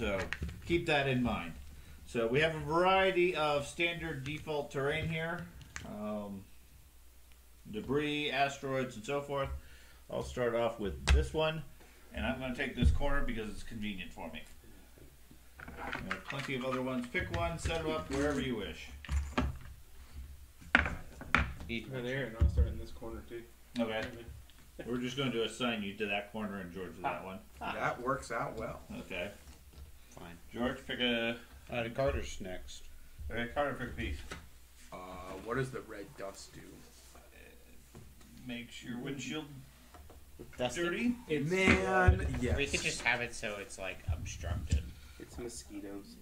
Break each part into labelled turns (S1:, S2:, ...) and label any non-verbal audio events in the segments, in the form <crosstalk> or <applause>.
S1: So keep that in mind. So we have a variety of standard default terrain here. Um, debris, asteroids, and so forth. I'll start off with this one, and I'm going to take this corner because it's convenient for me. There are plenty of other ones. Pick one, set them up wherever you wish.
S2: Right there, and I'll start in this corner too.
S1: Okay. We're just going to assign you to that corner and George to that one.
S3: That works out well.
S1: Okay.
S4: Fine.
S1: George, pick a.
S4: Uh, Carter's next.
S1: Okay, Carter, pick a piece.
S3: Uh, what does the red dust do?
S1: Makes your windshield
S4: That's
S1: dirty.
S2: It's,
S3: Man, yes.
S4: We could just have it so it's like obstructed.
S2: it's mosquitoes.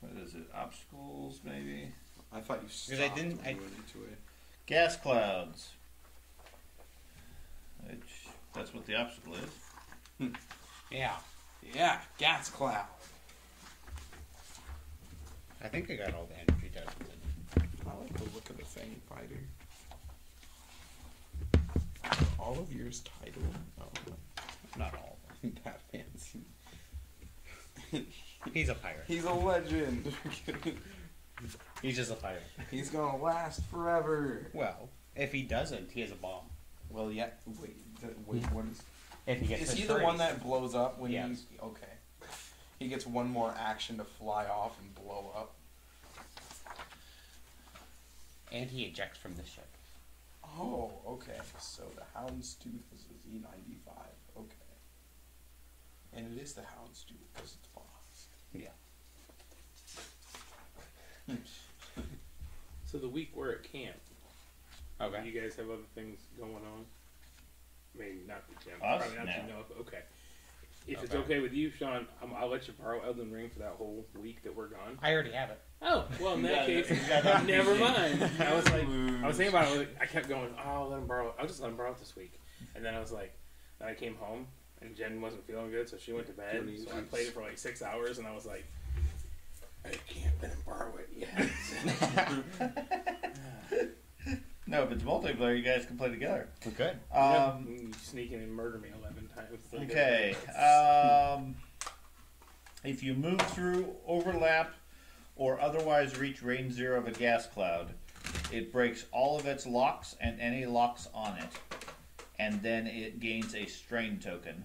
S1: What is it? Obstacles, maybe?
S3: I thought you
S4: Because I
S3: stopped
S4: didn't- I-
S3: when you went into it.
S1: Gas clouds. Which, that's what the obstacle is.
S4: Yeah.
S3: Yeah, gas cloud.
S4: I think I got all the energy tokens in.
S3: I like the look of the Fang Fighter. All of yours title. Oh,
S4: Not all. <laughs>
S3: that fancy. <laughs>
S4: He's a pirate.
S3: He's a legend. <laughs>
S4: He's just a pirate.
S3: He's gonna last forever.
S4: Well, if he doesn't, he has a bomb.
S3: Well, yeah. Wait, th- wait. What is?
S4: If he gets
S3: Is he the one that blows up when
S4: Yes.
S3: he's okay? He gets one more action to fly off and blow up.
S4: And he ejects from the ship.
S3: Oh, okay. So the Houndstooth is a Z ninety five. Okay. And it is the Houndstooth because it's boss.
S4: Yeah. <laughs> <laughs>
S2: So the week we're at camp,
S4: Okay.
S2: you guys have other things going on? I mean, not the camp.
S1: Us?
S2: Probably not
S1: No.
S2: you know. Okay. If it's
S4: Okay.
S2: okay with you, Sean, I'm, I'll let you borrow Elden Ring for that whole week that we're gone.
S4: I already have it.
S2: Oh, well, in that <laughs>
S1: got
S2: case,
S1: You
S2: never mind. <laughs> I was like, I was thinking about it. I, was like- I kept going, oh, I'll let him borrow. I'll just let him borrow it this week. And then I was like, then I came home and Jen wasn't feeling good, so she went to bed.
S3: Feeling
S2: So I played it for like six hours, and I was like, I can't let him borrow it yet. <laughs>
S1: No, if it's multiplayer, you guys can play together.
S4: We're good.
S1: Um,
S2: Yeah, you sneak in and murder me eleven times.
S1: Okay. <laughs> Um, if you move through, overlap, or otherwise reach range zero of a gas cloud, it breaks all of its locks and any locks on it. And then it gains a strain token.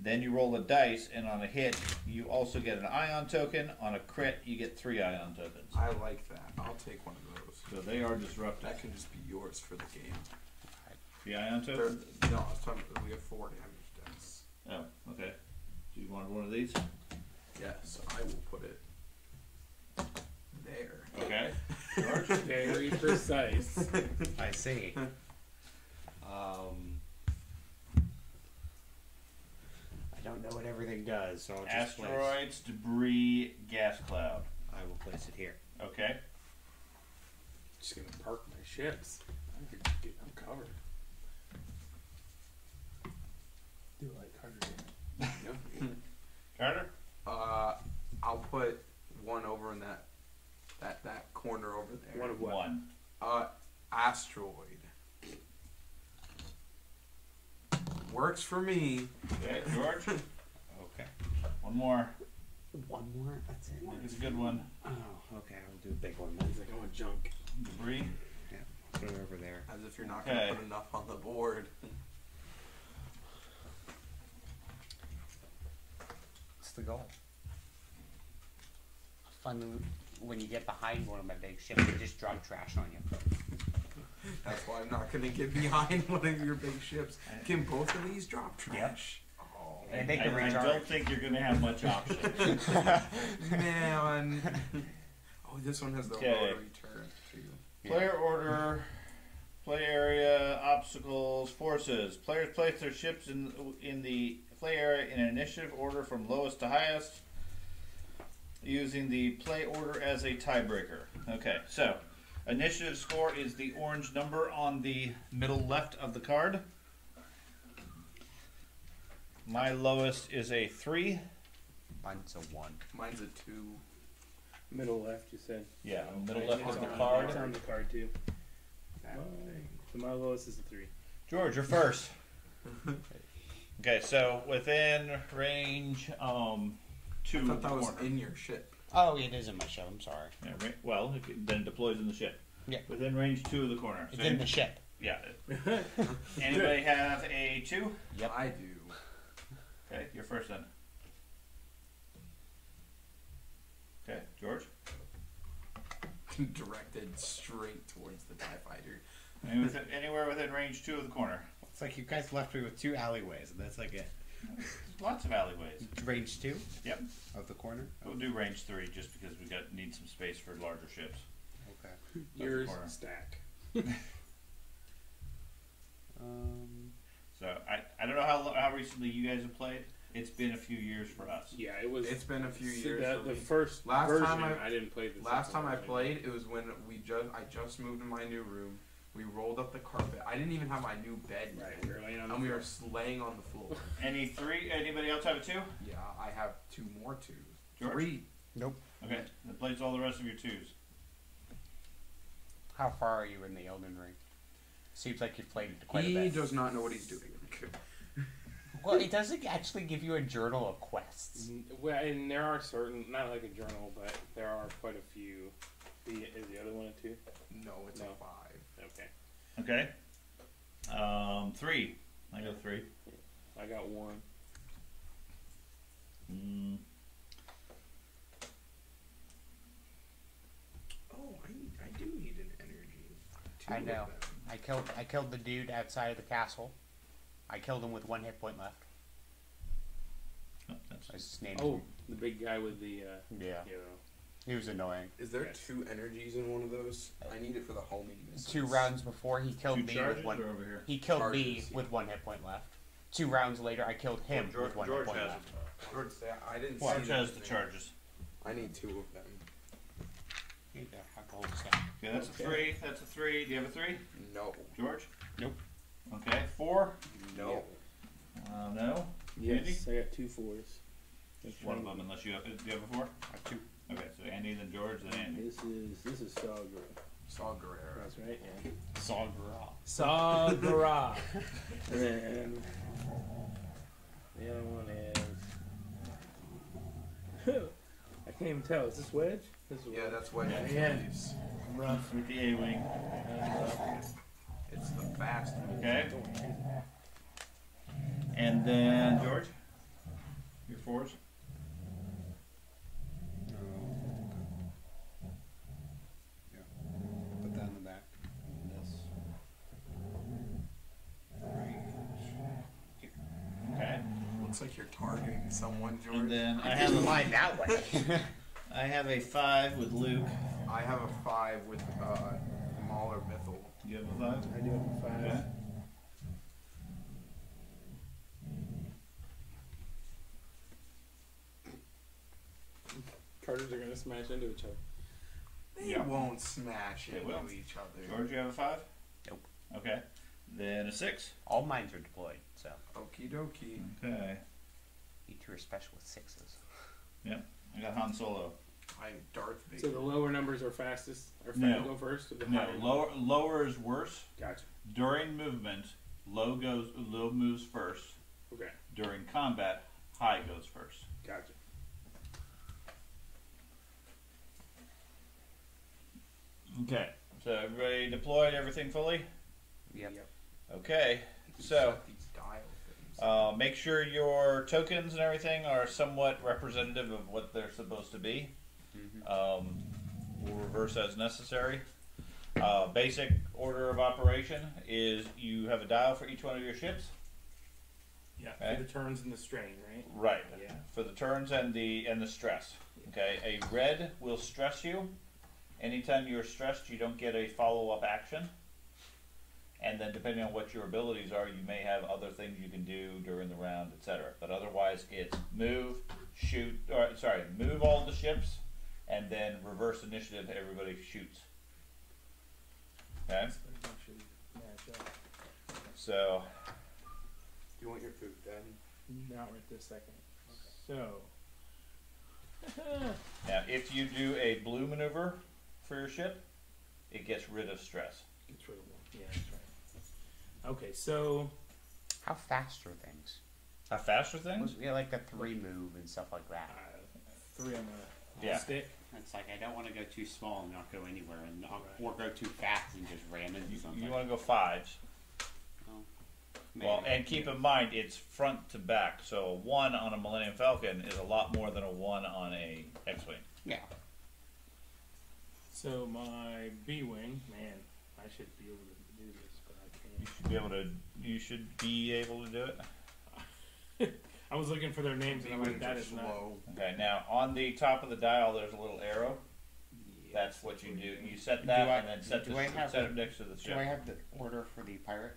S1: Then you roll the dice, and on a hit, you also get an ion token. On a crit, you get three ion tokens.
S3: I like that. I'll take one of those.
S1: So they are disruptive.
S3: That could just be yours for the game.
S1: The ion
S3: They're, no, I was talking. We have four damage dice.
S1: Oh, okay. Do you want one of these?
S3: Yes, I will put it there.
S1: Okay. George?
S2: Very <laughs> precise.
S4: I see. um, I don't know what everything does, so I'll just place.
S1: Asteroids, debris, gas cloud.
S4: I will place it here.
S1: Okay.
S2: Just gonna park my ships. I could get, I'm covered. Do it like harder.
S1: Carter?
S3: Uh, I'll put one over in that that that corner over there.
S2: One of what?
S1: One.
S3: Uh, asteroid. Works for me.
S1: Okay, George? <laughs>
S4: Okay.
S1: one more.
S4: One more. That's it.
S1: It's a good one.
S4: Oh, okay. I'll do a big one then.
S2: He's like, I want junk.
S1: Debris.
S4: Yeah. I'll put it over there.
S3: As if you're not
S1: Okay.
S3: gonna put enough on the board.
S4: What's the goal? Fun when you get behind one of my big ships, they just drop trash on you.
S3: That's why I'm not gonna get behind one of your big ships. Can both of these drop trash? Oh
S4: And they can
S1: I, I don't think you're going to have much <laughs> option.
S3: man. <laughs> Oh, this one has the
S1: Okay.
S3: rotary turret too.
S1: Player order, play area, obstacles, forces. Players place their ships in in the play area in an initiative order from lowest to highest, using the play order as a tiebreaker. Okay, so initiative score is the orange number on the middle left of the card. My lowest is a three.
S4: Mine's a one.
S3: Mine's a two.
S2: Middle left, you said.
S1: Yeah, middle
S2: It's
S1: left of the
S2: on-
S1: card.
S2: It's on the card too.
S3: That thing.
S2: So my lowest is a three.
S1: George, you're first. <laughs> Okay, so within range um, two.
S3: I thought
S1: the
S3: that was
S1: corner.
S3: in your ship.
S4: Oh, it is in my ship. I'm sorry.
S1: Yeah, ra- well, it then it deploys in the ship.
S4: Yeah.
S1: Within range two of the corner.
S4: It's
S1: So-
S4: in the ship.
S1: yeah. <laughs> Anybody have a two?
S4: Yep.
S3: I do.
S1: Okay, you're first then. Okay, George. <laughs>
S3: Directed straight towards the TIE fighter.
S1: Any within, anywhere within range two of the corner.
S4: It's like you guys left me with two alleyways, and that's like it.
S1: There's <laughs> lots of alleyways.
S4: Range two
S1: Yep.
S4: of the corner.
S1: We'll do range three just because we got need some space for larger ships.
S4: Okay.
S2: Yours
S1: corner.
S2: stack. <laughs>
S4: Um,
S1: So I, I don't know how how recently you guys have played. It's been a few years for us.
S2: Yeah, it was.
S3: It's been a few
S2: see,
S3: years.
S2: The,
S3: for
S2: the
S3: me.
S2: first
S3: Last
S2: version,
S3: time
S2: I,
S3: I-
S2: didn't play the.
S3: Last time I
S2: version.
S3: played, it was when we just I just moved in my new room. We rolled up the carpet. I didn't even have my new bed
S2: Right,
S3: yet,
S2: we were laying on the
S3: and we
S2: floor.
S3: were laying on the floor. <laughs>
S1: Any three? Anybody else have a two?
S3: yeah, I have two more twos.
S1: George?
S3: Three.
S4: nope.
S1: Okay, that plays all the rest of your twos.
S4: How far are you in the Elden Ring? Seems like you've played it quite
S3: he
S4: a bit.
S3: He does not know what he's doing. <laughs>
S4: Well, it doesn't actually give you a journal of quests.
S2: Well, and there are certain, not like a journal, but there are quite a few. The is the other one a two?
S3: No, it's
S2: No.
S3: a five.
S2: Okay,
S1: Okay. Um, three. I got three.
S2: I got one.
S1: Mm,
S3: Oh, I need, I do need an energy. Two
S4: I know. I killed I killed the dude outside of the castle. I killed him with one hit point left.
S1: oh, that's
S4: His name.
S2: Oh, the big guy with the uh,
S4: yeah.
S2: you know.
S4: He was annoying.
S3: Is there
S2: Yes.
S3: two energies in one of those? I need it for the homing missiles.
S4: Two rounds before he killed
S1: two
S4: me
S1: charges
S4: with one.
S1: are over here.
S4: He killed me
S3: Charges, yeah.
S4: with one hit point left. Two rounds later, I killed him
S1: George,
S4: with one
S1: George
S4: hit point
S1: has
S4: left.
S1: them.
S3: George, say- I didn't
S1: George
S3: see
S1: has
S3: them
S1: the
S3: in
S1: charges.
S3: I need two of them.
S4: Here, have the whole stack.
S1: Okay, that's
S2: Okay.
S1: a three. That's a three. Do you have a three,
S3: No.
S1: George?
S4: Nope.
S1: Okay, four.
S3: No.
S1: Uh, no.
S2: Yes, I got two fours.
S1: Just one of them, unless you have. Do you have a four?
S4: I have two.
S1: Okay, so Andy, then George, then Andy.
S2: This is this is Saw Girl.
S3: Saw Gerrera.
S2: That's right. Yeah.
S4: Saw Gra.
S2: Saw Girl. <laughs> and then the other one is. I can't even tell. Is this Wedge? This is
S3: Yeah, that's wedge.
S2: Yeah,
S3: it
S2: yeah.
S3: is.
S2: rough.
S1: With the A wing.
S3: It's the fast one.
S1: Okay. And then George. Your fours.
S4: Yeah. Put that in the back. This.
S1: Okay.
S3: Looks like you're targeting someone, George.
S1: And then I have a
S4: Mine that way. <laughs>
S1: I have a five with Luke.
S3: I have a five with uh, Mauler Mithel.
S1: You have a five.
S2: I do have a five.
S1: Okay.
S2: Chargers are gonna smash into each other.
S3: They
S1: Yeah.
S3: won't smash
S1: They
S3: into
S1: will.
S3: each other.
S1: George, you have a five.
S4: Nope.
S1: Okay. Then a six.
S4: All mines are deployed, so
S3: Okie dokie.
S1: Okay.
S4: you two are special with sixes. Yep.
S1: I got Han Solo.
S3: I'm Darth Vader.
S2: So the lower numbers are fastest. Or
S1: No.
S2: go first. Or the
S1: No, lower lower is worse.
S2: Gotcha.
S1: During movement, low goes low moves first.
S2: Okay.
S1: During combat, high goes first.
S2: Gotcha.
S1: Okay. So everybody deployed everything fully?
S4: Yep.
S1: Okay. So
S3: set these dial things.
S1: uh, make sure your tokens and everything are somewhat representative of what they're supposed to be.
S4: Mhm.
S1: Um, we'll reverse as necessary. Uh, basic order of operation is you have a dial for each one of your ships.
S2: Yeah.
S1: Okay.
S2: For the turns and the strain, right?
S1: Right.
S2: Yeah.
S1: For the turns and the and the stress. Okay. A red will stress you. Anytime you're stressed, you don't get a follow up action. And then depending on what your abilities are, you may have other things you can do during the round, etc. But otherwise, it's move, shoot, or sorry, move all the ships, and then reverse initiative. Everybody shoots. Okay.
S2: Should match up.
S1: So
S3: Do you want your food then?
S2: Not right this second. So. <laughs>
S1: now, if you do a blue maneuver for your ship, it gets rid of stress.
S2: Gets rid of one. Yeah, that's right. Okay, so
S4: How fast are things?
S1: A faster thing?
S4: Yeah, like the three move and stuff like
S2: Uh,
S4: that.
S2: three on the
S1: Yeah.
S2: stick.
S4: It's like I don't want to go too small and not go anywhere, and not, or go too fast and just ram into
S1: You,
S4: something.
S1: you want to go fives.
S4: Well,
S1: Well, and keep in mind it's front to back, so a one on a Millennium Falcon is a lot more than a one on a X-wing.
S4: yeah.
S2: So my B wing, man, I should be able to do this, but I can't.
S1: You should be able to. You should be able to do it. <laughs>
S2: I was looking for their names and I'm like,
S3: B-wings
S2: that
S3: are
S2: is not.
S3: slow.
S1: Okay. Now on the top of the dial, there's a little arrow. That's what you do. You set that
S4: Do I-
S1: and then set
S4: do
S1: the
S4: I have
S1: set
S4: the-
S1: it next to the
S4: Do
S1: ship.
S4: I have the order for the pirate?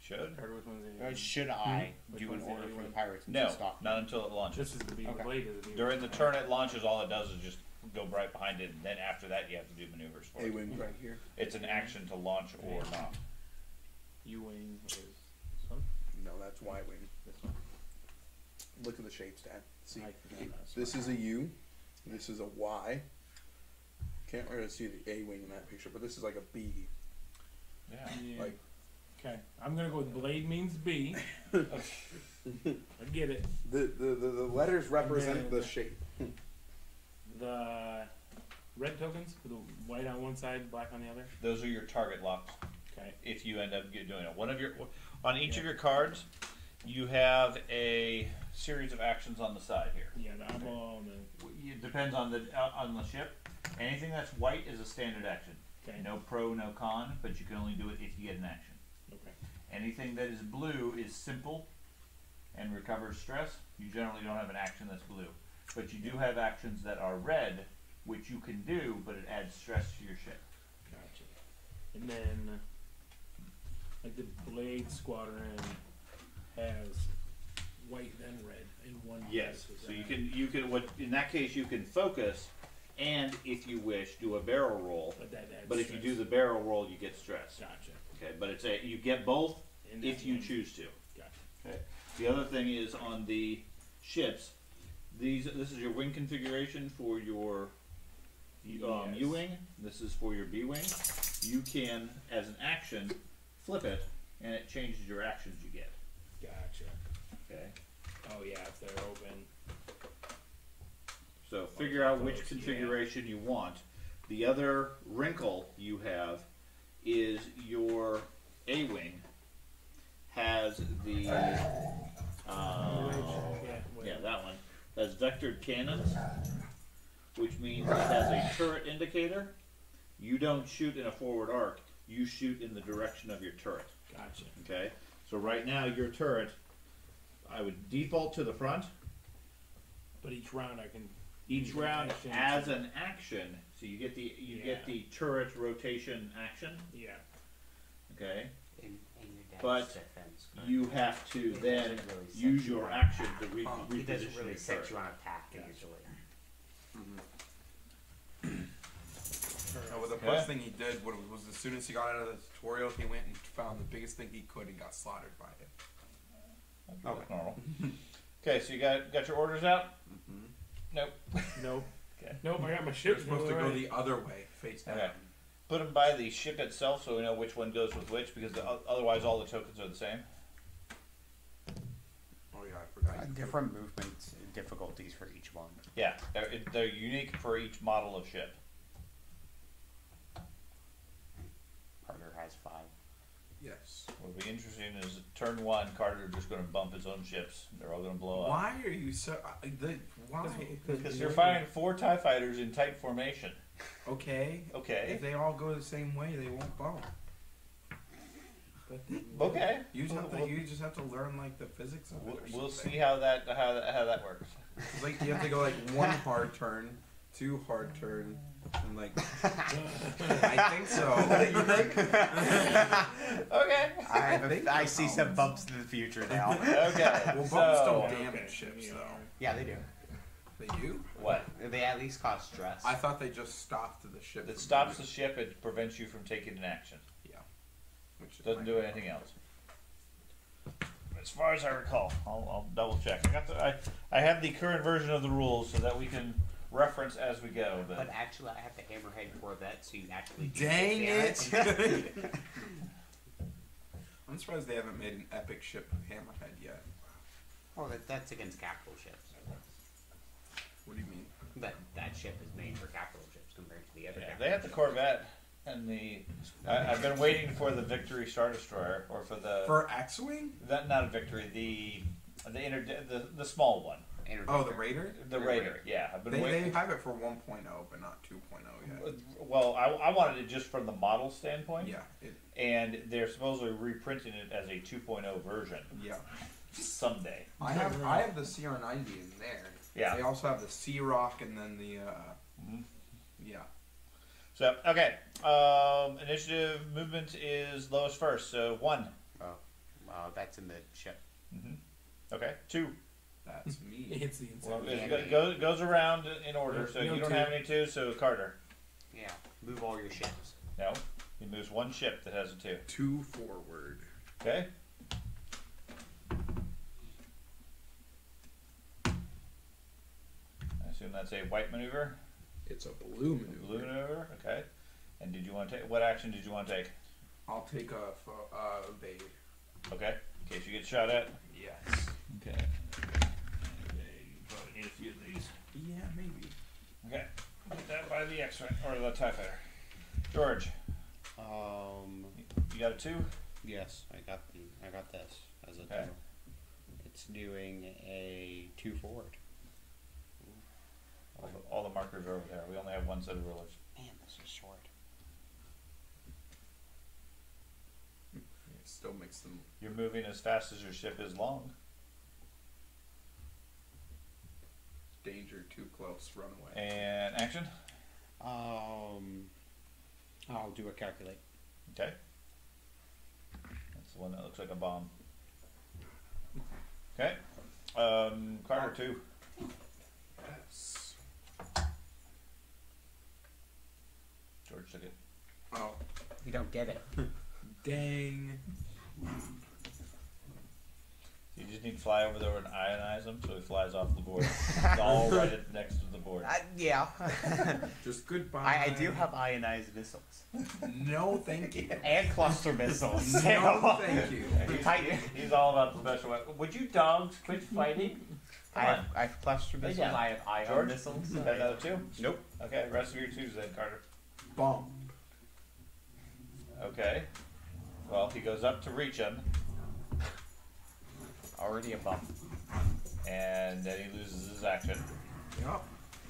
S1: Should.
S2: Or which one's it?
S4: Or should I hmm?
S2: Which
S4: do an
S2: one's the
S4: order for the
S2: A1?
S4: pirates? and
S1: No,
S4: stock?
S1: not until it launches.
S2: This is the B.
S4: Okay.
S2: Blade is the B.
S1: During the turn it launches, all it does is just go right behind it, and then after that you have to do maneuvers for
S3: A
S1: it.
S3: wing right here.
S1: It's an action to launch or not.
S2: U wing is this one.
S3: No, that's Y wing.
S2: This one.
S3: Look at the shape stat. See,
S2: I- I'm
S3: this is a U. This is a Y. Can't really see the A wing in that picture, but this is like a B.
S1: Yeah.
S2: Yeah.
S3: Like
S2: okay, I'm gonna go with blade means B. <laughs> I get it.
S3: the the, the, the letters represent
S2: then-
S3: the shape. <laughs>
S2: The red tokens the white on one side, black on the other.
S1: Those are your target locks.
S2: Okay.
S1: if you end up doing it. One of your on each of your cards, you have a series of actions on the side here.
S2: Yeah, the eyeball and the
S1: It depends on the uh, on the ship. Anything that's white is a standard action.
S2: okay.
S1: No pro, no con, but you can only do it if you get an action.
S2: Okay.
S1: Anything that is blue is simple and recovers stress. You generally don't have an action that's blue, but you do have actions that are red, which you can do, but it adds stress to your ship.
S2: Gotcha. And then, like the Blade Squadron has white then red in one.
S1: Yes.
S2: place.
S1: So you can you can what in that case you can focus, and if you wish, do a barrel roll.
S2: But that adds
S1: But if you do the barrel roll, you get stress.
S2: Gotcha.
S1: Okay, but it's a you get both if you choose to.
S2: Gotcha.
S1: Okay. The other thing is on the ships. These this is your wing configuration for your um. U wing. This is for your B wing. You can, as an action, flip it, and it changes your actions you get.
S2: Gotcha.
S1: Okay.
S2: Oh yeah, if they're open.
S1: So figure out which configuration you want. The other wrinkle you have is your A wing has the uh,
S2: yeah.
S1: yeah that one has vectored cannons, which means it has a turret indicator. You don't shoot in a forward arc; you shoot in the direction of your turret.
S2: Gotcha.
S1: Okay, so right now your turret, I would default to the front.
S2: But each round I can.
S1: each round
S2: action
S1: as an action. So you get the you
S2: Yeah.
S1: get the turret rotation action.
S2: Yeah.
S1: Okay.
S4: In, in your dad's
S1: But You have to
S4: He
S1: then
S4: doesn't really set
S1: use
S4: you
S1: your
S4: on a
S1: action
S4: path.
S1: to re-
S3: Oh,
S4: He
S1: reposition
S4: doesn't really
S1: your
S4: set
S1: turret.
S4: you on a path
S2: Gotcha.
S4: usually.
S3: No, well, the
S1: Okay.
S3: first thing he did was, was as soon as he got out of the tutorial, he went and found the biggest thing he could and got slaughtered by it.
S1: That's normal. <laughs> okay, so you got got your orders out.
S3: Mm-hmm.
S1: Nope.
S2: Nope. <laughs>
S1: Okay.
S2: Nope. I got my
S3: You're
S2: ship.
S3: supposed to go the other way, face down.
S1: Okay. Put them by the ship itself, so we know which one goes with which, because the, otherwise all the tokens are the same.
S3: Oh yeah, I forgot.
S4: Uh, different movement difficulties for each one.
S1: Yeah, they're, they're unique for each model of ship.
S4: Carter has five.
S3: Yes.
S1: What'll be interesting is turn one, Carter just going to bump his own ships. They're all going to blow up.
S3: Why are you so? Uh, the, why?
S1: Because you're firing four TIE fighters in tight formation.
S3: Okay.
S1: Okay.
S3: If they all go the same way, they won't bump.
S1: Okay.
S3: You just have to.
S1: We'll-
S3: You just have to learn like the physics of it.
S1: We'll, we'll see how that how that, how that works.
S3: It's like you have to go like one hard turn, two hard turn, and like. I think so. <laughs> you think?
S1: Okay.
S4: I,
S3: think
S4: I see some bumps in the future now.
S1: Okay.
S3: Well, bumps
S1: so
S3: don't damage ships though.
S4: yeah, they do.
S3: They do.
S1: what?
S4: They at least cause stress.
S3: I thought they just stopped the ship.
S1: It
S3: from
S1: stops the
S3: moving,
S1: ship. It prevents you from taking an action. Yeah.
S3: Which is
S1: Doesn't
S3: fine.
S1: do anything else. As far as I recall, I'll, I'll double check. I got the, I, I have the current version of the rules so that we can reference as we go. But,
S4: But actually, I have the hammerhead Corvette, so you actually. do
S3: Dang
S4: get
S3: it! <laughs> <laughs> I'm surprised they haven't made an epic ship hammerhead yet.
S5: Oh, that, that's against capital ships.
S3: What do you mean?
S5: That that ship is made for capital ships compared to the other.
S1: Yeah,
S5: capital
S1: they have the
S5: ships.
S1: Corvette and the. I, I've been waiting for the Victory Star Destroyer or for the
S3: For X-wing?
S1: that not a Victory the the inter the the small one
S3: Oh, the Raider.
S1: the
S5: The
S1: Raider.
S5: Raider.
S1: Yeah, I've been
S3: They,
S1: waiting.
S3: they have it for 1.0, but not 2.0 yet.
S1: Well, I, I wanted it just from the model standpoint.
S3: Yeah, it,
S1: And they're supposedly reprinting it as a 2.0 version
S3: yeah.
S1: someday.
S3: I have I have the CR90 in there.
S1: Yeah.
S3: They also have the C-ROC and then the uh,
S1: Mhm.
S3: yeah.
S1: So okay, um, initiative movement is lowest first. So one.
S5: Oh, uh, that's in the ship.
S1: Okay, two.
S3: That's <laughs> me.
S2: It's the inside.
S1: Well, it goes goes around in order. So
S2: No
S1: you don't
S2: two.
S1: have any two. So Carter.
S5: Yeah, move all your ships.
S1: No, he moves one ship that has a two.
S3: Two forward.
S1: Okay. Assume that's a white maneuver.
S3: It's a blue maneuver.
S1: Blue maneuver. Okay. And did you want to take what action did you want to take?
S3: I'll take a fo- uh, evade.
S1: Okay. In case you get shot at.
S3: Yes.
S1: Okay. You probably need a few of these.
S3: Yeah, maybe.
S1: Okay. Get that by the X-ray or the Tie Fighter. George,
S5: Um,
S1: you got a two.
S5: yes, I got the I got this as a
S1: Okay.
S5: two. It's doing a two forward.
S1: All the, markers are over there. We only have one set of rulers.
S5: Man, this is short.
S3: It still makes them.
S1: You're moving as fast as your ship is long.
S3: Danger, too close, run away.
S1: And action.
S5: Um, I'll do a calculate.
S1: Okay. That's the one that looks like a bomb. Okay. Um, Carter two.
S3: Yes.
S1: George took it.
S3: Oh,
S5: You don't get it. <laughs>
S3: dang.
S1: You just need to fly over there and ionize him so he flies off the board. <laughs> It's all right at, next to the board.
S5: yeah. <laughs>
S3: Just goodbye.
S5: I, I do have ionized missiles
S3: No, thank you.
S5: and cluster missiles.
S3: No, uh, thank you.
S1: He's,
S5: I-
S1: he's all about the special weapon. Would you dogs quit fighting?
S5: I have, I have cluster missiles.
S1: down.
S5: I have ion
S1: George?
S5: missiles.
S1: You got another two?
S5: Nope.
S1: Okay, rest of your twos then, Carter.
S3: Bomb.
S1: Okay. Well, he goes up to reach him,
S5: Already a bump.
S1: and then he loses his action.
S3: Yep.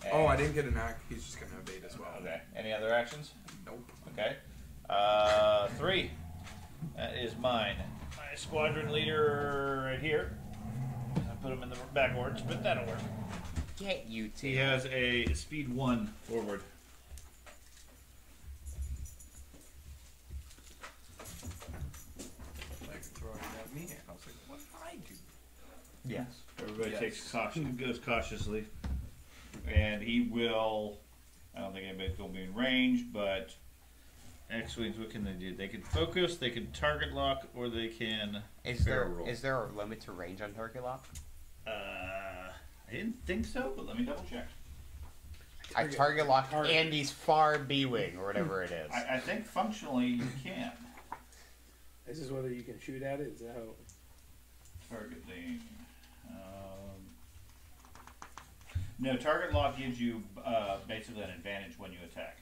S1: And-
S3: Oh, I didn't get an act. He's just gonna evade as well.
S1: Okay. Any other actions?
S3: Nope.
S1: Okay. Uh, three. That is mine. My squadron leader right here. I put him in the backwards, but that'll work.
S5: Get you two.
S1: He has a speed one forward.
S3: Like throwing it at me. I was like, what did I do?
S5: Yes.
S1: Everybody
S3: Yes.
S1: takes caution, goes cautiously, and he will. I don't think anybody's going to be in range, but X-wings. What can they do? They can focus, they can target lock, or they can.
S5: Is there
S1: barrel roll.
S5: is there a limit to range on target lock?
S1: Uh, I didn't think so, but let me double check.
S5: I target lock
S2: Target.
S5: Andy's far B wing or whatever it is.
S1: I, I think functionally you can.
S2: This is whether you can shoot at it. Is that how?
S1: Targeting. Um, no, target lock gives you uh, basically an advantage when you attack.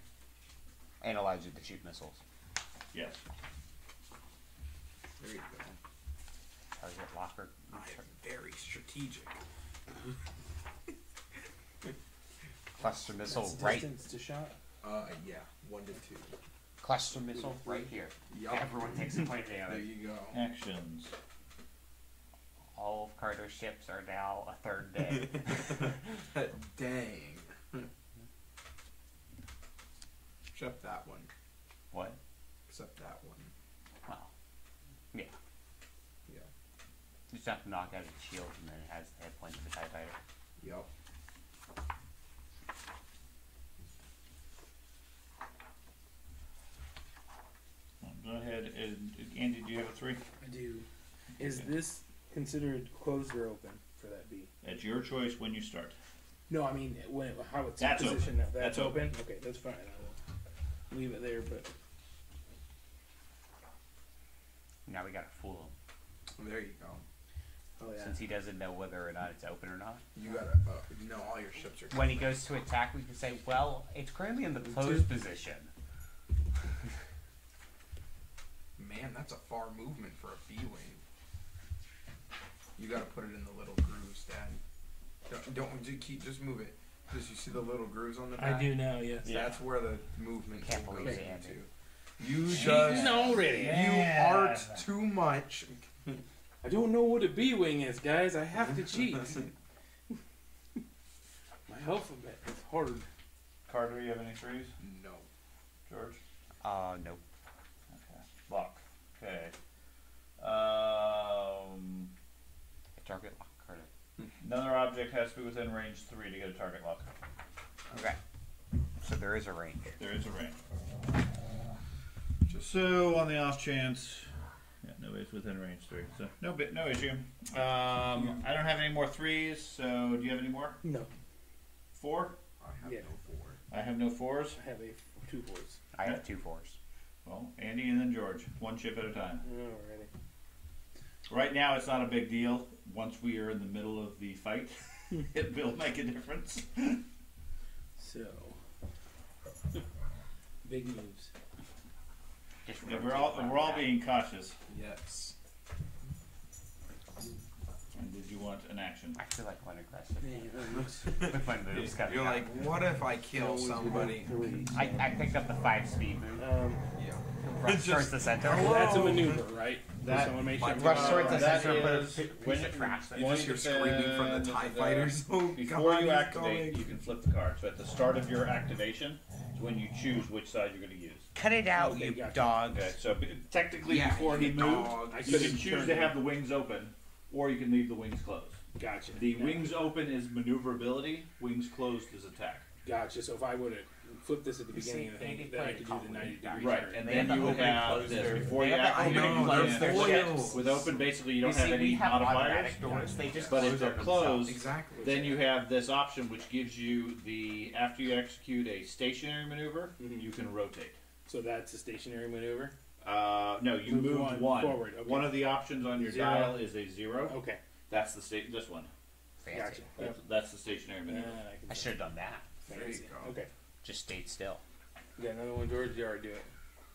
S5: And allows you to shoot missiles.
S1: Yes.
S3: There you go.
S5: Target locker.
S3: I am very strategic.
S5: Cluster missile
S2: That's
S5: right.
S2: distance to shot.
S3: Uh, yeah, one to two.
S5: Cluster missile right here.
S3: Yup.
S5: Everyone takes a point
S3: There you go.
S1: Actions.
S5: All of Carter's ships are now a third day. <laughs>
S3: Dang. Except that one.
S5: what?
S3: Except that one.
S5: Well, yeah.
S3: Yeah.
S5: You just have to knock out its shield and then it has the hit points of the TIE fighter.
S3: Yep.
S1: Go ahead. And, Andy, do you have a three?
S2: I do. Is
S1: Okay.
S2: this considered closed or open for that B?
S1: It's your choice when you start.
S2: No, I mean when how it's
S1: That's
S2: positioned now. That's,
S1: That's
S2: open.
S1: open.
S2: Okay, that's fine. I will leave it there. But
S5: Now we gotta fool them.
S3: There you go.
S2: Oh yeah.
S4: since he doesn't know whether or not it's open or not.
S3: You gotta uh, know all your ships are.
S4: When he goes to attack, we can say, "Well, it's currently in the closed position." <laughs>
S3: Man, that's a far movement for a B wing. You gotta put it in the little grooves, Dad. Don't, don't just keep just move it. Just you see the little grooves on the back.
S2: I do now. Yes. Yeah.
S3: That's where the movement
S4: Can't
S3: will go
S4: believe
S3: into.
S4: it.
S3: You
S2: Jeez,
S3: just
S2: already.
S3: you art too much. <laughs>
S2: I don't know what a B wing is, guys. I have to cheat. <laughs> My alphabet is hard.
S1: Carter, you have any threes?
S3: No.
S1: George?
S4: Uh, nope.
S1: Okay. Lock. Okay. Um,
S4: Target lock card.
S1: another object has to be within range three to get a target lock.
S4: Okay. So there is a range.
S1: There is a range. Just so on the off chance, yeah, nobody's within range three, so no bit, no issue. Um, I don't have any more threes. So do you have any more?
S2: No.
S1: Four?
S3: I have
S2: Yeah.
S3: no four.
S1: I have no fours.
S2: I have a two boards.
S4: I have two fours.
S1: Well, Andy and then George, one chip at a time.
S2: Alrighty.
S1: Right now, it's not a big deal. Once we are in the middle of the fight, <laughs> it will make a difference.
S2: So. <laughs> Big moves.
S4: Just
S1: Yeah, we're all we're all being cautious.
S3: Yes.
S1: And did you want an action?
S4: I feel like one aggressive
S2: Yeah, <laughs>
S4: with my moves coming
S3: You're
S4: out.
S3: like, what if I kill somebody?
S4: I, I picked up the five speed move.
S2: Um,
S3: Yeah.
S4: Rush towards the center.
S3: Hello?
S2: that's a maneuver, right?
S1: That-
S2: Someone make sure.
S3: Like
S4: Rush towards the
S1: that
S4: center, but a
S1: is
S4: piece
S1: when-
S4: of trash.
S3: You just hear screaming from the TIE fighters. Oh,
S1: Before
S3: God,
S1: you activate,
S3: coming.
S1: you can flip the card. So at the start of your activation is when you choose which side you're going to use.
S4: Cut it out,
S2: Okay,
S4: you
S2: gotcha.
S4: dog.
S1: Okay, so technically
S3: Yeah,
S1: before he
S3: you
S1: moved,
S3: dog.
S1: You can choose to have the wings open, or you can leave the wings closed.
S2: Gotcha.
S1: The
S2: Yeah.
S1: wings open is maneuverability. Wings closed is attack.
S2: Gotcha. So if I would have flipped this at the beginning of the
S4: they
S2: then I
S4: play
S2: could do the 90
S4: complicated.
S2: degree
S1: Right,
S2: turn.
S1: and then you
S4: the
S1: would have this before
S4: they
S1: you
S4: have the
S1: activate.
S3: open
S1: you
S3: closed
S1: can-
S3: their
S1: with-
S3: ships.
S1: With open, basically, you
S4: You
S1: don't have any modifiers.
S4: automatic doors. They just
S1: But if
S4: close
S1: they're closed.
S3: Exactly.
S1: Then you have this option which gives you the after you execute a stationary maneuver,
S2: Mhm.
S1: you can rotate.
S2: So that's a stationary maneuver.
S1: Uh, no, you
S2: Move
S1: moved
S2: one
S1: one.
S2: forward, okay.
S1: One of the options on your
S2: Zero.
S1: dial is a zero.
S2: Okay.
S1: That's the sta- this one.
S4: Fancy.
S2: Gotcha.
S1: That's,
S2: Yep.
S1: that's the stationary
S2: Uh,
S1: maneuver.
S2: I,
S4: I should have done that.
S3: There you
S2: fancy.
S3: go.
S2: Okay.
S4: Just stayed still.
S2: You got another one, George? You already do it.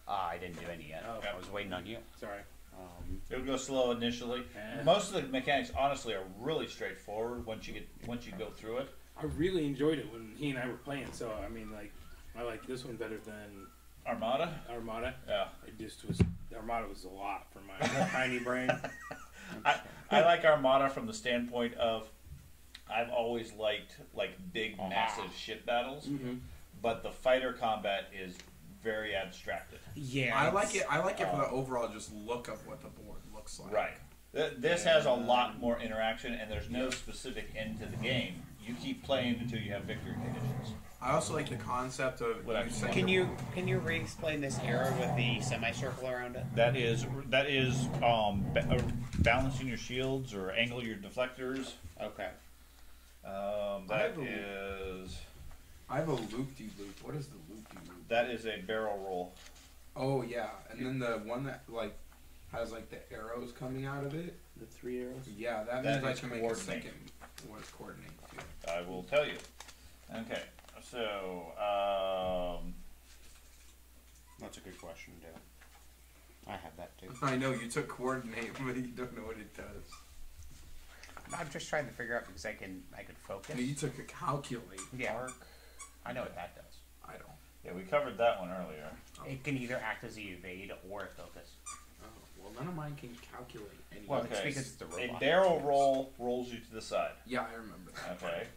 S4: Uh, I didn't do any yet.
S2: Oh.
S4: I was waiting on you.
S2: Sorry.
S4: Um,
S1: it would go slow initially.
S2: Yeah.
S1: Most of the mechanics, honestly, are really straightforward once you get once you go through it.
S2: I really enjoyed it when he and I were playing. So I mean, like, I like this one better than
S1: Armada.
S2: Armada.
S1: Yeah.
S2: It just was Armada was a lot for my tiny brain. <laughs>
S1: I, I like Armada from the standpoint of I've always liked like big, massive ship battles,
S2: mm-hmm.
S1: But the fighter combat is very abstracted.
S4: yeah.
S3: I like it. I like it for the
S1: Um,
S3: overall just look of what the board looks like.
S1: Right. Th- This has a lot more interaction, and there's no specific end to the game. You keep playing until you have victory conditions.
S3: I also like the concept of
S1: What I-
S3: you send
S4: Can you can you re-explain this arrow with the semicircle around it?
S1: That is that is um, ba- uh, balancing your shields or angle your deflectors.
S4: Okay.
S1: Um,
S3: I
S1: that
S3: have a-
S1: is
S3: I have a loop de loop. What is the loop de loop?
S1: that is a barrel roll.
S3: Oh yeah, and then the one that like has like the arrows coming out of it.
S2: The three arrows.
S3: Yeah, that,
S1: That
S3: means I can make a
S1: coordinate.
S3: second. What is coordinate? Too.
S1: I will tell you. Okay, so um,
S4: That's a good question, too. I have that too.
S3: I know you took coordinate, <laughs> but you don't know what it does.
S4: I'm just trying to figure out because I can I could focus.
S3: No, you took a calculate.
S4: Yeah,
S1: arc.
S4: I know what that does.
S3: I don't.
S1: Yeah, we covered that one earlier.
S4: It can either act as a evade or a focus.
S3: Oh, well, none of mine can calculate any.
S4: Well, it's
S1: Okay,
S4: because it's the
S1: A
S4: robot.
S1: barrel roll rolls you to the side.
S3: yeah, I remember that.
S1: Okay.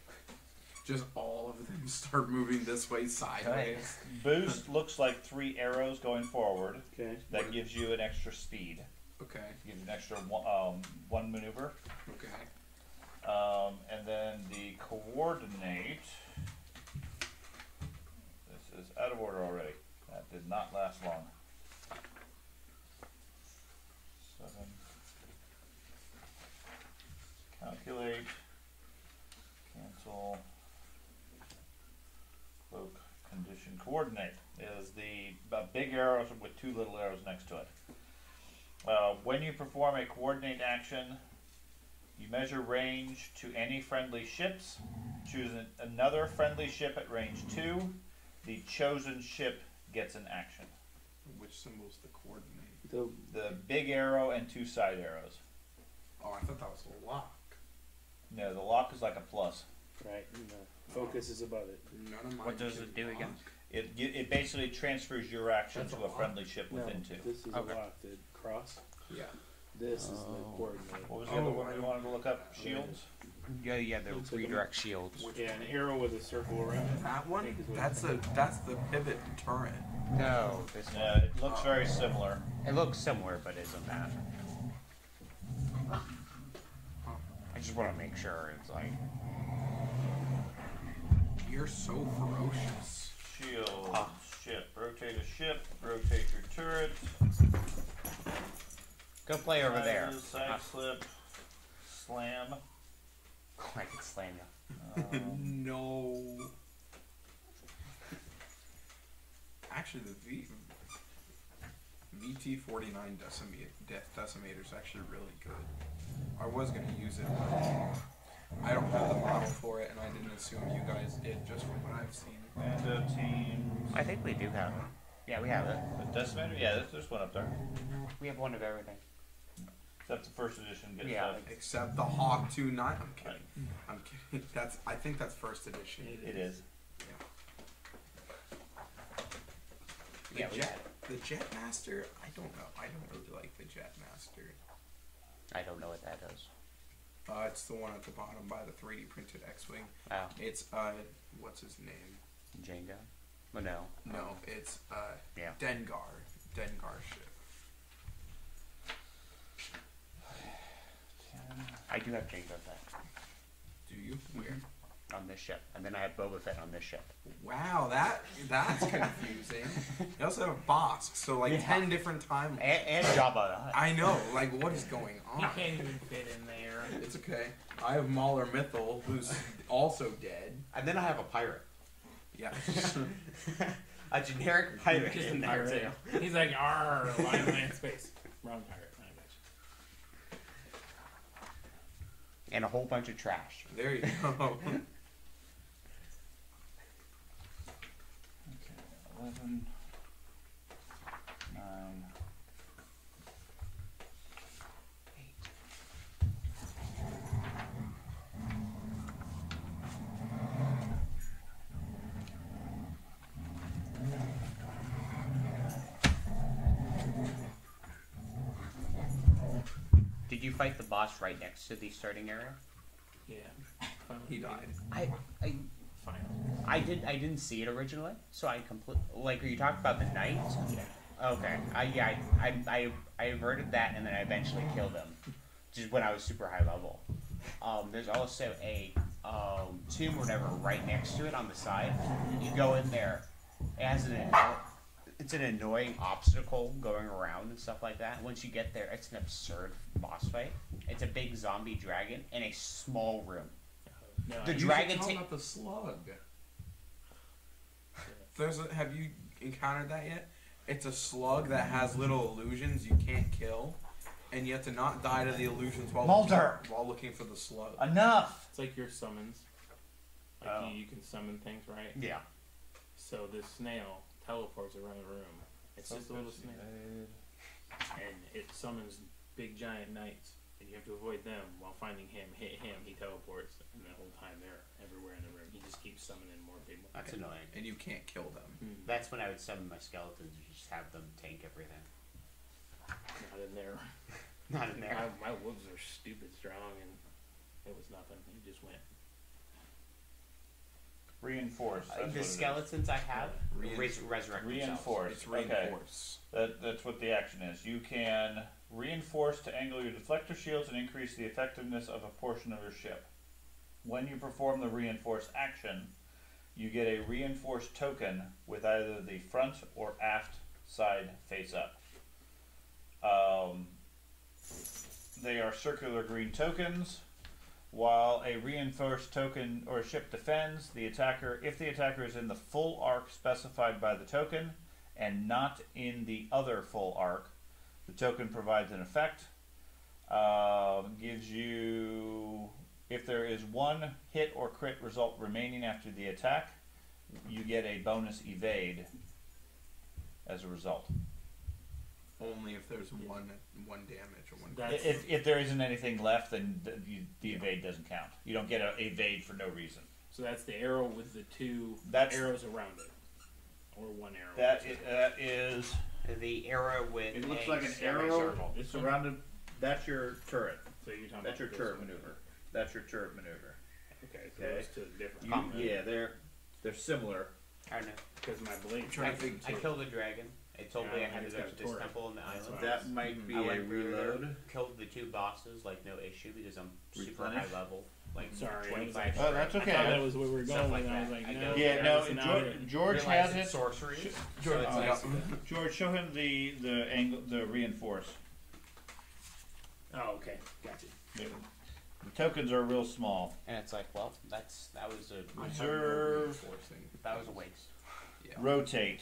S3: Just all of them <laughs> start moving this way sideways.
S1: Boost looks like three arrows going forward.
S2: Okay.
S1: That gives you an extra speed.
S3: Okay.
S1: Gives you an extra one, um, one maneuver.
S3: Okay.
S1: Um, and then the coordinate. Out of order already. That did not last long. Seven. Calculate. Cancel. Cloak. Condition. Coordinate is the big arrows with two little arrows next to it. Uh, when you perform a coordinate action, You measure range to any friendly ships. Choose an, another friendly ship at range two. The chosen ship gets an action.
S3: Which symbol's the coordinate?
S2: The
S1: The big arrow and two side arrows.
S3: Oh, I thought that was a lock.
S1: No, the lock is like a plus.
S2: right, and the focus is above it.
S3: None of mine.
S5: What does it do again?
S1: It you- it basically transfers your action
S3: That's
S1: to
S3: a
S1: a friendly ship
S2: No,
S1: within two.
S2: this is
S5: Okay.
S2: a lock. The cross.
S3: Yeah.
S2: This is the
S5: Oh.
S2: coordinate.
S1: What was the other
S3: Oh,
S1: one
S3: I
S1: we
S3: don't-
S1: wanted to look up? Shields.
S5: Yeah, yeah, the
S2: Looks like a-
S5: redirect shields.
S2: Yeah, an arrow with a circle around it.
S3: That one?
S2: think is what
S3: That's the that's the pivot turret.
S5: No, this
S1: Yeah,
S5: one.
S1: it looks very similar.
S5: It looks similar, but isn't that? I just want to make sure it's like.
S3: You're so ferocious.
S1: Shield,
S5: Ah.
S1: ship. Rotate a ship. Rotate your turret.
S5: Go play over there.
S1: Side, side
S5: Ah.
S1: slip. Slam. <laughs>
S5: I can slam you. <laughs>
S1: Um,
S3: no. Actually, the V VT forty nine decimator death decimator is actually really good. I was gonna use it, but I don't have the model for it, and I didn't assume you guys did just from what I've seen.
S1: Mando teams.
S5: I think we do have it. Yeah, we have it.
S1: The Decimator? Yeah, there's, there's one up there.
S5: We have one of everything.
S1: Except the first edition gets
S5: Yeah.
S3: Except the Hawk two nine. I'm kidding. I'm kidding. <laughs> That's I think that's first edition.
S1: It is.
S3: The
S5: Yeah, we
S3: jet, the Jetmaster. I don't know. I don't really like the Jetmaster.
S5: I don't know what that is.
S3: Uh, it's the one at the bottom by the 3D printed X-wing.
S5: Oh,
S3: It's uh, what's his name?
S5: Jango. Well, no.
S3: No, it's uh,
S5: Yeah.
S3: Dengar. Dengar ship.
S5: I do have Jango Fett
S3: Do you? Where? Mm-hmm.
S5: on this ship, and then I have Boba Fett on this ship.
S3: Wow, that that's <laughs> confusing. you also have a boss, so like
S5: Yeah.
S3: ten different timelines.
S5: And, and Jabba the Hutt.
S3: I know, like what is going on?
S2: You can't even fit in there.
S3: It's okay. I have Mauler Mithel, who's also dead.
S5: And then I have a pirate.
S3: Yeah. <laughs>
S5: a generic pirate
S2: Just a
S5: in there
S2: pirate.
S5: too.
S2: He's like, "Arr, lion man space." Wrong pirate. I got you.
S5: And a whole bunch of trash.
S3: there you go. <laughs> <laughs>
S1: Okay, 11,
S5: you fight the boss right next to the starting area?
S2: Yeah. Finally
S3: he died.
S5: I, I,
S2: Finally.
S5: I did. I didn't see it originally, so I complete. Like, are you talking about the knight?
S2: Yeah.
S5: Okay. I yeah. I, I I I averted that, and then I eventually killed him, just when I was super high level. Um, there's also a um, tomb or whatever right next to it on the side. You go in there. It has an it's an annoying obstacle going around and stuff like that. Once you get there, it's an absurd boss fight. It's a big zombie dragon in a small room.
S2: No,
S5: The
S2: I-
S3: You
S5: dragon
S3: should tell
S5: ta-
S3: about the slug. There's a, have you encountered that yet? It's a slug that has little illusions you can't kill, and you have to not die to the illusions while
S1: Mulder!
S3: looking, while looking for the slug.
S1: Enough!
S2: It's like your summons. Like
S1: Oh.
S2: you, you can summon things, right?
S5: Yeah.
S2: So this snail teleports around the room. It's just a little snail, and it summons big giant knights, and you have to avoid them while finding him. Hit him, he teleports, and the whole time they're everywhere in the room. He just keeps summoning more people.
S5: That's annoying.
S3: and you can't kill them.
S2: Hmm,
S5: That's when I would summon my skeletons and just have them tank everything.
S2: not in there. <laughs>
S5: Not in there.
S2: My, my wolves are stupid strong, and it was nothing. He just went.
S1: Reinforce. That's
S5: Uh, the skeletons I have
S3: Rein-
S5: res- resurrect.
S1: Reinforce.
S3: It's
S1: Okay. That, that's what the action is. You can reinforce to angle your deflector shields and increase the effectiveness of a portion of your ship. When you perform the reinforce action, you get a reinforced token with either the front or aft side face up. Um, they are circular green tokens. While a reinforced token or ship defends, the attacker, if the attacker is in the full arc specified by the token, and not in the other full arc. The token provides an effect. Um, gives you if there is one hit or crit result remaining after the attack, you get a bonus evade as a result.
S3: Only if there's one one damage or one.
S2: That's
S1: If, if there isn't anything left, then the, you, the evade doesn't count. You don't get a evade for no reason.
S2: so that's the arrow with the two
S1: That's-
S2: arrows around it, or one arrow.
S1: That is, that is
S5: The arrow with
S1: It looks
S5: a
S1: like an
S5: semicircle.
S1: arrow
S2: This one?
S1: surrounded. That's your turret.
S2: So you're talking
S1: That's your
S2: about
S1: turret
S2: this one.
S1: maneuver. That's your turret maneuver.
S2: Okay, so
S1: Okay.
S2: those two are different.
S1: You, yeah, they're they're similar.
S5: I don't know.
S2: because my blade.
S3: I'm
S5: I,
S3: to think
S5: I
S3: too.
S5: killed a dragon. It told
S2: Yeah,
S5: me I
S2: I
S5: had to go to this temple on the island.
S1: That mm-hmm. might be
S5: I
S1: a
S5: went through there,
S1: reload.
S5: killed the two bosses like no issue because I'm super
S1: Replenish?
S5: high level, like
S2: Sorry, I was
S5: 25.
S2: like-
S1: Oh, that's
S2: I
S1: okay.
S2: thought that was where we were
S5: Stuff
S2: going,
S5: like
S2: and I was
S5: that.
S2: like,
S5: I
S2: no.
S5: go-
S1: Yeah, no.
S2: is not
S1: George,
S2: it.
S1: George
S5: Realize
S1: has
S5: it's
S1: it.
S5: sorcery.
S1: Sh-
S5: so
S1: George,
S5: it's
S3: Yeah.
S5: like, mm-hmm.
S1: George, show him the the angle, the reinforce.
S2: Oh, okay, gotcha.
S1: The, the tokens are real small.
S5: and it's like, well, that's that was a
S1: Reserve.
S5: that was a waste.
S3: Yeah.
S1: Rotate.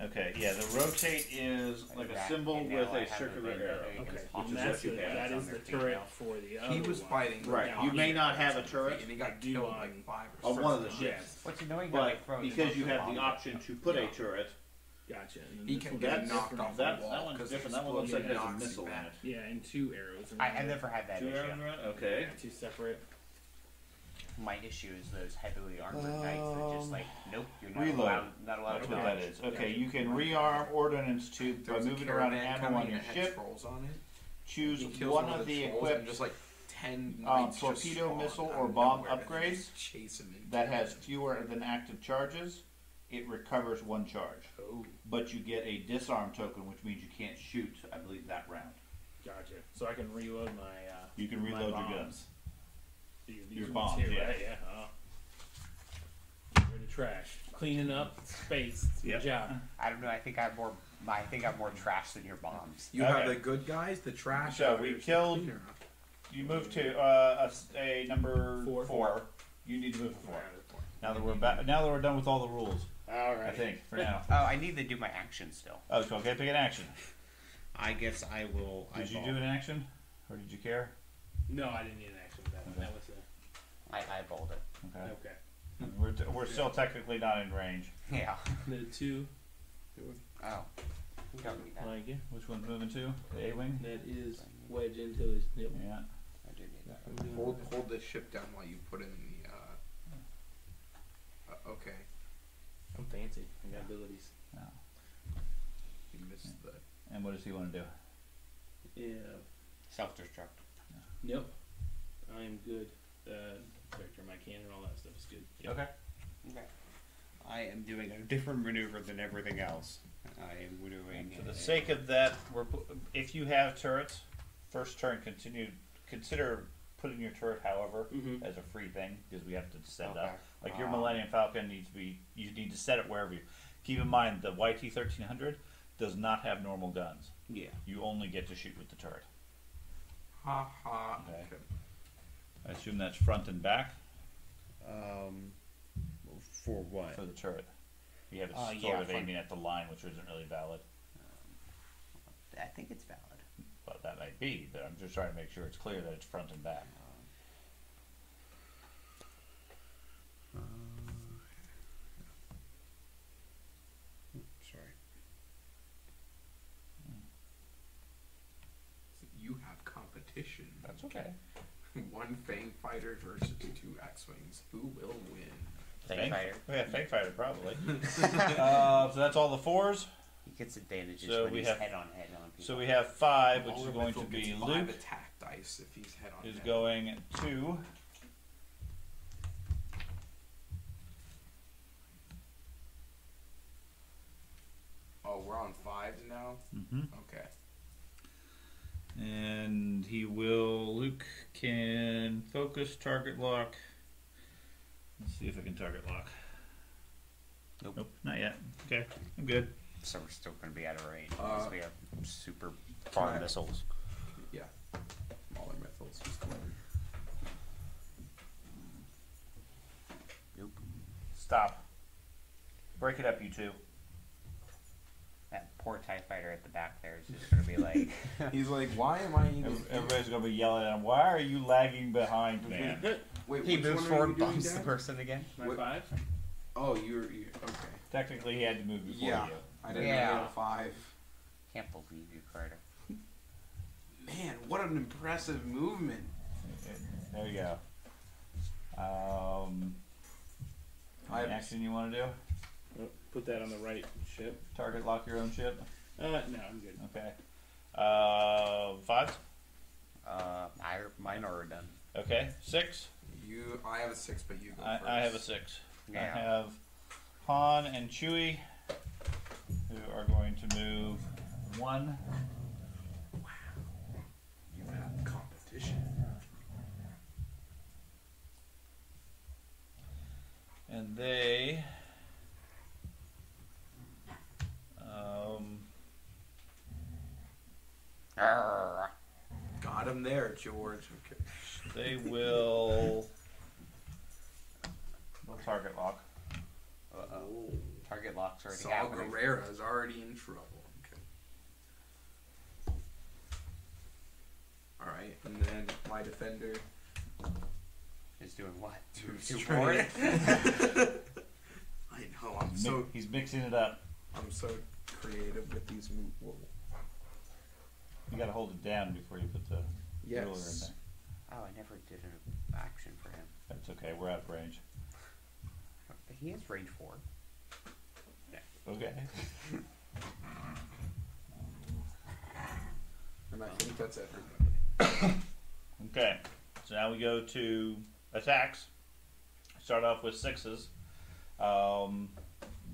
S1: Okay, yeah, the rotate is like a symbol
S5: and
S1: with a circular
S5: vendor
S1: arrow.
S2: Okay,
S5: pop
S2: and
S1: is
S2: that's
S1: what
S2: the,
S1: you have.
S2: that
S5: on
S2: the turret for the other
S3: He was
S2: one.
S3: fighting.
S1: Right,
S2: down
S1: you may not have a turret
S3: and he got
S2: do
S3: killed
S2: on-
S3: like five or
S1: on one of the ships.
S5: What's annoying about
S1: But
S5: like throwing
S1: because you have the option to put a turret,
S2: gotcha. And then
S3: He
S2: this
S3: kept
S2: one-
S3: getting
S1: that's
S3: knocked
S1: different.
S3: off
S1: That,
S3: the wall
S1: that one's
S3: 'cause
S1: different. That one looks like it has a missile
S3: you
S1: in it.
S2: Yeah, and two arrows.
S5: I, I
S2: around it.
S5: never had that
S1: Two
S5: issue.
S1: arrows around? Okay.
S2: Yeah, two separate.
S5: My issue is those heavily armored knights that just like, nope, you're not
S1: Reload.
S5: allowed, not allowed
S1: That's
S5: to
S1: what
S5: dodge.
S1: that is. Okay, you can rearm ordnance to by
S3: There's a
S1: moving around
S3: caravan
S1: ammo
S3: coming
S1: on your
S3: that had
S1: ship.
S3: Trolls on it.
S1: Choose
S3: He kills
S1: one of the
S3: trolls and
S1: equipped
S3: just like ten
S1: um,
S3: knights just
S1: torpedo,
S3: spawn
S1: missile,
S3: out
S1: or
S3: of
S1: bomb
S3: nowhere and they
S1: upgrades
S3: just chase him and
S1: that
S3: kill
S1: has
S3: him.
S1: fewer than active charges. It recovers one charge,
S2: Oh,
S1: but you get a disarm token, which means you can't shoot. I believe that round.
S2: gotcha. So I can reload my. Uh,
S1: You can
S2: my
S1: reload your
S2: bombs.
S1: guns.
S2: These, these
S1: Your
S2: ones
S1: bombs,
S2: here,
S1: yeah.
S2: right? Yeah. Oh. Get rid of trash. Cleaning up space. It's
S1: Yep.
S2: Good job.
S5: I don't know. I think I have more. I think I have more trash than your bombs.
S3: You
S1: Okay.
S3: have the good guys, the trash.
S1: So we
S3: here, the
S1: killed-
S3: cleaner.
S1: You move to uh, a s- a, number
S2: Four.
S1: four. You need to move to four.
S2: Four.
S1: Now that we're back, now that we're done with all the rules,
S2: All
S1: I
S2: right.
S1: think for now. <laughs>
S5: Oh, I need to do my action still.
S1: Oh, so okay, pick an action.
S5: I guess I will.
S1: Did you
S5: eyeball.
S1: do an action, or did you care?
S2: No, I didn't need an action with that one.
S1: Okay.
S2: That was a.
S5: I eyeballed it.
S1: Okay.
S2: Okay.
S1: We're, t- we're still technically not in range. <laughs>
S5: Yeah.
S2: The two.
S5: Oh. You don't that.
S2: Like it.
S1: Which one's moving to? The A wing?
S2: That is wedge into his. Yep.
S1: Yeah.
S5: I do need that.
S2: I'm doing
S3: Hold
S2: that.
S3: hold this ship down while you put in the. Uh, uh, okay,
S2: I'm fancy. I got
S1: Yeah.
S2: abilities.
S3: you missed the.
S1: And what does he want to do?
S2: Yeah.
S5: Self destruct.
S2: Nope. I am good. Uh, vector my cannon, all that stuff is good. Yep.
S1: Okay.
S5: Okay. I am doing a different maneuver than everything else. I am doing.
S1: For the
S5: a-
S1: sake of that, we're, pu- if you have turrets, first turn continue. Consider putting your turret, however,
S2: Mm-hmm.
S1: as a free thing because we have to set it
S5: Okay.
S1: up. Like your
S5: Um,
S1: Millennium Falcon needs to be. You need to set it wherever you. Keep in mind the YT thirteen hundred does not have normal guns.
S5: Yeah.
S1: You only get to shoot with the turret.
S3: Ha ha.
S1: Okay.
S3: Okay.
S1: I assume that's front and back
S5: Um. For what?
S1: for the turret. You have it
S5: Uh,
S1: sort
S5: yeah,
S1: of
S5: front-
S1: aiming at the line, which isn't really valid.
S5: I think it's valid.
S1: But that might be. But I'm just trying to make sure it's clear that it's front and back.
S5: Sorry.
S3: You have competition.
S1: That's okay.
S3: One Fang fighter versus two X Wings. Who will win?
S5: Tank fighter.
S1: Yeah, fake fighter probably. <laughs> uh, so that's all the fours.
S5: He gets advantages
S1: So
S5: when
S1: we
S5: he's
S1: have-
S5: head on head on people.
S1: So we have five, which
S3: Mauler
S1: is going to be
S3: gets
S1: Luke.
S3: Five attack dice if he's head on
S1: Is
S3: head.
S1: going to
S3: Oh, we're on fives now.
S1: Mhm.
S3: Okay.
S1: And he will. Luke can focus target lock. Let's see if I can target lock.
S5: Nope.
S1: Nope, not yet. Okay, I'm good.
S5: So we're still going to be out of range
S3: Uh,
S5: because we have super far
S3: I-
S5: missiles.
S3: Yeah. Smaller missiles. Just come in.
S5: Nope.
S1: Stop. Break it up, you two.
S5: That
S4: poor Tie Fighter at the back there is just gonna be like, <laughs>
S3: He's like, why am I even?
S1: Everybody's gonna be yelling at him. Why are you lagging behind, man?
S3: Wait,
S4: he moves forward,
S3: you
S4: bumps the person again.
S2: My
S3: What-
S2: five?
S3: Oh, you're, you okay.
S1: Technically, he had to move before
S3: Yeah.
S1: you.
S3: I didn't
S4: Yeah.
S3: know you had a five.
S4: Can't believe you, Carter.
S3: Man, what an impressive movement.
S1: There you go. Um,
S3: I
S1: any
S3: have-
S1: action you want to do?
S2: Put that on the right ship.
S1: Target lock your own ship.
S2: Uh, no, I'm good.
S1: Okay. Uh, five.
S4: Uh, I mine are done.
S1: Okay. Six.
S3: You, I have a six, but you go
S1: I,
S3: first.
S1: I have a six. I
S4: Yeah.
S1: have Han and Chewie, who are going to move one.
S3: You have competition.
S1: and they um,
S4: Arrgh.
S3: Got him there, George. Okay.
S1: they will they'll target lock.
S4: Uh-oh. Target lock's already
S3: Saw
S4: happening.
S3: Gerrera is already in trouble. Okay. All right, and then my defender.
S4: Is doing what? <laughs>
S3: Two
S4: Two
S3: straight. <laughs> I know. I'm so
S1: he's mixing it up.
S3: I'm so creative with these moves. Whoa.
S1: You got to hold it down before you put the ruler in
S3: Yes.
S1: there.
S4: Oh, I never did an action for him.
S1: That's okay. We're out of range.
S4: But he has range four.
S1: Okay.
S3: And I think that's everybody.
S1: Okay. So now we go to attacks. Start off with sixes. Um,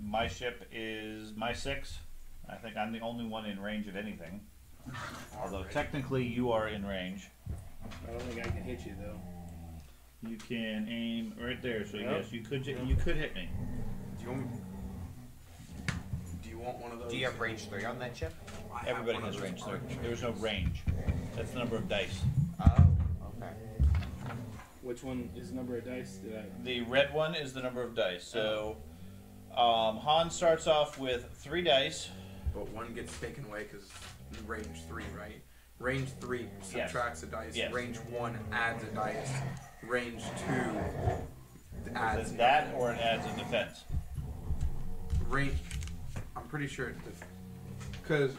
S1: my ship is my six. I think I'm the only one in range of anything. Although technically you are in range.
S2: I don't think I can hit you though.
S1: You can aim right there. So
S2: Yep.
S1: yes, you could you could hit me.
S3: Do you want? me- Do you want one of those?
S4: Do you have range three on that chip?
S3: I have
S1: Everybody
S3: one of
S1: has
S3: those
S1: range. There,
S3: archers.
S1: there is no range. That's the number of dice.
S4: Oh, okay.
S2: Which one is the number of dice? Did I?
S1: The red one is the number of dice. So um, Han starts off with three dice.
S3: But one gets taken away because range three, right? Range three
S1: Yes.
S3: subtracts a dice.
S1: Yes.
S3: Range one adds a dice. Range two adds
S1: Is it that or it adds a defense?
S3: range. I'm pretty sure it because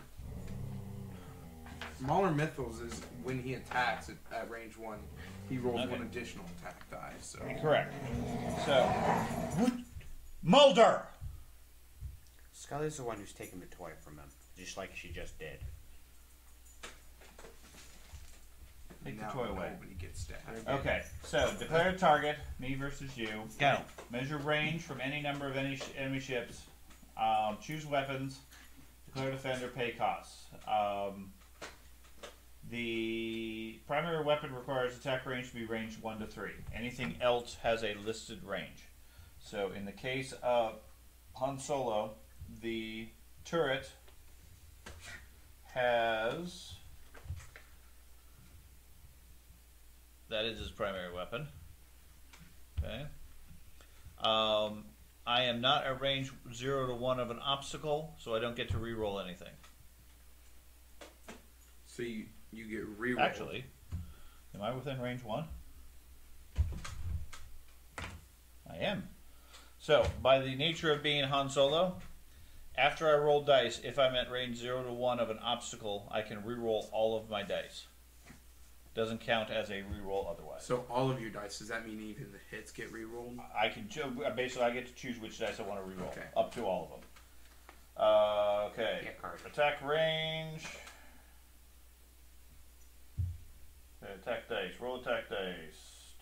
S3: Mauler Mithel is when he attacks at, at range one, he rolls
S1: Okay.
S3: one additional attack die. So
S1: Correct. So, Mulder.
S4: Scully's the one who's taking the toy from him, just like she just did.
S1: Take the
S3: now
S1: toy away.
S3: Nobody gets stabbed.
S1: Okay, so declare a target, me versus you.
S4: Go.
S1: Measure range from any number of any sh- enemy ships. Um, choose weapons. Declare defender. Pay costs. Um, the primary weapon requires attack range to be ranged one to three. Anything else has a listed range. So in the case of Han Solo, the turret has. That is his primary weapon. Okay. Um, I am not at range zero to one of an obstacle, so I don't get to re-roll anything.
S3: So you you get reroll.
S1: Actually, am I within range one? I am. So, by the nature of being Han Solo, after I roll dice, if I'm at range zero to one of an obstacle, I can re-roll all of my dice. Doesn't count as a re-roll otherwise.
S3: So all of your dice. Does that mean even the hits get rerolled?
S1: I can cho- basically I get to choose which dice I want to re-roll,
S3: Okay.
S1: up to all of them. Uh, okay.
S4: Card.
S1: Attack range. Okay, attack dice. Roll attack dice.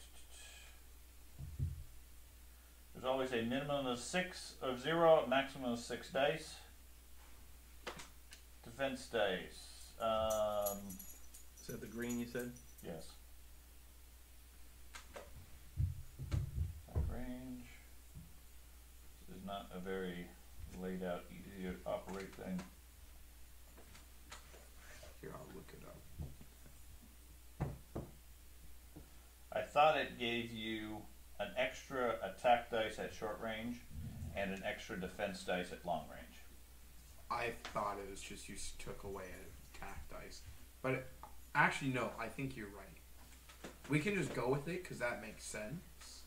S1: There's always a minimum of six of zero, maximum of six dice. Defense dice. Um,
S2: Is that the green you said?
S1: yes. Attack range. This is not a very laid out, easy to operate thing.
S3: Here, I'll look it up.
S1: I thought it gave you an extra attack dice at short range and an extra defense dice at long range.
S3: I thought it was just you took away a attack dice, but it, actually no. I think you're right. We can just go with it because that makes sense.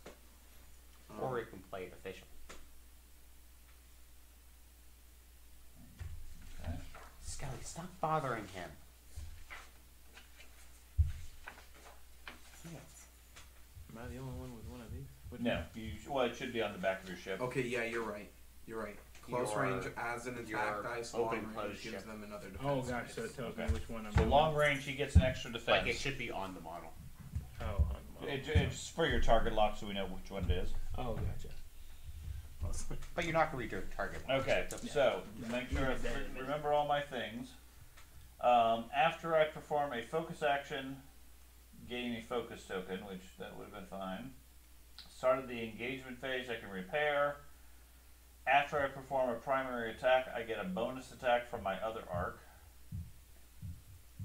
S3: Um,
S4: Or we can play it official.
S1: Okay.
S4: Skelly, stop bothering him.
S2: Am I the only one with one of these? What-
S1: No, you, well, it should be on the back of your ship.
S3: okay, yeah, you're right. You're right. Close
S4: Your-
S3: range as an attack
S4: your
S3: dice.
S4: open,
S3: long range
S4: closed
S3: gives
S4: ship.
S3: them another defense.
S2: Oh gosh, so it tells
S1: Okay.
S2: me which one I'm
S1: So
S2: doing.
S1: long range, he gets an extra defense.
S4: Like it should be on the model.
S2: Oh, on the model.
S1: It, it's for your target lock, so we know which one it is.
S2: oh, gotcha.
S4: But you're not gonna read your target. one,
S1: Okay,
S4: so it's
S1: so make sure I re- remember all my things. Um, after I perform a focus action, gain a focus token, which that would have been fine. Started the engagement phase, I can repair. After I perform a primary attack, I get a bonus attack from my other arc.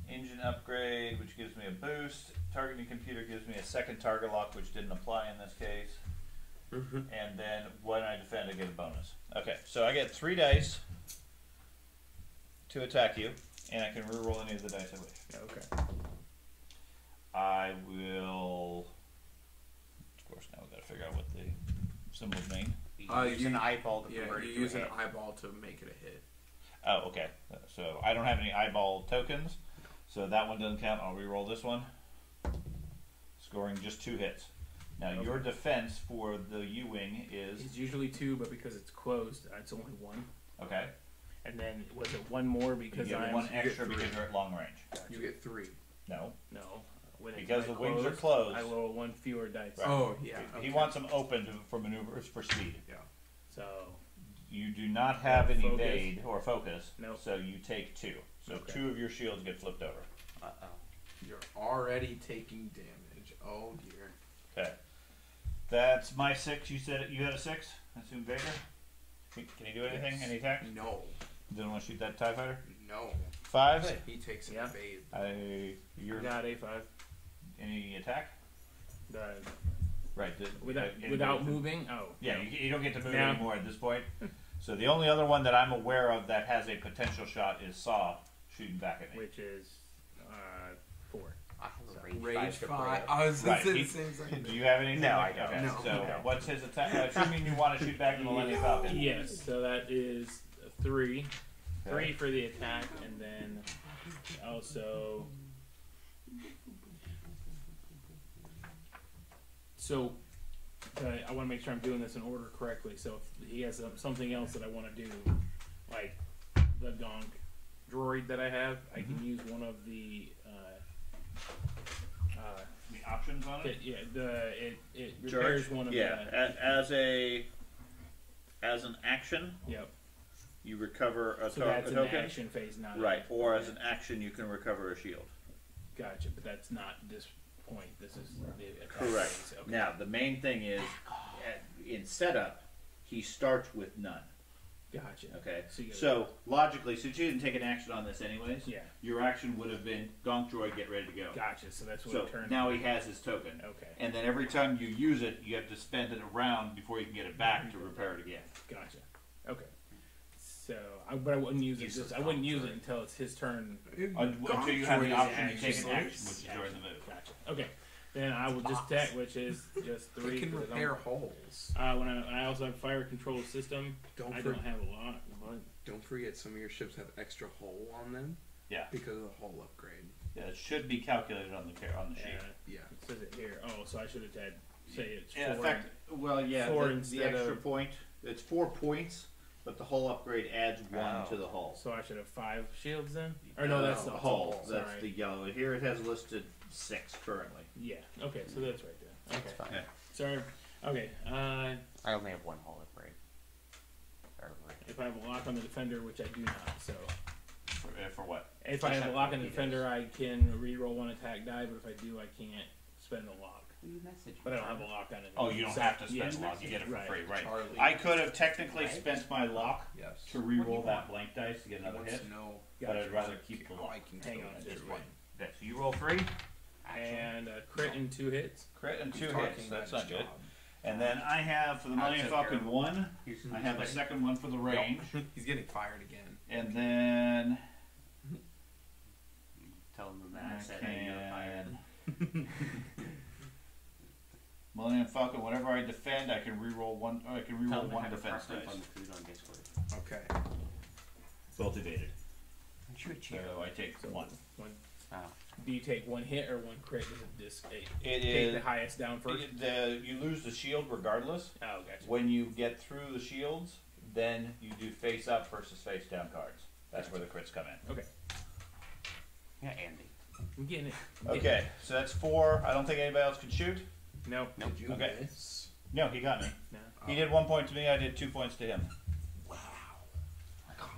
S1: Engine upgrade, which gives me a boost. Targeting computer gives me a second target lock, which didn't apply in this case. Mm-hmm. And then when I defend, I get a bonus. Okay, so I get three dice to attack you, and I can reroll any of the dice I wish.
S2: Okay.
S1: I will. Of course, now we got to figure out what the symbols mean.
S4: You
S3: Uh,
S4: use
S3: you-
S4: an eyeball to
S3: Yeah,
S4: convert
S3: you
S4: it to
S3: use an
S4: hit.
S3: eyeball to make it a hit.
S1: Oh, okay. So I don't have any eyeball tokens, so that one doesn't count. I'll re-roll this one. Scoring just two hits. Now your defense for the U wing is
S2: It's usually two, but because it's closed, it's only one.
S1: okay.
S2: And then was it one more
S1: You
S2: because
S1: get
S2: I'm
S1: one
S3: get
S1: extra
S3: three.
S1: because you're at long range.
S3: You get three.
S1: No,
S2: no when it's
S1: because the
S2: my
S1: wings are
S2: closed,
S1: closed.
S2: I roll one fewer dice.
S1: Right.
S3: Oh yeah.
S1: He
S3: okay.
S1: wants them open to, for maneuvers for speed.
S3: Yeah.
S2: So
S1: You do not have an
S2: Focus.
S1: evade or focus,
S2: Nope.
S1: so you take two. So
S2: Okay.
S1: two of your shields get flipped over.
S4: Uh oh.
S3: You're already taking damage. Oh dear.
S1: Okay. That's my six. You said you had a six. I assume Vader. Can can he do anything?
S3: Yes.
S1: Any attack?
S3: No.
S1: Didn't want to shoot that Tie Fighter.
S3: No.
S1: Five.
S3: He takes an
S2: Yeah.
S3: evade.
S1: I. You're
S2: got a five.
S1: Any attack?
S2: The,
S1: Right. the-
S2: without
S1: you-
S2: without moving. Oh
S1: Yeah,
S2: no.
S1: you, you don't get to move
S2: No.
S1: anymore at this point. <laughs> So the only other one that I'm aware of that has a potential shot is Saw shooting back at me.
S2: which is uh, four.
S4: I have a rage,
S3: Rage
S4: five
S3: five. I was
S1: Right, he-
S3: say the same thing.
S1: Do you have anything?
S4: No, I don't.
S1: Okay,
S3: No.
S1: So
S3: No.
S1: what's his attack? Uh, Assuming you want to shoot back the Millennium Falcon.
S2: Yes, so that is three.
S1: Okay.
S2: Three for the attack, and then also. So, uh, I want to make sure I'm doing this in order correctly. So, if he has something else that I want to do, like the Gonk droid that I have, I can use one of the. Uh, uh,
S1: The options on
S2: it, yeah, the it, it repairs one of
S1: yeah,
S2: the.
S1: a- as a as an action,
S2: Yep.
S1: you recover a,
S2: So
S1: to-
S2: that's
S1: a
S2: an
S1: token.
S2: action phase, not
S1: Right, or as an action, you can recover a shield.
S2: Gotcha, but that's not this point. This is the attack
S1: Correct.
S2: phase, okay.
S1: Now, the main thing is, at, in setup, he starts with none.
S2: Gotcha.
S1: Okay,
S2: So you
S1: so logically, since you didn't take an action on this anyways,
S2: Yeah.
S1: your action would have been Gonk Droid, get ready to go.
S2: Gotcha. So that's what
S1: So
S2: it turns.
S1: now he has his token,
S2: Okay.
S1: and then every time you use it, you have to spend it around before you can get it back to mm-hmm. repair it again.
S2: Gotcha. Okay. So, I, but I wouldn't use it. Just I wouldn't use it until it's his turn.
S1: Un- Until you have the option to take an action, which is during the move.
S2: Gotcha. Okay. Then I will just attack, which is just three.
S3: He can
S2: 'cause I don't-
S3: repair holes.
S2: Uh, when I, I also have fire control system.
S3: Don't
S2: I
S3: for-
S2: don't have a lot, but
S3: Don't forget some of your ships have extra hull on them.
S1: Yeah.
S3: Because of the hull upgrade.
S1: Yeah, it should be calculated on the ca- on the sheet.
S2: uh,
S3: Yeah.
S2: it says it here. Oh, so I should have had say it's
S1: In
S2: four.
S1: effect, well, yeah,
S2: four
S1: the, the extra
S2: of-
S1: point, it's four points, but the hull upgrade adds one
S4: Oh.
S1: to the hull.
S2: So I should have five shields then? Or no, that's
S1: the
S2: the
S1: hull.
S2: hull.
S1: That's
S2: Sorry.
S1: the yellow. Here it has listed six currently.
S2: Yeah. Okay, so that's right there. Okay.
S4: That's fine.
S1: Yeah.
S2: Sorry. Okay. Uh,
S4: I only have one hole upgrade. Or
S2: if I have a lock on the defender, which I do not, so
S1: For, uh, for what?
S2: if I
S1: Just
S2: have a lock on the
S1: repeat
S2: defender, I can re-roll one attack die. But if I do, I can't spend the lock.
S4: You message
S2: But I don't have a lock on it.
S1: Oh, you don't
S2: So-
S1: have to spend
S2: yeah,
S1: a lock. You get it for
S2: right.
S1: free, right?
S3: Charlie.
S1: I could have technically
S4: Right.
S1: spent my lock
S3: Yes.
S1: to re-roll that blank dice to get another hit,
S3: to know
S1: but I'd rather keep the
S3: how I
S1: lock
S3: can
S2: Hang on
S3: that
S2: to
S1: this
S2: it.
S1: way. So you roll three,
S2: And a crit and two hits.
S1: crit and two hits. That's not good. And then I have for the
S4: That's
S1: Millennium Falcon one. I have a second one for the range. <laughs>
S3: He's getting fired again.
S1: And then
S5: Tell them that I
S1: I
S5: said I notified.
S1: can. <laughs> Millennium Falcon. Whenever I defend, I can reroll one. I can
S5: Tell
S1: reroll
S5: them to
S1: one
S5: have a
S1: defense
S5: preference
S1: dice.
S5: on the food on Discord.
S3: Okay.
S1: Cultivated.
S5: Aren't you a cheater?
S1: So I take one.
S2: One,
S5: Oh.
S2: do you take one hit or one crit? Does it just it,
S1: It
S2: take
S1: is.
S2: the highest down first?
S1: it- the, you lose the shield regardless.
S2: oh, gotcha.
S1: When you get through the shields, then you do face up versus face down cards. That's where the crits come in.
S2: Okay,
S5: Yeah, Andy.
S2: I'm getting it. I'm getting
S1: Okay, so that's four. I don't think anybody else can shoot.
S2: it. No,
S5: Nope.
S3: Did you
S1: Okay.
S3: miss?
S1: No, he got me.
S2: no.
S1: He did one point to me. I did two points to him.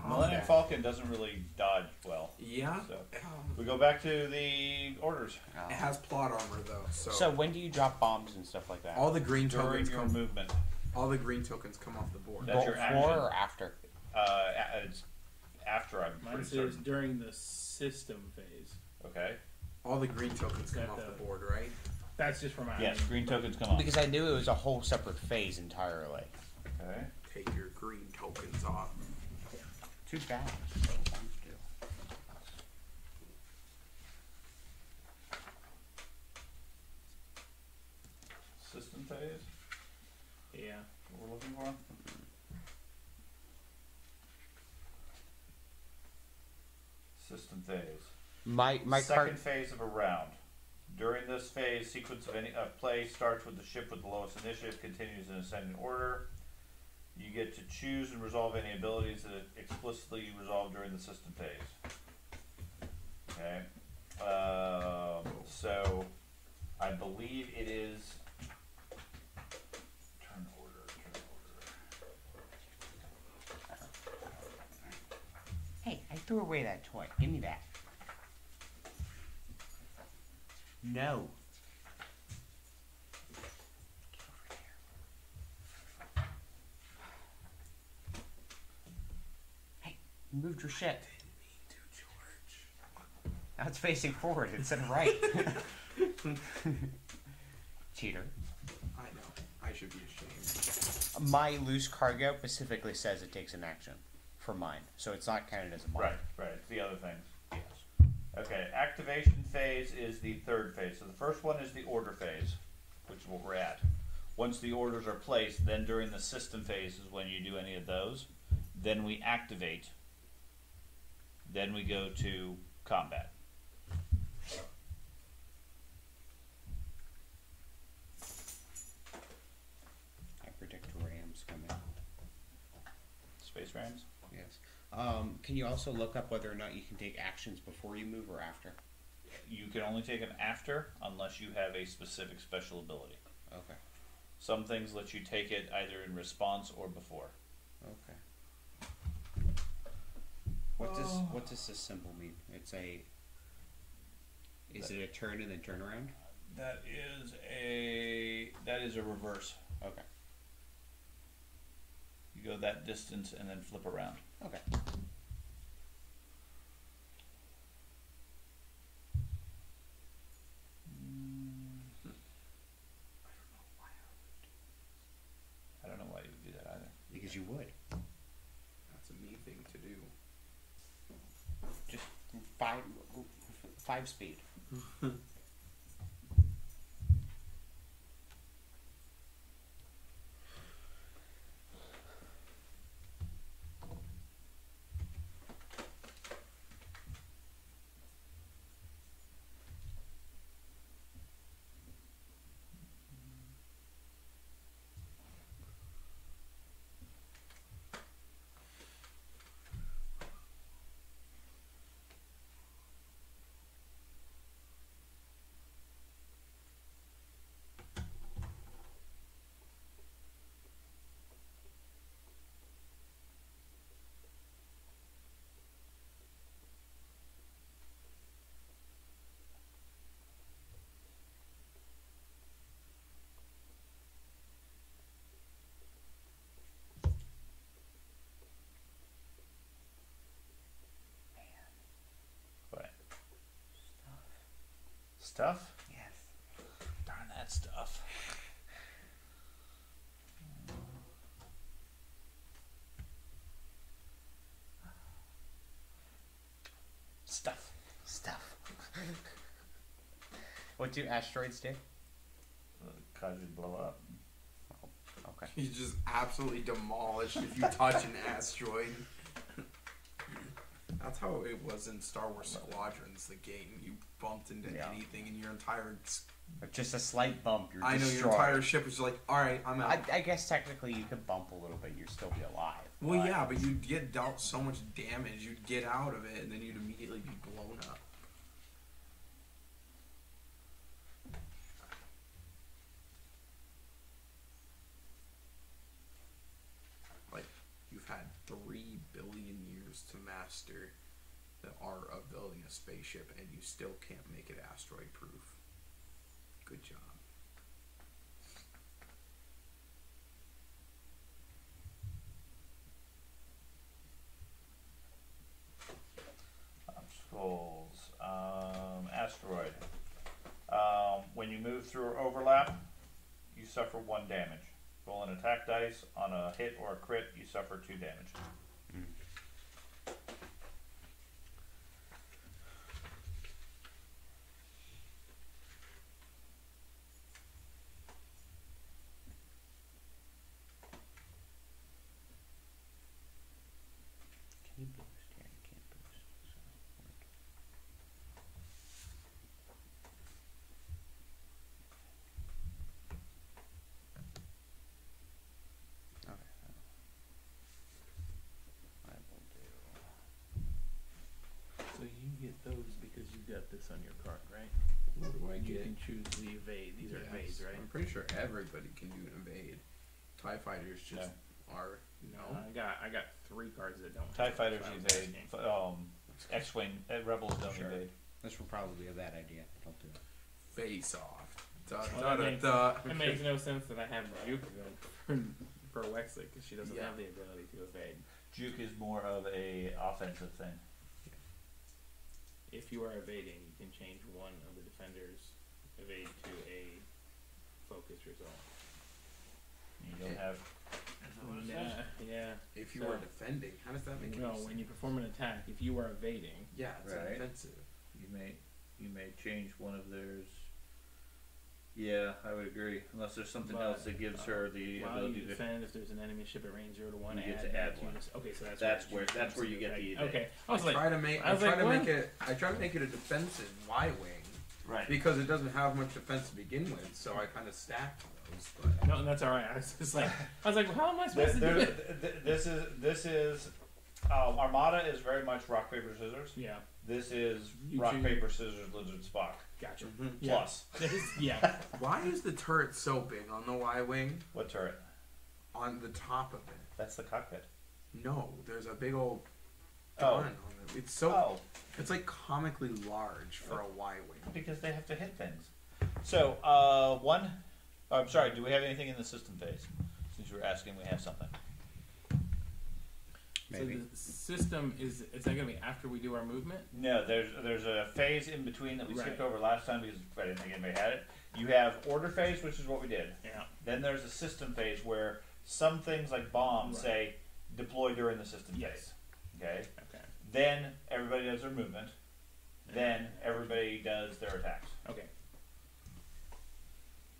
S3: Calm
S1: Millennium
S3: down.
S1: Falcon doesn't really dodge well.
S3: Yeah.
S1: So
S3: Um,
S1: we go back to the orders
S5: Oh.
S3: it has plot armor though, so,
S5: So when do you drop bombs and stuff like that?
S3: all the green
S1: during
S3: tokens
S1: your
S3: come.
S1: movement.
S3: All the green tokens come off the board.
S1: That's your
S5: Before
S1: action.
S5: or after?
S1: Uh, a- it's after I'm
S2: Mine
S1: pretty
S2: says
S1: certain.
S2: during the system phase.
S1: Okay.
S3: All the green tokens come
S2: Got
S3: off
S2: the-
S3: the board, right?
S2: That's just for my.
S1: Yes, green tokens come on.
S5: Because I knew it was a whole separate phase entirely.
S1: Okay.
S3: Take your green tokens off.
S5: Too bad.
S1: System phase.
S2: Yeah.
S1: What we're looking for. System phase.
S5: My my
S1: Second
S5: card.
S1: phase of a round. During this phase, sequence of any of play starts with the ship with the lowest initiative, continues in ascending order. You get to choose and resolve any abilities that explicitly you resolve during the system phase. Okay. Um, so, I believe it is. Turn order. Turn order.
S5: Hey, I threw away that toy. Give me that. No. Hey, you moved your shit. Now it's facing forward instead of right. <laughs> Cheater.
S3: I know. I should be ashamed.
S5: My loose cargo specifically says it takes an action for mine, so it's not counted as a mod.
S1: Right, right. It's the other things. Yes. Okay, activation phase is the third phase. So the first one is the order phase, which is what we're at. Once the orders are placed, then during the system phase is when you do any of those. Then we activate. Then we go to combat.
S5: I predict rams coming.
S1: Space rams.
S5: Yes. Um, can you also look up whether or not you can take actions before you move or after?
S1: You can only take an after unless you have a specific special ability.
S5: Okay.
S1: Some things let you take it either in response or before.
S5: Okay. What does oh. what does this symbol mean? It's a. Is it a turn and then turn around?
S1: That is a that is a reverse.
S5: Okay.
S1: You go that distance and then flip around.
S5: Okay.
S1: I don't know why you would do that either.
S5: Because you would.
S3: That's a me thing to do.
S5: Just five five speed. <laughs>
S1: Stuff?
S5: Yes.
S1: Darn that stuff. Stuff. Stuff. <laughs>
S4: what do asteroids do?
S1: Cause you blow up.
S4: Oh, okay.
S3: You just absolutely demolish if you touch an <laughs> asteroid. That's how it was in Star Wars Squadrons, the game. You bumped into
S4: Yeah.
S3: anything, and your entire
S4: Just a slight bump. You're
S3: I know your entire ship was like, all right, I'm out.
S4: I, I guess technically you could bump a little bit. You'd still be alive.
S3: well,
S4: but-
S3: yeah, but you'd get dealt so much damage, you'd get out of it, and then you'd immediately be blown up. Like, you've had three billion years to master the art of building a spaceship, and you still can't make it asteroid proof. Good job.
S1: Obstacles. Um, asteroid. Um, when you move through or overlap, you suffer one damage. Roll an attack dice. On a hit or a crit, you suffer two damage.
S4: Can you boost? Yeah, you can't boost. So, like, okay. I will do.
S2: So you get those because you got this on your card, right?
S3: What do I
S2: You
S3: get?
S2: can choose the evade. These are evades, right?
S3: I'm pretty sure everybody can do an evade. Tie fighters just are no.
S2: I got I got three cards that don't.
S1: TIE fighters
S2: so
S1: evade. F- Um, X-wing uh, rebels don't
S4: Sure.
S1: evade.
S4: This will probably be a bad idea. Don't do it.
S3: Face off. Da,
S2: Well,
S3: da,
S2: that,
S3: da,
S2: makes,
S3: da.
S2: it makes no sense that I have Juke for for Wexley because she doesn't
S3: Yeah.
S2: have the ability to evade.
S1: Juke is more of a offensive thing.
S2: If you are evading, you can change one of the defenders evade to a focus result.
S1: You don't
S3: Okay.
S1: have.
S2: Yeah, yeah.
S3: If you
S2: So-
S3: are defending, how does that make sense?
S2: No,
S3: any
S2: when you perform an attack, if you are evading,
S3: Yeah, it's
S1: Right.
S3: offensive.
S1: You may you may change one of theirs. Yeah, I would agree. Unless there's something
S2: But,
S1: else that gives
S2: uh,
S1: her the
S2: while
S1: ability
S2: you
S1: to.
S2: defend, if there's an enemy ship at range zero to one,
S1: You get
S2: add
S1: to
S2: that
S1: add
S2: to
S1: one.
S2: this- Okay, so that's
S1: That's
S2: where,
S1: where- that's where you get the evade.
S2: Okay, I was
S3: I
S2: like,
S3: try to make.
S2: I
S3: I,
S2: was
S3: try
S2: like,
S3: to
S2: what?
S3: make it. I try to make it a defensive Y wing
S1: Right.
S3: because it doesn't have much defense to begin with. So I kind of stacked those. But
S2: no, that's all right. I was just like, I was like, well, how am I supposed to do
S1: There-
S2: it?
S1: th- th- this is this is um, Armada is very much rock paper scissors.
S2: Yeah,
S1: This is
S2: You
S1: rock
S2: choose-
S1: paper scissors lizard Spock
S2: gotcha.
S3: Mhm.
S2: Yeah.
S1: plus <laughs> <laughs>
S2: yeah,
S3: why is the turret so big on the Y wing?
S1: what turret?
S3: On the top of it.
S1: That's the cockpit.
S3: No, there's a big old
S1: Oh.
S3: gun on. It's so.
S1: Oh,
S3: It's like comically large for a Y wing.
S1: because they have to hit things. So uh, one. oh, I'm sorry. Do we have anything in the system phase? Since you were asking, we have something.
S4: Maybe.
S2: So the system is is that gonna be after we do our movement?
S1: No, there's there's a phase in between that we skipped over last time because I didn't think anybody had it. You have order phase, which is what we did.
S2: Yeah.
S1: Then there's a system phase where some things like bombs
S2: Right.
S1: say deploy during the system
S2: Yes.
S1: phase. Okay.
S2: Okay.
S1: Then everybody does their movement. Then everybody does their attacks.
S2: Okay.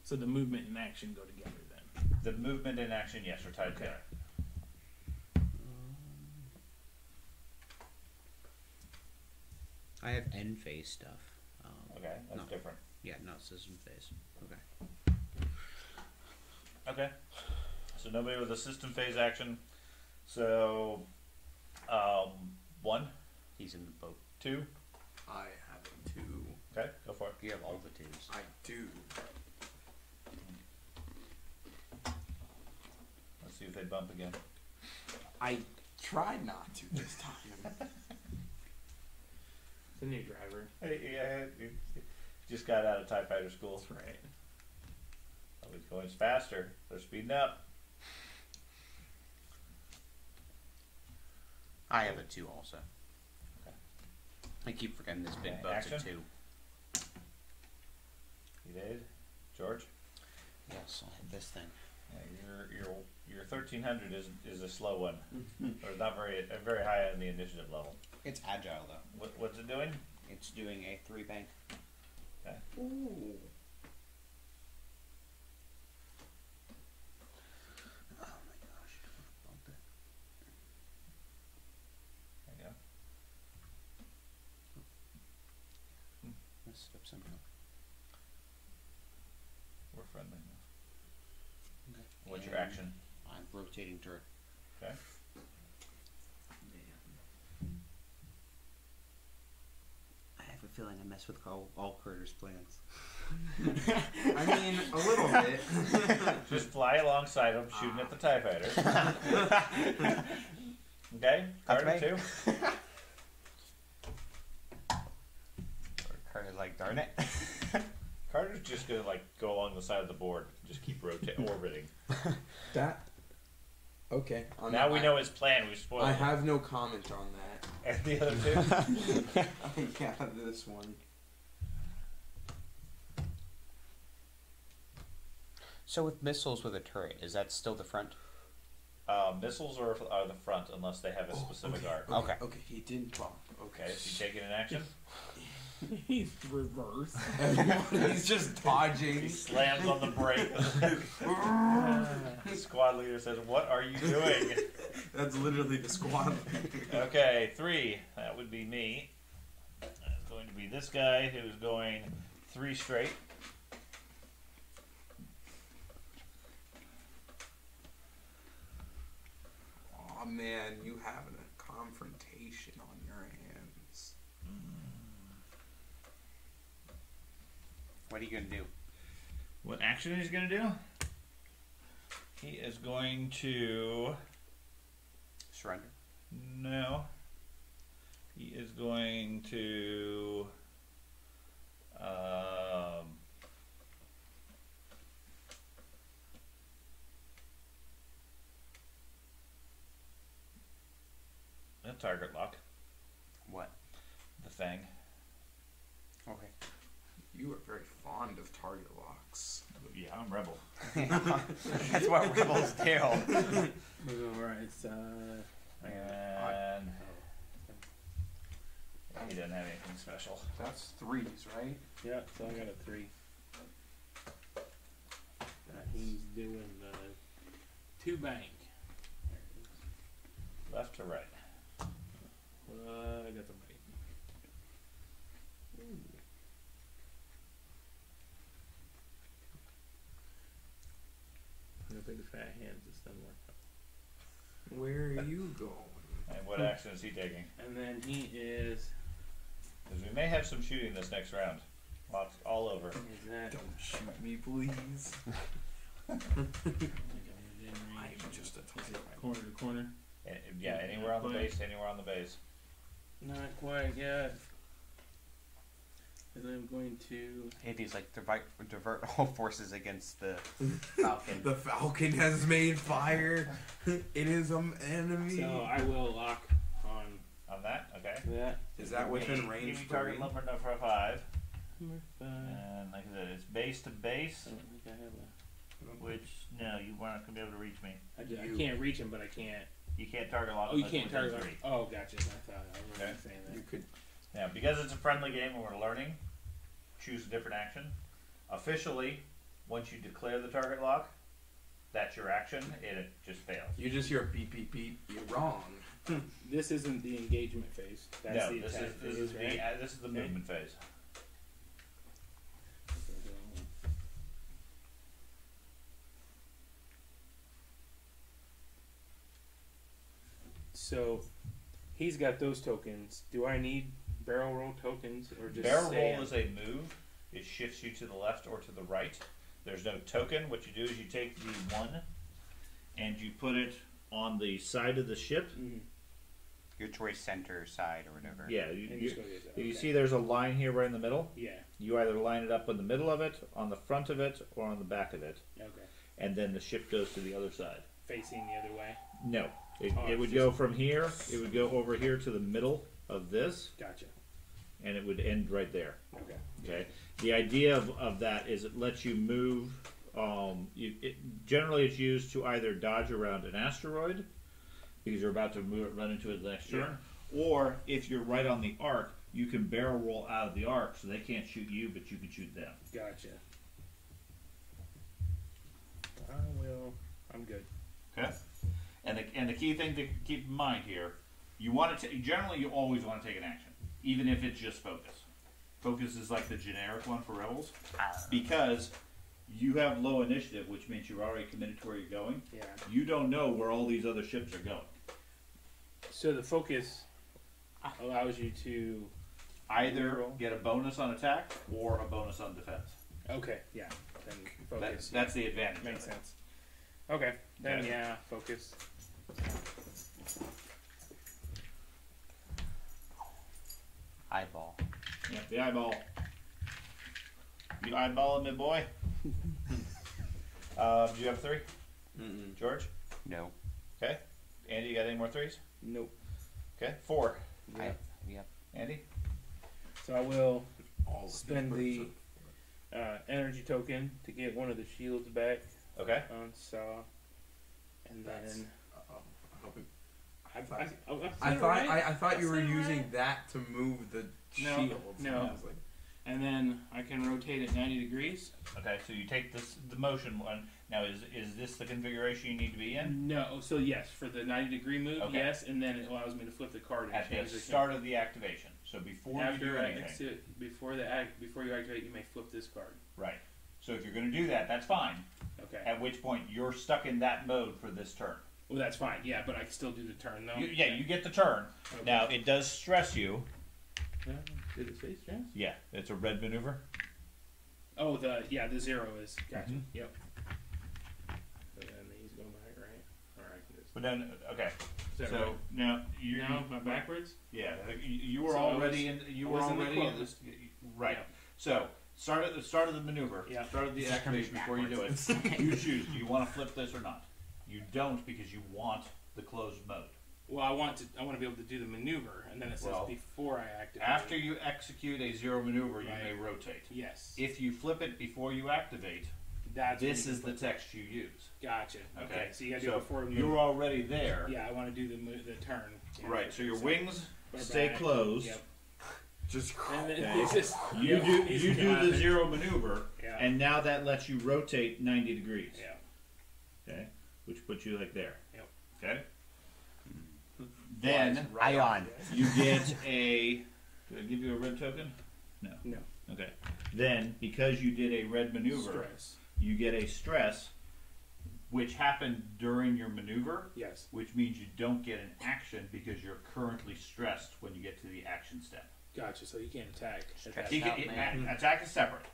S2: So the movement and action go together then.
S1: The movement and action, yes, are tied
S2: Okay.
S1: together.
S4: I have end phase stuff. Um,
S1: Okay, that's
S4: No.
S1: different.
S4: Yeah, not system phase. Okay.
S1: Okay. So nobody with a system phase action. So um, one,
S4: He's in the boat.
S1: two.
S3: I have a two.
S1: Okay, go for it.
S4: You have all the twos.
S3: I do.
S1: Let's see if they bump again.
S3: I tried not to this time. <laughs>
S2: It's a new driver.
S1: Hey, yeah, you just got out of Tie Fighter school.
S2: That's right.
S1: Oh, he's going faster. They're speeding up.
S4: I have a two also.
S1: Okay.
S4: I keep forgetting this big
S1: Okay,
S4: boat's a two.
S1: You did, George.
S4: Yes, I have this thing.
S1: Yeah, your your your thirteen hundred is is a slow one, <laughs> or not very uh, very high on the initiative level.
S4: It's agile though.
S1: What, what's it doing?
S4: It's doing a three bank.
S3: Ooh.
S4: Oh my gosh. Bumped it.
S1: There you go.
S4: Messed up somehow.
S1: We're friendly now.
S4: Okay.
S1: What's your
S4: And
S1: action?
S4: I'm rotating turret.
S1: Okay.
S4: I have a feeling I mess with all, all Carter's plans. <laughs>
S3: I mean, a little bit. <laughs>
S1: Just fly alongside him, shooting at the TIE fighter. <laughs> okay?
S4: That's
S1: Carter,
S4: me.
S1: two.
S4: Carter's like, darn it. <laughs>
S1: Carter's just gonna like go along the side of the board, just keep rotating, orbiting. <laughs>
S3: that. Okay. on
S1: now
S3: that,
S1: we
S3: I-
S1: know his plan. We spoiled.
S3: I
S1: it.
S3: have no comment on that.
S1: And the other two. <laughs>
S3: yeah, this one.
S4: So with missiles with a turret, is that still the front?
S1: Uh, missiles are, are the front unless they have a specific
S3: okay,
S1: arc.
S4: Okay.
S3: Okay, he didn't bump. Okay.
S1: Okay, so you taking an action? <laughs>
S2: He's reverse. <laughs>
S3: He's just dodging.
S1: He slams on the brake. the <laughs> squad leader says, "What are you doing?"
S3: That's literally the squad.
S1: Okay, three. That would be me. That's going to be this guy who's going three straight.
S3: oh man, you have a confrontation on your hands.
S4: What are you gonna do?
S1: What action he's going to do? He is going to.
S4: Surrender.
S1: No. He is going to. Um, a target lock.
S4: What?
S1: The Fang.
S4: Okay.
S3: You are very fond of target locks.
S1: Yeah, I'm Rebel. <laughs> <laughs>
S4: That's what rebels do.
S2: Alright, so. I got it.
S1: And he doesn't have anything special.
S3: That's threes, right?
S2: Yeah, so I got a three. Uh, he's doing the two bank. There it is.
S1: Left to right.
S2: Uh, I got the right. Ooh. The big fat hands just doesn't work out.
S3: Where are you going?
S1: And what action is he taking?
S2: And then he is.
S1: Because we may have some shooting this next round. Lots all over.
S2: Is that?
S3: Don't shoot me, please. <laughs>
S2: I think I'm in
S3: I'm
S2: range.
S3: just a
S2: Is it corner to corner?
S1: Eh, Yeah, anywhere on the
S2: But-
S1: base, anywhere on the base.
S2: Not quite yet. And I'm going to.
S4: Hades like divert, divert <laughs> all forces against the Falcon. <laughs>
S3: The Falcon has made fire. <laughs> it is an enemy.
S2: So I will lock on
S1: On that, okay.
S2: that.
S3: is that within
S1: Give me
S3: range for
S1: target
S3: me?
S1: number no- for a five.
S2: Number five.
S1: And like I said, it's base to base,
S2: I don't think I have a.
S1: which no, you weren't gonna be able to reach me.
S2: I, ju- I
S3: You-
S2: can't reach him, but I can't.
S1: You can't target lock.
S2: Oh, you can't
S1: within
S2: target.
S1: three.
S2: Oh, gotcha. I thought I remember
S1: Okay.
S2: you saying
S3: You could.
S1: Yeah, because it's a friendly game and we're learning, choose a different action. Officially, once you declare the target lock, that's your action, and it just fails.
S3: You just hear beep beep beep. You're wrong.
S2: This isn't the engagement phase. That's
S1: no,
S2: the
S1: this
S2: attack
S1: is this
S2: phase,
S1: is
S2: right?
S1: the uh, this is the
S2: Okay.
S1: movement phase.
S2: So, he's got those tokens. Do I need barrel roll tokens or just
S1: Barrel
S2: say
S1: roll is a move. It shifts you to the left or to the right. There's no token. What you do is you take the one and you put it on the side of the ship.
S2: Mhm.
S4: Your choice center side or whatever.
S1: Yeah, you, you,
S2: just go get that.
S1: you
S2: Okay.
S1: see there's a line here right in the middle.
S2: Yeah.
S1: You either line it up in the middle of it, on the front of it, or on the back of it,
S2: Okay.
S1: and then the ship goes to the other side.
S2: Facing the other way.
S1: No, it,
S2: Oh,
S1: it would
S2: it's
S1: go from here. It would go over here to the middle of this,
S2: Gotcha.
S1: And it would end right there.
S2: Okay.
S1: Okay. The idea of, of that is it lets you move. Um, you, it, generally, it's used to either dodge around an asteroid because you're about to move, run into it the next turn, or if you're right on the arc, you can barrel roll out of the arc, so they can't shoot you, but you can shoot them.
S2: Gotcha. I will. I'm good.
S1: Okay. And the and the key thing to keep in mind here, you want to generally you always want to take an action, even if it's just focus. Focus is like the generic one for rebels ah. because you have low initiative, which means you're already committed to where you're going.
S2: Yeah.
S1: You don't know where all these other ships are going.
S2: So the focus allows you to.
S1: Either
S2: Roll.
S1: get a bonus on attack or a bonus on defense.
S2: Okay. Yeah. Then
S1: That,
S2: focus.
S1: that's the advantage.
S2: makes sense. Okay. Then
S1: Okay.
S2: yeah, focus.
S4: Eyeball.
S1: Yeah, the eyeball. You eyeballing me, boy? <laughs> uh, do you have three,
S3: Mm-mm.
S1: George?
S4: No.
S1: Okay. Andy, you got any more threes?
S2: Nope.
S1: Okay, four.
S4: I, yep.
S1: Andy?
S2: So I will
S3: All
S2: Spend the- uh, energy token to get one of the shields back
S1: Okay.
S2: on Saw, and
S3: That's-
S2: then
S3: are- uh-oh. I
S2: I,
S3: thought-
S2: I, I,
S3: I thought
S2: right.
S3: I, I thought you were
S2: said it
S3: using that to move the
S2: No,
S3: shields.
S2: no.
S3: And like,
S2: and then I can rotate it ninety degrees.
S1: Okay, so you take this the motion one. Now is is this the configuration you need to be in?
S2: No, so yes, for the ninety degree move,
S1: Okay.
S2: yes, and then it allows me to flip the card
S1: At the
S2: change the
S1: start of the activation. So before you do
S2: After I
S1: anything.
S2: exit, before the act, before you activate, you may flip this card.
S1: Right. So if you're going to do that, that's fine.
S2: Okay.
S1: At which point you're stuck in that mode for this turn.
S2: Well, that's fine. Yeah, but I can still do the turn though.
S1: You, yeah, you get the turn.
S2: Okay.
S1: Now it does stress you.
S2: Yeah, Did it say stress?
S1: Yeah, it's a red maneuver.
S2: Oh, the yeah, the zero is gotcha.
S1: Mhm.
S2: Yep. So then these go back right, or I can just.
S1: But then okay. So
S2: right?
S1: now you
S2: No, not backwards.
S1: Yeah, you, you were
S2: So
S1: already
S2: was-
S1: in. You were
S2: was in the
S1: already in this. Right.
S2: Yeah.
S1: So start at the start of the maneuver.
S2: Yeah.
S1: Start of the
S4: This is gonna be
S1: activation before you do it. you choose. Do you want to flip this or not? You don't because you want the closed mode.
S2: Well, I want to. I want to be able to do the maneuver, and then it says
S1: Well,
S2: before I activate.
S1: After you execute a zero maneuver, you
S2: Right.
S1: may rotate.
S2: Yes.
S1: If you flip it before you activate,
S2: That's when
S1: this
S2: you
S1: is the text you use.
S2: Gotcha. Okay. So you got to
S1: So
S2: do it before we move.
S1: you're already there.
S2: Yeah, I want to do the mo- the turn. Yeah,
S1: Right. So your wings
S2: We're
S1: stay
S2: back.
S1: closed.
S2: Yep. <laughs>
S3: just
S2: And then <laughs> this is
S1: You do you do the zero maneuver,
S2: Yeah.
S1: and now that lets you rotate ninety degrees.
S2: Yeah.
S1: Okay, which puts you like there.
S2: Yep.
S1: Okay. Then right
S4: Ion.
S1: you get <laughs> a. Did I give you a red token? No.
S2: No.
S1: Okay. Then because you did a red maneuver,
S2: Stress.
S1: you get a stress, which happened during your maneuver,
S2: Yes.
S1: which means you don't get an action because you're currently stressed when you get to the action step.
S2: Gotcha. So you can't attack. at that
S1: You
S4: That's
S1: can,
S4: out,
S1: it-
S4: man.
S1: attack is separate.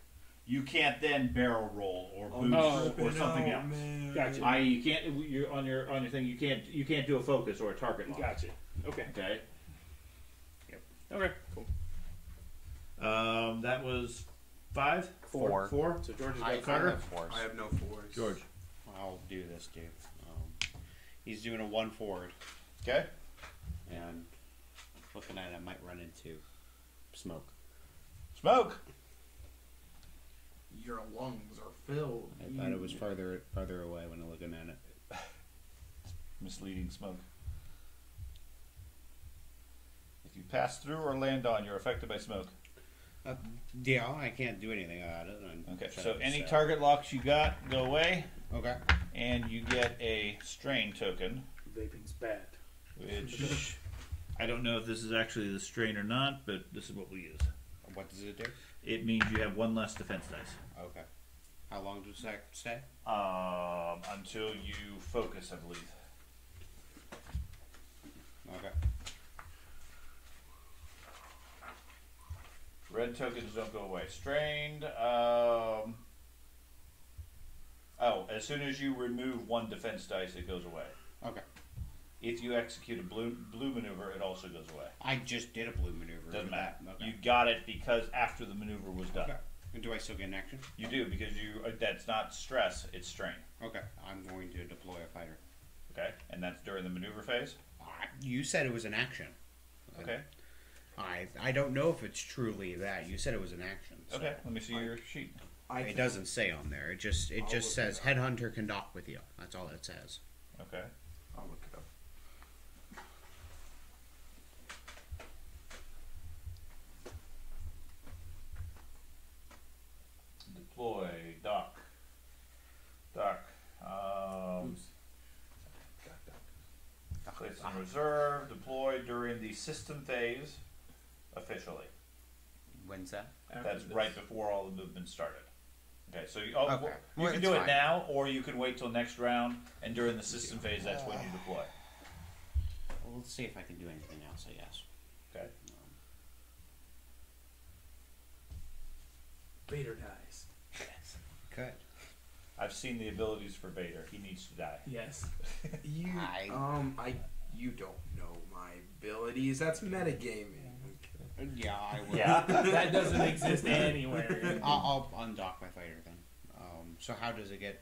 S1: You can't then barrel roll or boost
S2: Oh.
S1: or something else.
S2: Gotcha.
S1: I you can't you're on your on your thing. You can't you can't do a focus or a target lock.
S2: Gotcha. Okay.
S1: Okay. Yep.
S2: Okay. Cool.
S1: Um, that was five,
S4: Four.
S1: four.
S2: So George has
S4: I,
S2: got
S4: I
S1: Carter?
S4: have.
S3: I have no fours.
S1: George.
S5: I'll do this, dude. Um, he's doing a one forward,
S1: Okay.
S5: and looking at it, I might run into smoke.
S1: Smoke.
S3: Your lungs are filled.
S5: I thought it was farther farther away when I'm looking at it. <laughs>
S1: Misleading smoke. If you pass through or land on, you're affected by smoke.
S5: Uh, yeah, I can't do anything about it. and
S1: Okay. So
S5: up,
S1: any target locks you got go away,
S5: Okay.
S1: and you get a strain token.
S2: vaping's bad.
S1: which <laughs> I don't know if this is actually the strain or not, but this is what we use.
S5: What does it do?
S1: It means you have one less defense dice
S5: Okay. How long does that stay?
S1: um, until you focus, I believe.
S5: Okay.
S1: Red tokens don't go away. Strained. Um, oh, as soon as you remove one defense dice, it goes away.
S5: Okay.
S1: If you execute a blue blue maneuver, it also goes away.
S5: I just did a blue maneuver.
S1: Doesn't matter.
S5: Okay.
S1: You got it because after the maneuver was done.
S5: Okay. And do I still get an action?
S1: You do because you uh, that's not stress; it's strain.
S5: Okay. I'm going to deploy a fighter.
S1: Okay, and that's during the maneuver phase.
S5: I- You said it was an action.
S1: Okay.
S5: I I don't know if it's truly that. You said it was an action. so-
S1: Okay. Let me see your sheet.
S3: I
S5: It doesn't say on there. It just it
S3: I'll
S5: just
S3: look it
S5: says
S3: up.
S5: headhunter can dock with you. That's all it says.
S1: Okay.
S3: deploy, dock, dock, um, hmm.
S1: place in reserve, deploy during the system phase officially.
S4: When's that?
S1: That's right before all the movement started. Okay, so you, oh,
S4: Okay.
S1: well, you
S4: Well,
S1: can do it now, or you can wait till next round, and during the system phase, that's when you deploy.
S5: Well, let's see if I can do anything else, I guess.
S1: Okay.
S5: Um,
S2: Later
S5: die.
S1: I've seen the abilities for Vader. He needs to die.
S2: Yes. <laughs>
S3: You,
S4: I-
S3: um, I, you don't know my abilities. That's metagaming.
S5: Yeah, I will.
S1: Yeah. <laughs>
S2: that doesn't exist anywhere. <laughs>
S5: I'll, I'll undock my fighter then. Um, so how does it get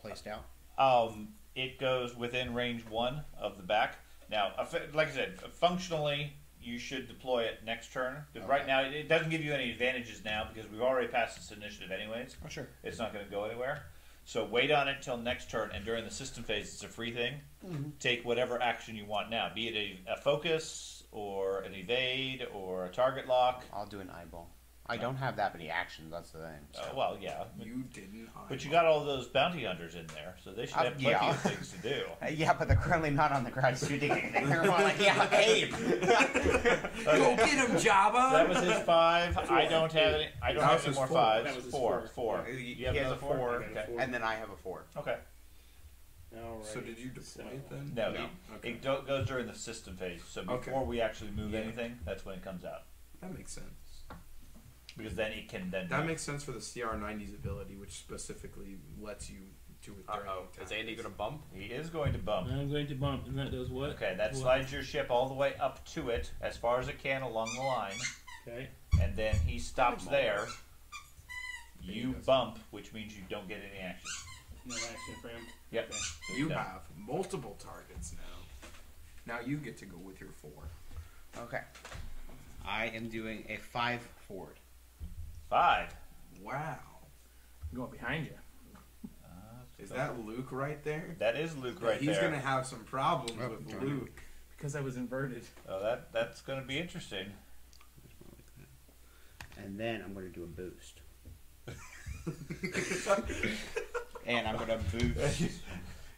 S5: placed out?
S1: Um, it goes within range one of the back. Now, effe- like I said, functionally, you should deploy it next turn. Because right now, it doesn't give you any advantages now because we've already passed this initiative anyways.
S5: Oh, sure.
S1: It's not going to go anywhere. So wait on it until next turn, and during the system phase, it's a free thing. Mm-hmm. Take whatever action you want now, be it a, a focus or an evade or a target lock.
S4: I'll do an eyeball. I don't have that many actions. That's the thing.
S1: Uh, well, yeah,
S3: You didn't.
S1: but you got all those bounty hunters in there, so they should
S4: Uh,
S1: have plenty
S4: yeah.
S1: of things to do. <laughs>
S4: Uh, yeah, but they're currently not on the ground shooting anything. They're more like, yeah, Abe. <laughs>
S3: Go get him, Jabba.
S1: That was his five. I don't have any. I don't
S3: That
S1: have
S3: was
S1: any more
S3: four.
S1: fives.
S2: That was
S1: four.
S2: four.
S1: Four.
S4: He,
S1: You have
S4: he has a
S1: four?
S4: four,
S1: Okay.
S4: and then I have a four.
S1: Okay.
S3: So did you deploy it then?
S1: No,
S4: No.
S1: It,
S3: Okay.
S1: it do- goes during the system phase. So before
S3: Okay.
S1: we actually move
S3: Yeah.
S1: anything, that's when it comes out.
S3: That makes sense.
S1: Because then it can then.
S3: That makes sense for the CR90's ability, which specifically lets you do it during attack.
S4: bump?
S1: he is going to bump.
S2: I'm going to bump, and that does what?
S1: Okay, that
S2: What?
S1: slides your ship all the way up to it as far as it can along the line,
S2: Okay.
S1: and then he stops there.
S3: There
S1: You
S3: he
S1: bump, which means you don't get any action.
S2: No action for him.
S1: Yep.
S3: You
S1: No.
S3: have multiple targets now. Now you get to go with your four.
S4: Okay.
S5: I am doing a five forward.
S1: Five.
S3: Wow.
S2: I'm going behind you.
S1: Uh,
S3: Is that Luke right there?
S1: That is Luke right
S3: He's
S1: there.
S3: He's gonna have some problems
S5: Oh,
S3: with
S5: darn it.
S3: Luke.
S2: Because I was inverted.
S1: Oh, that that's going to be interesting.
S5: And then I'm going to do a boost. <laughs> and I'm going to boost. <laughs>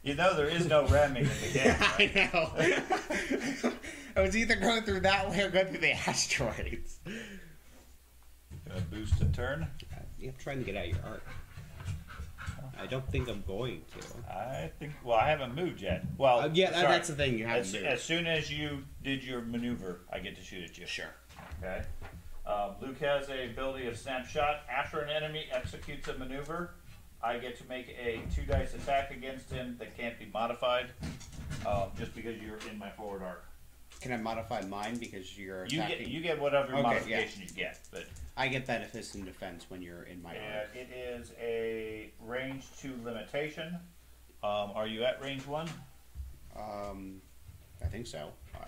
S1: You know there is no ramming in the <laughs> game. Right?
S5: I know. I was either going through that way or going through the asteroids.
S1: Gonna boost a turn.
S5: I'm trying to get out of your arc. I don't think I'm going to.
S1: I think. Well, I haven't moved yet. Well,
S5: Uh, yeah,
S1: sorry.
S5: that's the thing. You have
S1: As,
S5: to do.
S1: as soon as you did your maneuver, I get to shoot at you.
S5: Sure.
S1: Okay. Um, Luke has a ability of snapshot. After an enemy executes a maneuver, I get to make a two dice attack against him that can't be modified, um, just because you're in my forward arc.
S5: Can I modify mine because you're
S1: You
S5: attacking?
S1: get you get whatever
S5: Okay,
S1: modification you get, but
S5: I get benefits in defense when you're in my
S1: and
S5: arc.
S1: it is a range two limitation. Um, are you at range one?
S5: Um, I think so. Uh,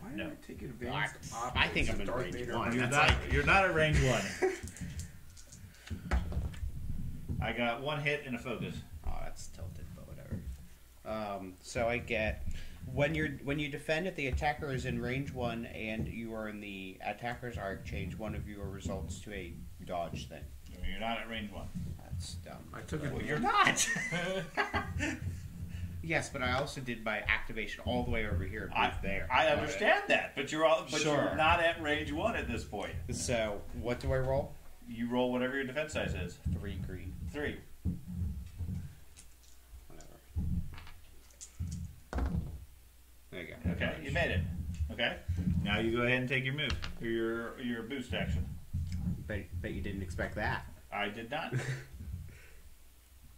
S3: Why
S1: No.
S3: did I take advanced
S5: I- I think I'm
S3: of
S5: in
S3: Darth
S5: range
S3: Vader?
S5: one.
S1: You're
S5: That's
S1: not. You're not at range one. <laughs> I got one hit and a focus.
S5: Oh, that's tilted, but whatever. Um, so I get when you're when you defend if the attacker is in range one and you are in the attacker's arc, change one of your results to a dodge thing.
S1: You're not at range one.
S5: That's dumb.
S3: I took it.
S1: Well, you're not. <laughs>
S5: Yes, but I also did my activation all the way over here and
S1: I,
S5: there.
S1: I understand that, but you're all, but
S5: Sure.
S1: you're not at range one at this point.
S5: So what do I roll?
S1: You roll whatever your defense size is.
S5: Three green.
S1: Three.
S5: There you go.
S1: Okay, you made it. Okay. Now you go ahead and take your move, your your boost action.
S5: Bet, bet you didn't expect that.
S1: I did not. <laughs>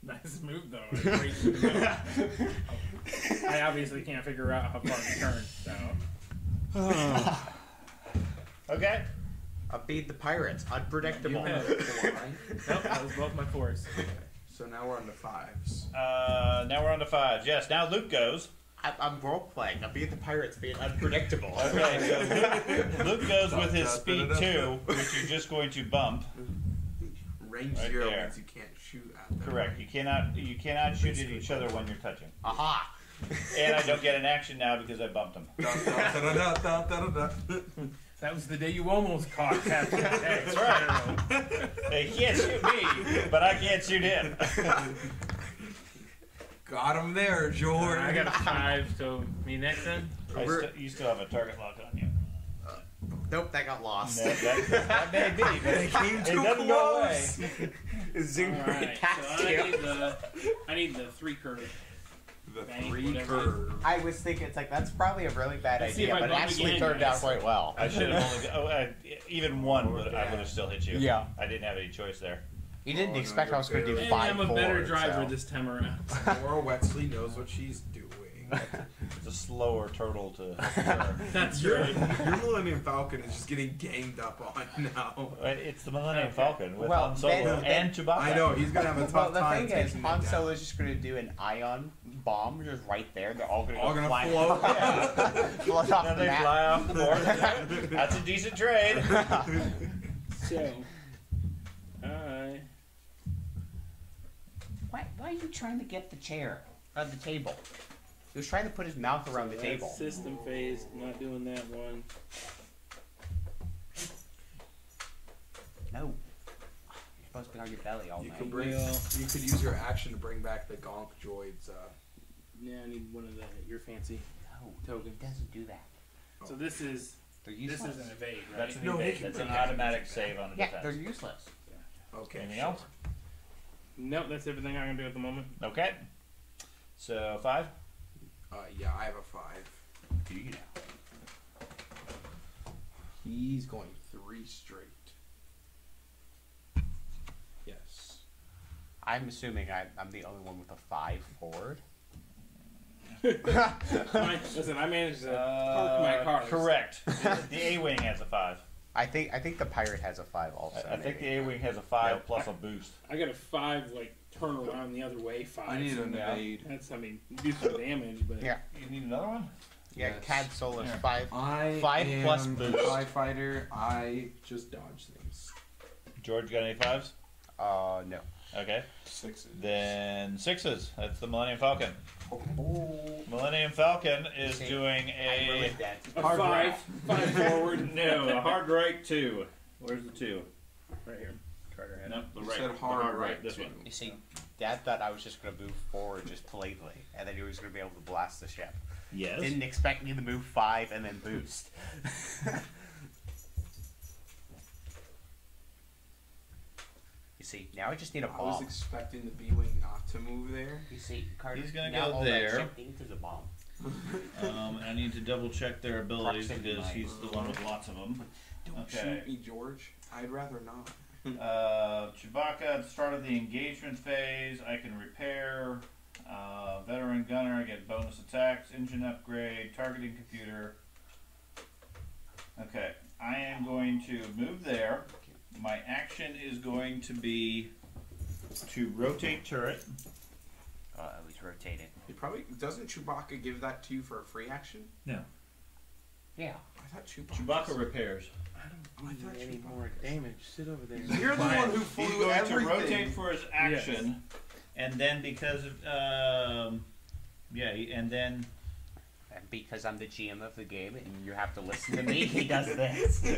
S2: Nice move though. I appreciate it. I obviously can't figure out how far to turn. So <sighs>
S1: Okay.
S4: I beat the pirates.
S3: You
S4: Unpredictable.
S3: have four, right?
S2: nope, that was both my fours.
S3: So now we're on the fives.
S1: Uh, now we're on to fives. Yes. Now Luke goes.
S4: I, I'm role playing. Upbeat the pirates being unpredictable. <laughs>
S1: Okay. So Luke, Luke goes with his speed two, which you're just going to bump.
S3: Range
S1: Right
S3: zero
S1: there.
S3: means you can't shoot at them.
S1: Correct. You cannot you cannot shoot at each other when you're touching.
S4: Aha!
S1: And I don't get an action now because I bumped him.
S2: That was the day you almost caught Captain <laughs>
S1: That's right. He can't shoot me, but I can't shoot him. <laughs>
S3: Got him there, George.
S2: I got a five, so me next then.
S1: I st- you still have a target lock on you.
S5: Nope, that got lost.
S1: That, that, <laughs> that may be, but
S3: They came
S1: it
S3: too
S1: doesn't go away. <laughs>
S3: close.
S5: Zoom
S2: All
S5: right
S2: right,
S5: past
S2: so I
S5: you.
S2: need the I need the three curve.
S3: The
S2: Bank,
S3: three
S2: whatever.
S3: curve.
S5: I was thinking it's like that's probably a really bad
S2: Let's
S5: idea, but it actually turned out quite well.
S1: I should have only oh, uh, even one would I would have still hit you.
S5: Yeah.
S1: I didn't have any choice there.
S5: You didn't
S3: Oh, no,
S5: expect I was going to do
S3: barely-
S5: five
S2: I'm a better driver
S5: so.
S2: this time around. <laughs>
S3: Norra Wexley knows what she's doing.
S1: It's a slower turtle to. <laughs> turn.
S2: That's
S3: Your,
S2: right.
S3: your Millennium Falcon is just getting ganged up on now.
S1: Uh, it's the Millennium
S2: Okay.
S1: Falcon with
S5: Well,
S1: Han Solo
S5: then-
S1: and Chewbacca.
S3: I know he's gonna have a <laughs> tough
S5: Well, the
S3: time.
S5: thing is,
S3: taking
S5: Han
S3: it down.
S5: Solo's just going to do an ion bomb just right there. They're all going to
S3: All
S5: go
S3: gonna
S5: flying
S3: float.
S5: float off
S1: Then
S5: the
S1: they
S5: map.
S1: fly off the board. That's a decent trade.
S2: So, I
S5: Why, why are you trying to get the chair or the table? He was trying to put his mouth around the
S2: that's
S5: table.
S2: System phase. Not doing that one.
S5: No. You're supposed to be on your belly all
S3: You
S5: night.
S3: could bring.
S2: Well-
S3: You could use your action to bring back the Gonk droids. Uh,
S2: Yeah, I need one of the your fancy
S5: No,
S2: token.
S5: it doesn't do that.
S2: So this is
S5: They're
S2: this
S5: useless.
S2: is an evade, right?
S1: That's an
S3: No,
S1: evade.
S3: he
S1: That's an automatic save on a
S5: yeah, they're
S1: defense.
S5: useless.
S3: okay.
S1: Anything
S3: sure.
S1: else?
S2: Nope, that's everything I can do at the moment.
S1: Okay. So five.
S3: Uh, yeah, I have a five.
S5: Do you know?
S3: He's going three straight. Yes.
S5: I'm assuming I, I'm the only one with a five forward. <laughs>
S2: Listen, I managed to park my
S1: Uh,
S2: car.
S1: Correct. the the A wing has a five.
S5: I think I think the pirate has a five also.
S1: I, I think the. A wing has a five
S5: Yep.
S1: plus a boost.
S2: I got a five, like turn around the other way. Five.
S3: I need an
S1: Yeah.
S3: evade.
S2: That's I mean do some damage, but
S5: Yeah.
S1: You need another one?
S5: Yeah,
S3: Yes.
S5: Cad Solus
S1: Here.
S5: five.
S3: I
S5: Five
S3: am
S5: plus
S3: a
S5: boost.
S3: TIE fighter. I just dodge things.
S1: George got any fives?
S5: Uh, no.
S1: Okay.
S3: Sixes.
S1: Then sixes. That's the Millennium Falcon. Oh. Millennium Falcon is
S5: See,
S1: doing a
S2: a
S1: Hard
S2: five, five <laughs> forward.
S1: no, a hard right two. Where's the two?
S2: Right here. Carter had
S1: Nope, the
S3: You
S1: right.
S3: said
S1: the
S3: hard right,
S1: This one.
S5: You see, Dad thought I was just gonna move forward just politely, and then he was gonna be able to blast the ship.
S1: Yes.
S5: Didn't expect me to move five and then boost. <laughs> you see, now I just need a bomb.
S3: I was expecting the B-wing not to move there.
S5: You see, Carter.
S1: He's gonna
S5: now
S1: go
S5: all
S1: there.
S5: That ship needs is a bomb. <laughs>
S1: Um, and I need to double check their abilities
S5: Proximity
S1: because
S5: mine.
S1: he's the one with lots of them.
S3: Don't
S1: Okay.
S3: shoot me, George. I'd rather not. <laughs>
S1: Uh, Chewbacca at the start of the engagement phase, I can repair. Uh, veteran gunner, I get bonus attacks, engine upgrade, targeting computer. Okay, I am going to move there. My action is going to be to rotate turret.
S5: Uh, at least rotate
S3: it. It probably doesn't Chewbacca give that to you for a free action?
S1: No.
S5: Yeah.
S3: I thought Chewbacca.
S1: Chewbacca repairs.
S3: I don't thought
S2: any
S3: Chewbacca-
S2: more damage. Sit over there.
S3: You're the one who
S1: He's
S3: flew
S1: going
S3: everything.
S1: to rotate for his action, and then because of um, yeah, and then
S5: And because I'm the GM of the game and you have to listen to me, he does this. <laughs>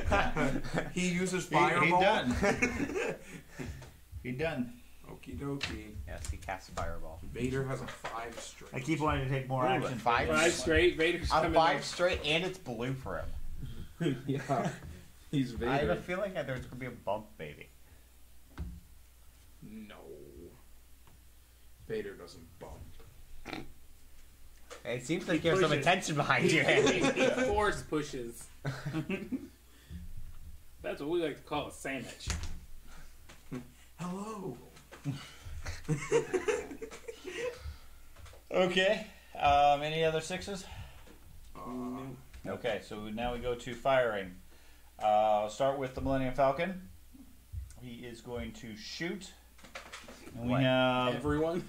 S3: He uses
S1: he, he done. <laughs> he done.
S3: Okie dokie.
S5: yes, he casts fireball.
S3: Vader has a five straight.
S1: I keep wanting to take more
S5: Ooh,
S1: action.
S5: five-
S2: Five straight. Vader's
S5: I'm
S2: coming.
S5: five
S2: up.
S5: straight and it's blue for him. <laughs>
S3: yeah. He's Vader.
S5: I have a feeling that there's gonna be a bump, maybe.
S3: No. Vader doesn't bump.
S5: It seems like
S2: He
S5: have some
S2: pushes.
S5: attention behind you. <laughs>
S2: he <laughs> force pushes. <laughs> That's what we like to call a sandwich.
S3: Hello.
S1: Okay. Um, any other sixes?
S3: Uh,
S1: Okay, so now we go to firing. Uh, I'll start with the Millennium Falcon. He is going to shoot. And we
S5: What?
S1: have
S2: Everyone.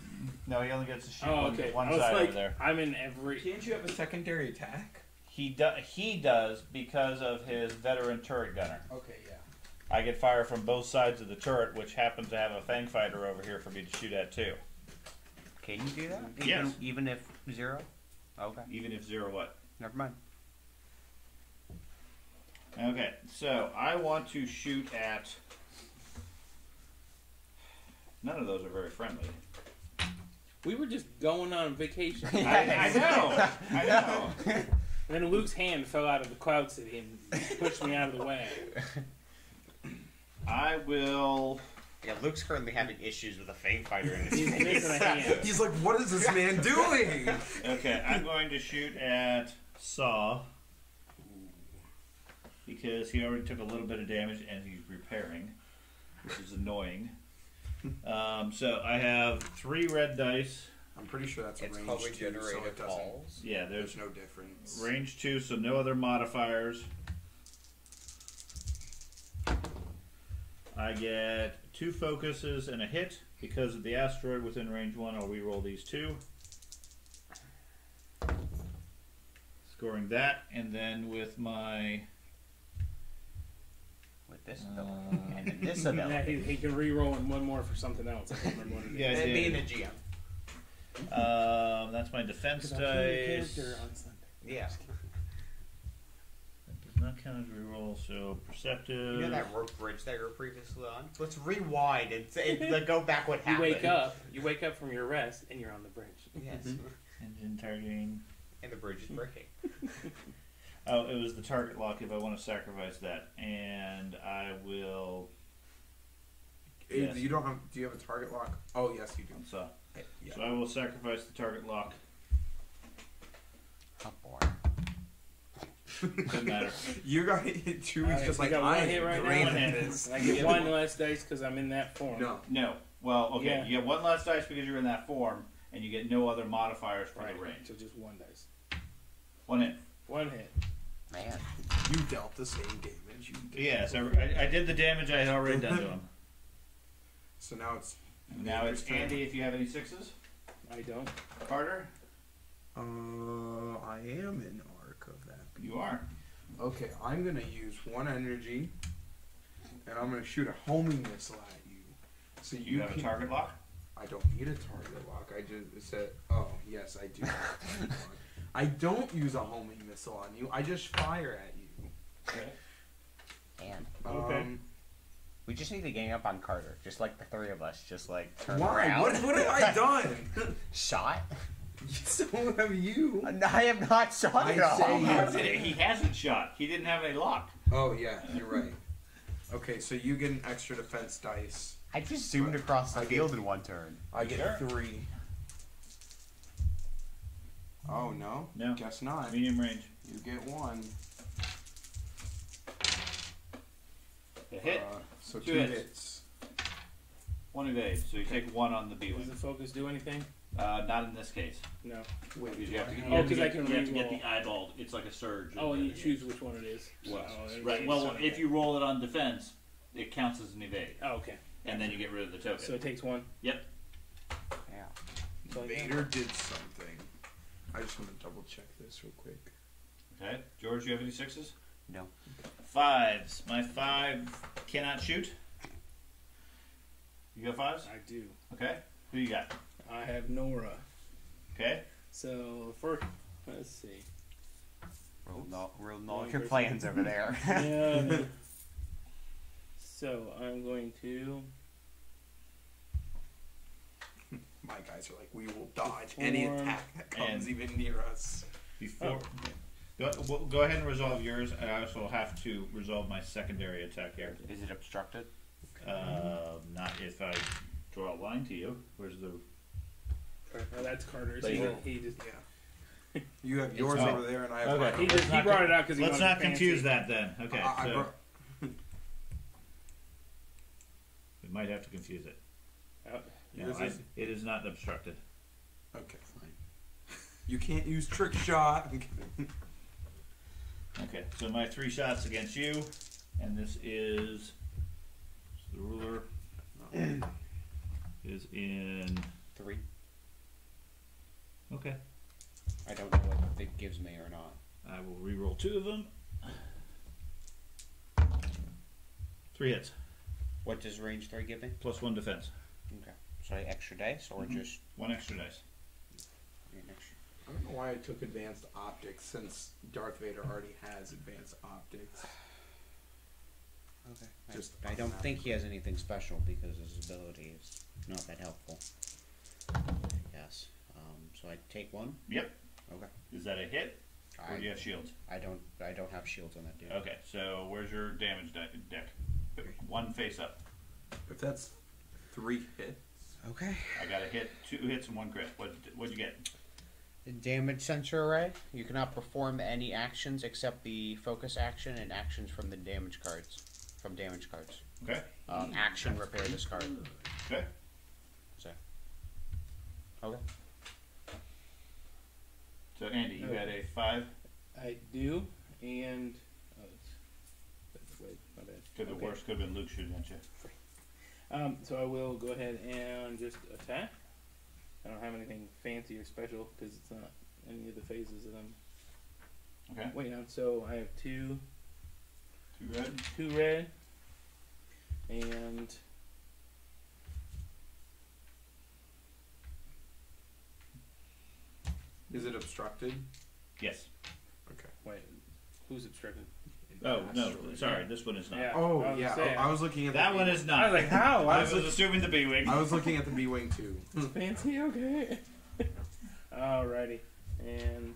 S1: no. He only gets to shoot
S2: Oh,
S1: one,
S2: okay.
S1: one
S2: I was
S1: side
S2: like,
S1: over there.
S2: I'm in every.
S3: Can't you have a secondary attack?
S1: He do, he does because of his veteran turret gunner.
S3: Okay, yeah.
S1: I get fire from both sides of the turret, which happens to have a fang fighter over here for me to shoot at too.
S5: Can you do that? Even,
S1: Yes.
S5: Even if zero? Okay.
S1: Even if zero what?
S5: Never mind.
S1: Okay, so I want to shoot at. None of those are very friendly.
S2: We were just going on vacation. <laughs>
S1: I, I know. I know.
S2: And then Luke's hand fell out of the Cloud City and pushed me out of the way.
S1: I will.
S5: Yeah, Luke's currently having issues with a Fang Fighter in his
S2: He's
S5: face.
S2: missing a hand. <laughs>
S3: He's like, what is this man doing?
S1: Okay, I'm going to shoot at Saw because he already took a little bit of damage and he's repairing, which is annoying. <laughs> Um, so I have three red dice.
S3: I'm pretty sure that's
S5: It's
S3: range
S5: probably
S3: two, so it doesn't.
S5: balls.
S1: Yeah, there's
S3: There's no difference.
S1: range two, so no other modifiers. I get two focuses and a hit because of the asteroid within range one. I'll re-roll these two. Scoring that, and then with my
S5: With this
S1: Uh,
S5: ability. and then this
S2: Yeah, he, he can re-roll in one more for something else. I can't remember what it is.
S1: Yeah, I
S5: And
S1: did.
S5: being the GM.
S1: um, that's my defense
S2: 'Cause I played a
S1: dice.
S2: character on Sunday.
S5: Yeah.
S1: That does not count as reroll, so perceptive.
S5: You know that rope bridge that you were previously on? Let's rewind and, say, and go back what <laughs>
S2: You
S5: happened.
S2: wake up, you wake up from your rest, and you're on the bridge.
S5: Yes.
S1: Engine targeting.
S5: And the bridge is breaking. <laughs>
S1: Oh, it was the target lock if I want to sacrifice that. And I will. Yes.
S3: You don't have. Do you have a target lock? Oh yes, you do.
S1: So,
S3: Yeah.
S1: so I will sacrifice the target lock.
S5: Oh, boy.
S1: Doesn't matter. <laughs>
S3: You got hit. Chewie's
S2: Alright,
S3: just like
S2: got
S3: I
S2: one hit right now?
S3: ran
S1: One hit.
S3: this.
S2: I get <laughs> one less dice because I'm in that form.
S3: No.
S1: No. Well, okay.
S2: Yeah.
S1: You get one last dice because you're in that form, and you get no other modifiers for
S2: Right.
S1: the range.
S2: So just one dice.
S1: One hit.
S2: One hit.
S5: Man.
S3: You dealt the same damage. You did.
S1: Yes, I, I, I did the damage I had already done to him.
S3: So now it's.
S1: Now it's
S3: Interesting.
S1: Andy. If you have any sixes,
S2: I don't.
S1: Carter,
S3: Uh, I am in arc of that.
S1: you are.
S3: Okay, I'm gonna use one energy, and I'm gonna shoot a homing missile at you. So you,
S1: You have a
S3: can-
S1: target lock.
S3: I don't need a target lock. I just said, oh yes, I do. Have a target lock. <laughs> I don't use a homing missile on you. I just fire at you.
S5: Man.
S2: Okay.
S3: Um,
S5: We just need to gang up on Carter. Just like the three of us. Just like turn
S3: why?
S5: around.
S3: What, what have I <laughs> done?
S5: Shot? <laughs>
S3: so have you.
S5: I have not shot
S3: I
S5: at all.
S3: say
S1: He he hasn't shot. He didn't have any lock.
S3: Oh yeah, you're right. Okay, so you get an extra defense dice.
S5: I just zoomed across the
S3: I get-
S5: field in one turn.
S3: I get
S1: Sure.
S3: three. Oh no?
S1: No.
S3: Guess not.
S1: Medium range.
S3: You get one.
S1: A hit.
S3: Uh, so
S1: Two
S3: two
S1: hits.
S3: hits.
S1: One evade. So you take one on the B
S2: Does
S1: wing.
S2: the focus do anything?
S1: Uh, not in this case.
S2: No.
S3: Wait,
S1: Because you have to, you
S2: Oh,
S1: have to
S2: 'cause I
S1: get,
S2: can
S1: you have to get
S2: re-roll.
S1: the eyeball. It's like a surge.
S2: Oh, and you
S1: Yeah.
S2: choose which one it is.
S1: Well,
S2: Oh, it-
S1: right.
S2: it's
S1: Well,
S2: not-
S1: if you roll it on defense, it counts as an evade,
S2: Oh, okay.
S1: and then you get rid of the token.
S2: So it takes one. Yep.
S5: Yeah.
S2: So I
S3: Vader did something. I just want to double check this real quick.
S1: okay, George, you have any sixes?
S5: No.
S1: Fives. My five cannot shoot. You got fives?
S2: I do.
S1: Okay. Who you got?
S2: I have Norra.
S1: Okay.
S2: So first, let's see.
S5: Real, no, real
S2: Wrong
S5: no your plans over there. <laughs>
S2: Yeah. <laughs> so I'm going to.
S3: My guys are like, we will dodge any
S2: Form.
S3: attack that comes
S1: And-
S3: even near us.
S1: Before. Go, well, go ahead and resolve yours, and I also have to resolve my secondary attack here.
S5: Is it obstructed?
S1: Um, not if I draw a line to you. Where's the?
S2: Oh, that's Carter's. He,
S1: Laser.
S2: he just
S3: Yeah. <laughs> You have yours
S1: oh.
S3: over there, and I have
S1: Okay.
S3: mine.
S2: he
S3: over
S2: just he
S1: not
S2: brought
S1: con-
S2: it out because he
S1: Let's
S2: wanted
S1: not
S2: to
S1: confuse that then. Okay,
S3: I- I
S1: so
S3: brought- <laughs>
S1: we might have to confuse it. No,
S2: yours
S1: I,
S2: is-
S1: it is not obstructed.
S3: Okay, fine. <laughs> You can't use trick shot.
S1: Okay, so my three shots against you, and this is the ruler <clears throat> is in.
S5: Three.
S1: Okay,
S5: I don't know what it gives me or not.
S1: I will re-roll two of them. Three hits
S5: What does range three give me?
S1: plus one defense,
S5: Okay. So extra dice or
S1: Mhm.
S5: just
S1: one extra dice.
S5: an extra?
S3: I don't know why I took advanced optics since Darth Vader already has advanced optics.
S5: Okay.
S3: Just
S5: I, I don't think he has anything special because his ability is not that helpful. Yes. Um, so I take one.
S1: Yep.
S5: Okay.
S1: Is that a hit, or do you
S5: I,
S1: have shields?
S5: I don't. I don't have shields on that dude.
S1: Okay, so where's your damage de- deck? One face up.
S3: If that's three hits,
S5: Okay.
S1: I got a hit, two hits, and one crit. What what'd you get?
S5: The damage sensor array. You cannot perform any actions except the focus action and actions from the damage cards. From damage cards.
S1: Okay.
S5: Um, action repair this card.
S1: Okay.
S5: So. Okay.
S1: So Andy, you got a five
S2: I do, and oh, it's, that's wait, my bad.
S1: Could the
S2: Okay.
S1: worst could have been Luke shooting at you.
S2: Um, so I will go ahead and just attack. I don't have anything fancy or special because it's not any of the phases that I'm
S1: Okay.
S2: waiting on. So I have two,
S1: Two red.
S2: two red, and
S3: is it obstructed?
S1: Yes.
S3: Okay.
S2: wait, who's obstructed?
S1: Oh no, sorry, this one is not.
S2: Yeah.
S3: Oh
S2: I was
S3: yeah, oh,
S2: saying.
S3: oh, I was looking at
S1: That
S3: the
S1: one
S3: B-
S1: is not.
S2: I was like, how? <laughs>
S1: I
S2: I
S1: was
S2: was
S1: assuming the B wing.
S3: I was <laughs> looking at the B wing too.
S2: fancy. Okay. <laughs> Alrighty, and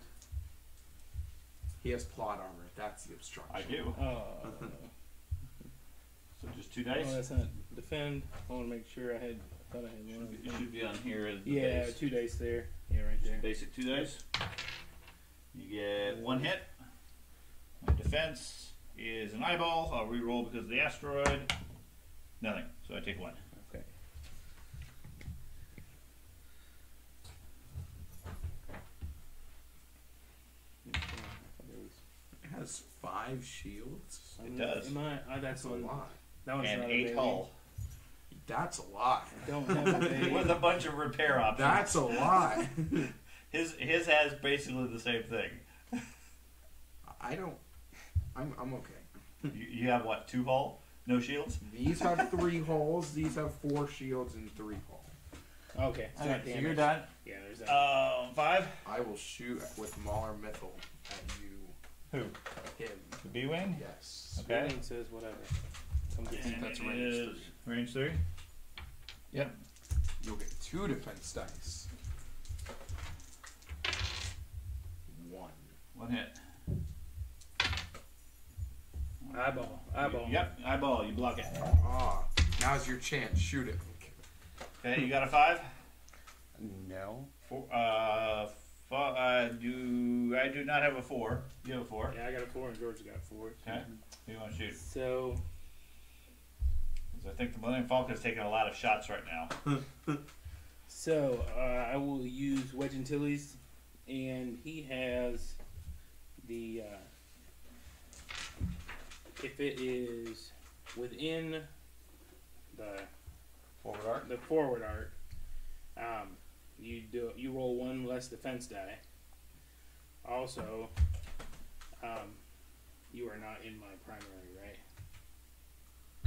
S3: He has plot armor. That's the obstruction.
S1: I do.
S2: oh,
S1: So just two
S2: oh,
S1: dice.
S2: that's not defend. I want to make sure I had. I thought I had one.
S1: It should be on here as the
S2: Yeah,
S1: base.
S2: two dice there. Yeah, right there.
S1: Basic two dice. You get one hit. My defense is an eyeball. I'll re-roll because of the asteroid. Nothing. So I take one.
S2: Okay.
S3: It has five shields.
S1: It does.
S2: Am I, I, that's
S3: That's a lot.
S2: That one's
S1: and
S2: not
S1: eight
S2: available.
S1: hull.
S3: That's a lot.
S2: Don't have <laughs> a
S1: With a bunch of repair options.
S3: That's a lot. <laughs>
S1: His his has basically the same thing.
S3: I don't. I'm I'm okay.
S1: You, you have what? Two hull? No shields?
S3: These have three holes. These have four shields and three holes.
S2: Okay, so
S1: Alright, so
S2: damage.
S1: you're done.
S2: Yeah, there's that.
S1: Um, five.
S3: I will shoot with Mauler Mithel at you.
S1: Who?
S3: Him.
S1: The B wing.
S3: Yes.
S1: Okay.
S2: Spinning says whatever. Come get
S3: think that's range
S1: is
S3: three.
S1: Range three. Yep.
S3: You'll get two defense dice. One.
S1: One hit.
S2: Eyeball. Eyeball.
S1: Yep. Eyeball. You block it.
S3: Ah, now's your chance. Shoot it.
S1: Okay. You got a five.
S5: No.
S1: Four. Uh. F- uh, do I do not have a four? You have a four.
S2: Yeah, I got a four and George got a four.
S1: Okay. Who you want to shoot?
S2: So
S1: 'Cause I think the Millennium Falcon is taking a lot of shots right now. <laughs>
S2: So uh, I will use Wedge Antilles, and he has the uh, if it is within the
S1: Forward arc.
S2: the forward arc, um, you do you roll one less defense die. Also, um, you are not in my primary, right?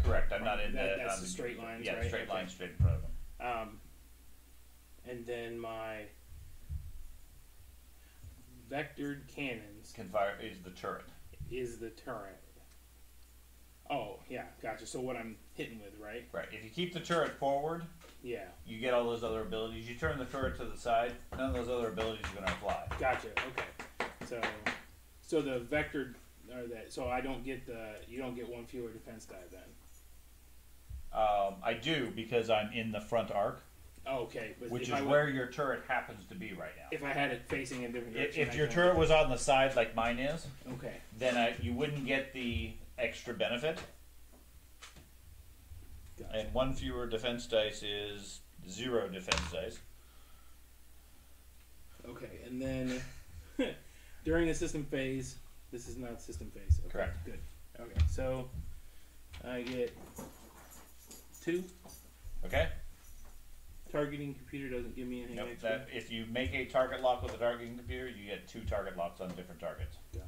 S1: Correct. I'm not in
S2: That-
S1: the.
S2: that's
S1: um,
S2: the straight lines,
S1: Yeah,
S2: right?
S1: straight
S2: Okay.
S1: line straight in front of them.
S2: Um, and then my vectored cannons
S1: Can fire is the turret.
S2: is the turret. Oh, yeah, gotcha. So what I'm hitting with, right?
S1: Right. If you keep the turret forward,
S2: Yeah,
S1: you get all those other abilities. You turn the turret to the side, none of those other abilities are going to apply.
S2: gotcha. Okay. So, so the vector or that. So I don't get the. You don't get one fewer defense die then.
S1: Um, I do because I'm in the front arc,
S2: Oh, okay, but
S1: which is where your turret happens to be right now.
S2: if I had it facing in different
S1: If,
S2: direction,
S1: if
S2: I
S1: your turret was on the side like mine is,
S2: Okay.
S1: then I, you wouldn't get the extra benefit.
S2: Gotcha.
S1: And one fewer defense dice is zero defense dice.
S2: Okay, and then <laughs> during the system phase, this is not system phase. Okay,
S1: Correct.
S2: Good. Okay, so I get two.
S1: Okay.
S2: Targeting computer doesn't give me anything
S1: Nope,
S2: extra.
S1: that, if you make a target lock with a targeting computer, you get two target locks on different targets.
S2: Gotcha.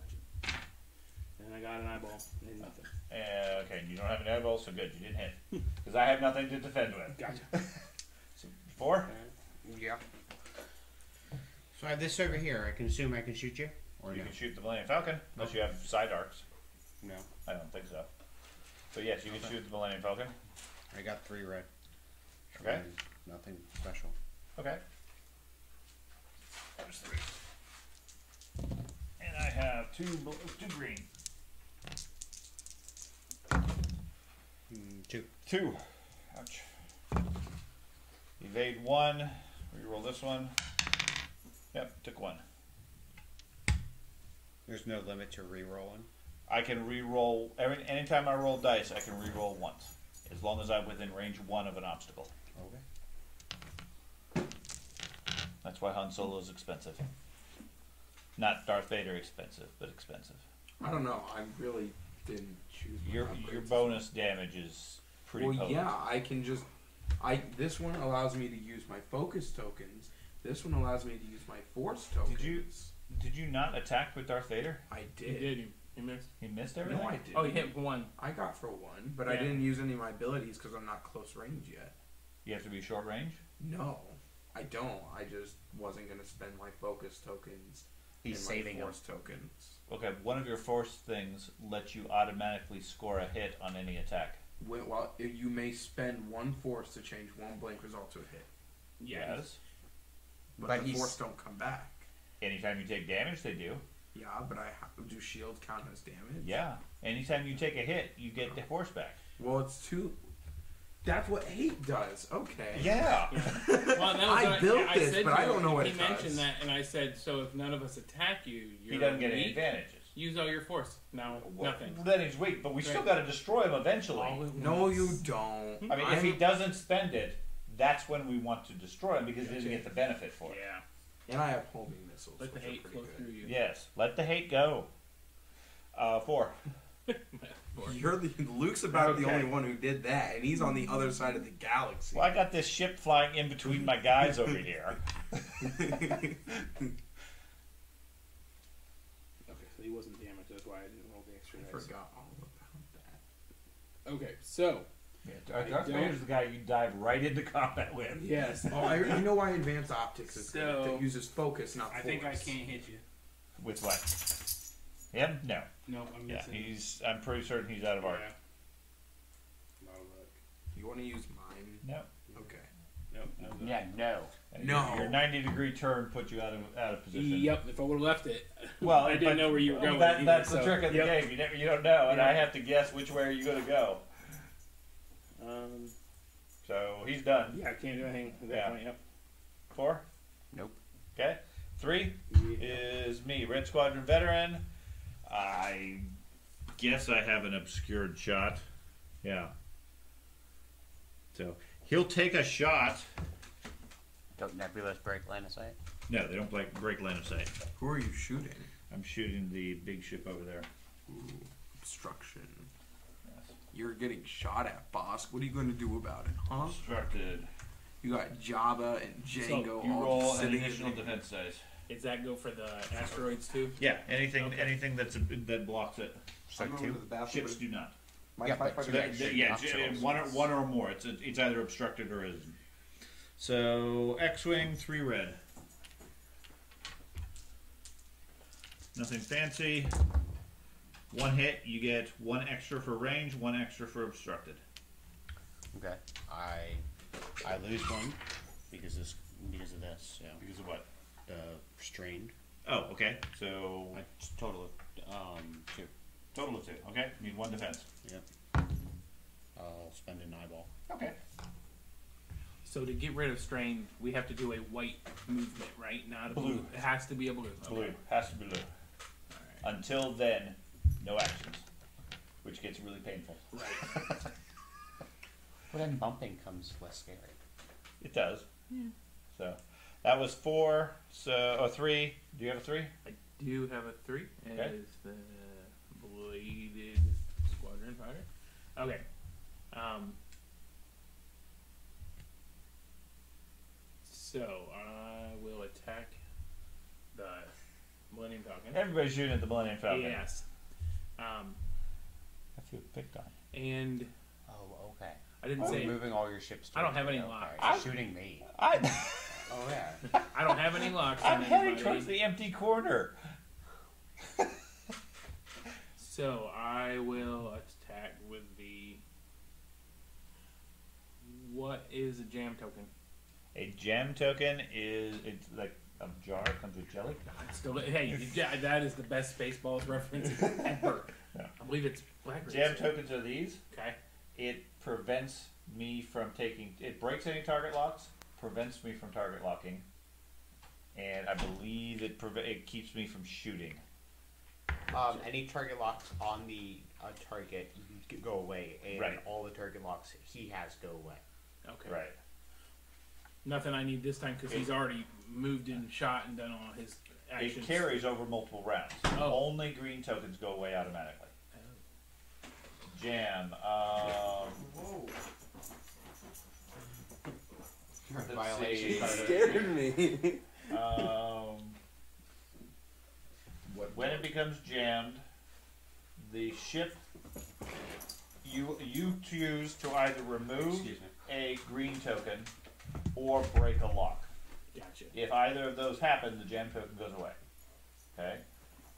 S2: And I got an eyeball and nothing.
S1: Uh, okay, you don't have an eyeball, so good, you didn't hit. <laughs> Because I have nothing to defend with.
S2: Gotcha. <laughs>
S1: Four?
S2: Alright.
S5: Yeah. So I have this over here. I can assume I can shoot you, or
S1: You
S5: no?
S1: can shoot the Millennium Falcon, unless you have side arcs.
S5: No.
S1: I don't think so. But yes, you can shoot the Millennium Falcon.
S5: I got three red.
S1: Okay.
S5: And Nothing special.
S1: Okay. There's three. And I have two two green.
S5: Mm, two.
S1: Two. Ouch. Evade one. Reroll this one. Yep, took one.
S5: There's no limit to re-rolling.
S1: I can re-roll every anytime I roll dice. I can re-roll once, as long as I'm within range one of an obstacle.
S5: Okay.
S1: That's why Han Solo is expensive. Not Darth Vader expensive, but expensive.
S3: I don't know. I'm really didn't choose. my
S1: Your
S3: upgrades
S1: your
S3: as
S1: bonus damage is pretty
S3: well,
S1: potent.
S3: yeah, I can just. I this one allows me to use my focus tokens. This one allows me to use my force tokens.
S1: Did you did you not attack with Darth Vader?
S3: I
S2: He
S3: did.
S2: did. He, he missed.
S1: He missed everything. No.
S3: I did.
S2: Oh, he hit one.
S3: I got for one, but I
S2: Yeah.
S3: didn't use any of my abilities because I'm not close range yet.
S1: You have to be short range.
S3: No, I don't. I just wasn't gonna spend my focus tokens.
S5: He's
S3: and
S5: saving
S3: my
S5: them.
S3: force tokens.
S1: Okay, one of your force things lets you automatically score a hit on any attack.
S3: When, well, you may spend one force to change one blank result to a hit,
S1: Yes.
S3: but,
S5: But
S3: the
S5: he's-
S3: force don't come back.
S1: Anytime you take damage, they do.
S3: Yeah, but I ha- do shield count as damage.
S1: Yeah. Anytime you take a hit, you get the force back.
S3: Well, it's too. That's what hate does. Okay.
S1: Yeah. <laughs> <laughs>
S2: Well, that was
S3: I
S2: what
S3: built
S2: I
S3: this,
S2: said
S3: but I don't know what
S2: he
S3: it
S2: mentioned
S3: does.
S2: that, and I said, so if none of us attack you, you're
S1: He doesn't get any
S2: weak.
S1: advantages.
S2: Use all your force. Now, nothing.
S1: Then he's weak, but we still got to destroy him eventually.
S3: No, you don't.
S1: I mean, if he doesn't spend it, that's when we want to destroy him because he doesn't get the benefit for it.
S2: Yeah.
S3: and I have homing missiles.
S2: Let the
S3: which are
S2: hate
S3: pretty
S2: flow
S3: good.
S2: through you.
S1: Yes. Let the hate go. Uh, four. <laughs> <laughs>
S3: You're the Luke's about the only one who did that, and he's on the other side of the galaxy.
S1: Well, I got this ship flying in between my guys over <laughs> here. <laughs>
S6: Okay, so he wasn't damaged. That's why I didn't roll the extra
S3: I
S6: dice.
S3: forgot all about that.
S6: Okay, so
S1: Yeah, Darth Vader's the guy you dive right into combat with.
S6: yes,
S3: Oh, I, you know why advanced optics is
S2: So-
S3: good? That uses focus, not
S6: I think I can't hit you.
S1: With what? Him? No.
S6: No, I'm
S1: Yeah,
S6: missing.
S1: he's. I'm pretty certain he's out of arc.
S6: Yeah. No luck.
S3: You want to use mine?
S1: No.
S3: Okay.
S6: Nope. no luck.
S4: Yeah, no.
S3: No.
S1: Your, your 90 degree turn put you out of out of position.
S6: Yep. If I would have left it,
S1: Well, <laughs>
S6: I didn't
S1: but-
S6: know where you were going.
S1: That,
S6: either,
S1: that's the
S6: so-
S1: trick of the
S6: yep.
S1: game. You never, you don't know, and
S6: Yeah.
S1: I have to guess which way are you going to go.
S6: Um,
S1: So he's done.
S6: yeah, I can't do anything at that
S1: Yeah.
S6: point. Yep.
S1: Four.
S4: Nope.
S1: Okay. Three
S6: Yeah.
S1: is me, Red Squadron veteran. I guess I have an obscured shot. Yeah. So he'll take a shot.
S4: Don't nebulas break line of sight?
S1: No, they don't break, break line of sight.
S3: Who are you shooting?
S1: I'm shooting the big ship over there.
S3: Ooh, obstruction. You're getting shot at, boss. What are you going to do about it, huh?
S1: Obstructed.
S3: You got Jabba and Jango
S1: You
S3: all
S1: roll an
S3: sitting in
S1: additional
S3: the-
S1: defense dice.
S2: Does that go for the asteroids too?
S1: Yeah, anything
S2: Okay.
S1: anything that's a, that blocks it.
S5: So
S7: I'm going to
S5: two.
S7: the bathroom.
S1: Ships do not.
S7: My
S5: Yeah, but
S7: firefighter
S1: So
S5: Yeah,
S1: that, that- yeah, it's,
S5: obstacles.
S1: one or one or more. It's it's either obstructed or isn't. So X-wing three red. Nothing fancy. One hit, you get one extra for range, one extra for obstructed.
S5: Okay. I I lose one because this because of this. Yeah.
S1: Because of what?
S5: The strained.
S1: Oh, okay. So
S5: I total of um two.
S1: total of two. Okay, need one defense.
S5: Yep. I'll spend an eyeball.
S1: Okay.
S2: So to get rid of strain, we have to do a white movement, right? Not a blue.
S1: Blue.
S2: It has to be a blue. Okay.
S1: Blue has to be blue.
S2: Alright.
S1: Until then, no actions, which gets really painful.
S2: Right. <laughs>
S4: Well, then bumping comes less scary.
S1: It does. Yeah. So that was four. So three Do you have a three?
S2: I do have a three. It
S1: Okay.
S2: is the bladed squadron fighter. Okay. Um. So I will attack the Millennium Falcon.
S1: Everybody's shooting at the Millennium Falcon.
S2: Yes. Um,
S1: I feel picked on.
S2: and
S4: Oh, okay.
S2: I didn't
S4: You're
S2: say
S4: moving all your ships.
S2: I don't have any
S4: Okay,
S2: locks.
S4: you're shooting me.
S1: I,
S4: Oh yeah. <laughs>
S2: I don't have any locks
S1: I'm heading towards the empty corner.
S2: So I will attack with the. What is a jam token?
S1: A jam token is it's like a jar comes with jelly.
S2: Still, hey, that is the best Spaceballs reference ever. <laughs>
S1: Yeah.
S2: I believe it's Black
S1: Jam tokens are these.
S2: Okay.
S1: It prevents me from taking. It breaks any target locks. Prevents me from target locking. And I believe it preve- it keeps me from shooting.
S5: Um, any target locks on the uh, target you go away, and
S1: Right.
S5: all the target locks he has go away.
S2: Okay.
S1: Right.
S2: Nothing I need this time because he's already moved and shot and done all his actions.
S1: It carries over multiple rounds.
S2: Oh.
S1: Only green tokens go away automatically. Jam. Um, Let's
S5: Violation
S1: see.
S6: Scared me.
S1: um,
S3: What?
S1: when it becomes jammed, the ship you you choose to either remove a green token or break a lock.
S2: Gotcha.
S1: If either of those happen, the jam token goes away. Okay.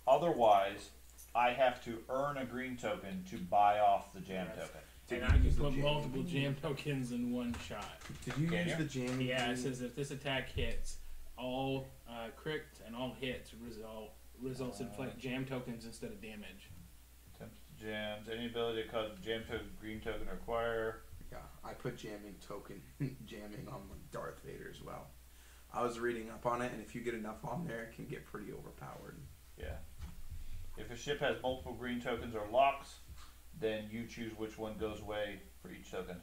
S1: Otherwise, I have to earn a green token to buy off the jam
S2: Yes.
S1: Token.
S2: And
S3: Did
S2: I
S3: you
S2: can put multiple jam tokens in one shot.
S3: Did you
S1: Can
S3: use
S1: you?
S3: the jamming?
S2: Yeah, it says if this attack hits, all uh, crit and all hits result results in fla- jam tokens instead of damage.
S1: Attempts to jams. Any ability to cause jam token, green token require.
S3: Yeah, I put jamming token <laughs> jamming on Darth Vader as well. I was reading up on it, and if you get enough on there, it can get pretty overpowered.
S1: Yeah. If a ship has multiple green tokens or locks, then you choose which one goes away for each token.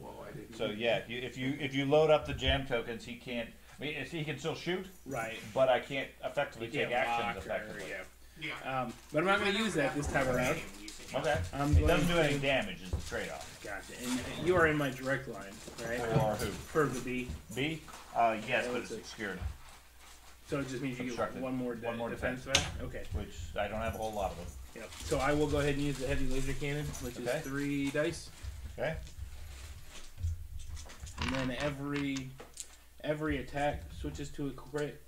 S3: Well, I didn't.
S1: So yeah, if you if you, if you load up the jam tokens, he can't. I mean, he can still shoot,
S2: Right.
S1: but I can't effectively take actions effectively. Yeah.
S2: Um, but I'm not going to use that this time around.
S1: Okay.
S2: I'm
S1: It
S2: going
S1: doesn't do
S2: to-
S1: any damage. Is the trade-off.
S2: Gotcha. And you are in my direct line, right?
S1: Or who?
S2: For the B.
S1: B? Uh, yes, but it's obscured,
S2: So it just means you get
S1: Obstructed.
S2: one more, de-
S1: One more
S2: defense die? Okay.
S1: which I don't have a whole lot of them.
S2: Yep. So I will go ahead and use the heavy laser cannon, which
S1: Okay.
S2: is three dice.
S1: Okay.
S2: And then every every attack switches to a crit.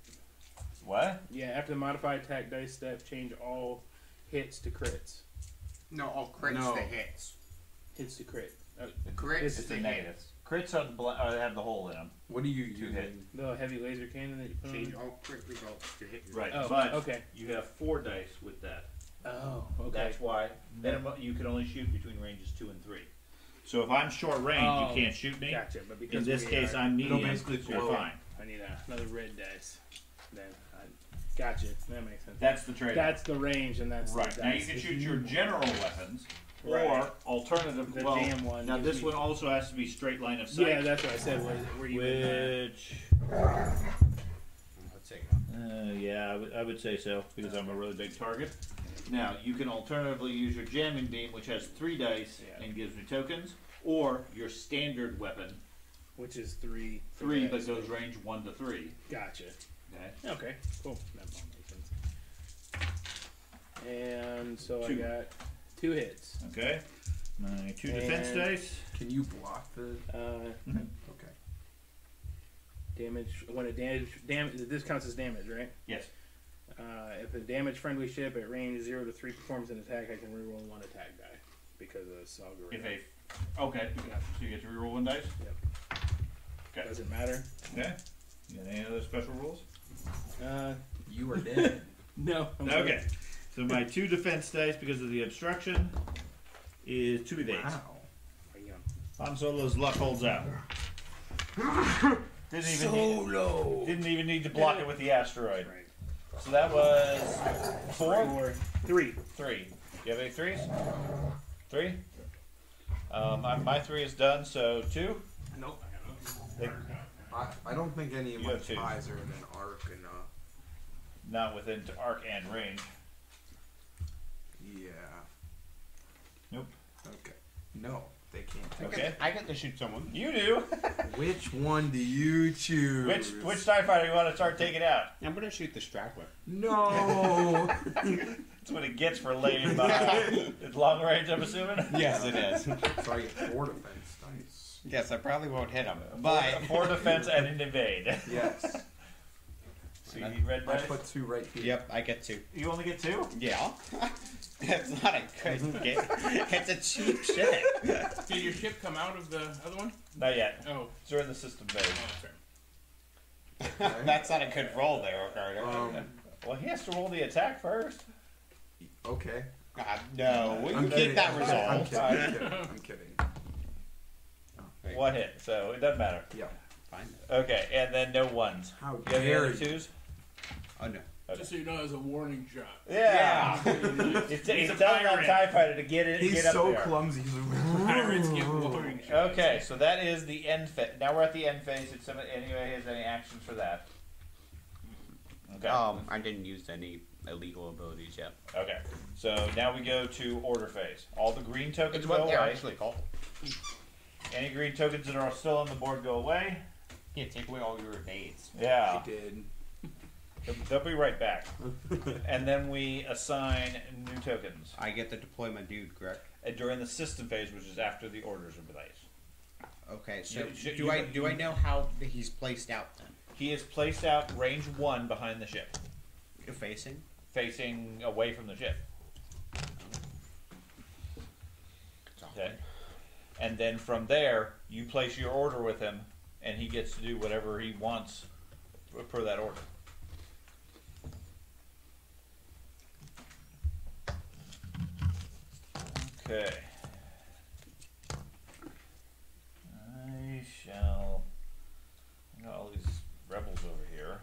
S1: What?
S2: Yeah, after the modified attack dice step, change all hits to crits.
S5: No, all crits
S3: No.
S5: the hits.
S2: Hits to crit. Uh,
S5: Crits
S1: It's
S5: the
S1: the negatives. Crits on the bl- uh, have the hole in them.
S3: What do you
S1: Two
S3: use?
S1: hit.
S2: the heavy laser cannon that you put
S5: Change
S2: on.
S5: all crit results to hit.
S1: Right.
S2: Oh,
S1: but
S2: okay.
S1: you have four dice with that.
S2: Oh, okay.
S1: That's why minimum you can only shoot between ranges two and three. So if I'm short range,
S2: Oh,
S1: you can't shoot me.
S2: Gotcha. But because
S1: In this
S2: we
S1: case,
S2: are-
S1: I'm
S3: It'll
S1: medium.
S3: basically
S1: so you're
S3: blow.
S1: fine.
S2: I need a, another red dice. Then I gotcha. That makes sense.
S1: That's the trade.
S2: That's the range, and that's
S1: right.
S2: The
S1: Now you
S2: dice.
S1: can shoot your general weapons,
S2: Right.
S1: or alternative.
S2: The
S1: well,
S2: jam one
S1: now
S2: gives
S1: this
S2: me-
S1: one also has to be straight line of sight.
S2: Yeah, that's what I said. Were, were you in,
S1: Which,
S5: Let's
S1: uh, yeah, I would, I would say so because I'm a really big target. Now you can alternatively use your jamming beam, which has three dice
S2: Yeah.
S1: and gives me tokens, or your standard weapon,
S2: which is three. for
S1: three,
S2: dice.
S1: but goes range one to three.
S2: Gotcha.
S1: Okay.
S2: Okay, cool. That all makes sense. And so I got two hits.
S1: Okay. My two defense
S2: And-
S1: dice.
S3: Can you block the?
S2: Uh,
S3: Okay.
S2: Damage when it damage damage. This counts as damage, right?
S1: Yes.
S2: Uh, if a damage friendly ship at range zero to three performs an attack, I can reroll one attack die because of this algorithm.
S1: If a okay, so you get to reroll one dice. Yep. Okay.
S2: Does it matter?
S1: Okay. You got any other special rules?
S2: Uh,
S3: You are dead. <laughs>
S2: no. I'm
S1: Okay. So my two defense dice because of the obstruction is two of eight.
S3: wow.
S1: Han Solo's luck holds out. <laughs> Didn't even
S3: Solo.
S1: need, didn't even need to block it with the asteroid.
S2: Right.
S1: So that was four,
S2: Four, three.
S1: three. Do you have any threes? Three. Um, my, my three is done. So two.
S2: Nope.
S1: They-
S3: I, I don't think any of
S1: You
S3: my
S1: have two.
S3: ties are in an arc enough.
S1: Not within arc and range.
S3: Yeah.
S1: Nope.
S3: Okay. No, they can't.
S5: I
S1: Okay.
S5: get, I get to shoot someone.
S1: You do. <laughs>
S3: Which one do you choose?
S1: which which TIE fighter you want to start taking out?
S5: I'm gonna shoot the Straggler.
S3: No. <laughs> <laughs>
S1: That's what it gets for laying behind. it's long range, I'm assuming.
S5: Yes, it is.
S3: so I get four defense dice.
S5: yes, I probably won't hit him,
S1: Four,
S5: but
S1: four defense and an evade.
S3: Yes.
S1: So you need red
S3: I
S1: dice.
S3: put two right here.
S5: yep, I get two.
S1: You only get two.
S5: Yeah, <laughs> it's not a good game. It's a cheap shit. <laughs>
S2: Did your ship come out of the other one?
S1: Not yet.
S2: Oh,
S1: They're in the system bay.
S2: oh okay. <laughs>
S5: That's not a good roll there, Ricardo.
S3: Um,
S1: Well, he has to roll the attack first.
S3: okay.
S5: God, no, we
S3: I'm
S5: can
S3: kidding.
S5: keep that
S3: I'm
S5: resolved.
S3: kidding. I'm kidding. I'm kidding.
S1: One hit, so it doesn't matter.
S3: Yeah.
S5: Fine.
S1: Okay, and then no ones.
S3: How
S1: You have any
S3: dare
S1: other
S3: you?
S1: twos?
S5: Oh no.
S6: Just so you know, as a warning shot.
S1: Yeah.
S6: Pirates
S1: It's,
S2: He's a
S1: telling that. TIE fighter to get it.
S3: He's
S1: get up
S3: so
S1: there.
S3: clumsy. He's like, <laughs>
S2: give warning shots.
S1: Okay, so that is the end phase. Now we're at the end phase. If somebody, anybody has any actions for that. Okay.
S5: Um, I didn't use any illegal abilities yet.
S1: Okay. So now we go to order phase. All the green tokens
S5: It's
S1: go
S5: they're
S1: away.
S5: actually called.
S1: Any green tokens that are still on the board go away.
S5: Yeah, take away all your evades.
S1: Yeah.
S3: I did.
S1: They'll, they'll be right back. <laughs> and then we assign new tokens
S5: I get the deployment dude, correct?
S1: uh, during the system phase, which is after the orders are placed.
S5: Okay, so
S1: You- you-
S5: do
S1: you-
S5: I do I know how he's placed out then?
S1: He is placed out range one behind the ship,
S5: Facing.
S1: facing away from the ship. Okay. And then from there, you place your order with him, and he gets to do whatever he wants per that order. Okay. I shall. I got all these rebels over here.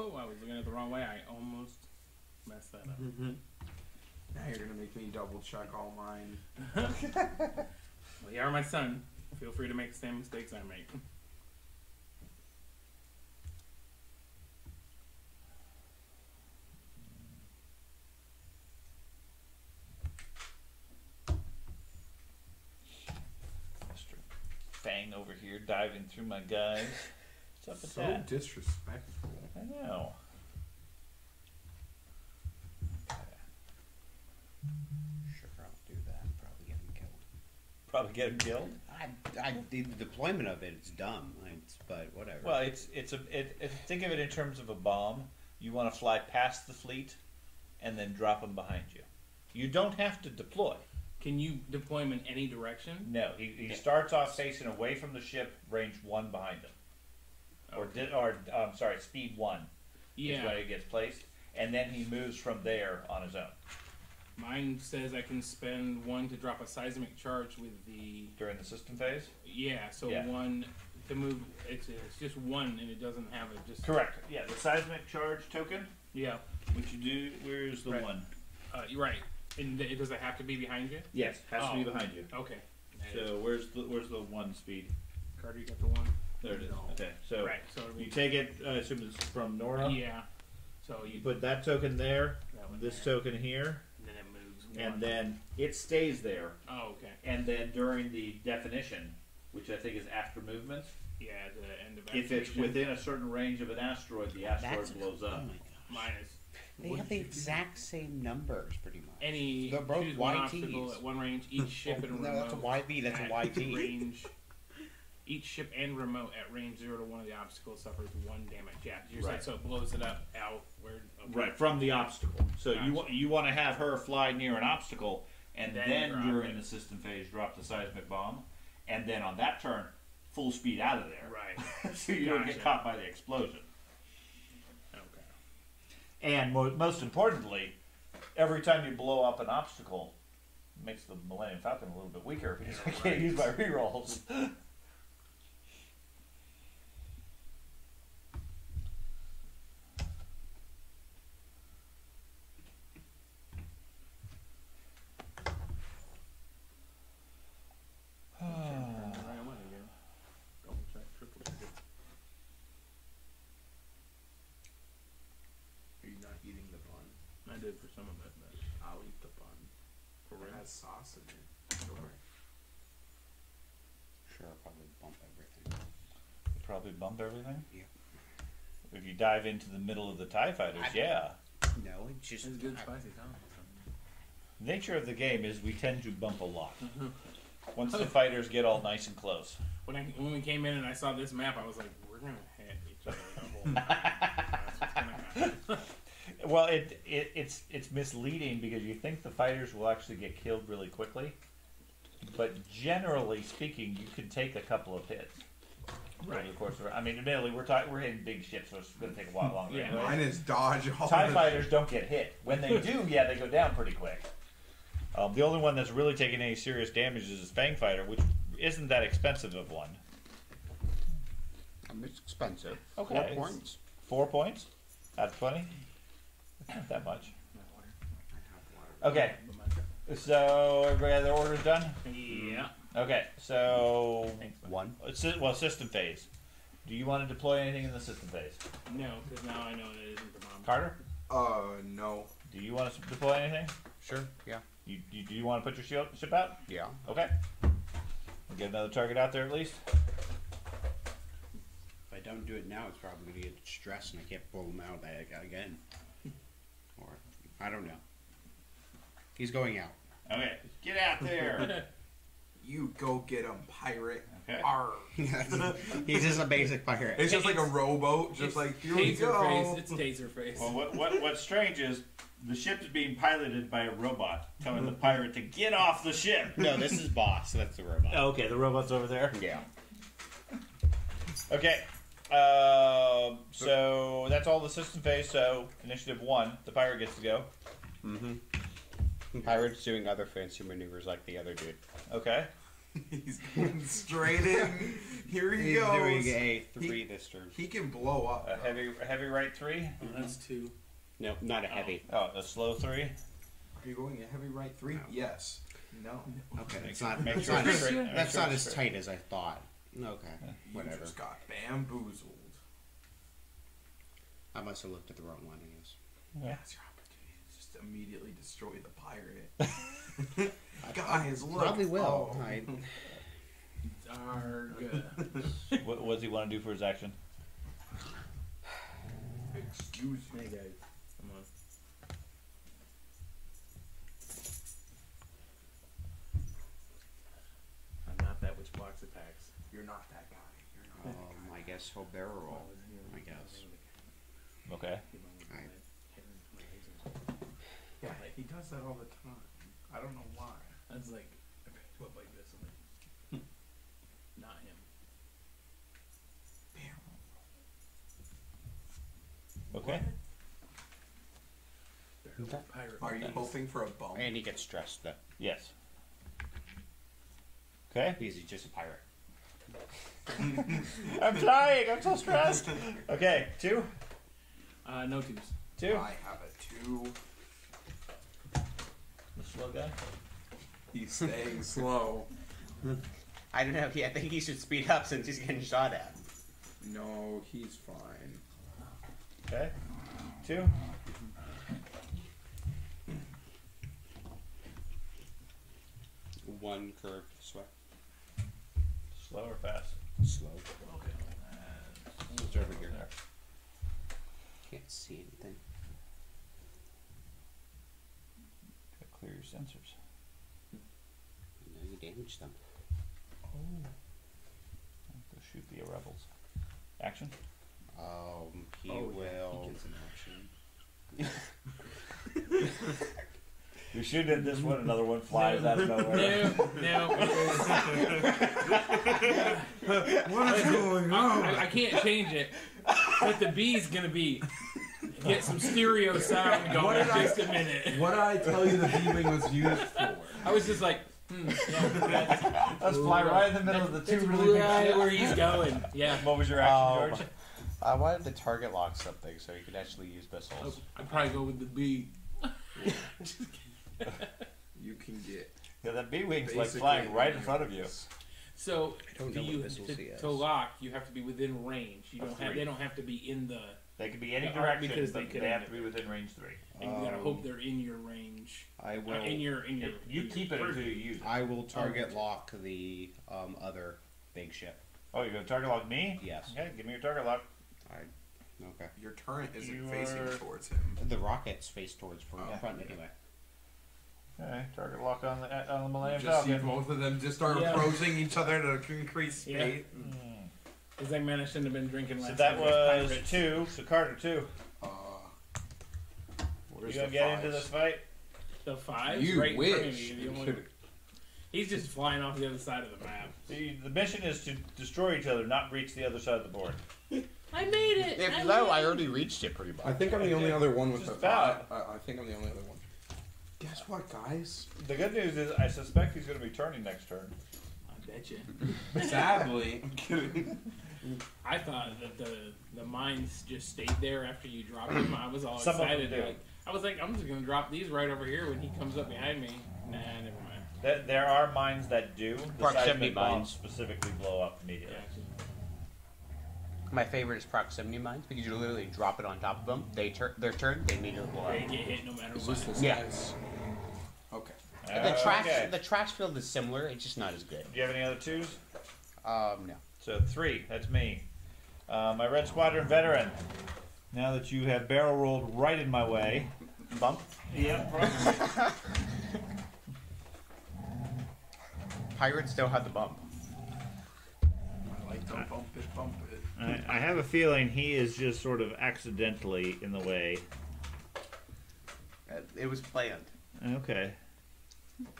S2: Oh, I was looking at the wrong way. I almost messed that up. Mm-hmm.
S3: Now you're gonna make me double check all mine. <laughs> <laughs>
S2: Well, you are my son. Feel free to make the same mistakes I make.
S1: Mr. Fang over here diving through my guys. <laughs> What's up with
S3: So
S1: that?
S3: disrespectful.
S1: I know.
S5: Sure, I'll do that. Probably get him killed.
S1: Probably get him killed.
S5: I, I the deployment of it, it's dumb. It's, but whatever.
S1: Well, it's it's a it, it, think of it in terms of a bomb. You want to fly past the fleet, and then drop them behind you. You don't have to deploy.
S2: Can you deploy him in any direction?
S1: No, he, he starts off facing away from the ship, range one behind him, or di- or um, sorry, speed one is
S2: Yeah.
S1: when he gets placed, and then he moves from there on his own
S2: Mine says I can spend one to drop a seismic charge with the.
S1: during the system phase.
S2: Yeah, so
S1: Yeah.
S2: one to move. It's, it's just one, and it doesn't have it. Just
S1: Correct. Yeah, the seismic charge token.
S2: Yeah,
S1: Which you do. Where's the
S2: Right.
S1: one?
S2: uh, you're right. And it, does it have to be behind you?
S1: Yes, has to be
S2: Oh.
S1: behind you.
S2: Okay.
S1: So where's the where's the one speed?
S2: Carter, you got the one.
S1: There it is.
S2: No.
S1: Okay, so
S2: right. So
S1: you take it. I assume it's from Norra.
S2: Yeah. So you
S1: You put that token there,
S2: that one
S1: this
S2: there,
S1: token here,
S2: and then it moves.
S1: and
S2: one.
S1: then it stays there.
S2: Oh, okay.
S1: And then during the definition, which I think is after movement,
S2: Yeah, the end of.
S1: if it's
S2: activation.
S1: within a certain range of an asteroid, the asteroid
S5: That's
S1: blows
S5: Oh
S1: up.
S5: my gosh.
S2: minus
S5: They have the exact same numbers, pretty much.
S2: any
S5: They're both
S2: choose one
S5: YTs.
S2: obstacle at one range. Each ship <laughs> and
S5: no,
S2: remote.
S5: that's a YV. That's a
S2: at
S5: YT.
S2: Range. Each ship and remote at range zero to one of the obstacles suffers one damage. Yeah, you're saying so it blows it up out where. Okay.
S1: Right from the obstacle. So you want you want to have her fly near an obstacle, and
S2: Then
S1: then, during
S2: it.
S1: the system phase drop the seismic bomb, and then on that turn, full speed out of there.
S2: Right. <laughs>
S1: so you don't get caught by the explosion.
S2: Okay.
S1: And mo- most importantly, every time you blow up an obstacle, it makes the Millennium Falcon a little bit weaker because I can't use my rerolls. <laughs>
S2: Right away again. Double check, triple check. it.
S3: Are you not eating the bun?
S2: I did for some of it, but I'll eat the bun. For
S3: It
S2: real.
S3: has sauce in it. Sure.
S5: Sure, I'll probably bump everything.
S1: Probably bump everything.
S5: Yeah.
S1: If you dive into the middle of the Tie Fighters,
S5: I-
S1: yeah.
S5: No, it's just
S2: It's good
S5: I-
S2: spicy Tom.
S1: nature of the game is we tend to bump a lot.
S2: Mm-hmm.
S1: Once the <laughs> fighters get all nice and close.
S2: When I when we came in and I saw this map, I was like, we're gonna hit each other the whole time. <laughs> That's what's.
S1: Well, it, it it's it's misleading because you think the fighters will actually get killed really quickly, but generally speaking, you can take a couple of hits. Over
S2: Right.
S1: the course of, I mean, admittedly, we're talking we're hitting big ships, so it's going to take a while <laughs> longer.
S2: Yeah.
S1: anyway.
S3: Mine is dodge all
S1: Tie fighters don't get hit. When they do, yeah, they go down pretty quick. Um, the only one that's really taking any serious damage is his Fang Fighter, which isn't that expensive of one.
S5: Um, It's expensive.
S1: Okay.
S5: Four points.
S1: Four points out of twenty. Not <clears throat> that much. Okay, so everybody have their orders done.
S2: Yeah.
S1: Okay, so
S5: One.
S1: it's well, system phase. Do you want to deploy anything in the system phase,
S2: No, because now I know that it isn't the bomb.
S1: Carter?
S3: Uh, no.
S1: Do you want to deploy anything?
S5: Sure. Yeah.
S1: You, you do you want to put your ship, ship out?
S5: Yeah.
S1: Okay. We'll get another target out there at least.
S5: If I don't do it now, it's probably gonna get stressed, and I can't pull him out again. <laughs> or I don't know. He's going out.
S1: Okay, get out there. <laughs>
S3: You go get him, pirate.
S1: Okay.
S3: Arr. <laughs>
S5: He's just a basic pirate.
S3: It's just like a rowboat, just
S2: It's
S3: like here we
S2: taser
S3: go.
S2: face. It's taser face.
S1: well, what, what what's strange is the ship is being piloted by a robot, telling the pirate to get off the ship.
S5: no, this is boss. That's the robot.
S1: Okay, the robot's over there.
S5: Yeah.
S1: Okay. Um, so that's all the system phase. So initiative one, the pirate gets to go.
S5: Mm-hmm. Pirate's doing other fancy maneuvers like the other dude.
S1: Okay. <laughs>
S3: He's going straight in. <laughs> Here he
S5: He's
S3: goes.
S5: doing a three this turn.
S3: He can blow up.
S1: A heavy, a heavy right three.
S2: Oh, that's two.
S5: No, not a oh. heavy.
S1: Oh, a slow three.
S3: Are you going a heavy right three?
S5: No.
S3: Yes. No.
S5: Okay, it's not.
S1: make
S5: it's
S1: sure
S5: not
S1: it's
S5: as-
S1: straight- make
S5: that's
S1: sure
S5: not
S1: it's
S5: as
S1: straight.
S5: tight as I thought. Okay,
S3: You
S5: whatever.
S3: just got bamboozled.
S5: I must have looked at the wrong one. I guess.
S1: Yeah.
S3: That's your opportunity to just immediately destroy the pirate. <laughs> Guys, look.
S5: Probably will.
S3: Oh.
S5: I,
S2: Are good. <laughs>
S1: What, what does he want to do for his action?
S3: Excuse me.
S2: Hey guys, come on. I'm not that which blocks attacks.
S3: You're not that guy. You're not.
S5: um, I guess he'll barrel roll. I guess.
S1: Okay.
S3: Yeah, he does that all the time. I don't know why.
S2: I was like, I picked up like this. I'm like, <laughs> not him.
S1: Okay.
S5: Okay.
S2: Pirate.
S3: Are you hoping for a bump?
S5: And he gets stressed though,
S1: Yes. Okay.
S5: because he's just a pirate. <laughs>
S1: I'm flying. I'm so stressed. Okay. Two.
S2: Uh, no twos.
S1: Two.
S3: I have a two.
S1: The slow guy.
S3: He's staying slow.
S5: I don't know. He, I think he should speed up since he's getting shot at.
S3: No, he's fine.
S1: Okay. Two.
S5: One curve sweat.
S1: Slow or fast?
S5: Slow.
S1: Okay.
S5: It's over here. There. Can't see anything.
S1: Gotta clear your sensors.
S5: No, you damaged them. Oh.
S1: Go shoot the rebels. Action.
S5: Um, he
S3: Oh, yeah,
S5: will.
S3: He gets an action. <laughs> <laughs>
S1: You're shooting at this one, another one flies out of nowhere.
S2: No, no. <laughs>
S3: What is going
S2: I, I can't change it. But the B's gonna be get some stereo sound
S3: What
S2: going
S3: did
S2: in
S3: I-
S2: just a minute.
S3: What did I tell you the B wing was used for?
S2: I was just like, hmm, yeah, that's, <laughs>
S1: Let's fly right in the middle of the two
S2: that's
S1: really big
S2: right
S1: ships.
S2: where he's going. Yeah.
S1: What was your action,
S5: Um,
S1: George?
S5: I wanted to target lock something so he could actually use missiles.
S2: I'd probably go with the B. <laughs> <laughs>
S3: You can get
S1: Yeah, that B wing's like
S3: basically
S1: flying right in front of you.
S2: So
S5: I don't
S2: do
S5: know what
S2: you,
S5: missiles
S2: to,
S5: he
S2: to lock, you have to be within range. You
S1: Of
S2: don't have.
S1: three.
S2: They don't have to be in the.
S1: They could be any
S2: Yeah,
S1: direction,
S2: because they
S1: but
S2: could
S1: they have
S2: end
S1: to be within range three.
S2: And you gotta
S5: Um,
S2: hope they're in your range.
S5: I
S2: Uh,
S5: will.
S2: in your in your.
S1: You
S2: in
S1: keep
S2: your
S1: it until you use it.
S5: I will target lock the um, other big ship.
S1: Oh, you're gonna target lock me?
S5: Yes.
S1: Okay, give me your target lock.
S5: I. Okay.
S3: Your turret isn't
S1: You
S3: facing
S1: are-
S3: towards him.
S5: The rockets face towards front,
S3: Oh,
S5: front
S3: yeah.
S5: anyway.
S1: Okay, target lock on the on the Millennium
S3: Just see
S1: Falcon.
S3: both of them just start
S2: Yeah.
S3: approaching each other to increase
S2: Yeah.
S3: speed.
S2: Because that man shouldn't have been drinking
S1: So
S2: last
S1: that
S2: night. It
S1: was
S2: Pirates.
S1: two. So Carter two.
S3: Uh,
S1: You
S3: where's
S1: gonna
S3: the
S1: get into
S3: fives?
S1: this fight?
S2: The five
S3: You
S2: right in front of
S3: wish.
S2: you. The only- He's just flying off the other side of the map.
S1: The, the mission is to destroy each other, not reach the other side of the board. <laughs>
S2: I made it.
S4: If no, I already reached it pretty much.
S3: I think I'm the only other one with
S1: Just
S3: the five.
S1: about.
S3: I, I think I'm the only other one. Guess what, guys?
S1: The good news is, I suspect he's going to be turning next turn.
S2: I bet you. <laughs>
S3: Sadly, <laughs> I'm kidding.
S2: I thought that the the mines just stayed there after you dropped them. I was all
S1: Some of them
S2: excited.
S1: do.
S2: Like, I was like, I'm just gonna drop these right over here when he comes up behind me. Nah, never mind.
S1: There, there are mines that do. The
S5: Proximity
S1: seismic bombs
S5: mines.
S1: specifically blow up immediately.
S5: My favorite is proximity mines because you literally drop it on top of them. They turn their turn. They immediately blow up.
S2: They get hit no matter
S3: Is
S2: what.
S3: this the
S5: Yeah.
S3: size? Okay.
S5: The trash
S1: Okay.
S5: the trash field is similar. It's just not as good.
S1: Do you have any other twos?
S5: Um, no.
S1: So three. That's me. Uh, my Red Squadron veteran. Now that you have barrel rolled right in my way.
S5: Bump.
S1: Yep. probably. <laughs>
S5: Pirates still have the bump.
S3: I like to bump it, bump it.
S1: I, I have a feeling he is just sort of accidentally in the way.
S5: Uh, It was planned.
S1: Okay.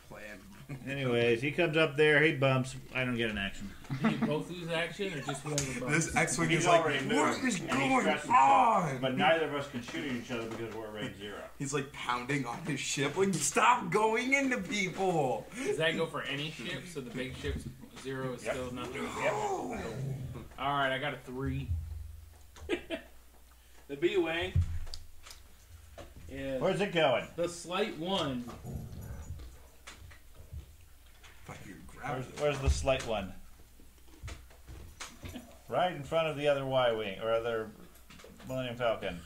S3: Plan.
S1: Anyways, he comes up there, he bumps. I don't get an action.
S2: Do you both lose action or just whoever bumps?
S3: This X-wing
S1: He's
S3: is like,
S1: already
S3: what
S1: moved,
S3: is
S1: and he
S3: going
S1: stresses himself,
S3: on?
S1: But neither of us can shoot at each other because we're range zero.
S3: He's like pounding on his ship, like stop going into people.
S2: Does that go for any ship? So the big ship's zero is
S1: Yep.
S2: still nothing.
S1: Yep.
S2: All right, I got a three. <laughs> the B wing. Yeah.
S1: Where's it going?
S2: The slight one.
S3: But you grab
S1: Where's,
S3: it.
S1: where's the slight one? <laughs> Right in front of the other Y wing or other Millennium Falcon.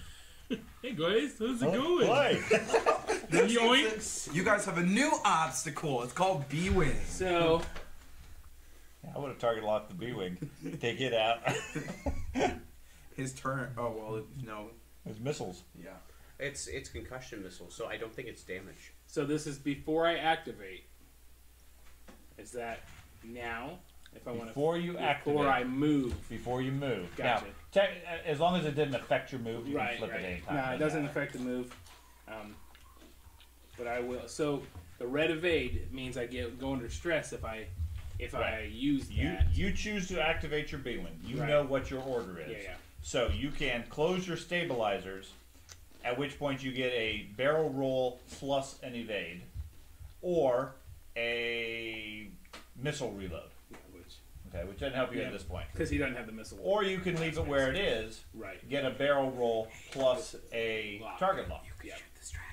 S1: <laughs>
S2: Hey guys, how's it going?
S1: Play. <laughs>
S2: Yoink.
S3: You guys have a new obstacle. It's called B-Wing.
S2: So
S1: I would have target locked the B wing. Take it out.
S3: His turn. Oh well, no.
S1: There's missiles.
S3: Yeah.
S5: It's it's concussion missile, so I don't think it's damage.
S2: so this is before I activate. Is that now? If I want to
S1: Before you activate.
S2: before I move.
S1: Before you move.
S2: Gotcha.
S1: Now, as long as it didn't affect your move, you
S2: Right,
S1: can flip it
S2: right.
S1: anytime.
S2: No, it doesn't affect the move. Um, but I will. So the red evade means I get go under stress if I if I
S1: Right.
S2: use
S1: You
S2: that.
S1: you choose to activate your B wing. You
S2: Right.
S1: know what your order is.
S2: yeah, yeah.
S1: So you can close your stabilizers, at which point you get a barrel roll plus an evade, or a missile reload.
S2: Which
S1: Okay, which doesn't help you
S2: Yeah.
S1: at this point.
S2: because he doesn't have the missile.
S1: Or you can leave it where it is,
S2: right.
S1: get a barrel roll plus a
S2: Lock.
S1: target lock.
S2: Yeah.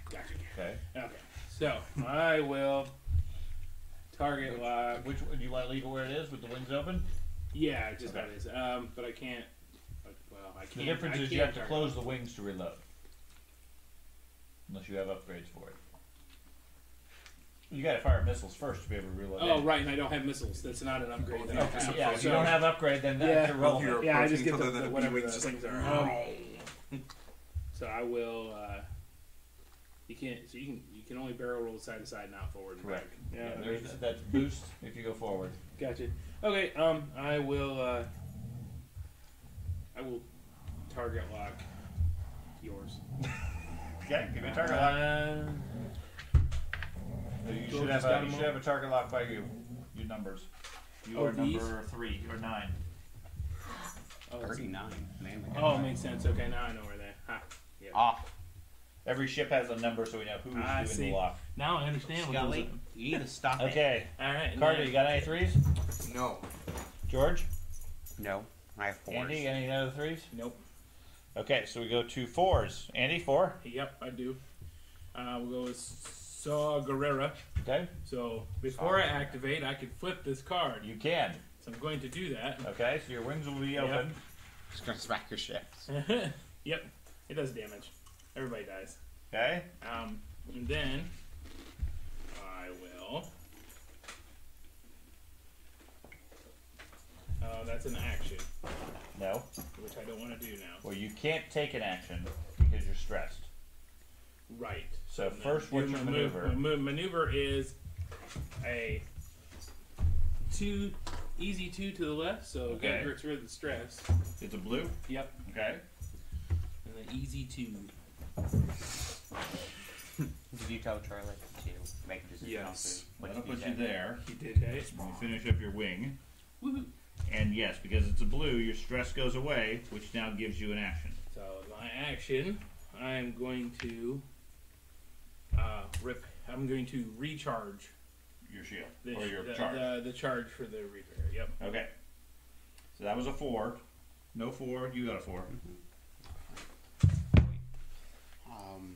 S2: Gotcha.
S1: Okay.
S2: Okay. So I will target lock.
S1: Which do you want to leave it where it is with the wings open?
S2: Yeah, just
S1: Okay.
S2: that is. Um, but I can't. Well, I can't.
S1: The difference
S2: I
S1: is you have to close the wings to reload, unless you have upgrades for it. You got to fire missiles first to be able to reload.
S2: Oh, right, and I don't have missiles. That's not an upgrade. that I
S1: Okay,
S2: have.
S1: yeah, if you
S2: So-
S1: don't have upgrade, then that's
S2: Yeah.
S1: irrelevant.
S3: You're
S2: Yeah, I just
S3: approaching
S2: get
S3: each
S2: the,
S3: other,
S2: the
S3: then
S2: whatever the
S3: just
S2: things
S3: like,
S2: are. Um, so I will. Uh, you can't. So you can. You can only barrel roll side to side, not forward. and
S1: Correct.
S2: back.
S1: Yeah,
S2: that
S1: there's
S2: that.
S1: that's boost if you go forward.
S2: Gotcha. Okay. Um, I will. Uh, I will target lock yours. <laughs>
S1: Okay, give me a target lock.
S2: Uh,
S1: You should have a you should have a target lock by you. You numbers. You
S2: Oh,
S1: are
S2: these?
S1: number three or nine.
S2: oh, it's-
S5: Thirty-nine. Man, we got
S2: oh, makes sense. Okay, now I know where they. Ha. Yeah.
S5: off.
S1: Every ship has a number, so we know who's
S2: I
S1: doing
S2: see.
S1: the lock.
S2: Now I understand what
S5: Scully,
S2: goes
S5: you need to stop it.
S1: Okay,
S2: All right.
S1: Carter,
S2: then-
S1: you got any threes?
S3: No.
S1: George,
S5: No, I have fours.
S1: Andy, any other threes?
S2: Nope.
S1: Okay, so we go to fours. Andy, four.
S2: Yep, I do. Uh, we'll go with Saw Gerrera.
S1: Okay,
S2: So before I activate, I can flip this card.
S1: you can.
S2: So I'm going to do that.
S1: Okay, so your wings will be open.
S5: Just gonna smack your ships. <laughs>
S2: yep, it does damage. Everybody dies.
S1: Okay,
S2: Um, and then I will. Uh, that's an action,
S1: no.
S2: which I don't want to do now.
S1: Well, you can't take an action because you're stressed.
S2: Right.
S1: So first,
S2: do
S1: what's your maneuver?
S2: maneuver is a two, easy two to the left, so
S1: Okay.
S2: that gets rid of the stress.
S1: It's a blue.
S2: Yep.
S1: Okay.
S2: And then easy two.
S4: Did you tell Charlie to make a decision on
S3: Yes.
S4: food? What
S1: That'll put you there.
S3: He did.
S2: Okay.
S1: you finish up your wing,
S2: Woohoo.
S1: and yes, because it's a blue, your stress goes away, which now gives you an action.
S2: So my action, I am going to uh, rip. I'm going to recharge
S1: Your shield
S2: the,
S1: or your
S2: the,
S1: charge.
S2: The, the charge for the repair. Yep.
S1: Okay. So that was a four. No four. You got a four.
S5: Um,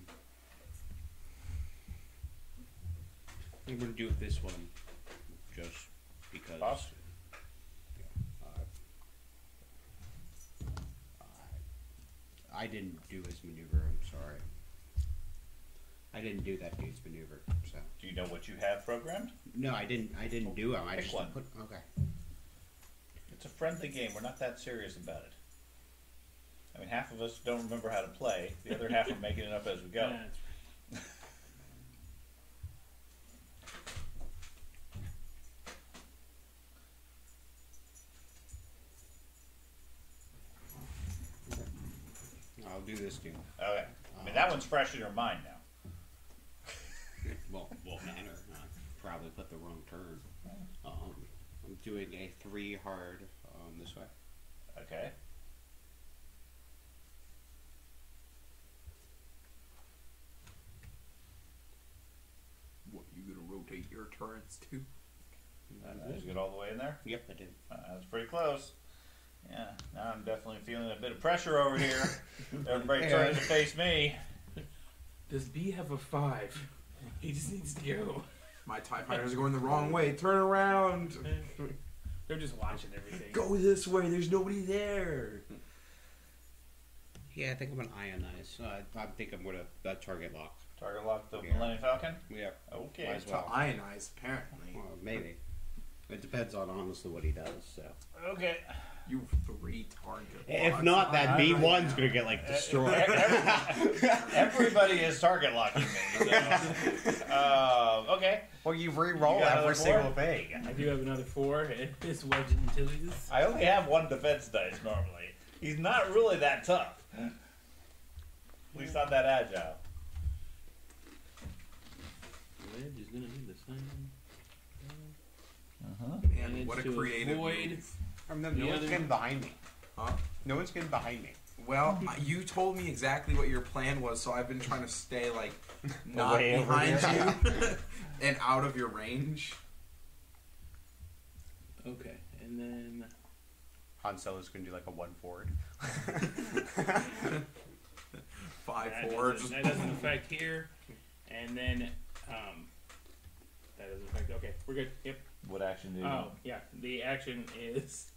S5: I'm gonna do this one just because.
S1: Boss?
S5: Uh, I didn't do his maneuver. I'm sorry. I didn't do that dude's maneuver. So
S1: Do you know what you have programmed?
S5: no, I didn't. I didn't do him. I
S1: Pick
S5: just
S1: one.
S5: put. Okay.
S1: It's a friendly game. We're not that serious about it. I mean, half of us don't remember how to play. The other half are making it up as we go. <laughs>
S2: That's-
S5: I'll do this dude.
S1: Okay. I mean, that uh, one's fresh in your mind now.
S5: Well, well, manner. I probably put the wrong turn. Um, I'm doing a three hard um, this way.
S1: Okay.
S3: What, you gonna rotate your turrets too?
S1: Uh, did you get all the way in there?
S5: Yep, I did.
S1: Uh, that's pretty close. Yeah. Now I'm definitely feeling a bit of pressure over here. <laughs> Everybody trying to face me.
S2: Does B have a five? He just needs to go.
S3: My TIE fighters are going the wrong way. Turn around. <laughs>
S2: They're just watching everything.
S3: Go this way. There's nobody there.
S5: Yeah, I think I'm gonna ionize. Uh, I think I'm gonna uh, target lock.
S1: Target lock the
S5: Yeah.
S1: Millennium Falcon.
S5: Yeah,
S1: Okay.
S5: Might as
S3: To
S5: well.
S3: ionize, apparently.
S5: well, maybe. It depends on honestly what he does. So
S1: Okay.
S3: You three target.
S5: if
S3: locks.
S5: not, that
S3: I-
S5: B
S3: right
S5: one's gonna get like destroyed.
S1: Everybody is target locking me. So. <laughs> uh, okay.
S4: Well, you've re-roll
S1: You got another
S4: every single thing.
S2: I do have another four. It's Wedge Antilles.
S1: I only have one defense dice normally. He's not really that tough. At least not that agile.
S2: Wedge is gonna be the same.
S1: Uh-huh.
S3: Man,
S2: And
S3: what a creative
S2: avoid-
S3: move.
S4: Um, no,
S2: The
S4: no one's getting behind me.
S3: Huh?
S4: No one's getting behind me.
S3: Well, you told me exactly what your plan was, so I've been trying to stay like <laughs> not
S1: Way
S3: behind you <laughs> <laughs> and out of your range.
S2: Okay, and then
S4: Han Solo's gonna do like a one forward.
S3: Five
S2: that
S3: forward.
S2: doesn't, that doesn't affect here, and then um, that doesn't affect. Okay, we're good. Yep.
S1: What action do you
S2: Oh yeah, the action is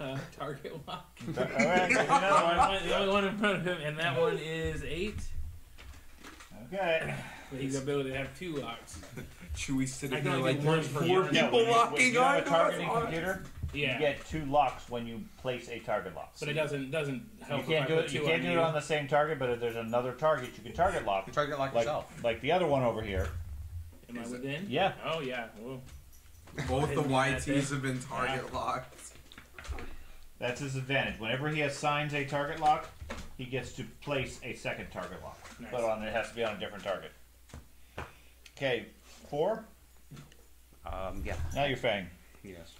S2: uh, <laughs> target lock.
S1: Alright, give me
S2: the,
S1: another <laughs> one.
S2: only one, the only one in front of him, and that one is eight.
S1: Okay.
S2: But he's ability to have two locks.
S3: Chewy sitting
S2: I
S3: there
S2: can
S3: like
S2: only
S3: there's
S2: get one
S3: four
S2: per
S3: people
S1: Yeah, when you, when
S3: locking
S1: you have
S3: on
S1: a targeting
S3: us.
S1: computer,
S2: Yeah,
S1: you get two locks when you place a target lock.
S2: but it doesn't doesn't help.
S1: You can't do
S2: put
S1: it. You
S2: two
S1: can't do
S2: on
S1: it on the same target, but if there's another target, you can target lock.
S4: You target lock
S1: Like,
S4: yourself.
S1: like the other one over here.
S2: Am I
S3: Is it-
S2: within?
S1: Yeah.
S2: Oh yeah. Whoa.
S3: Both the
S2: Didn't that
S3: YTs have been target locked.
S1: That's his advantage. Whenever he assigns a target lock, he gets to place a second target lock.
S2: Nice.
S1: But on it has to be on a different target. Okay, four.
S4: Um, yeah.
S1: Now you're Fang.
S5: yes.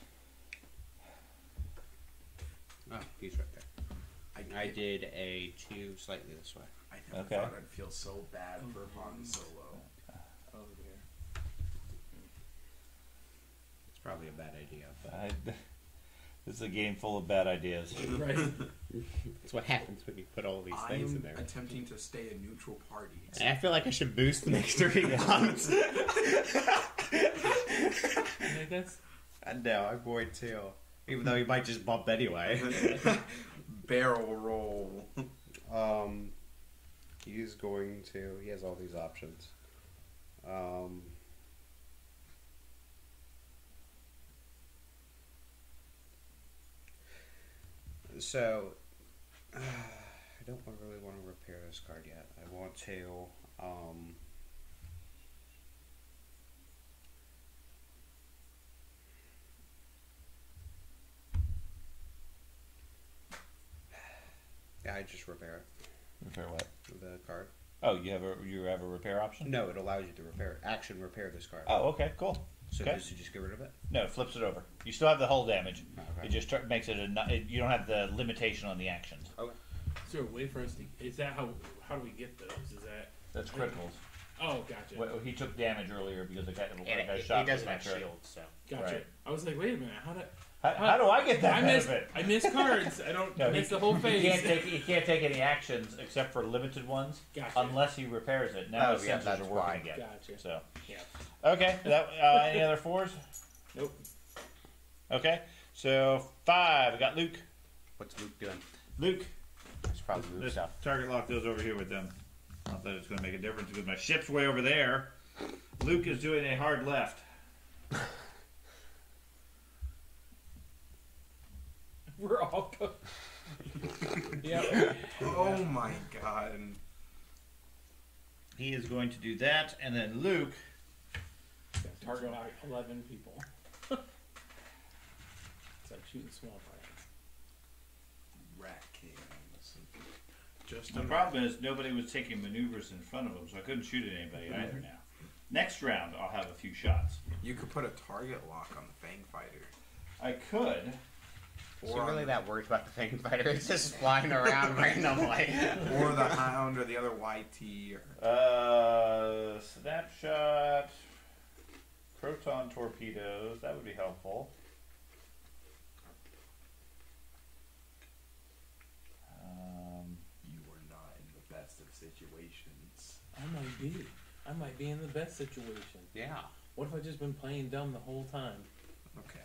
S5: Oh, he's right there.
S3: I,
S5: I did a two slightly this way.
S3: I never
S1: Okay.
S3: thought I'd feel so bad for Han Solo.
S2: Over here.
S5: It's probably a bad idea, but
S1: I, this is a game full of bad ideas. <laughs>
S2: Right.
S5: it's what happens when you put all these
S3: I
S5: things in
S3: there.
S5: I'm there.
S3: attempting to stay a neutral party.
S5: And I feel like I should boost the next three <laughs> <laughs> guns.
S2: Like that's
S5: And no, I'm going to. Even though he might just bump anyway.
S3: Barrel roll.
S5: Um, he's going to. He has all these options. Um, so, <sighs> I don't really want to repair this card yet. I want to Um, yeah, I just repair it
S1: Repair what?
S5: a card.
S1: Oh, you have a you have a repair option.
S5: No, it allows you to repair action repair this card.
S1: Oh, okay, cool.
S5: So
S1: okay.
S5: does it just get rid of it?
S1: No, it flips it over. You still have the hull damage.
S5: Okay.
S1: It just tur- makes it a. It, you don't have the limitation on the actions.
S2: Is there a way for us to? Is that how? How do we get those? Is that?
S1: That's criticals.
S2: Oh, gotcha.
S1: Well, he took damage earlier because the guy, the
S4: And
S1: guy
S4: it,
S1: shot
S4: it doesn't have shield, so.
S2: Gotcha.
S1: Right.
S2: I was like, wait a minute. How did?
S1: How, how do I get that
S2: I missed.
S1: benefit?
S2: I missed cards. I don't. <laughs>
S1: No,
S2: I
S1: he-
S2: missed the whole
S1: He
S2: phase.
S1: can't take he can't take any actions except for limited ones
S2: Gotcha.
S1: unless he repairs it. Now
S5: Oh,
S1: his
S5: yeah,
S1: sensors
S5: that's
S1: are working
S5: why.
S1: again.
S2: Gotcha.
S1: So
S2: Yeah.
S1: okay, <laughs> that uh, any other fours?
S2: Nope.
S1: Okay, so five. We got Luke.
S5: What's Luke doing?
S1: Luke,
S5: It's probably move
S1: this
S5: stuff.
S1: target lock goes over here with them. Not that it's going to make a difference because my ship's way over there. Luke is doing a hard left. <laughs>
S2: We're all. Go- yeah. <laughs>
S3: Oh my god.
S1: He is going to do that, and then Luke.
S2: Target like eleven people. <laughs> it's like shooting womp rats.
S3: Rat cans. Just
S1: The problem is nobody was taking maneuvers in front of him, so I couldn't shoot at anybody mm-hmm. either. Now, next round I'll have a few shots.
S3: You could put a target lock on the Fang Fighter.
S1: I could.
S5: So
S3: Or
S5: you're really that worried about the Fang Fighter? <laughs> It's just flying around <laughs> randomly.
S3: or the Hound or the other YT or
S1: Uh, snapshot, proton torpedoes. That would be helpful. Um,
S3: you are not in the best of situations.
S2: I might be. I might be in the best situation.
S5: yeah.
S2: What if I just been playing dumb the whole time?
S3: Okay.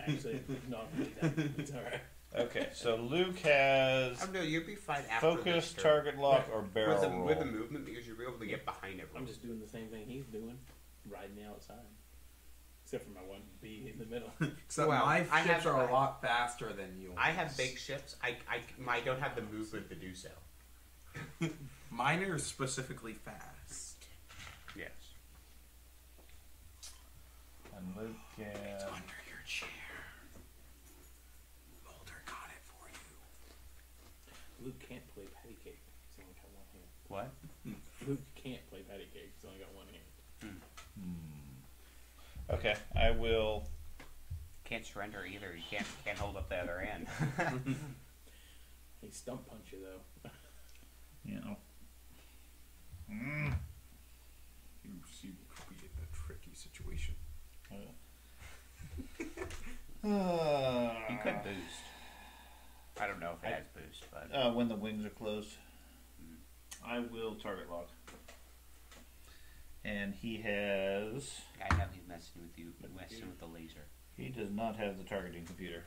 S2: Actually, not really dumb. <laughs> It's alright.
S1: okay, so Luke has
S5: Oh no, you'd be fine after
S1: focus,
S5: this turn.
S1: target lock, or barrel
S5: with the,
S1: roll.
S5: with the movement because you'll be able to get behind everyone.
S2: I'm just doing the same thing he's doing, riding the outside. Except for my one B in the middle. <laughs> <laughs>
S3: Except
S5: Well,
S3: my
S5: I
S3: ships
S5: have-
S3: are a lot faster than you.
S5: I have big ships. I, I, I don't have the movement to do so.
S3: Mine are specifically fast.
S5: Yes.
S1: and Luke can.
S3: under your chair. Mulder got it for you.
S2: Luke can't play patty cake. He's only got one hand.
S5: What? <laughs>
S2: Luke can't play patty cake. He's only got one hand.
S1: Okay, I will.
S5: Can't surrender either. You can't can't hold up the other end. <laughs>
S2: He stump puncher though.
S1: You know. Mm.
S3: You, you could be in a tricky situation. <laughs>
S5: you could boost. I don't know if it has boost, but
S1: Uh, when the wings are closed, I will target lock. And he has.
S5: I know he's messing with you, messing with the laser.
S1: He does not have the targeting computer.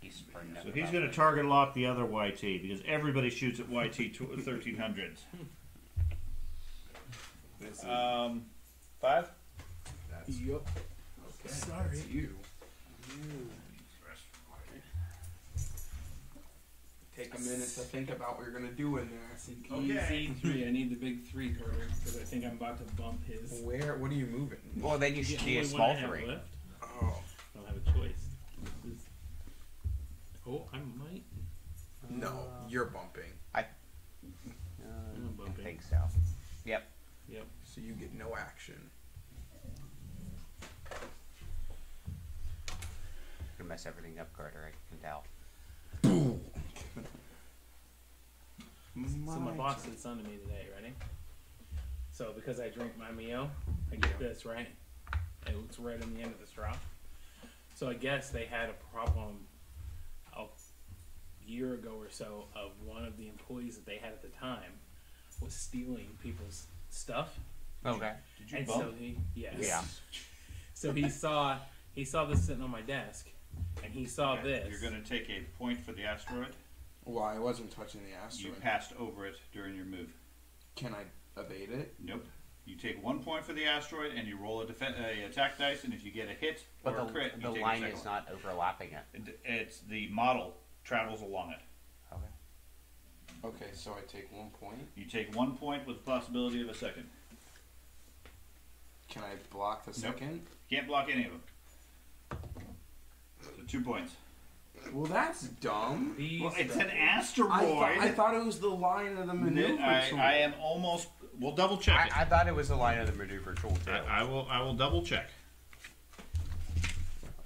S5: He's spraying
S1: So he's going to target lock the other YT because everybody shoots at YT 1300s. <laughs> Um, five?
S3: that's
S2: Yup.
S3: okay.
S2: sorry.
S3: That's you. Take a minute to think about what you're gonna do in there.
S2: Easy <laughs> three. I need the big three Carter because I think I'm about to bump his.
S3: Where? What are you moving?
S5: Well, then you
S2: The
S5: should be a
S2: only one
S5: small
S2: I
S5: three.
S2: left.
S3: Oh
S2: I don't have a choice. Is. Oh, I might.
S3: no, you're bumping,
S5: Uh,
S2: I'm
S5: I think so. Yep.
S2: Yep.
S3: so you get no action.
S5: Gonna mess everything up, Carter. I can tell.
S2: So my boss did something to me today, ready? So because I drink my Mio, I get this, right? It it's right on the end of the straw. So I guess they had a problem a year ago or so of one of the employees that they had at the time was stealing people's stuff.
S5: Okay.
S1: Did you
S2: and
S1: bump?
S2: so he yes.
S5: Yeah. <laughs>
S2: So he saw he saw this sitting on my desk and he saw
S1: Okay,
S2: this.
S1: You're going to take a point for the asteroid.
S3: Well, I wasn't touching the asteroid.
S1: You passed over it during your move.
S3: Can I evade it?
S1: Nope. You take one point for the asteroid and you roll a, defen a attack dice, and if you get a hit or
S5: But
S1: a
S5: the,
S1: you
S5: the
S1: take
S5: line
S1: a
S5: is
S1: second
S5: not overlapping it.
S1: It- It's the model travels along it.
S5: Okay.
S3: Okay, so I take one point.
S1: You take one point with the possibility of a second.
S3: Can I block the
S1: Nope.
S3: second?
S1: Can't block any of them. So two points.
S3: Well, that's dumb.
S2: These
S1: Well, it's an
S3: I,
S1: asteroid.
S3: I thought it was the line of the maneuver
S1: I,
S3: tool.
S1: I am almost. We'll double check it.
S5: I, I thought it was the line of the maneuver tool too.
S1: I, I will. I will double check.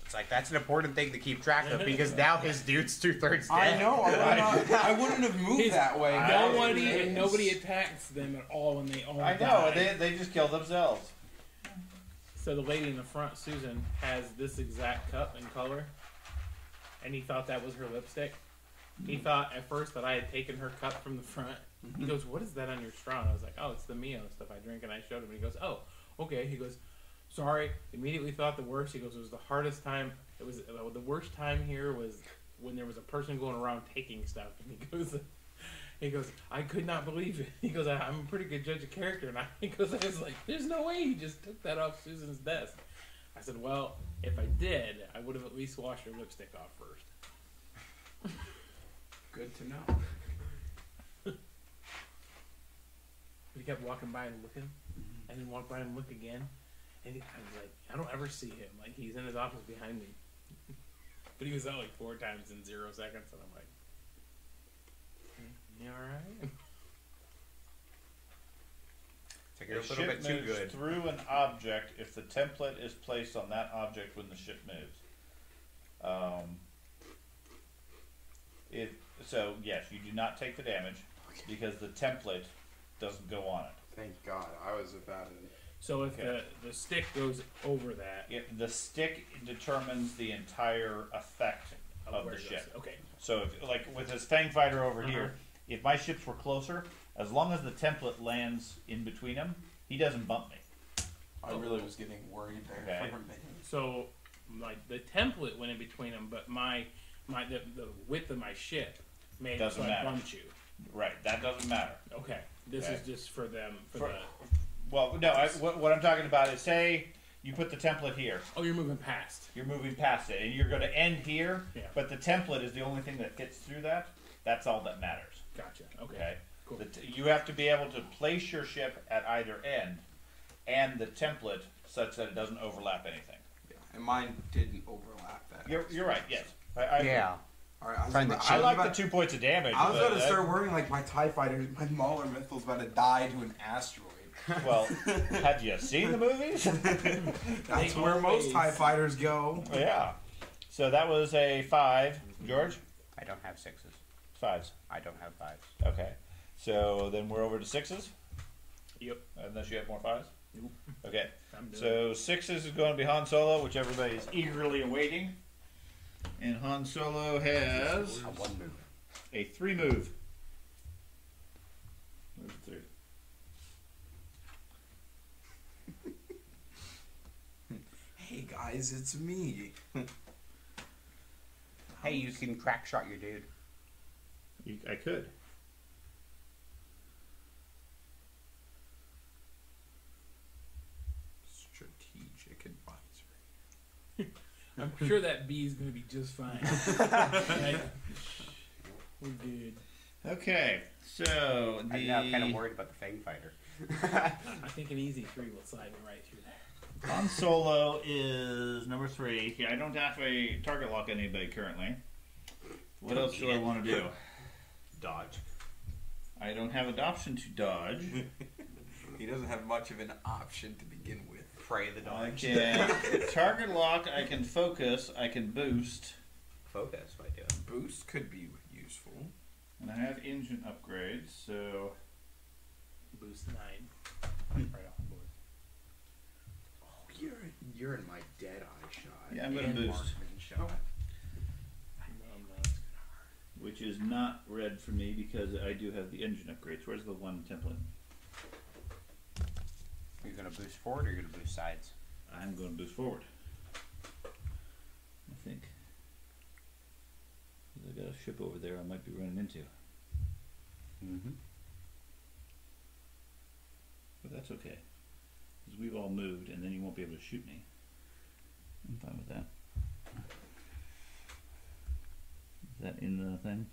S5: it's like that's an important thing to keep track of because now his dude's two thirds dead.
S3: I know. I, would not, I wouldn't have moved
S2: He's-
S3: that way.
S2: Nobody,
S3: Yes.
S2: nobody attacks them at all when they all
S1: I know.
S2: die.
S1: They, they just kill themselves.
S2: So the lady in the front, Susan, has this exact cup and color, and he thought that was her lipstick. He thought at first that I had taken her cup from the front. He goes, "What is that on your straw?" And I was like, "Oh, it's the Mio stuff I drink." And I showed him. And he goes, "Oh, okay." He goes, "Sorry." Immediately thought the worst. He goes, "It was the hardest time. It was uh, the worst time here was when there was a person going around taking stuff." And he <laughs> goes. He goes, I could not believe it. He goes, I, I'm a pretty good judge of character. And <laughs> I, he goes, I was like, there's no way he just took that off Susan's desk. I said, well, if I did, I would have at least washed your lipstick off first.
S3: Good to know. <laughs>
S2: But he kept walking by and looking, and then walk by and look again. And he, I was like, I don't ever see him. Like, he's in his office behind me. <laughs> but he was out like four times in zero seconds. And I'm like, "Hmm, you alright?
S5: Took <laughs> it a
S1: The
S5: little
S1: ship
S5: bit too
S1: moves
S5: good.
S1: through an object if the template is placed on that object when the ship moves. Um, it, so yes, you do not take the damage because the template doesn't go on it.
S3: Thank God. I was about to.
S2: So if
S1: Okay.
S2: the, the stick goes over that,
S1: It, the stick determines the entire effect of
S2: where
S1: the
S2: it
S1: ship.
S2: goes. Okay.
S1: So, if, like with this Fang Fighter over
S2: Uh-huh.
S1: here, if my ships were closer, as long as the template lands in between them, he doesn't bump me.
S3: I really was getting worried there
S1: Okay.
S3: for a minute.
S2: So, like the template went in between them, but my my the, the width of my ship made
S1: Doesn't
S2: it so I
S1: matter.
S2: bumped you.
S1: Right, that doesn't matter.
S2: Okay, this
S1: Okay.
S2: is just for them for,
S1: For-
S2: the.
S1: Well, no, I, what, what I'm talking about is say you put the template here,
S2: Oh, you're moving past.
S1: you're moving past it, and you're going to end here,
S2: Yeah.
S1: but the template is the only thing that fits through that. That's all that matters.
S2: Gotcha. Okay.
S1: Okay.
S2: Cool.
S1: The t- you have to be able to place your ship at either end, and the template such that it doesn't overlap anything.
S3: Yeah. And mine didn't overlap that.
S1: You're, you're right. Yes. I, I,
S5: Yeah.
S3: All right. I was,
S5: Find
S3: about,
S5: the
S1: I
S3: was
S1: like
S3: about,
S1: the two points of damage.
S3: I was
S1: but
S3: about to
S1: I-
S3: start worrying like my Tie Fighter, my Mauler Mithel's about to die to an asteroid. <laughs>
S1: Well, have you seen the movies? <laughs>
S3: That's
S2: They
S3: where most
S2: always-
S3: Tie Fighters go.
S1: yeah. So that was a five, George.
S5: I don't have sixes.
S1: Fives.
S5: I don't have fives.
S1: Okay. So then we're over to sixes.
S2: Yep.
S1: Unless you have more fives.
S2: Nope.
S1: Okay. So sixes is going to be Han Solo, which everybody is eagerly awaiting. And Han Solo has
S5: A one move.
S1: a three move. Where's three? <laughs>
S3: Hey guys, it's me.
S5: Hey, you can crack shot your dude.
S1: You, I could.
S3: Strategic advisory.
S2: I'm sure that B is going to be just fine. <laughs> Right? We're good.
S1: Okay. So the
S5: I'm now kind of worried about the Fang Fighter.
S2: I think an easy three will slide me right through there.
S1: Han Solo is number three. Yeah, I don't have a target lock anybody currently. What else do I want to do? <laughs>
S5: Dodge.
S1: I don't have an option to dodge. <laughs>
S3: He doesn't have much of an option to begin with.
S5: Pray the
S1: I
S5: dodge.
S1: can <laughs> target lock. I can focus. I can boost,
S5: Focus, I do.
S3: Boost could be useful.
S1: and I have engine upgrades. So
S2: Boost nine. right off the board.
S3: Oh, you're you're in my dead eye shot.
S1: Yeah, I'm gonna
S3: and
S1: boost.
S3: marksman shot. Oh.
S2: No, I'm not.
S1: which is not red for me because I do have the engine upgrades. Where's the one template?
S5: Are gonna boost forward or you're gonna boost sides?
S1: I'm going to boost forward. I think. I got a ship over there I might be running into.
S5: Mm-hmm.
S1: But that's okay. Because we've all moved and then you won't be able to shoot me. I'm fine with that. Is that in the thing?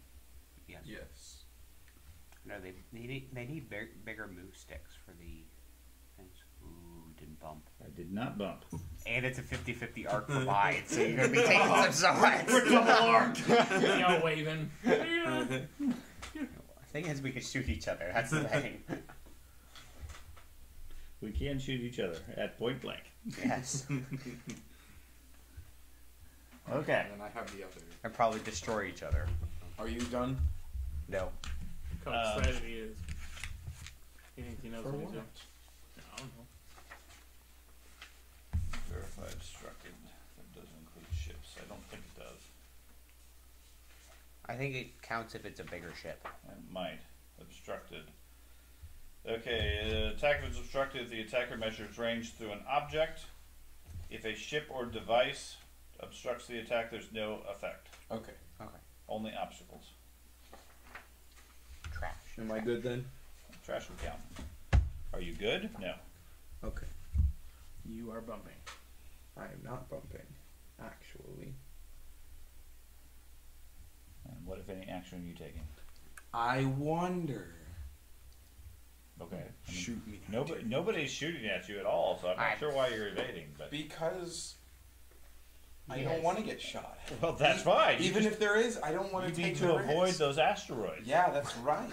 S5: Yes.
S3: Yes.
S5: No, they they need, they need big, bigger move sticks for the things. Ooh, didn't bump.
S1: I did not bump.
S5: And it's a 50-50 arc provide, so you're gonna be <laughs> taking some shots.
S1: We're double armed. <laughs>
S2: They all waving. <laughs>
S5: thing is, we can shoot each other. That's the thing.
S1: We can shoot each other at point blank.
S5: yes,
S1: Okay.
S3: And then I have the other.
S5: and probably destroy each other.
S3: Are you done?
S5: No.
S2: How
S1: Um,
S2: excited he is. He thinks he knows
S3: For
S2: what he's
S3: what?
S2: doing. I don't know.
S1: Verify obstructed. That does include ships. I don't think it does.
S5: I think it counts if it's a bigger ship.
S1: It might. Obstructed. Okay, uh, attack is obstructed. The attacker measures range through an object. If a ship or device obstructs the attack, there's no effect.
S3: Okay.
S5: Okay.
S1: Only obstacles.
S5: Trash.
S3: Am I good then?
S1: Trash will count. Are you good? No.
S3: Okay.
S2: You are bumping.
S3: I am not bumping, actually.
S1: And what, if any, action are you taking?
S3: I wonder.
S1: Okay. I mean,
S3: Shoot me.
S1: Nobody, nobody's shooting at you at all, so I'm not
S5: I-
S1: sure why you're evading. But
S3: Because I
S5: Yes.
S3: don't want to get shot. <laughs>
S1: well, that's fine. You
S3: Even
S1: just-
S3: if there is, I don't want
S1: you
S3: to
S1: need
S3: take
S1: to
S3: the
S1: avoid
S3: risk.
S1: those asteroids.
S3: Yeah, that's right.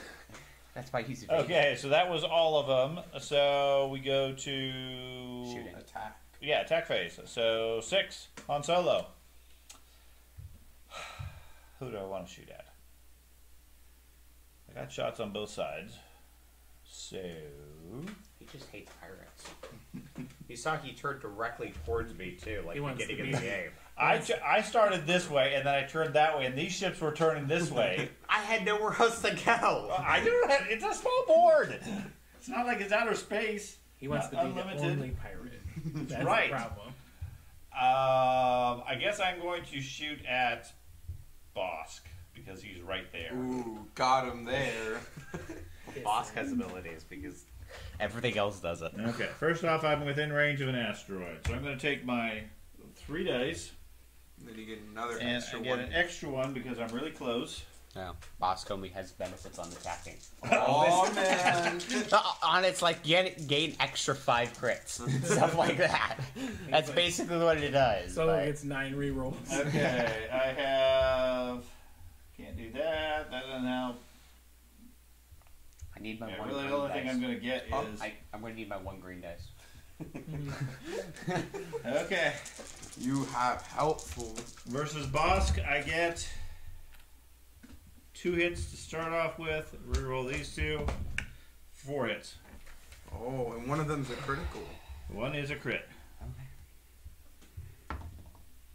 S5: That's why he's a
S1: Okay, so that was all of them. So we go to
S5: Shooting.
S3: Attack.
S1: Yeah, attack phase. So six on solo. <sighs> Who do I want to shoot at? I got shots on both sides. So
S5: He just hates pirates. <laughs> you saw he turned directly towards me too, like
S2: He wants
S5: beginning
S2: to
S5: of
S2: be-
S5: the game. <laughs>
S1: I, ch- I started this way and then I turned that way, and these ships were turning this way. <laughs>
S5: I had nowhere else to go.
S1: I don't. Have, it's a small board. It's not like it's outer space.
S2: He wants
S1: Not
S2: to be
S1: unlimited.
S2: the only pirate. That's
S1: right.
S2: the problem.
S1: Um, I guess I'm going to shoot at Bossk because he's right there.
S3: Ooh, got him there. <laughs>
S5: Bossk has abilities because everything else doesn't.
S1: Okay, first off, I'm within range of an asteroid, so I'm going to take my three dice
S3: Then you get another
S1: and
S3: extra
S1: I get
S3: one.
S1: an extra one because I'm really close.
S5: No, Boss only has benefits on attacking.
S3: Oh man. <laughs>
S5: Uh, on it's like get, gain extra five crits, <laughs> stuff like that. That's basically what it does.
S2: So
S5: but-
S2: it's nine rerolls.
S1: Okay, I have. Can't do that. That doesn't help.
S5: I need my
S1: Yeah,
S5: one
S1: really,
S5: green
S1: the only
S5: dice.
S1: thing I'm going to get
S3: Oh,
S1: is.
S5: I, I'm gonna need my one green dice. <laughs>
S1: Okay,
S3: You have helpful.
S1: versus Bossk, I get two hits to start off with. Reroll these two. Four hits.
S3: Oh, and one of them's a critical.
S1: One is a crit.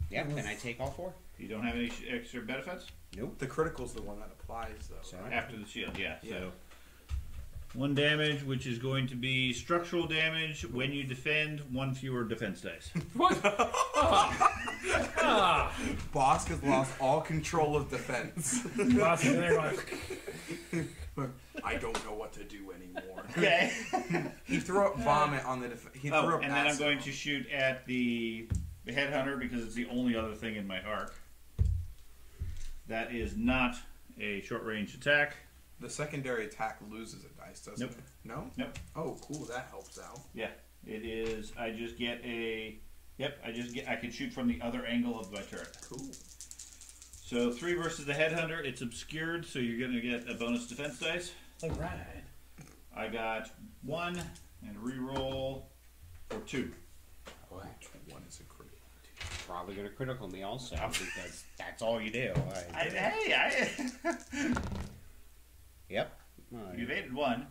S5: Yeah, can I take all four?
S1: You don't have any sh- extra benefits?
S5: Nope.
S3: The critical's the one that applies though.
S5: So-
S3: right?
S1: After the shield, yeah.
S3: Yeah.
S1: So one damage, which is going to be structural damage when you defend. One fewer defense dice. <laughs>
S2: What? <laughs> Ah,
S3: Bossk has lost all control of defense.
S2: Boss is there going, <laughs>
S3: I don't know what to do anymore.
S1: Okay.
S3: He threw up vomit on the. Def- he threw
S1: oh,
S3: up
S1: and then I'm going
S3: on
S1: to shoot at the the headhunter because it's the only other thing in my arc. That is not a short range attack.
S3: The secondary attack loses a dice, doesn't
S1: Nope.
S3: it? No?
S1: Nope.
S3: Oh, cool. That helps out.
S1: Yeah, it is. I just get a. Yep, I just get. I can shoot from the other angle of my turret.
S3: Cool.
S1: So three versus the headhunter. It's obscured, so you're going to get a bonus defense dice.
S2: all right.
S1: I got one and reroll for two.
S5: Boy,
S3: One is a critical.
S5: probably gonna critical me also because that's all you do.
S1: I, hey, I <laughs>
S5: yep. Uh,
S1: you evaded one.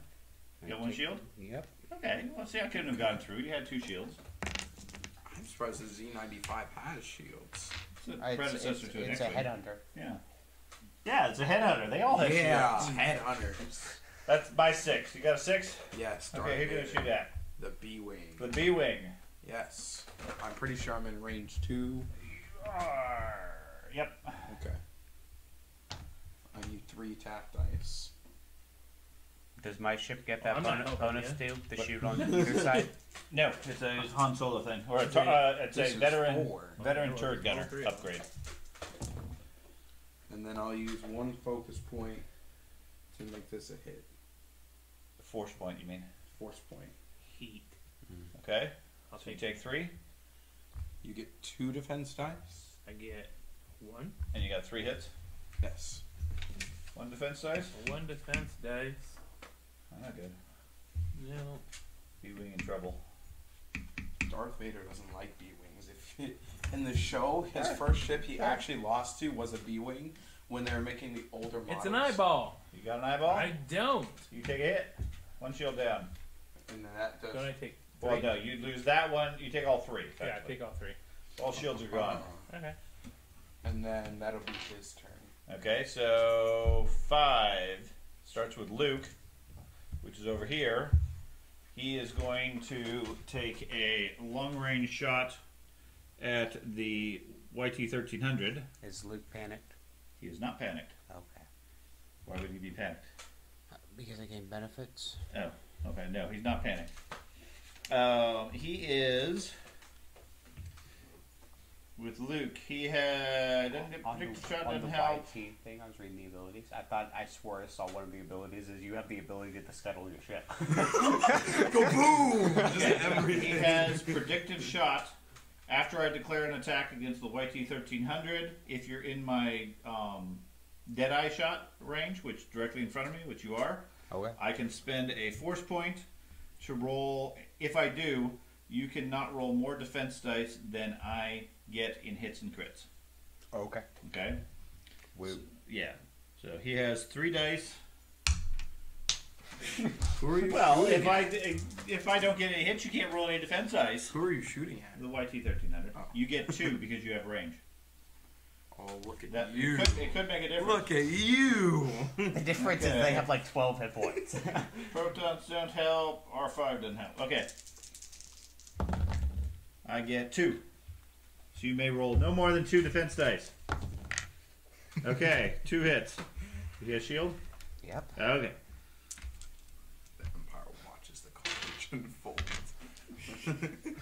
S5: I
S1: You got one
S5: take-
S1: shield.
S5: Yep.
S1: Okay, well, see, I couldn't have gotten through. You had two shields.
S3: I'm surprised the Z95 has shields.
S1: It's a
S5: Uh, It's,
S1: predecessor
S5: it's,
S1: to an
S5: it's a
S1: X-Wing.
S5: headhunter.
S1: Yeah. Yeah, it's a headhunter. They all have
S3: yeah,
S1: shields.
S3: headhunters.
S1: That's by six. You got a six?
S3: Yes. Darth
S1: Okay, who are you gonna shoot at?
S3: The B wing.
S1: The B wing.
S3: Yes. I'm pretty sure I'm in range two.
S1: Yep.
S3: Okay. I need three attack dice.
S5: Does my ship get that
S2: I'm not
S5: bonus,
S2: helping
S5: bonus
S2: you.
S5: too? The shoot on either side?
S1: No, it's a Han Solo thing, or a, tar- uh, it's
S3: This
S1: a
S3: is
S1: veteran
S3: four.
S1: veteran
S2: Oh,
S1: turret gunner
S2: three
S1: upgrade.
S3: And then I'll use one focus point to make this a hit.
S1: Force point, you mean?
S3: Force point.
S2: Heat.
S1: Okay.
S2: I'll
S1: So you
S2: take.
S1: take three,
S3: You get two defense dice.
S2: I get one.
S1: and you got three hits.
S3: Yes.
S1: One defense dice.
S2: One defense dice.
S1: Oh, not good.
S2: No.
S1: B wing in trouble.
S3: Darth Vader doesn't like B wings. If he, in the show, his first ship he actually lost to was a B wing when they were making the older models.
S2: It's an eyeball.
S1: You got an eyeball.
S2: I don't.
S1: You take a hit. One shield down.
S3: And then that does.
S2: Don't I take?
S1: Well,
S2: three?
S1: no, you lose that one. You take all three.
S2: Yeah, I take all three.
S1: all shields are gone.
S3: Uh,
S2: Okay.
S3: and then that'll be his turn.
S1: Okay, so five starts with Luke, which is over here. He is going to take a long range shot at the YT thirteen hundred.
S5: Is Luke panicked?
S1: He is not panicked.
S5: Okay.
S1: Why would he be panicked?
S5: Because I gain benefits.
S1: Oh, okay, no, he's not panicked. Um, he is with Luke. He had doesn't get
S4: on the,
S1: shot
S4: on the
S1: doesn't.
S4: YT thing, I was reading the abilities. I thought I swore I saw one of the abilities is you have the ability to scuttle your ship. <laughs>
S3: Go boom!
S1: He has predictive shot. After I declare an attack against the YT thirteen hundred, if you're in my um, Deadeye shot range, which directly in front of me, which you are,
S5: Okay.
S1: I can spend a force point to roll. If I do, you cannot roll more defense dice than I get in hits and crits.
S5: Oh, okay.
S1: Okay.
S5: Woo.
S1: Yeah. So he has three dice.
S3: Who are you <laughs>
S1: Well,
S3: shooting
S1: if
S3: at?
S1: I if I don't get any hits, you can't roll any defense dice.
S3: Who are you shooting at?
S1: The YT thirteen hundred.
S3: Oh.
S1: You get two <laughs> because you have range.
S3: Oh, look at
S1: That
S3: you.
S1: it could, it could make a difference.
S3: Look at you. <laughs>
S4: the difference is they have like 12 hit points.
S1: Protons don't help. R five doesn't help. Okay. I get two. So you may roll no more than two defense dice. Okay, <laughs> two hits. You get a shield?
S5: Yep.
S1: Okay.
S3: The Empire watches the carnage unfold. <laughs>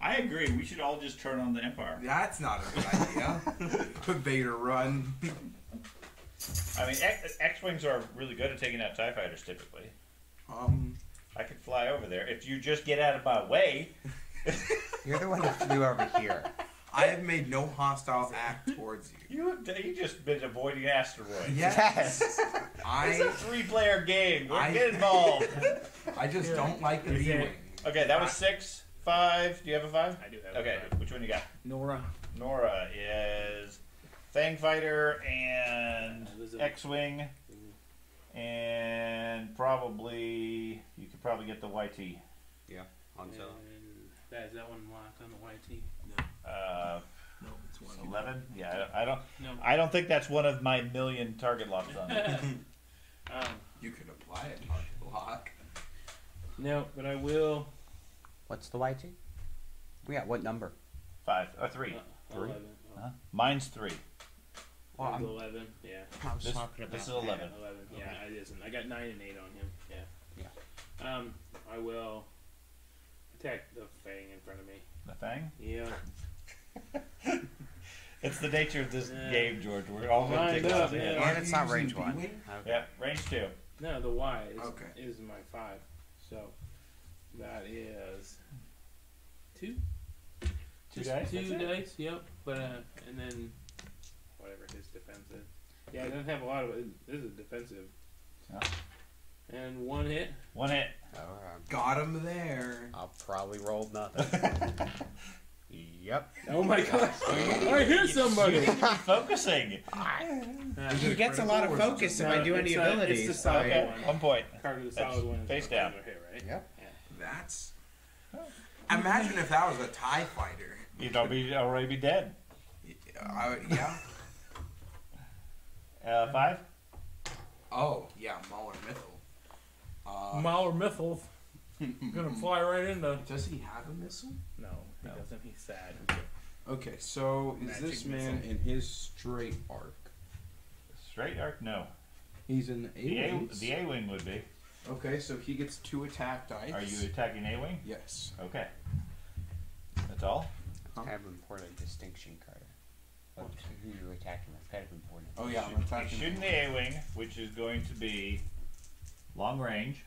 S1: I agree. We should all just turn on the Empire.
S3: That's not a good idea. <laughs> Put Vader run.
S1: I mean, X- X-wings are really good at taking out Tie fighters. Typically,
S3: Um,
S1: I could fly over there if you just get out of my way.
S5: You're the one who flew over here.
S3: I have made no hostile act towards you.
S1: You have you just been avoiding asteroids.
S3: Yes.
S1: It's
S3: I
S1: a three-player game.
S3: I-
S1: Get involved. <laughs>
S3: I just don't like the
S2: Is
S3: B
S2: it-
S3: wing.
S1: okay, that was six. Five. Do you have a five?
S2: I do have.
S1: Okay,
S2: Five.
S1: Okay, which one you got?
S2: Norra.
S1: Norra is Fang Fighter and
S2: Elizabeth.
S1: X-wing, and probably you could probably get the YT.
S5: On
S2: And
S5: Solo.
S2: that is that one locked on the YT?
S1: Uh,
S3: No, it's one.
S1: Eleven? Yeah, I I don't.
S2: No.
S1: I don't think that's one of my million target locks on it. <laughs>
S2: Um,
S3: You could apply a target lock.
S2: no, but I will.
S5: What's the YT? Yeah, what number?
S1: Five or three.
S2: Uh,
S5: Three?
S2: Eleven. Oh,
S1: Huh? Mine's three.
S5: Well,
S2: mine's
S5: I'm-
S2: eleven. Yeah.
S5: I was
S1: This,
S5: talking about
S1: this is eleven.
S2: Eleven. Yeah, it isn't. I got nine and eight on him. Yeah.
S5: Yeah.
S2: Um, I will attack the fang in front of me.
S1: The Fang.
S2: Yeah. <laughs>
S1: It's the nature of this
S2: Yeah.
S1: game, George. We're all going to take
S2: up,
S1: lots
S2: yeah.
S5: And it's not range one.
S3: B-wing?
S5: Okay.
S1: Yeah, range two.
S2: No, the Y is,
S3: Okay.
S2: is my five. So that is two.
S1: Two dice?
S2: Two dice. Yep. But uh, and then whatever his defense is. Yeah, it doesn't have a lot of it. This is defensive.
S1: Yeah.
S2: And one hit.
S1: One hit.
S5: Alright.
S3: Got him there.
S5: I'll probably roll nothing. <laughs> yep.
S2: Oh my gosh! I hit somebody.
S1: Focusing.
S2: Uh,
S5: He gets a lot of focus if I do
S2: it's
S5: any
S2: a- it's
S5: abilities.
S2: the solid
S1: Okay,
S2: one.
S1: one point.
S2: Card of the
S1: That's
S2: solid one. is
S1: face down.
S2: favorite Hit, right?
S5: Yep.
S3: That's. Imagine if that was a Tie fighter.
S1: You'd all be already be dead.
S3: I, yeah. <laughs>
S1: Uh, five.
S3: Oh yeah, Mauler Mithel. Uh,
S2: Mauler Mithel. Gonna <laughs> fly right into.
S3: does he have a missile?
S2: No, he
S1: No.
S2: doesn't. He's sad.
S3: Okay, so is
S2: Magic
S3: this man
S2: missile.
S3: in his straight arc?
S1: Straight arc. No.
S3: He's in A
S1: The A,
S3: wings.
S1: the A wing would be.
S3: Okay, so he gets two attack dice.
S1: Are you attacking A wing?
S3: Yes.
S1: Okay. That's all.
S3: Huh?
S5: Kind of important distinction, Carter. Who you're attacking? That's kind of important.
S3: Oh yeah, I'm
S1: Shoot-
S3: attacking.
S1: Shooting the A wing, which is going to be long range.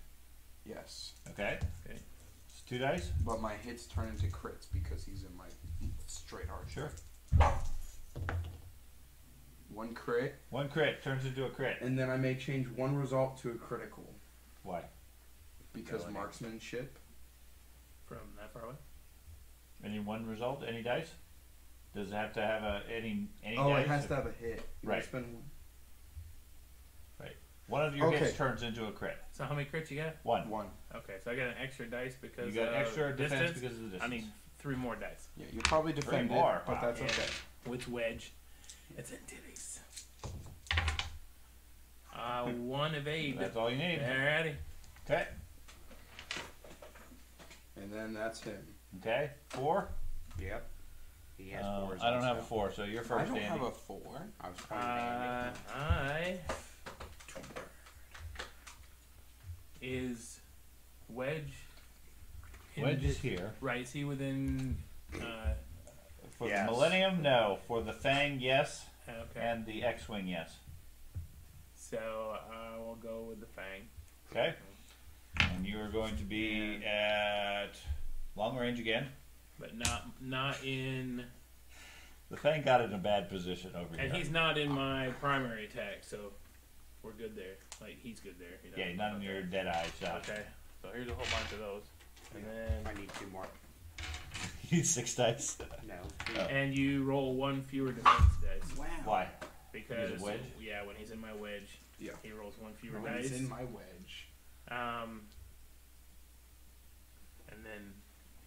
S3: Yes,
S1: Okay.
S2: Okay.
S1: It's two dice.
S3: but my hits turn into crits because he's in my straight arch.
S1: Sure.
S3: One crit,
S1: One crit turns into a crit.
S3: and then I may change one result to a critical
S1: Why?
S3: because
S2: Ability.
S3: marksmanship.
S2: From that far away.
S1: Any one result? Any dice? Does it have to have a any any
S3: Oh,
S1: dice?
S3: it has to have a hit. You
S1: Right.
S3: Spend one.
S1: One of your
S3: Okay.
S1: hits turns into a crit.
S2: So how many crits you got?
S1: One.
S3: One.
S2: Okay, so I got an extra dice because
S1: You got
S2: of
S1: extra defense
S2: distance.
S1: because of the distance.
S2: I need three more dice
S3: Yeah, you probably defend
S1: Three more,
S3: it, but
S1: wow.
S3: that's
S2: Yeah.
S3: okay.
S2: with wedge. It's in titties. Uh, <laughs> one evade.
S1: That's all you need.
S2: Alrighty.
S1: Okay.
S3: And then that's him.
S1: Okay. Four.
S5: Yep. He has
S1: Um,
S5: fours
S1: I don't have a four, so you're
S3: I don't
S1: Andy.
S3: have a four.
S5: I was trying to
S2: Uh, I is wedge. in
S1: Wedge
S2: the-
S1: is here.
S2: Right, is he within? Uh,
S1: For
S5: Yes.
S1: the Millennium, no. For the Fang, yes.
S2: okay.
S1: And the X-Wing, yes.
S2: so I will go with the fang.
S1: Okay. And you are going to be at long range again.
S2: but not not in.
S1: The Fang got in a bad position over here.
S2: And
S1: here.
S2: he's not in my primary attack, so we're good there. Like he's good there. He
S1: yeah,
S2: doesn't-
S1: not in your dead eye shot.
S2: Okay, so here's a whole bunch of those, and then I
S5: need two more. <laughs>
S1: You need six dice.
S5: No. <laughs>
S1: Oh.
S2: and you roll one fewer defense dice
S5: Wow.
S1: Why?
S2: because
S1: He's a wedge?
S2: yeah, when he's in my wedge,
S3: Yeah.
S2: he rolls one fewer
S3: When
S2: dice.
S3: it's in my wedge.
S2: Um, and then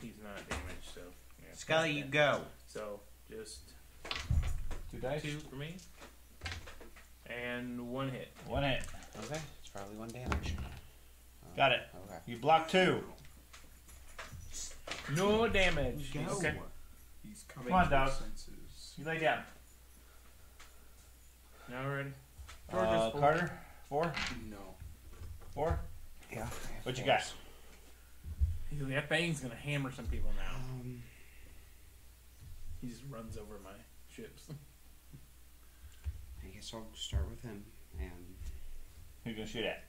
S2: he's not damaged, so yeah.
S5: Scully, you go.
S2: So just
S1: Two dice.
S2: two for me, and one hit.
S1: One hit.
S5: Okay. It's probably one damage. Uh,
S1: Got it.
S5: Okay.
S1: You block two.
S2: No damage.
S5: Go.
S2: Okay.
S3: He's coming
S1: Come on,
S3: to
S1: dog.
S3: senses.
S1: You lay down.
S2: Now we're ready. George's
S1: Uh. Carter. Four.
S3: No.
S1: Four.
S5: Yeah.
S1: What you got?
S2: He's- That thing's gonna hammer some people now.
S5: Um,
S2: He just runs over my ships. <laughs>
S5: I guess I'll start with him. And
S1: Who you gonna shoot at?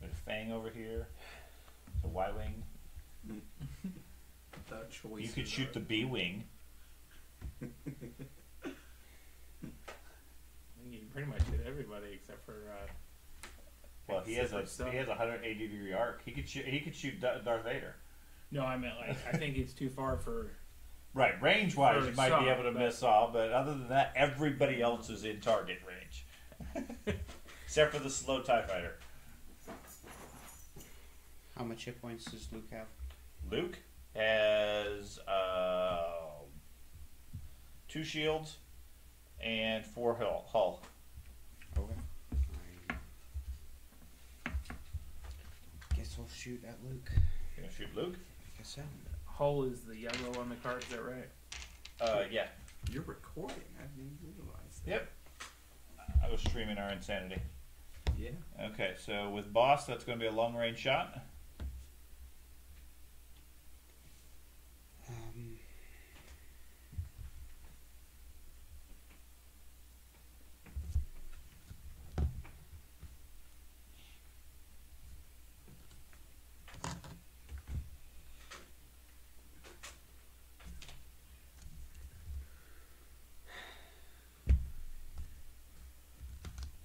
S1: There's a Fang over here. The Y wing. <laughs>
S3: The choice.
S1: You could shoot the B-wing. <laughs>
S2: You can pretty much hit everybody except for. Uh,
S1: Well, he has a
S2: except for
S1: he has a 180 degree arc. He could shoot he could shoot Darth Vader.
S2: No, I meant like I think it's too far for.
S1: Right, range wise, you might be able to
S2: but-
S1: miss all, but other than that, everybody else is in target range, <laughs> except for the slow Tie Fighter.
S5: how much hit points does Luke have?
S1: Luke has uh, two shields and four hull. hull.
S5: Okay. I guess I'll shoot at Luke.
S1: You gonna shoot Luke?
S5: I guess so.
S2: Hull is the yellow on the card. Is that right?
S1: Uh, yeah.
S3: You're recording. I didn't realize that.
S1: Yep. I was streaming our insanity.
S3: Yeah.
S1: Okay, so with boss, that's going to be a long range shot.
S5: Um,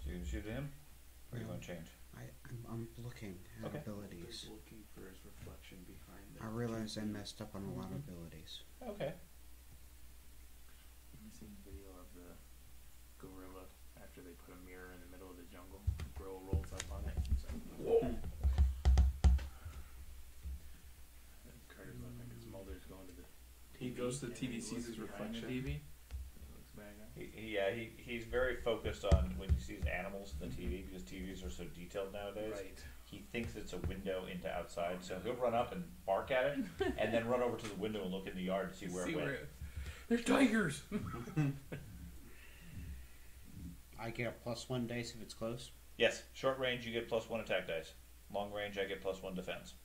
S1: So you gonna shoot at him, or you want to change?
S5: I, I'm, I'm looking at
S1: Okay.
S5: abilities.
S3: looking for his reflection behind
S5: I realize I messed up on a lot of abilities.
S1: Okay.
S2: Have you seen the video of the gorilla after they put a mirror in the middle of the jungle? The gorilla rolls up on it. It's like, whoa. And Carter's looking because Mulder's going to the TV.
S3: He goes to the
S2: and
S3: TV,
S2: he
S3: sees
S2: looks
S3: his
S2: behind
S3: reflection.
S2: The TV. He looks back up.
S1: He, he, yeah, he, he's very focused on when he sees animals in the TV because TVs are so detailed nowadays.
S2: Right.
S1: He thinks it's a window into outside, so he'll run up and bark at it, and then run over to the window and look in the yard to see where it went.
S2: There's tigers. <laughs>
S5: I get a plus one dice if it's close?
S1: Yes. Short range, you get plus one attack dice. Long range, I get plus one defense.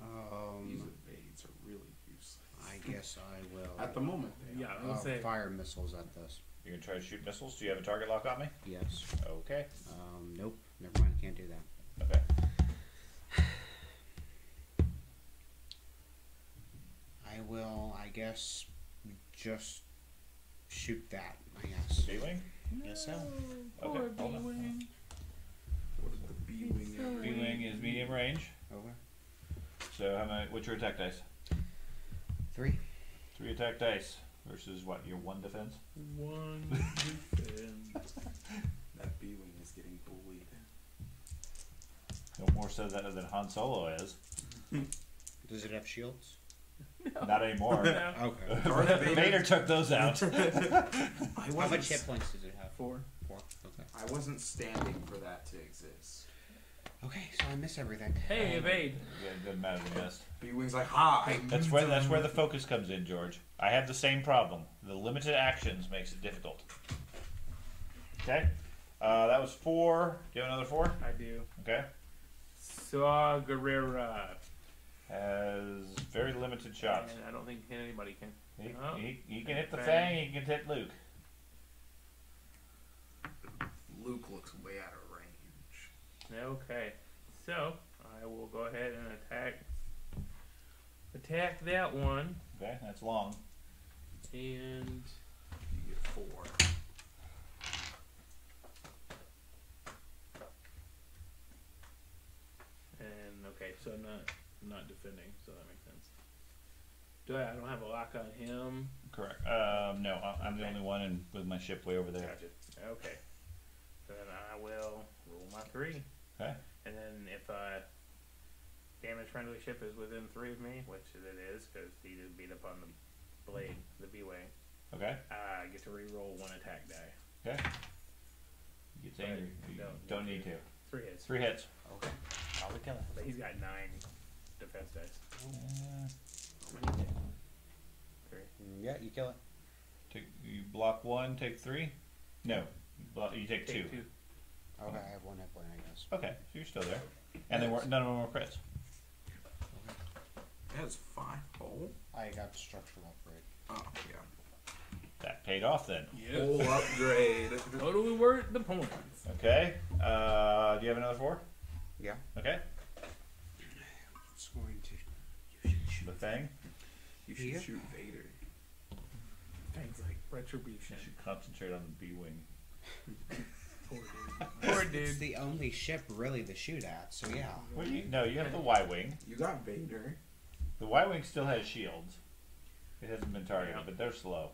S5: Um, These
S3: evades are really useless.
S5: I guess I will.
S3: At the moment,
S2: Yeah. I will
S5: uh,
S2: say
S5: fire missiles at this.
S1: You're going to try to shoot missiles. Do you have a target lock on me?
S5: Yes.
S1: Okay.
S5: Um, nope. Never mind. Can't do that.
S1: Okay. <sighs>
S5: I will. I guess just shoot that. I guess.
S1: B.
S5: Yes, so.
S1: Okay, hold on.
S3: What is the B wing?
S1: B-wing is medium range.
S5: Over.
S1: So how many, what's your attack dice?
S5: Three.
S1: Three attack dice versus what, your one defense?
S2: One <laughs> defense.
S7: That B wing is getting bullied.
S1: No more so than, than Han Solo is. <laughs>
S5: Does it have shields?
S1: Not anymore. <laughs>
S2: No.
S5: Okay.
S3: Vader-
S1: Vader took those out.
S3: I
S5: How much hit points does it have?
S2: Four.
S5: Four. Okay.
S7: I wasn't standing for that to exist.
S5: Okay, so I miss everything.
S2: Hey, evade.
S1: Yeah, it doesn't matter the missed.
S3: B wing's like, hi.
S1: That's where that's where the focus comes in, George. I have the same problem. The limited actions makes it difficult. Okay, uh, that was four. Do you have another four?
S2: I do.
S1: Okay,
S2: Saw Gerrera.
S1: has very limited shots.
S2: And I don't think anybody can.
S1: He,
S2: Oh.
S1: he, he can hit the
S2: Fang.
S1: Fang. He can hit Luke.
S3: Luke looks way out of range.
S2: Okay. So I will go ahead and attack attack that one.
S1: Okay, that's long.
S2: And
S3: You get four.
S2: and okay, so I'm not I'm not defending, so that makes sense. Do I I don't have a lock on him.
S1: Correct. Um, no, I- I'm the only one in, with my ship way over there.
S2: Gotcha. Okay. So then I will roll my three.
S1: Okay.
S2: And then if uh, damage friendly ship is within three of me, which it is, because he did beat up on the blade, the B wing,
S1: Okay.
S2: uh, I get to re-roll one attack die.
S1: Okay. He gets angry. You
S2: Don't-
S1: don't need to.
S2: Three hits.
S1: Three hits.
S5: Okay. Probably kill it.
S2: But he's got nine defense dice.
S1: Uh,
S2: Three.
S5: Yeah, you kill it.
S1: take, you block one, take three. No, you, block, you take,
S2: Take
S1: two.
S2: two.
S5: Okay, I have one hit point, I guess.
S1: Okay, so you're still there, and they weren't none of them were crits.
S3: It has five. Oh.
S5: I got structural upgrade.
S3: Oh, yeah.
S1: That paid off then.
S2: Yeah.
S3: Full upgrade. <laughs>
S2: Totally worth the points.
S1: Okay. Uh, do you have another four?
S5: Yeah.
S1: Okay.
S5: It's going to.
S1: You shoot the thing.
S3: You should
S5: Yeah.
S3: shoot Vader.
S2: Things like retribution.
S1: You should concentrate on the B wing.
S2: Poor dude. Poor
S5: It's the only ship really to shoot at, so yeah.
S1: Well, you, no, you have the Y wing.
S3: You got Vader.
S1: The Y wing still has shields. It hasn't been targeted,
S2: Yeah.
S1: but they're slow.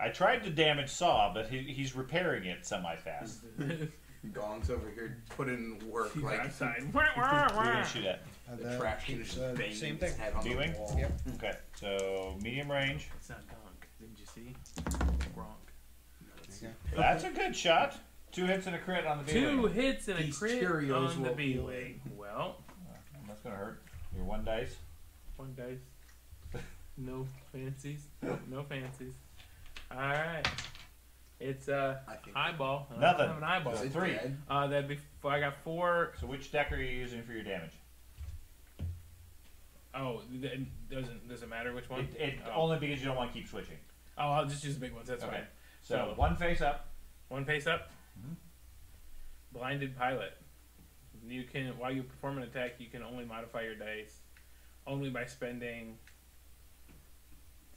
S1: I tried to damage Saw, but he, he's repairing it semi-fast. <laughs>
S3: Gong's over here putting work
S2: He's
S3: like
S2: outside. <laughs>
S1: Who are you gonna shoot at?
S3: the trash can
S5: keeps,
S3: just
S5: uh, same thing.
S3: head on the
S1: B-wing?
S3: wall.
S5: Yep.
S1: Okay, so medium range.
S2: It's not Gong. Didn't you see? Gronk.
S5: Okay.
S1: That's a good shot. Two hits and a crit on the B
S2: Two
S1: wing.
S2: hits and a
S3: These
S2: crit
S3: Cheerios
S2: on the
S3: will
S2: B wing. Well,
S1: That's gonna hurt. Your one dice.
S2: one dice. <laughs> No fancies. No fancies. All right. It's uh
S3: I think.
S2: eyeball. I
S1: Nothing.
S2: don't have an eyeball.
S3: Is it
S1: Three.
S3: dead?
S2: Uh, that'd be. F- I got four.
S1: So which deck are you using for your damage?
S2: Oh, it doesn't doesn't matter which one.
S1: It, it
S2: oh.
S1: only because you don't want to keep switching.
S2: oh, I'll just use the big ones. That's
S1: Okay.
S2: fine.
S1: So, one face up.
S2: One face up.
S1: Mhm.
S2: Blinded pilot. You can while you perform an attack, you can only modify your dice only by spending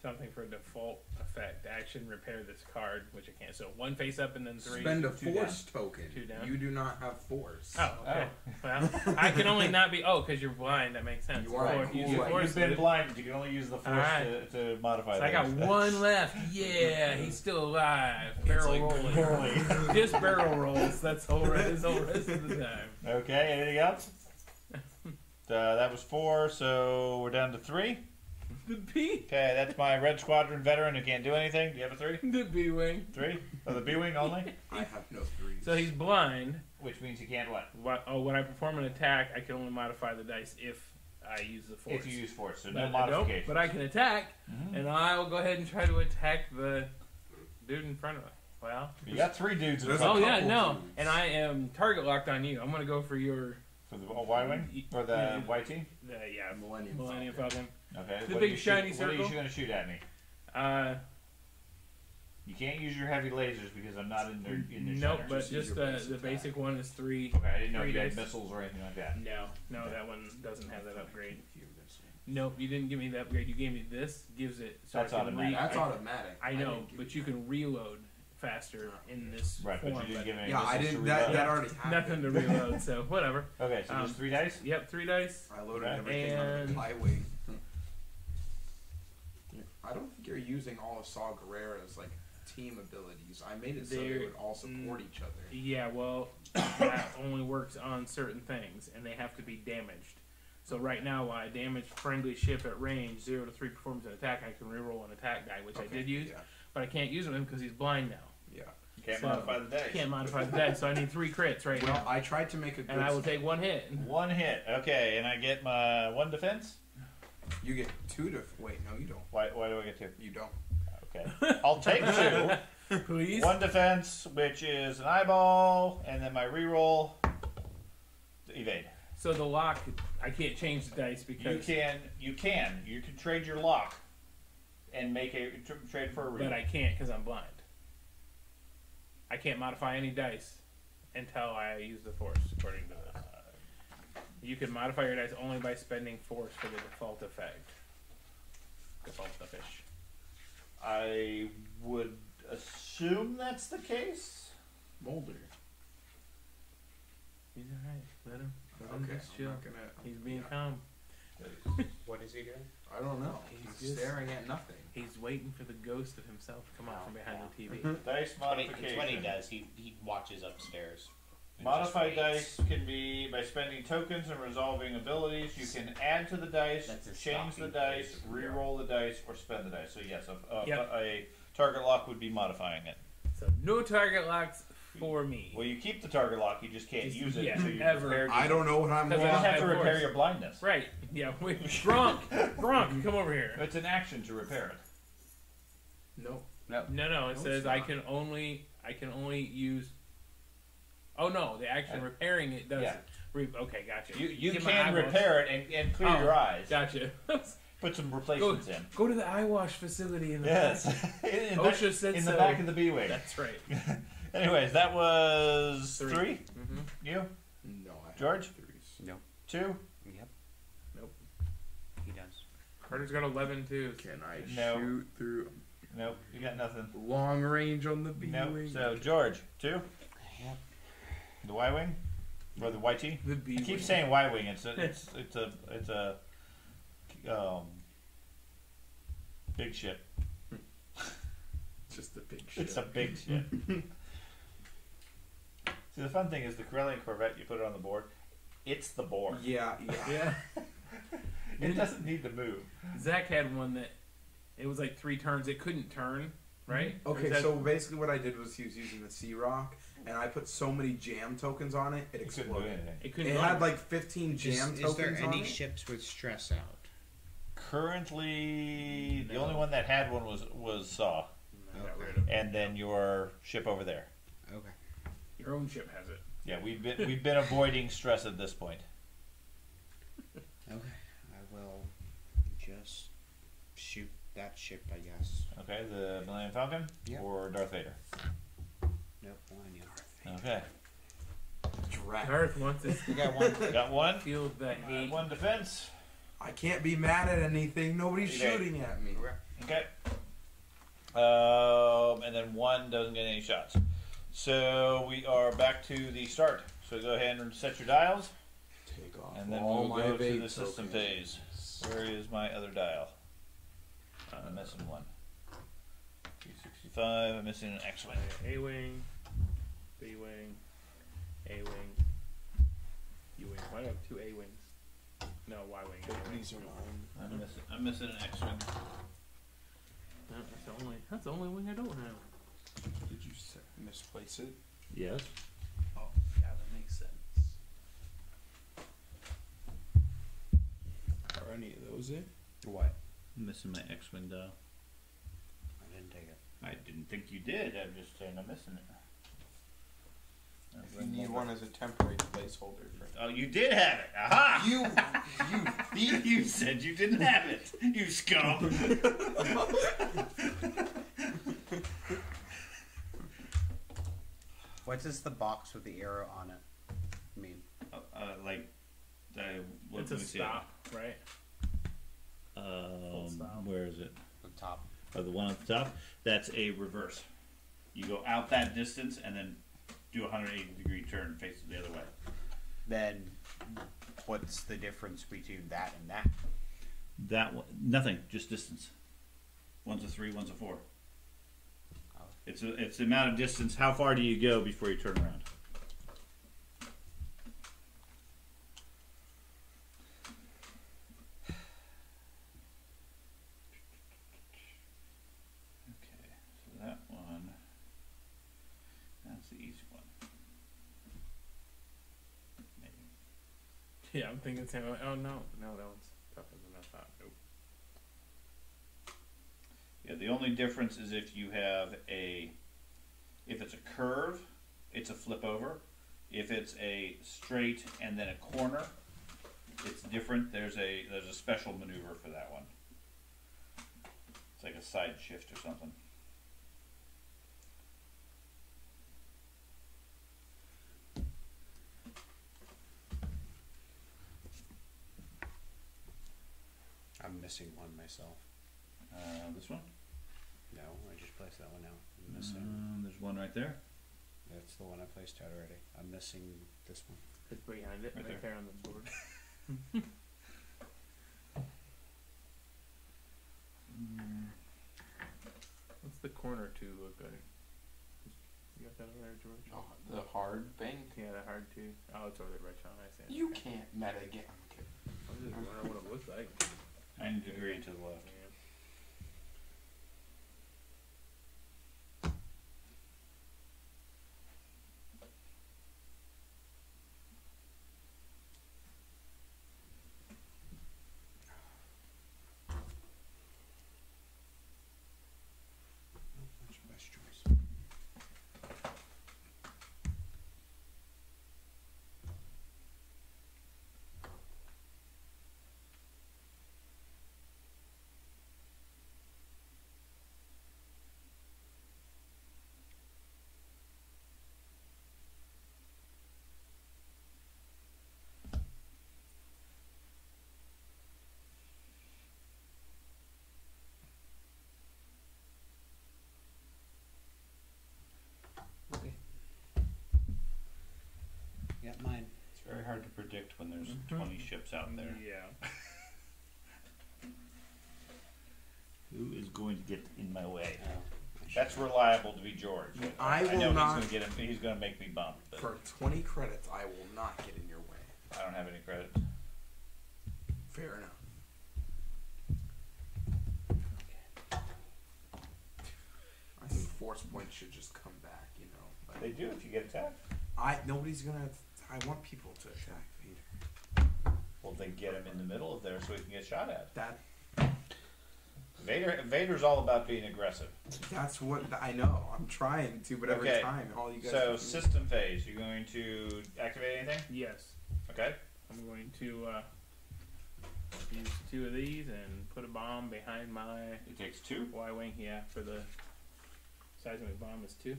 S2: something for default effect. Action repair this card, which I can't. So one face up and then three.
S3: Spend a
S2: two
S3: force token.
S2: Two down.
S3: You do not have force.
S2: Oh, okay. Well, I can only not be. Oh, because you're blind. That makes sense.
S3: You are
S2: Or
S3: cool. You-
S2: the
S3: you've
S2: force
S1: You've been
S2: blind.
S1: blinded. You can only use the force
S2: Alright.
S1: to, to modify
S2: So I got
S1: those.
S2: one left. Yeah, he's still alive. Barrel
S3: like
S2: rolling.
S1: barely. <laughs>
S2: Just barrel rolls. That's the whole rest, his whole rest of the time.
S1: Okay, anything else? <laughs> uh, that was four, so we're down to three.
S2: The B,
S1: Okay, that's my Red Squadron veteran who can't do anything. Do you have a three?
S2: the B wing.
S1: Three? Oh, the B Wing only? <laughs>
S3: I have no three.
S2: So he's blind.
S1: Which means he can't what?
S2: What, oh, when I perform an attack, I can only modify the dice if I use the force.
S1: If you use force, so
S2: but
S1: no
S2: I don't,
S1: modification.
S2: but I can attack,
S1: Mhm.
S2: and I will go ahead and try to attack the dude in front of me. Well,
S1: You got three dudes in
S3: There's
S1: front
S2: oh yeah,
S3: couple
S2: no,
S3: dudes.
S2: and I am target locked on you. I'm gonna go for your
S1: for the Y Wing? Or the
S2: Yeah.
S1: YT?
S2: the yeah
S3: Millennium,
S2: Millennium
S3: Falcon.
S2: Falcon.
S1: Okay.
S2: The
S1: what
S2: big
S1: are you shoot-
S2: shiny
S1: What are you going to shoot at me?
S2: Uh,
S1: You can't use your heavy lasers because I'm not in their in their
S2: nope,
S1: center.
S2: but
S3: Just use
S2: just
S3: your
S2: uh, the
S3: attack.
S2: basic one is three.
S1: Okay, I didn't know if
S2: three
S1: you had missiles or anything like that.
S2: No, no, that one doesn't have that upgrade.
S3: Few.
S2: Nope, you didn't give me the upgrade. You gave me this. Gives it. So
S1: That's
S2: I can
S1: automatic.
S3: That's
S2: I,
S3: automatic.
S2: I know,
S3: didn't
S2: but
S3: you
S2: you can reload faster in this
S1: Right, but you didn't give any
S3: Yeah, I didn't. That, that already happened.
S2: nothing to reload. so <laughs> whatever.
S1: Okay, so
S2: Um,
S1: just three dice.
S2: Yep, three dice.
S3: I loaded
S1: Okay.
S3: everything on
S2: And-
S3: the highway. I don't think you're using all of Saw Gerrera's like team abilities. I made it so they would all support each other.
S2: Yeah, well, that only works on certain things, and they have to be damaged. So right now, while I damage friendly ship at range, zero to three performs an attack, I can reroll an attack die, which I did use,
S3: Yeah,
S2: but I can't use him because he's blind now.
S3: yeah.
S1: You can't
S2: So-
S1: modify the dice.
S2: Can't modify the die, so I need three crits right
S3: Well,
S2: now,
S3: I tried to make a good.
S2: and I will take one hit.
S1: One hit. Okay, and I get my one defense.
S3: You get two to. Wait, no, you don't.
S1: Why? Why do I get two?
S3: You don't.
S1: Okay, <laughs> I'll take two.
S2: Please.
S1: One defense, which is an eyeball, and then my reroll. Evade.
S2: So the lock, I can't change the dice because You
S1: can. You can. You can trade your lock, and make a tr- trade for a reroll.
S2: but I can't because I'm blind. I can't modify any dice until I use the force, according to this. You can modify your dice only by spending force for the default effect. Default effish.
S1: I would assume that's the case.
S6: Mulder.
S2: He's alright. Let him. Let him
S3: Okay,
S2: just
S3: I'm
S2: chill.
S3: not gonna.
S2: He's being
S3: yeah.
S2: calm. <laughs>
S5: What is he doing?
S3: I don't know.
S2: He's
S3: He's
S2: just-
S3: staring at nothing.
S2: He's waiting for the ghost of himself to come out from oh, behind the TV. <laughs>
S1: Dice
S5: It's what he-
S1: modification.
S5: It's what he does. He he watches upstairs. And
S1: Modified dice can be by spending tokens and resolving abilities. You can add to the dice, change the dice, re-roll the dice, or spend the dice. So yes, a, a,
S2: Yep.
S1: a target lock would be modifying it.
S2: So no target locks for me.
S1: Well, you keep the target lock, you just can't
S2: Just-
S1: use it
S2: yeah,
S1: until you
S2: ever.
S1: prepare.
S3: I don't know what I'm
S2: Because
S1: You
S2: I
S3: doing.
S1: don't have to repair your blindness.
S2: Right. Yeah. Wait. Gronk. Gronk, <laughs> come over here.
S1: It's an action to repair it.
S3: Nope.
S2: No, no. No. It
S3: No,
S2: says I can only I can only use. Oh no, the action
S1: Uh,
S2: repairing it does.
S1: yeah.
S2: Re- okay, gotcha.
S1: You you
S2: Get
S1: can repair it and, and clear
S2: Oh,
S1: your eyes.
S2: Gotcha. <laughs>
S1: Put some replacements in.
S2: Go to the eye wash facility in the
S1: Yes,
S2: back. <laughs>
S1: in, the
S2: OSHA
S1: back,
S2: said
S1: in the back of the B wing.
S2: That's right. <laughs>
S1: Anyways, that was
S2: Three.
S1: 3
S2: Mm-hmm.
S1: You
S3: No, I have
S1: George?
S3: threes.
S1: two.
S5: Yep.
S2: Nope.
S5: He does.
S2: Carter's got eleven too.
S3: Can I
S1: No.
S3: shoot through
S1: Nope, you got nothing.
S3: long range on the B wing. Nope.
S1: So George, two.
S5: Yep.
S1: The Y wing or the YT?
S2: The B.
S1: I keep saying Y wing. It's a <laughs> it's it's a it's a um big ship.
S3: Just a big ship.
S1: It's a big <laughs> ship. See, the fun thing is the Corellian Corvette. You put it on the board. It's the board.
S3: Yeah, yeah.
S2: Yeah. <laughs>
S1: It doesn't need to move.
S2: Zach had one that it was like three turns. It couldn't turn. Right.
S3: Okay,
S2: that-
S3: so basically what I did was he was using the C-ROC, and I put so many jam tokens on it, it
S1: It couldn't
S3: exploded.
S1: anything.
S2: it couldn't.
S3: It had like 15
S5: Is,
S3: jam
S5: is
S3: tokens
S5: there
S3: on
S5: any
S3: it.
S5: ships with stress out?
S1: Currently, the only one that had one was was Saw,
S2: No, got
S5: Okay.
S2: rid of
S1: and then your ship over there.
S5: Okay.
S2: Your own ship has it.
S1: Yeah, we've been we've been avoiding stress at this point. <laughs>
S5: Okay. I will just shoot that ship, I guess.
S1: Okay, the Millennium Falcon
S5: Yeah.
S1: or Darth Vader.
S5: Nope. Millennium.
S1: Okay,
S3: Drat.
S2: Earth wants to
S5: We got one.
S1: got one.
S2: feel the hate.
S1: One defense.
S3: I can't be mad at anything. Nobody's
S1: Okay.
S3: shooting at me.
S1: Okay. Um, and then one doesn't get any shots. So we are back to the start. So go ahead and set your dials,
S3: Take off
S1: and then
S3: all
S1: we'll
S3: my
S1: go to
S3: vape
S1: the system
S3: tokens.
S1: phase. Where is my other dial? I'm missing one. 365. I'm missing an X-wing.
S2: A wing, B wing, A wing, U wing. Why do I have two A wings? No, Y wing. A wing.
S3: These are mine.
S1: I'm missing. I'm missing an X-wing.
S2: No, that's the only. That's the only wing I don't have.
S3: Did you s- misplace it?
S2: Yes.
S3: Oh, yeah, that makes sense. Are any of those it?
S5: What?
S1: I'm missing my X-wing dial.
S5: I didn't take it.
S1: I didn't think you did. I'm just saying I'm missing it.
S3: If you need one as a temporary placeholder for.
S1: Oh, you did have it. Aha!
S3: You, you
S1: You, <laughs> you said you didn't have it. You scum. <laughs>
S5: What does the box with the arrow on it mean?
S1: uh, uh, like, uh, what
S2: It's a
S1: me see.
S2: stop, right?
S1: Um,
S2: stop.
S1: where is it?
S5: The top.
S1: Oh, the one at the top. That's a reverse. You go out that distance and then do a 180 degree turn, face it the other way.
S5: Then, what's the difference between that and that?
S1: That one, nothing, just distance. One's a three, one's a four.
S5: Oh.
S1: It's a, it's the amount of distance. How far do you go before you turn around? Okay, so that one. That's the easy one. Maybe.
S2: Oh no, no, that one's tougher than I thought. Nope.
S1: Yeah, the only difference is if you have a, if it's a curve, it's a flip over. If it's a straight and then a corner, it's different. There's a there's a special maneuver for that one. It's like a side shift or something.
S5: I'm missing one myself.
S1: Uh, this one.
S5: No, I just placed that one out. I'm missing.
S1: Um, there's one right there.
S5: That's the one I placed out already. I'm missing this one.
S2: It's behind it,
S1: Right
S2: right,
S1: there.
S2: there. on the board. <laughs> What's the corner two look like? You got that over there, George?
S3: Oh, the hard thing.
S2: Yeah, the hard two. Oh, it's over there, right, Sean? I see. it.
S3: You can't meta get. I'm kidding.
S2: I was just wondering what it looks like.
S1: 90 degree to the left.
S2: Yeah.
S5: What's your best choice? Yep, mine.
S1: It's very hard to predict when there's
S2: Mhm.
S1: 20 ships out there.
S2: Yeah. <laughs>
S1: Who is going to get in my way? That's reliable to be George.
S3: I will
S1: know
S3: not-
S1: he's gonna get him. He's gonna make me bump. But
S3: For 20 credits, I will not get in your way.
S1: I don't have any credit.
S3: Fair enough. I think force points should just come back, you know. Like,
S1: They do if you get attacked.
S3: I nobody's gonna. I want people to attack Vader.
S1: Well, then get him in the middle of there so he can get shot at.
S3: That
S1: Vader. Vader's all about being aggressive.
S3: that's what I know. I'm trying to, but every
S1: Okay,
S3: time all you guys.
S1: So
S3: do-
S1: system phase. You're going to activate anything?
S2: Yes.
S1: Okay.
S2: I'm going to uh, use two of these and put a bomb behind my
S1: It takes two.
S2: Y wing. Yeah, for the seismic bomb is two.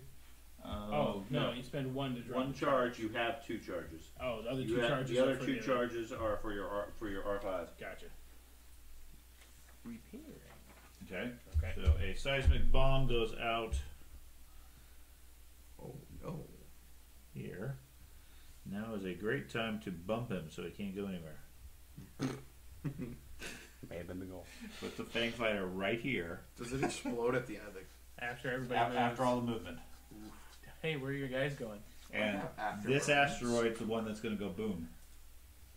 S1: Uh,
S2: oh no, you spend one to draw.
S1: One
S2: the
S1: charge. You have two charges.
S2: Oh, the other
S1: You
S2: two
S1: have-
S2: charges.
S1: the other
S2: are for
S1: two
S2: the
S1: charges are for your R, for your R five.
S2: Gotcha. Repairing.
S1: Okay.
S2: Okay.
S1: So a seismic bomb goes out
S3: oh no.
S1: here. Now is a great time to bump him so he can't go anywhere. <laughs>
S5: May have been the goal.
S1: Put the Fang Fighter right here.
S3: Does it explode at the end of the?
S2: After everybody.
S1: a-
S2: moves.
S1: after all the movement.
S2: Hey, where are your guys going?
S1: And
S3: After
S1: this
S3: burns.
S1: asteroid's the one that's going to go boom.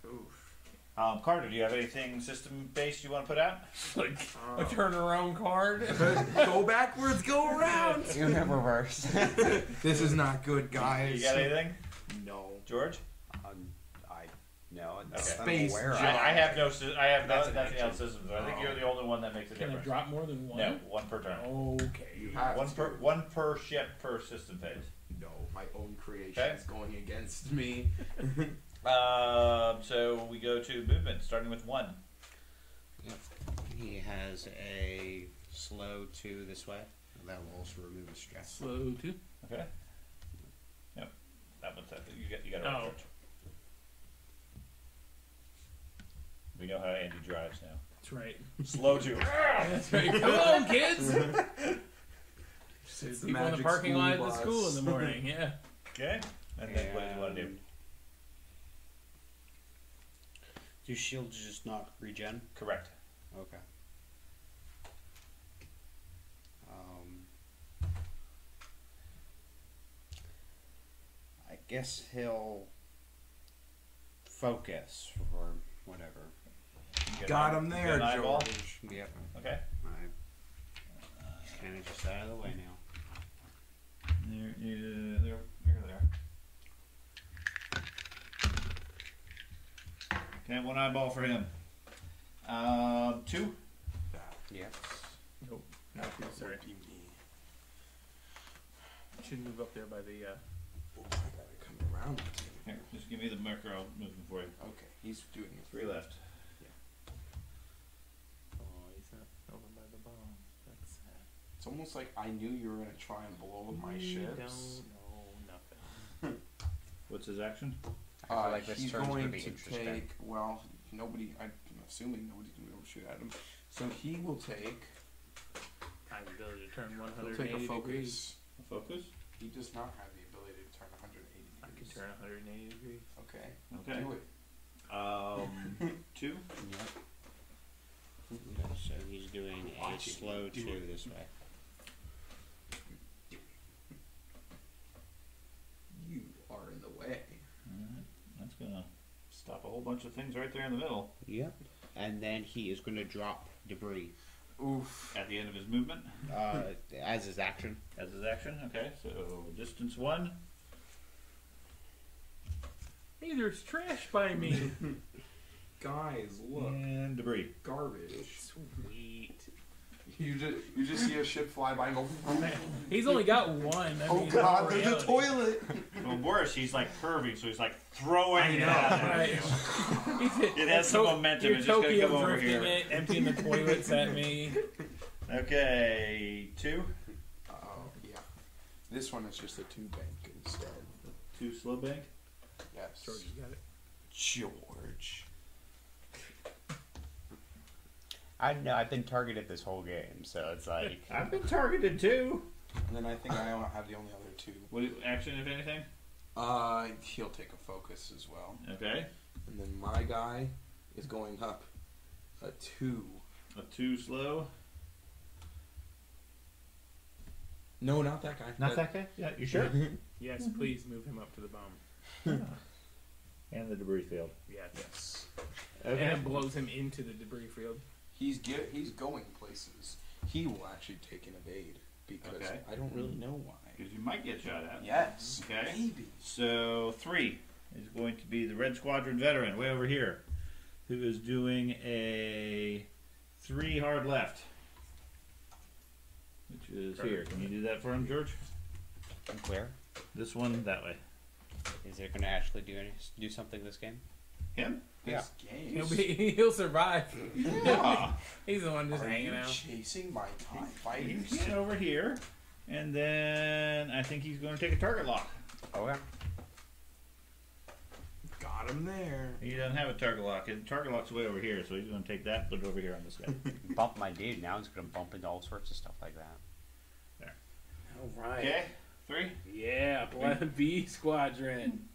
S3: Oof.
S1: Um, Carter, do you have anything system based you want to put out? <laughs>
S2: like
S3: Oh.
S2: a turnaround card. <laughs>
S3: go backwards, go around.
S5: You have reverse.
S3: this is not good, guys.
S1: You got anything,
S3: No.
S1: George?
S5: No.
S1: Okay.
S3: Space
S5: I'm aware.
S1: I, I have no. I have
S3: That's
S1: no,
S3: an
S1: nothing
S3: action.
S1: else systems. I think
S3: Oh.
S1: you're the only one that makes a
S2: Can I
S1: difference.
S2: drop more than one?
S1: No, one per turn.
S2: Okay.
S3: You have
S1: One
S3: to.
S1: per one per ship per system phase.
S3: No, my own creation
S1: Okay.
S3: is going against <laughs> me.
S1: Um, so we go to movement, starting with one.
S5: He has a slow two this way. That will also remove a stress.
S2: Slow two.
S1: Okay. Yep. That one's that. You got. You got it.
S2: Oh.
S1: right, George. We know how Andy drives now.
S2: That's right.
S1: Slow <laughs> two.
S2: That's right. Come on, kids.
S3: It's the
S2: people in the
S3: magic
S2: parking
S3: school
S2: lot at the
S3: bus.
S2: school in the <laughs> morning. Yeah.
S1: Okay. And then what do you want to do?
S5: And Do shields just not regen?
S1: Correct.
S5: Okay. Um, I guess he'll focus or whatever.
S1: Get
S3: Got
S1: an-
S3: him
S1: get
S3: there,
S1: an eyeball?
S3: George.
S5: Yep.
S1: Okay.
S5: I kind of just out of the way now.
S1: There, you, there, there, there. Okay, one eyeball for him. Um, two.
S3: That
S5: Yes.
S2: Nope. No, sorry.
S3: would.
S2: Should move up there by the. Uh,
S3: Oh, I gotta come around with.
S1: Here, just give me the marker. I'll move them for you.
S3: Okay, he's doing it.
S1: Three left.
S2: oh, he's not over by the bomb. That's sad.
S3: It's almost like I knew you were gonna try and blow up my
S2: We
S3: ships.
S2: don't know nothing. <laughs>
S1: What's his action?
S5: I feel
S3: Uh,
S5: like this
S3: he's
S5: turn's
S3: going
S5: gonna be
S3: to
S5: interesting.
S3: take. Well, nobody. I'm assuming nobody's gonna be able to shoot at him. So he will take.
S2: I have the ability to turn
S3: He'll
S2: 180
S3: take a focus.
S2: degrees.
S1: Focus.
S3: He does not have the ability to turn 180 degrees.
S2: I can turn 180 degrees.
S3: Okay.
S1: Okay.
S3: Do it.
S1: Um, <laughs> two.
S5: Yep. So he's doing a
S3: Watching
S5: slow
S3: do
S5: two
S3: it.
S5: this way.
S3: You are in the way.
S1: Alright, That's gonna stop a whole bunch of things right there in the middle.
S5: Yep. And then he is going to drop debris
S3: Oof.
S1: At the end of his movement,
S5: uh, as his action.
S1: as his action. Okay, so distance one.
S2: Hey, there's trash by me. <laughs>
S3: Guys, look.
S1: And debris.
S3: Garbage.
S2: Sweet.
S3: You just you just see a ship fly by and go. <laughs>
S2: He's only got one. I
S3: Oh
S2: mean,
S3: God!
S2: in
S3: There's a toilet.
S1: Well, worse, he's like curving, so he's like throwing
S2: I
S1: it
S2: know,
S1: at
S2: right? He's-
S1: It has some
S2: To-
S1: momentum, it's just gonna come over here.
S2: it, emptying the toilets at me.
S1: Okay, two.
S3: Oh yeah. This one is just a two bank instead.
S1: Two slow bank.
S3: Yes.
S2: George, you got it.
S3: George.
S5: I know. I've been targeted this whole game, so it's like <laughs>
S1: I've been targeted too.
S3: And then I think I don't have the only other two.
S1: What action, if anything?
S3: Uh, he'll take a focus as well.
S1: Okay,
S3: And then my guy is going up a two.
S1: a two slow.
S3: No, not that guy.
S1: Not that guy. Yeah, you sure? <laughs>
S2: Yes, please move him up to the bomb. <laughs>
S1: and the debris field.
S2: Yeah.
S3: Yes. Okay.
S2: And it blows him into the debris field.
S3: He's get he's going places. He will actually take an evade because
S1: Okay.
S3: I don't really hmm. know why.
S1: Because you might get shot at.
S3: Yes.
S1: Okay.
S3: Maybe.
S1: So three is going to be the Red Squadron veteran, way over here, who is doing a three hard left, which is here. Can you do that for him, George?
S5: where
S1: This one that way.
S5: is it going to actually do any, do something this game?
S1: Him?
S3: This game.
S2: He'll be. <laughs> He'll survive.
S1: Yeah. <laughs>
S2: He's the one just
S3: Are
S2: hanging
S3: you
S2: out.
S3: chasing my time
S1: He's
S3: fighters?
S1: getting over here, and then I think he's going to take a target lock.
S5: Oh yeah.
S3: Got him there.
S1: He doesn't have a target lock. His target lock's way over here, so he's going to take that, put it over here on this guy. <laughs>
S5: Bump my dude. Now he's going to bump into all sorts of stuff like that. There.
S2: All right.
S1: okay, three.
S2: Yeah, Blood B Squadron.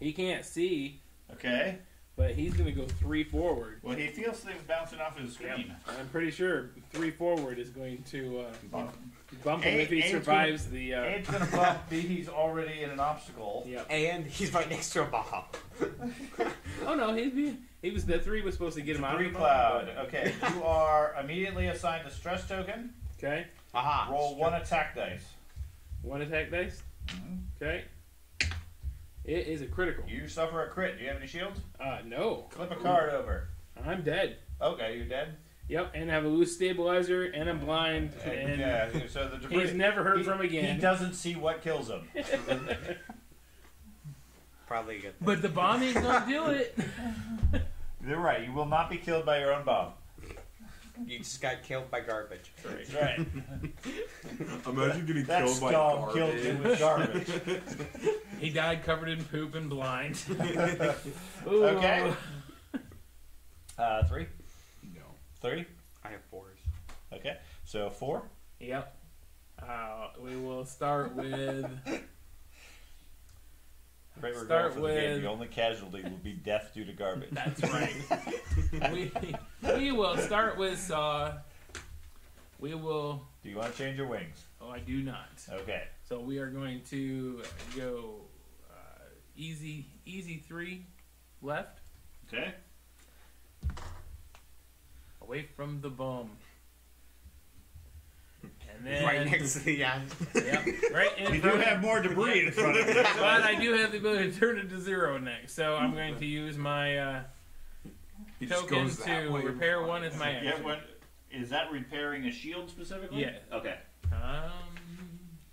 S2: He can't see,
S1: Okay.
S2: But he's gonna go three forward.
S1: Well, he feels things bouncing off his screen.
S2: I'm pretty sure three forward is going to uh, bump, bump him
S1: A-
S2: if he
S1: A's
S2: survives the. Uh,
S1: A's gonna bump. B, he's already in an obstacle. <laughs>
S2: Yep.
S5: And he's right next to a bomb. <laughs>
S2: Oh no, he'd be. He was the three was supposed to get him out of the
S1: cloud.
S2: bomb,
S1: Okay, you are immediately assigned a stress token.
S2: but- Okay,
S5: Aha.
S1: Roll one attack dice.
S2: one attack dice.
S1: Mhm.
S2: Okay, it is a critical.
S1: You suffer a crit. Do you have any shields?
S2: Uh, no,
S1: Flip a card over.
S2: I'm dead.
S1: Okay, you're dead.
S2: Yep, and I have a loose stabilizer, and I'm blind, and
S1: yeah, so the debris.
S2: he's never heard
S1: he-
S2: from again.
S1: He doesn't see what kills him. <laughs>
S5: Probably a good. thing.
S2: But the bomb ain't gonna do it. <laughs>
S1: You're right. You will not be killed by your own bomb.
S5: You just got killed by garbage.
S1: That's right. <laughs>
S3: Imagine getting
S1: that
S3: killed by
S1: scum killed you with garbage. <laughs>
S2: He died covered in poop and blind. <laughs> Ooh.
S1: Okay. Uh, three.
S3: No.
S1: Three.
S5: I have fours.
S1: Okay. So four.
S2: Yep. Uh, we will start with.
S1: Right,
S2: Start
S1: for the game.
S2: with-
S1: The only casualty will be death due to garbage.
S2: That's right. <laughs> we, we will start with Saw. We will.
S1: Do you want to change your wings?
S2: Oh, I do not.
S1: Okay.
S2: So we are going to go uh, easy, easy three left,
S1: Okay.
S2: away from the bum. And then
S5: right next to the <laughs> yeah.
S2: Yep, right in
S1: You do
S2: front.
S1: have more debris in front of you. <laughs>
S2: but I do have the ability to turn it to zero next, so I'm going to use my uh,
S3: He just
S2: token
S3: goes that
S2: to
S3: way.
S2: repair one as my
S1: Yeah,
S2: action.
S1: what, is that repairing a shield specifically?
S2: Yeah.
S1: Okay.
S2: Um,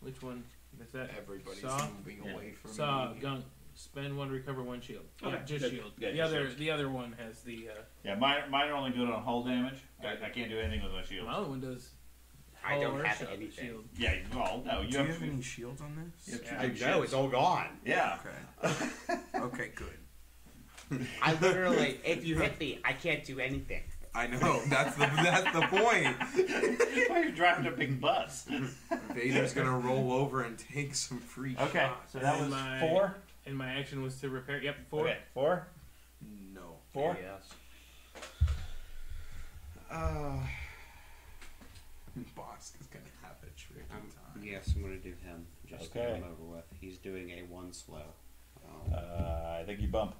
S2: which one is that?
S3: Everybody's
S2: Saw?
S3: moving
S1: Yeah.
S3: away from
S2: Saw,
S3: me.
S2: gunk, spend one, recover one shield.
S1: Okay,
S2: Yeah, just
S1: good.
S2: shield.
S1: Yeah,
S2: the
S1: just
S2: other, the other one has the. Uh,
S1: Yeah, mine, mine are only good on hull damage. I, I can't do anything with my shield.
S2: my other one does.
S5: I don't have
S2: shield-
S5: anything.
S2: Shield.
S1: Yeah, well, no, you
S3: Do
S1: have,
S3: you have any shields on this?
S1: Yeah,
S5: I know it's all gone.
S1: Yeah.
S3: Okay. <laughs> okay, good.
S5: I literally, <laughs> if you hit me, I can't do anything.
S3: I know. That's the that's the point. <laughs>
S1: Why are you driving a big bus?
S3: Vader's gonna roll over and take some free
S1: Okay,
S3: shots.
S1: so that
S2: And
S1: was
S2: my-
S1: four.
S2: And my action was to repair. Yep, four.
S1: Okay, four,
S3: No.
S1: four.
S5: Yes. Uh, <laughs>
S3: Bossk is gonna have a tricky
S5: um,
S3: time.
S5: yes, I'm gonna do him. Just to
S1: Okay.
S5: get him over with. He's doing a one slow. Um,
S1: Uh, I think you bump.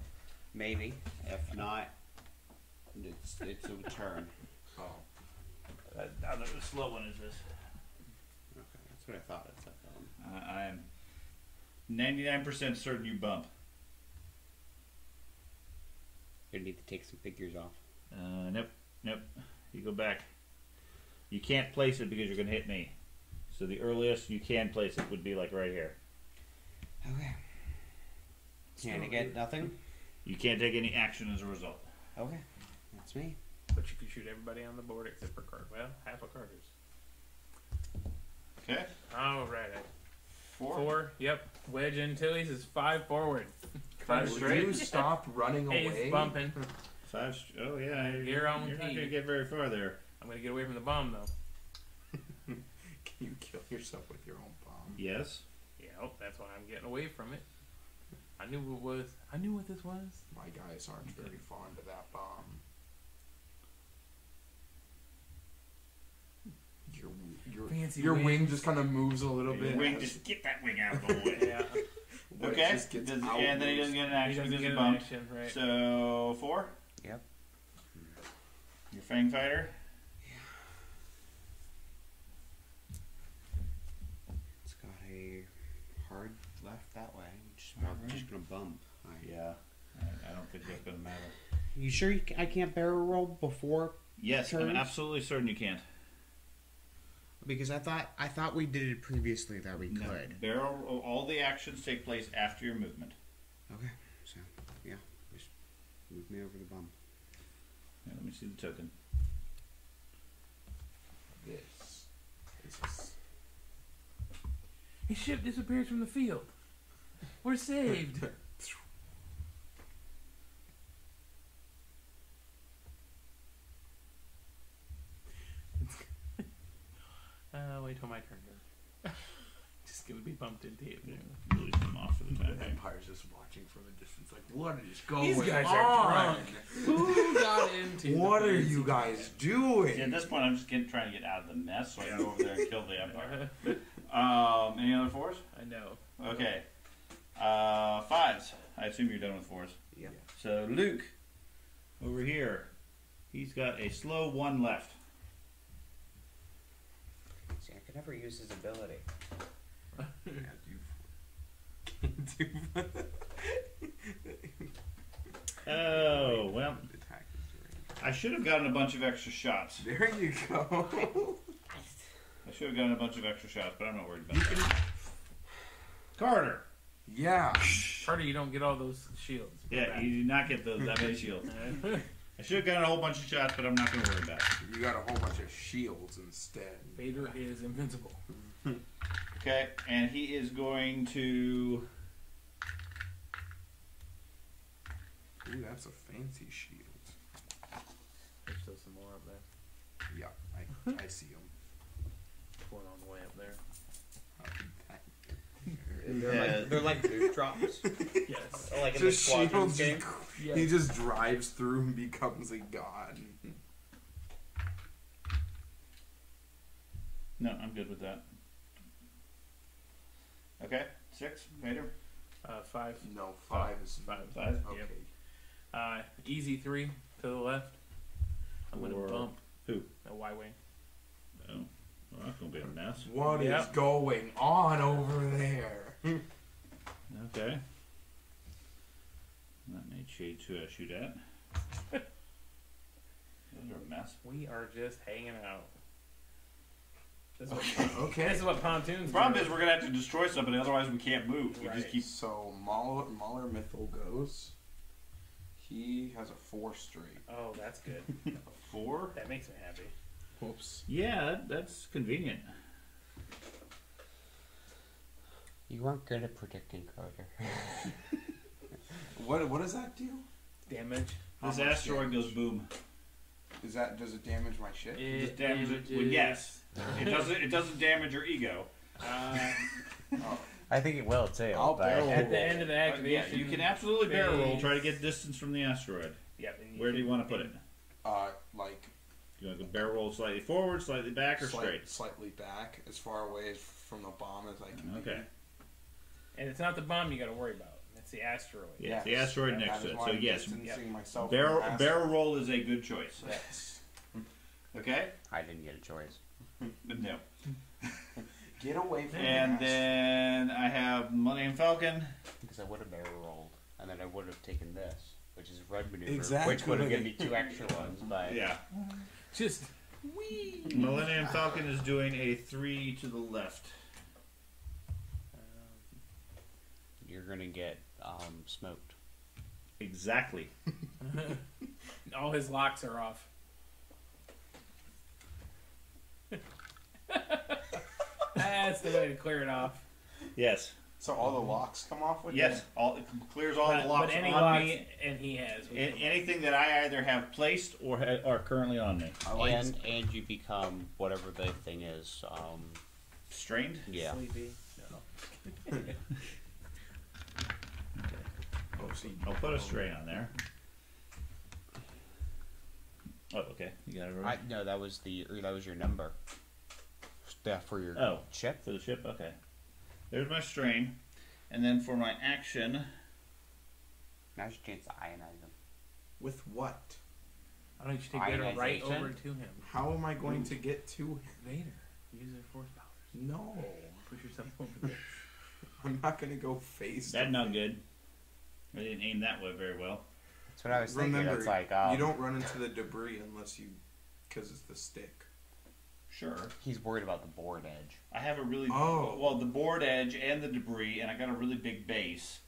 S5: maybe. If not, it's it's a turn.
S3: Oh.
S1: Uh, now the the slow one is this.
S5: Okay, that's what I thought. It's like, um,
S1: Uh, I am ninety-nine percent certain you bump.
S5: gonna need to take some figures off.
S1: Uh, nope, nope. You go back. You can't place it because you're gonna hit me. So the earliest you can place it would be like right here.
S5: Okay. Can I get nothing?
S1: You can't take any action as a result.
S5: Okay, that's me.
S2: But you can shoot everybody on the board except for Carter. Well, half of Carter's.
S1: Okay.
S2: All right.
S1: Four.
S2: Four. Yep. Wedge into his is five forward. <laughs>
S1: Five
S3: Will
S1: straight.
S3: you stop running <laughs>
S2: He's
S3: away?
S2: bumping.
S1: Five. st- Oh yeah. You're,
S2: You're on
S1: you're not gonna get very far there.
S2: I'm gonna get away from the bomb though. <laughs>
S3: Can you kill yourself with your own bomb?
S1: Yes.
S2: Yep. That's why I'm getting away from it. I knew what was. I knew what this was.
S3: My guys aren't very fond of that bomb. Your your
S2: Fancy
S3: your wing
S2: wings.
S3: just kind of moves a little
S1: Your
S3: bit.
S1: wing, just get that wing out of the <laughs> way.
S2: Yeah.
S3: Wedge
S1: okay. Does-
S3: out
S1: and then he doesn't get an
S2: he
S1: action
S2: doesn't
S1: because
S2: get
S1: he
S2: an
S1: bumped.
S2: action, right?
S1: So four.
S5: Yep.
S1: Your Fang Fighter.
S5: It's got a hard left that way. Just, I'm just gonna bump. I,
S1: Yeah. I, I don't think that's gonna matter.
S5: You sure you, ca- I can't barrel roll before?
S1: Yes, I'm
S5: Turns?
S1: absolutely certain you can't.
S5: Because I thought I thought we did it previously that we
S1: No.
S5: could.
S1: Barrel. All the actions take place after your movement.
S5: Okay, so yeah, just move me over the bump.
S1: Yeah, let me see the token.
S3: This is
S2: His ship disappears from the field. We're saved. <laughs> uh, wait till my turn. <laughs> Just gonna be bumped into you.
S1: Release them off for the
S3: the
S1: time.
S3: Empire's just watching from a distance, like, what is going
S2: These guys
S3: on?
S2: are drunk. Who got into?
S3: What
S2: the
S3: are you guys doing?
S1: See, at this point, I'm just getting, trying to get out of the mess so I can go over there and kill the <laughs> Empire. Um, any other fours?
S2: I know.
S1: Okay. Uh, fives. I assume you're done with fours.
S5: Yeah.
S1: So Luke, over here, he's got a slow one left.
S4: See, I could never use his ability.
S3: Yeah, do- do-
S1: Oh well, I should have gotten a bunch of extra shots.
S3: There you go. <laughs>
S1: I should have gotten a bunch of extra shots, but I'm not worried about that. Carter.
S3: Yeah.
S2: Carter, you don't get all those shields.
S1: Yeah, you do not get those that many shields. <laughs> I should have gotten a whole bunch of shots, but I'm not going to worry about it.
S3: You got a whole bunch of shields instead.
S2: Vader is invincible. <laughs>
S1: Okay, and he is going to.
S3: Ooh, that's a fancy shield.
S2: There's still some more up there.
S3: Yeah, I, I see him.
S2: One on the way up there.
S5: They're
S1: Yeah.
S5: like they're like boot drops. <laughs>
S2: Yes.
S5: like in the
S3: Just
S5: squadrons
S3: shields.
S5: game.
S2: Yes.
S3: He just drives through and becomes a god.
S1: No, I'm good with that. Okay, six, Vader.
S2: Uh, five.
S3: No, five is
S2: Five.
S1: Five.
S3: Okay.
S2: Yep. Uh, easy three to the left. I'm gonna
S1: For
S2: bump.
S1: who?
S2: A Y wing.
S1: Oh, well, that's gonna be a mess.
S3: What is
S2: Yep.
S3: going on over there?
S1: Okay. That made shade to uh, shoot at. Those are a mess.
S2: We are just hanging out. This is what,
S3: Okay. <laughs>
S2: this is what pontoons.
S1: The problem
S2: do.
S1: is we're gonna have to destroy something, otherwise we can't move. We
S2: Right.
S1: just keep.
S3: So Mauler, Mauler Mithel goes. He has a four straight.
S2: Oh, that's good. <laughs>
S1: Four.
S2: that makes me happy.
S3: Whoops.
S1: Yeah, that's convenient.
S5: You weren't good at predicting, Carter. <laughs>
S3: What what does that do?
S2: Damage.
S1: This
S3: How much
S1: asteroid
S3: damage?
S1: goes boom.
S3: Is that does it damage my ship?
S1: Just damage it. Well, yes. It <laughs> doesn't. It doesn't damage your ego.
S2: Uh, <laughs>
S3: Oh,
S5: I think it will too.
S3: I'll
S5: but
S3: barrel
S2: at the end of the
S1: Uh, yeah,
S2: activation.
S1: you can absolutely barrel roll.
S2: phase-
S1: Try to get distance from the asteroid.
S2: Yep. and
S1: Where do you want to put it?
S3: uh, like
S1: You want to barrel roll slightly forward, slightly back, or
S3: slight-
S1: straight?
S3: slightly back, as far away as from the bomb as I can. be.
S1: Okay.
S2: And it's not the bomb you got to worry about. It's the asteroid.
S1: Yeah, the asteroid
S3: that
S1: next to it.
S3: why
S1: So
S3: I'm
S1: yes,
S3: distancing myself
S1: barrel barrel roll is a good choice.
S3: Yes. <laughs>
S1: Okay.
S5: I didn't get a choice. <laughs>
S1: No.
S3: Get away from
S1: And
S3: the
S1: then I have Millennium Falcon.
S5: Because I would have barrel rolled, and then I would have taken this, which is red maneuver,
S3: Exactly.
S5: which would have given me two extra ones. But
S1: Yeah.
S2: Just
S1: Millennium Falcon is doing a three to the left.
S5: You're gonna get um, smoked.
S1: Exactly. <laughs>
S2: all his locks are off. <laughs> That's the way to clear it off.
S1: Yes.
S3: So all the locks come off with you?
S1: Yes. All it clears all
S2: but,
S1: the locks
S2: but any
S1: on
S2: locks,
S1: me.
S2: and he has. we
S1: A- anything that I either have placed or ha- are currently on me.
S3: I like
S5: and and you become whatever the thing is. Um,
S1: Strained.
S5: yeah.
S2: Sleepy. <laughs> No.
S1: I'll put a strain on there. Oh, okay. You got it
S5: I
S1: right.
S5: no, that was the that was your number. Yeah, for your
S1: Oh.
S5: chip.
S1: For the ship. Okay. There's my strain, and then for my action,
S5: Now's your chance to ionize them.
S3: with what?
S2: I don't know. You should take Vader right over to him.
S3: How am I going to get to him?
S2: Vader, use your force powers.
S3: No,
S2: Push yourself over there. <laughs>
S3: I'm not gonna go face.
S1: that
S3: to
S1: not good. I didn't aim that way very well.
S5: That's what I was thinking.
S3: Remember,
S5: it's like um,
S3: you don't run into the debris unless you, because it's the stick.
S1: Sure.
S5: He's worried about the board edge.
S1: I have a really
S3: Oh.
S1: well the board edge and the debris, and I got a really big base.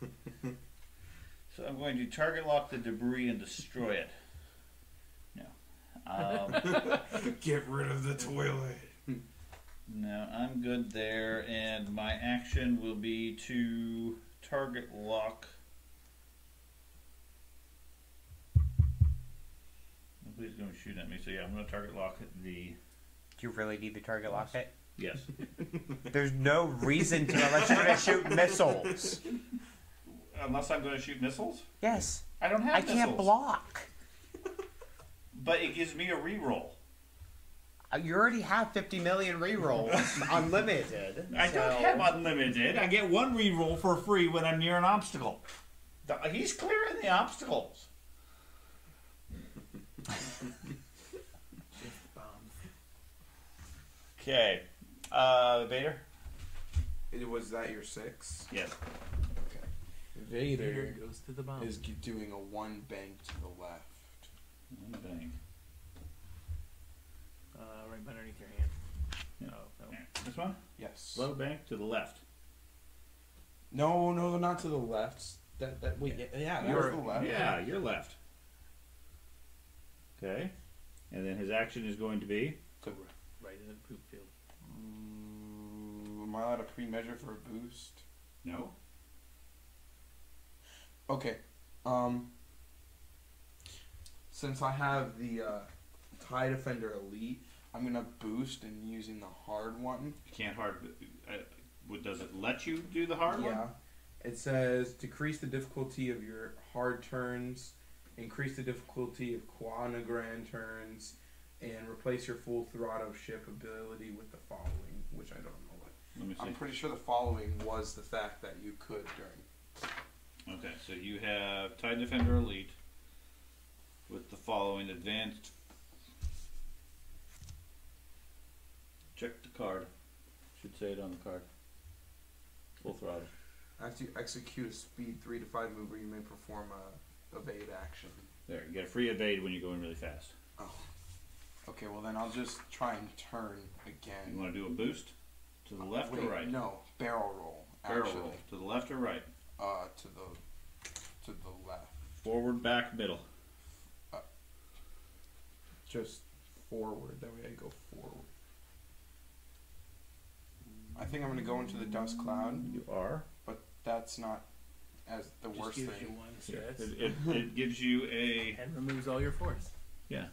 S1: <laughs> so I'm going to target lock the debris and destroy it. No. Um, <laughs>
S3: Get rid of the toilet.
S1: no, I'm good there, and my action will be to target lock. Nobody's going to shoot at me, so yeah, I'm going to target lock the.
S5: Do you really need the target lock hit?
S1: Yes. <laughs>
S5: There's no reason to unless you're gonna shoot missiles.
S1: Unless I'm going to shoot missiles?
S5: Yes,
S1: I don't have
S5: I can't block.
S1: But it gives me a reroll.
S5: Uh, You already have 50 million rerolls, <laughs> unlimited.
S1: I don't have unlimited. I get one reroll for free when I'm near an obstacle. He's clearing the obstacles. Okay. Uh, Vader?
S3: It- Was that your six?
S1: Yes.
S3: Okay.
S2: Vader
S3: Vader
S2: goes to the bomb.
S3: is doing a one bank to the left.
S1: One bang.
S2: Uh, right underneath your hand.
S1: Yeah.
S2: Oh, no.
S1: This one?
S3: Yes.
S1: Low bank to the left.
S3: No, no, not to the left. That that wait, yeah, yeah that
S1: You're-
S3: the left.
S1: Yeah, you're left. Okay. And then his action is going to be.
S2: Right in the poop field.
S3: Mm, am I allowed to pre-measure for a boost?
S1: No.
S3: Okay. Um. Since I have the uh, TIE defender elite. I'm gonna boost and using the hard one.
S1: You can't hard. Uh, what does it let you do the hard
S3: yeah.
S1: one? Yeah.
S3: It says decrease the difficulty of your hard turns, increase the difficulty of Koiogran turns, and replace your full throttle ship ability with the following, which I don't know what.
S1: Let me see.
S3: I'm pretty sure the following was the fact that you could during.
S1: Okay, so you have TIE Defender Elite with the following advanced. Check the card. Should say it on the card. Full throttle.
S3: After you execute a speed three to five mover, you may perform a evade action.
S1: There, you get a free evade when you're going really fast.
S3: Oh. Okay, well then I'll just try and turn again.
S1: You want to do a boost to the left
S3: Wait,
S1: or right?
S3: No, barrel roll.
S1: Barrel
S3: actually.
S1: roll to the left or right?
S3: Uh, to the to the left.
S1: Forward, back, middle.
S3: Just forward. That way I go forward. I think I'm gonna go into the dust cloud,
S1: You are.
S3: but that's not as the
S2: Just
S3: worst
S2: gives
S3: thing.
S2: you one
S1: It, it, it <laughs> gives you a.
S2: and removes all your force.
S1: Yeah.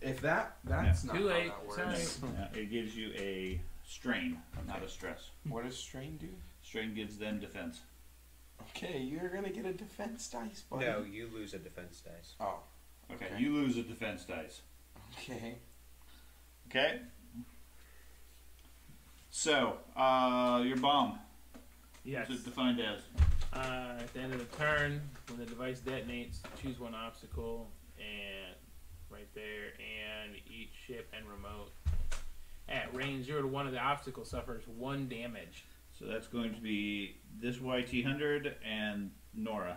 S3: If that that's not
S2: Too
S3: how
S2: late.
S3: that works.
S2: Sorry.
S1: yeah, it gives you a strain, not a stress.
S3: What does strain do?
S1: Strain gives them defense.
S3: Okay, you're gonna get a defense dice, buddy.
S5: No, you lose a defense dice.
S3: Oh,
S1: Okay,
S3: Okay.
S1: you lose a defense dice.
S3: okay.
S1: Okay. So, uh, your bomb.
S2: Yes.
S1: What's it defined as?
S2: Uh, at the end of the turn, when the device detonates, choose one obstacle, and right there, and each ship and remote at range zero to one of the obstacles suffers one damage.
S1: So that's going to be this YT100 and Norra.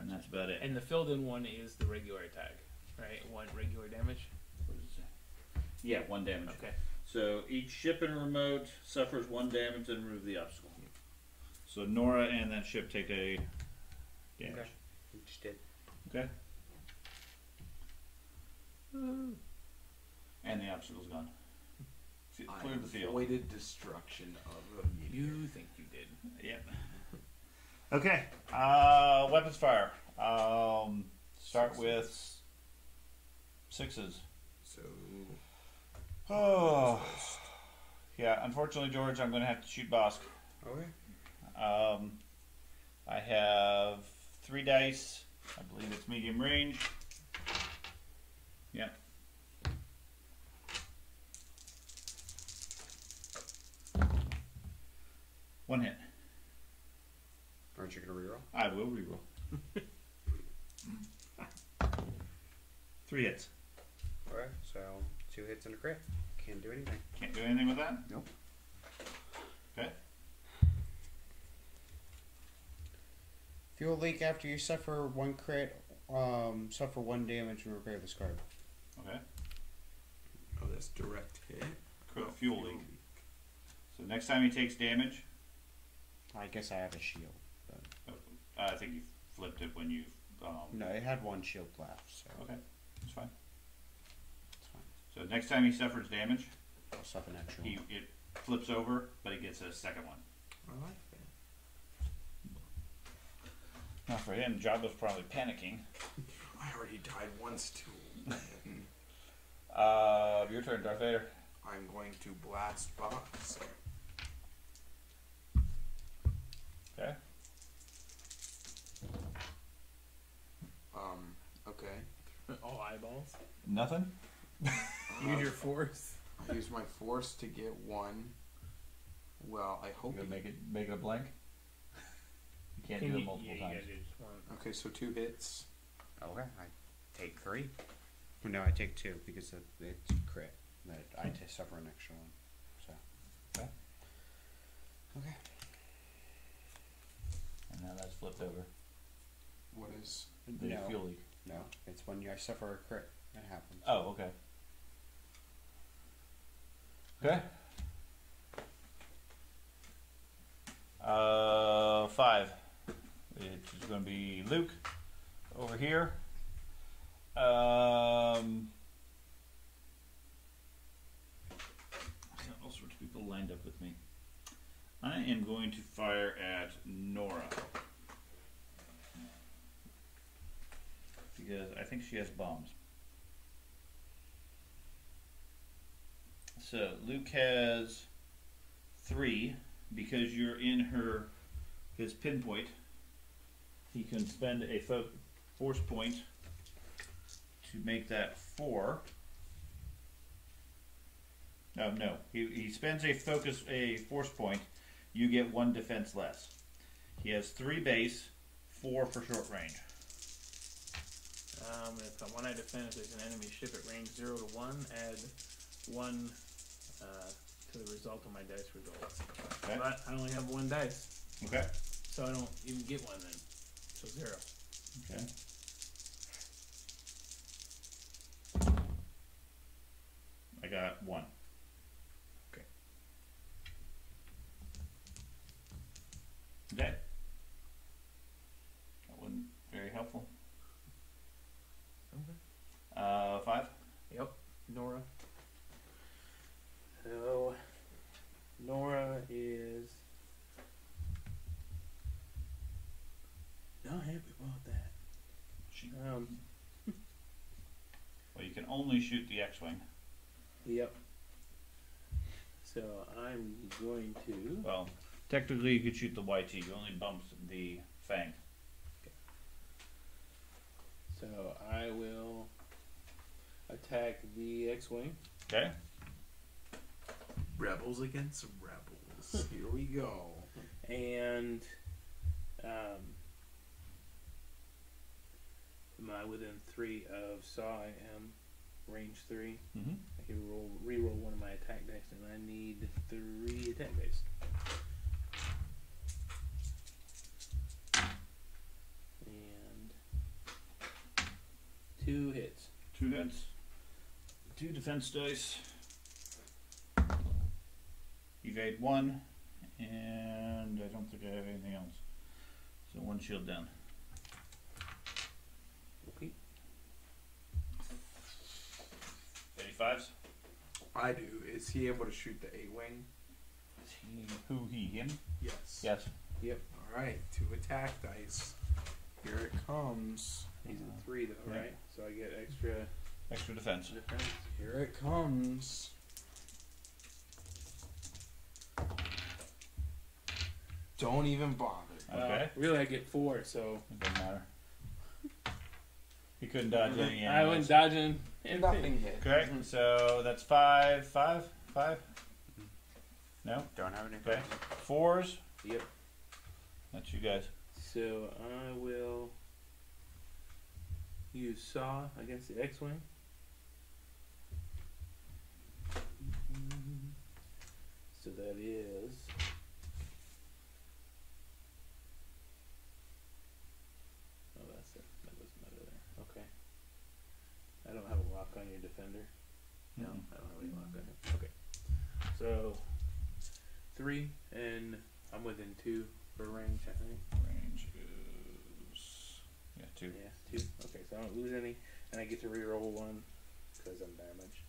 S1: And that's about it.
S2: And the filled-in one is the regular attack, right? One regular damage.
S1: What does it say? Yeah, one damage.
S2: Okay.
S1: So each ship and remote suffers one damage and remove the obstacle. So Norra and that ship take a damage.
S5: Okay. You just did.
S1: Okay. And the obstacle's gone. F-
S7: I
S1: Clear the field.
S7: avoided destruction of a meteor.
S2: You think you did?
S1: Yep. Okay. Uh, weapons fire. Um, start with sixes. Oh. <sighs> Yeah, unfortunately, George, I'm going to have to shoot Bossk.
S5: Okay.
S1: Um, I have three dice. I believe it's medium range. Yeah. One hit.
S5: Aren't you gonna reroll?
S1: I will reroll. <laughs> Three hits.
S5: Alright, so two hits and a crit. Can't do anything.
S1: Can't do anything with that.
S5: Nope.
S1: Okay.
S5: Fuel leak after you suffer one crit, um, suffer one damage and repair this card.
S1: Okay.
S3: oh, that's direct hit.
S1: Crit fuel leak. So next time he takes damage,
S5: I guess I have a shield.
S1: I think you flipped it when you. Um,
S5: No, it had one shield left, so
S1: okay, that's fine.
S5: It's fine.
S1: So next time he suffers damage,
S5: I'll suffer an extra
S1: he
S5: one.
S1: it flips over, but he gets a second one.
S3: I like that.
S1: Not for him. Jabba's probably panicking. <laughs>
S3: I already died once too. <laughs>
S1: Uh, your turn, Darth Vader.
S3: I'm going to blast Bossk.
S1: Okay.
S3: Um. Okay. <laughs>
S2: All eyeballs.
S1: Nothing.
S2: Use
S3: Uh,
S2: your force.
S3: I use my force to get one. Well, I hope.
S1: You
S3: he-
S1: make it make it a blank. You can't
S2: Can
S1: do
S2: you-
S1: it multiple
S2: yeah, you
S1: times.
S2: gotta do just one.
S3: Okay, so two hits.
S5: Okay, I take three. No, I take two because it, it's crit. That I t- suffer an extra one. So.
S1: Okay.
S5: Okay.
S1: And now that's flipped over.
S3: What is?
S1: The
S5: no,
S1: fuel leak.
S5: no, it's when you, I suffer a crit. That happens.
S1: Oh, okay. Okay. Uh, five. It's going to be Luke over here. Um, all sorts of people lined up with me. I am going to fire at Norra. Because I think she has bombs. So Luke has three because you're in her his pinpoint. He can spend a fo- force point to make that four. No, no. He, he spends a focus a force point. You get one defense less. He has three base, four for short range.
S2: Um, if I, when I defend, if there's an enemy ship at range zero to one, add one uh, to the result of my dice result.
S1: Okay.
S2: But I only have one dice,
S1: Okay.
S2: so I don't even get one then. So zero.
S1: Okay. I got one.
S3: Okay.
S1: Okay. That wasn't very helpful.
S2: Okay.
S1: Uh, five.
S2: Yep. Norra. So, Norra is. Not happy about that.
S1: She,
S2: Um.
S1: well, you can only shoot the X-wing.
S2: Yep. So I'm going to.
S1: Well, technically, you could shoot the YT. You only bumps the Fang.
S2: So I will attack the X-wing.
S1: Okay.
S3: Rebels against rebels. <laughs> Here we go.
S2: And um, am I within three of Saw? I am range three.
S1: Mm-hmm.
S2: I can roll re-roll one of my attack dice, and I need three attack dice. And two hits.
S1: Two hits. Two defense dice. Evade one, and I don't think I have anything else. So one shield down.
S2: Okay.
S1: Any fives?
S3: I do. Is he able to shoot the A wing?
S1: Is he who he him?
S3: Yes.
S1: Yes. Yep.
S3: All right. Two attack dice. Here it comes.
S2: He's at three though,
S1: Yeah.
S2: right? So I get extra
S1: Extra defense.
S2: defense.
S3: Here it comes. Don't even bother.
S2: Well,
S1: Okay.
S2: really, I get four, so
S1: It doesn't matter. He couldn't dodge any.
S2: I
S1: anyways.
S2: wasn't dodging anything.
S3: Nothing hit.
S1: Okay, mm-hmm. so that's five, five, five. No.
S5: Don't have any.
S1: Okay. Fours.
S2: Yep.
S1: That's you guys.
S2: So I will use saw against the X-wing. So that is Oh, that's it. That doesn't matter there. Okay. I don't have a lock on your defender. No,
S1: Mhm.
S2: I don't have any lock on it. Okay. So three, and I'm within two for range. I think.
S1: Range is yeah two.
S2: Yeah, two. Okay, so I don't lose any, and I get to re-roll one because I'm damaged.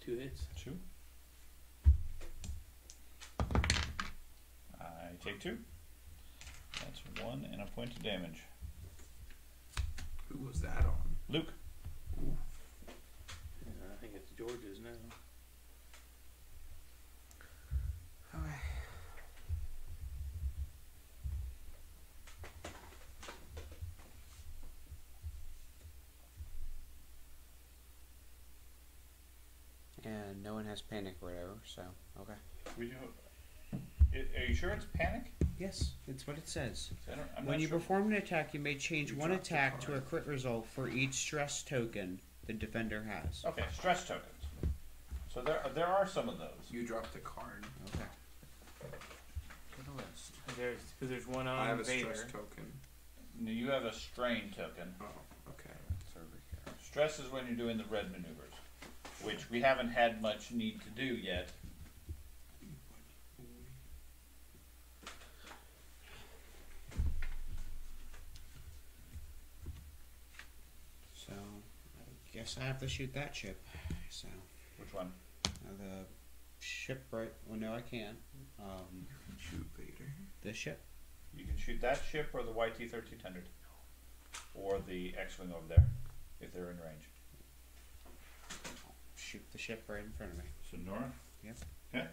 S2: Two hits.
S1: Two. I take two. That's one and a point of damage.
S3: Who was that on?
S1: Luke.
S2: George's now.
S5: And no one has panic or whatever, so okay.
S1: We do. i- Are you sure it's panic?
S5: Yes, it's what it says.
S1: I don't, I'm
S5: when
S1: not
S5: you
S1: sure.
S5: perform an attack, you may change
S3: You
S5: one
S3: dropped
S5: attack to
S3: card.
S5: a crit result for each stress token the defender has.
S1: Okay, stress tokens. So there, there are some of those.
S3: You dropped a card.
S5: Okay.
S2: There's because there's one on
S3: I have a
S2: Vader.
S3: stress token.
S1: No, You have a strain token.
S3: Oh, okay.
S5: It's over here.
S1: Stress is when you're doing the red maneuvers, which we haven't had much need to do yet.
S5: So I guess I have to shoot that ship. So
S1: Which one?
S5: uh, the ship, right? Well, no, I can't. Um,
S3: Shoot Vader.
S5: this ship.
S1: You can shoot that ship or the YT thirteen hundred, or the X-wing over there, if they're in range.
S5: shoot the ship right in front of me.
S1: So Norra.
S5: Yep.
S1: Okay.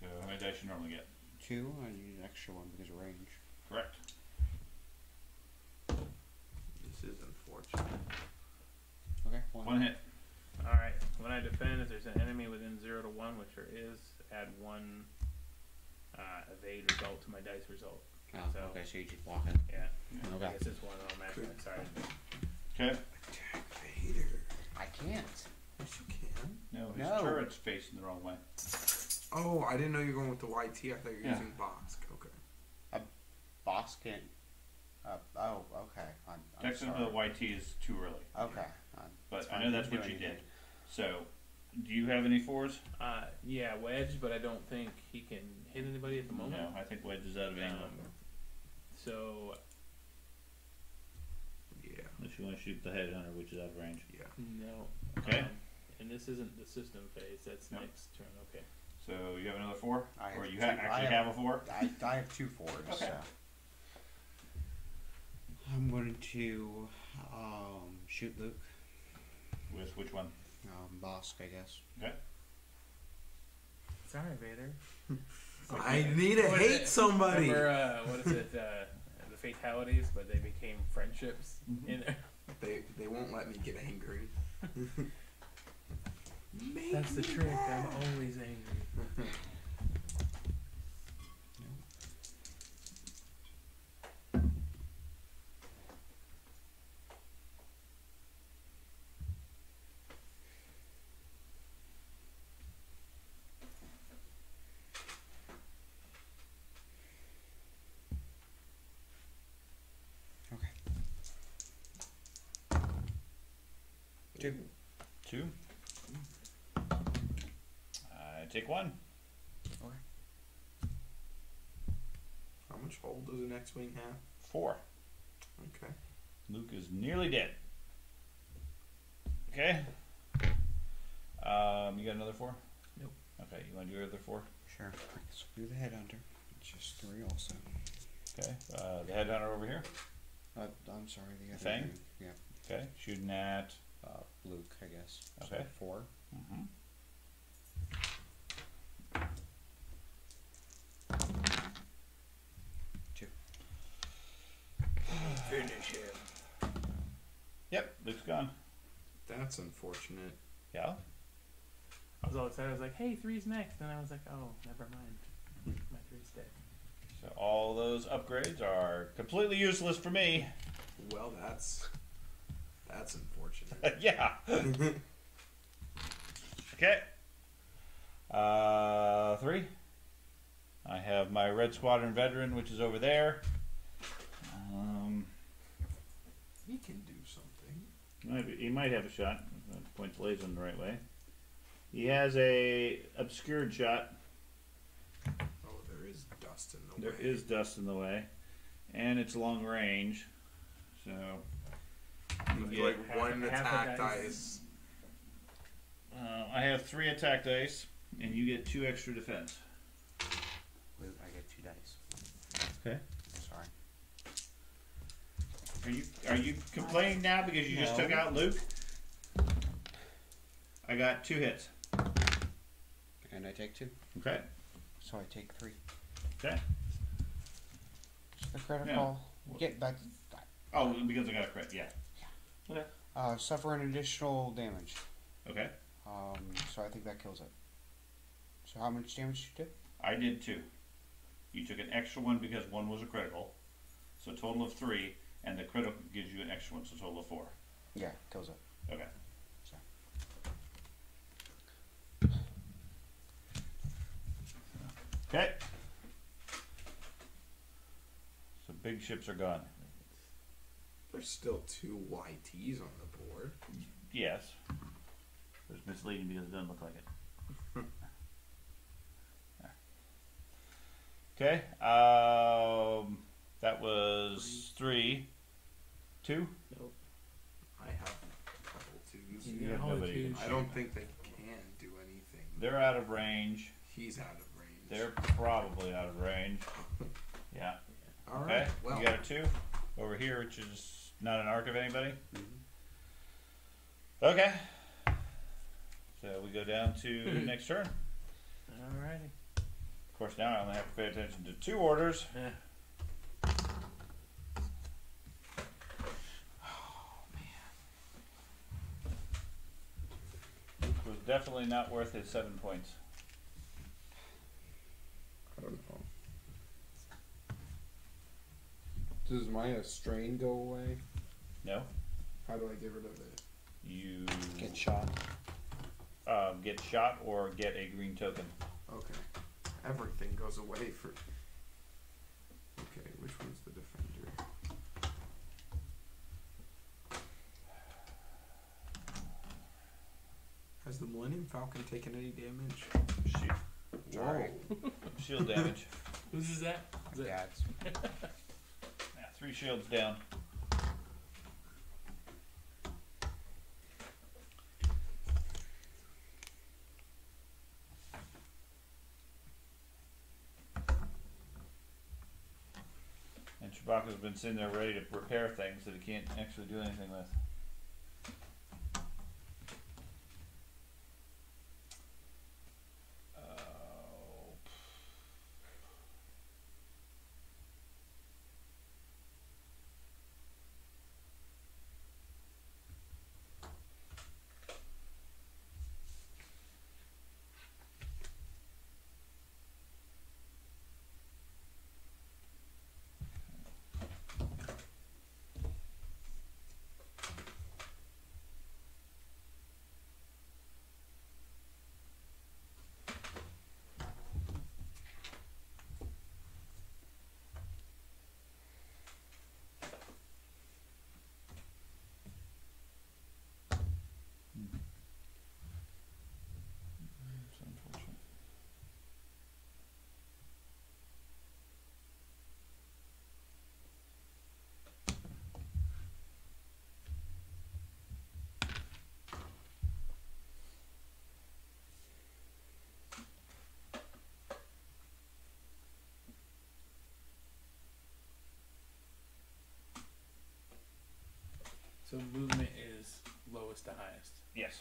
S1: So how many dice you normally get?
S5: Two, I need an extra one because of range.
S1: Correct.
S3: This is unfortunate.
S5: Okay, one.
S1: One hit.
S2: Alright, when I defend, if there's an enemy within 0 to 1, which there is, add one uh, evade result to my dice result.
S5: Oh,
S2: So-
S5: okay, so you just walk it.
S2: Yeah. I
S5: Okay.
S2: guess it's one automatically. Sorry.
S1: Okay.
S3: Attack Vader.
S5: I can't.
S3: Yes, you can.
S1: No, his
S5: No.
S1: turret's facing the wrong way.
S3: Oh, I didn't know you were going with the YT. I thought you were
S1: Yeah.
S3: using Bossk. Okay.
S5: Boss can't. Uh, oh, okay. I'm, I'm
S1: Technically, the. YT is too early,
S5: Okay. I'm-
S1: but I know that's what you did.
S5: Anything.
S1: So, do you have any fours?
S2: Uh, yeah, wedge, but I don't think he can hit anybody at the moment.
S1: No, I think Wedge is out of angle.
S2: Um, so
S3: Yeah.
S1: Unless you want to shoot the headhunter, which is out of range.
S3: Yeah.
S2: no.
S1: Okay.
S2: Um, and this isn't the system phase. That's
S1: No.
S2: next turn. Okay.
S1: So you have another four,
S5: I
S1: or
S5: have
S1: you
S5: two-
S1: ha-
S5: I
S1: actually
S5: have-
S1: have, a four.
S5: I, I have two fours. <laughs>
S1: Okay.
S5: So. I'm going to um, shoot Luke.
S1: With which one?
S5: Um, Bossk, I guess.
S1: Okay.
S2: Sorry, Vader. <laughs>
S3: I need to hate
S2: it?
S3: somebody.
S2: Remember uh, what is it? Uh, the fatalities, but they became friendships
S1: Mhm.
S2: in there.
S3: They they won't let me get angry. <laughs> <laughs>
S2: That's the
S3: me
S2: trick. I'm always angry.
S5: Okay. Two.
S1: Two. I take one.
S3: How much hold does an X-wing have?
S1: Four.
S3: Okay.
S1: Luke is nearly dead. Okay. Um, you got another four?
S2: Nope.
S1: Okay, you want to do your other four?
S5: Sure. So do the headhunter. It's just three also.
S1: Okay. Uh, the headhunter over here.
S5: Uh, I'm sorry, the other
S1: Fang?
S5: thing. Yeah.
S1: Okay. Shooting at.
S5: Uh, Luke, I guess. So
S1: Okay.
S5: four.
S1: Mm-hmm.
S2: Finish him.
S1: Yep. Luke's gone.
S3: That's unfortunate.
S1: Yeah.
S2: I was all excited. I was like, "Hey, three's next," and I was like, "Oh, never mind. My three's dead."
S1: So all those upgrades are completely useless for me.
S3: Well, that's that's unfortunate. <laughs>
S1: yeah. <laughs> Okay. Uh, three. I have my Red Squadron veteran, which is over there. Um,
S3: he can do something.
S1: might be- he might have a shot. Point the laser in the right way. He has a obscured shot.
S3: Oh, there is dust in the
S1: There
S3: way.
S1: is dust in the way, and it's long range. So you
S3: Like,
S1: get,
S2: half-
S3: one
S2: half
S3: attack
S2: dice.
S3: dice.
S1: uh, I have three attack dice, and you get two extra defense.
S5: Luke, I get two dice.
S1: Okay. Are you are you complaining now because you just took out Luke? I got two hits.
S5: And I take two.
S1: Okay.
S5: So I take three.
S1: Okay.
S5: So the critical. Get that.
S1: Oh, because I got a crit. Yeah. Yeah.
S5: Uh, suffer an additional damage.
S1: Okay.
S5: Um, so I think that kills it. So how much damage did you do?
S1: I did two. You took an extra one because one was a critical, so a total of three, and the critical gives you an extra one, so total of four.
S5: Yeah, kills it.
S1: Okay.
S5: So.
S1: Okay. So big ships are gone.
S3: There's still two YTs on the board.
S1: Yes. It's misleading because it doesn't look like it. <laughs> okay. Um, that was three. Two. Nope.
S3: I have a couple twos.
S1: You have nobody.
S3: I don't think they can do anything.
S1: They're out of range.
S3: He's out of range.
S1: They're probably out of range. <laughs> Yeah.
S3: All
S1: Okay.
S3: right. Well,
S1: you got a two over here, which is not an arc of anybody.
S5: Mhm.
S1: Okay. So we go down to <laughs> next turn.
S2: Alrighty.
S1: Of course, now I only have to pay attention to two orders.
S2: Yeah.
S1: Definitely not worth his seven points.
S3: I don't know. Does my uh, strain go away?
S1: No,
S3: How do I get rid of it?
S1: you
S5: Get shot.
S1: uh, get shot or get a green token.
S3: Okay. Everything goes away for. Okay, which one's the defender? Has the Millennium Falcon taken any damage?
S1: Shield,
S3: Whoa.
S1: shield damage. <laughs>
S2: Whose is that? Is that
S5: Yeah, it's
S1: Yeah, three shields down. And Chewbacca's been sitting there ready to repair things that he can't actually do anything with. Oh, It's unfortunate.
S2: So movement is lowest to highest.
S1: Yes.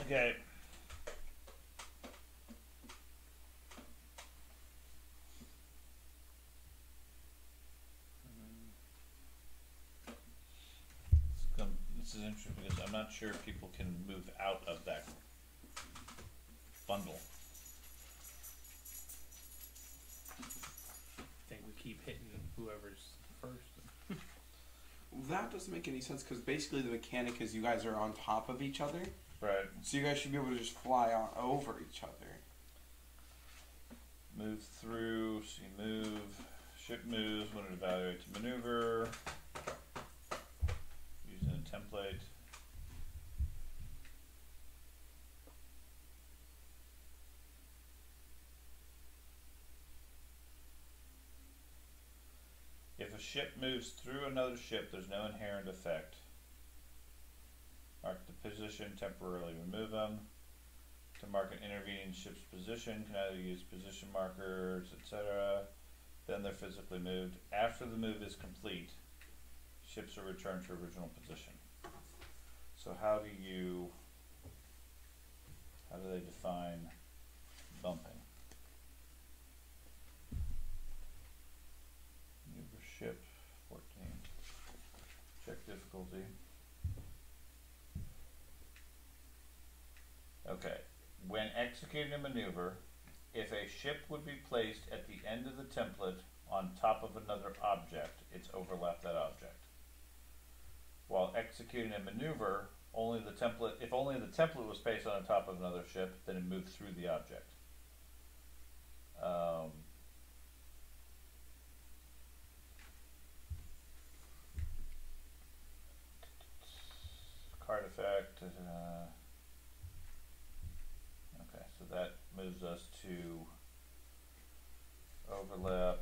S1: Okay. Mm-hmm. It's gonna- This is interesting because I'm not sure if people can move out of that bundle.
S2: I think we keep hitting whoever's first.
S7: That doesn't make any sense because basically the mechanic is you guys are on top of each other,
S1: Right.
S7: so you guys should be able to just fly on over each other.
S1: Move through, so move, ship moves when it evaluates maneuver. Using a template. If a ship moves through another ship, there's no inherent effect. Mark the position, temporarily remove them. To mark an intervening ship's position, can either use position markers, etc. Then they're physically moved. After the move is complete, ships are returned to original position. So how do you, how do they define bumping? Ship, fourteen. Check difficulty. Okay, when executing a maneuver, if a ship would be placed at the end of the template on top of another object, it's overlap that object. While executing a maneuver, only the template, if only the template was placed on top of another ship, then it moved through the object. Um, card effect, uh, Okay, so that moves us to overlap.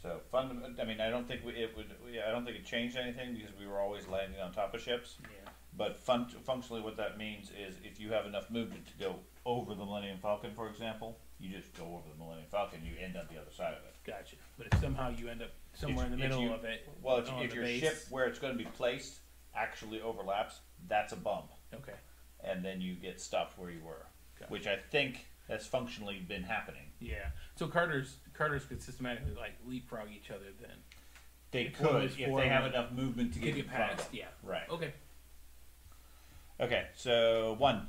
S1: So fundament. I mean, I don't think we, it would. I don't think it changed anything because we were always landing on top of ships.
S2: Yeah.
S1: But fun, functionally, what that means is if you have enough movement to go over the Millennium Falcon, for example, you just go over the Millennium Falcon. You end up the other side of it.
S2: Gotcha. But if somehow you end up somewhere
S1: If-
S2: in the
S1: if
S2: middle
S1: you-
S2: of it,
S1: Well, if,
S2: on
S1: if
S2: the
S1: your
S2: base,
S1: ship where it's going to be placed actually overlaps, that's a bump,
S2: Okay.
S1: and then you get stopped where you were, which I think has functionally been happening.
S2: Yeah. So Carter's Carter's could systematically like leapfrog each other then.
S1: They could if they
S2: forward,
S1: have enough movement to
S2: To
S1: get
S2: get
S1: in front of
S2: past.
S1: them.
S2: Yeah.
S1: Right.
S2: Okay.
S1: Okay. So one.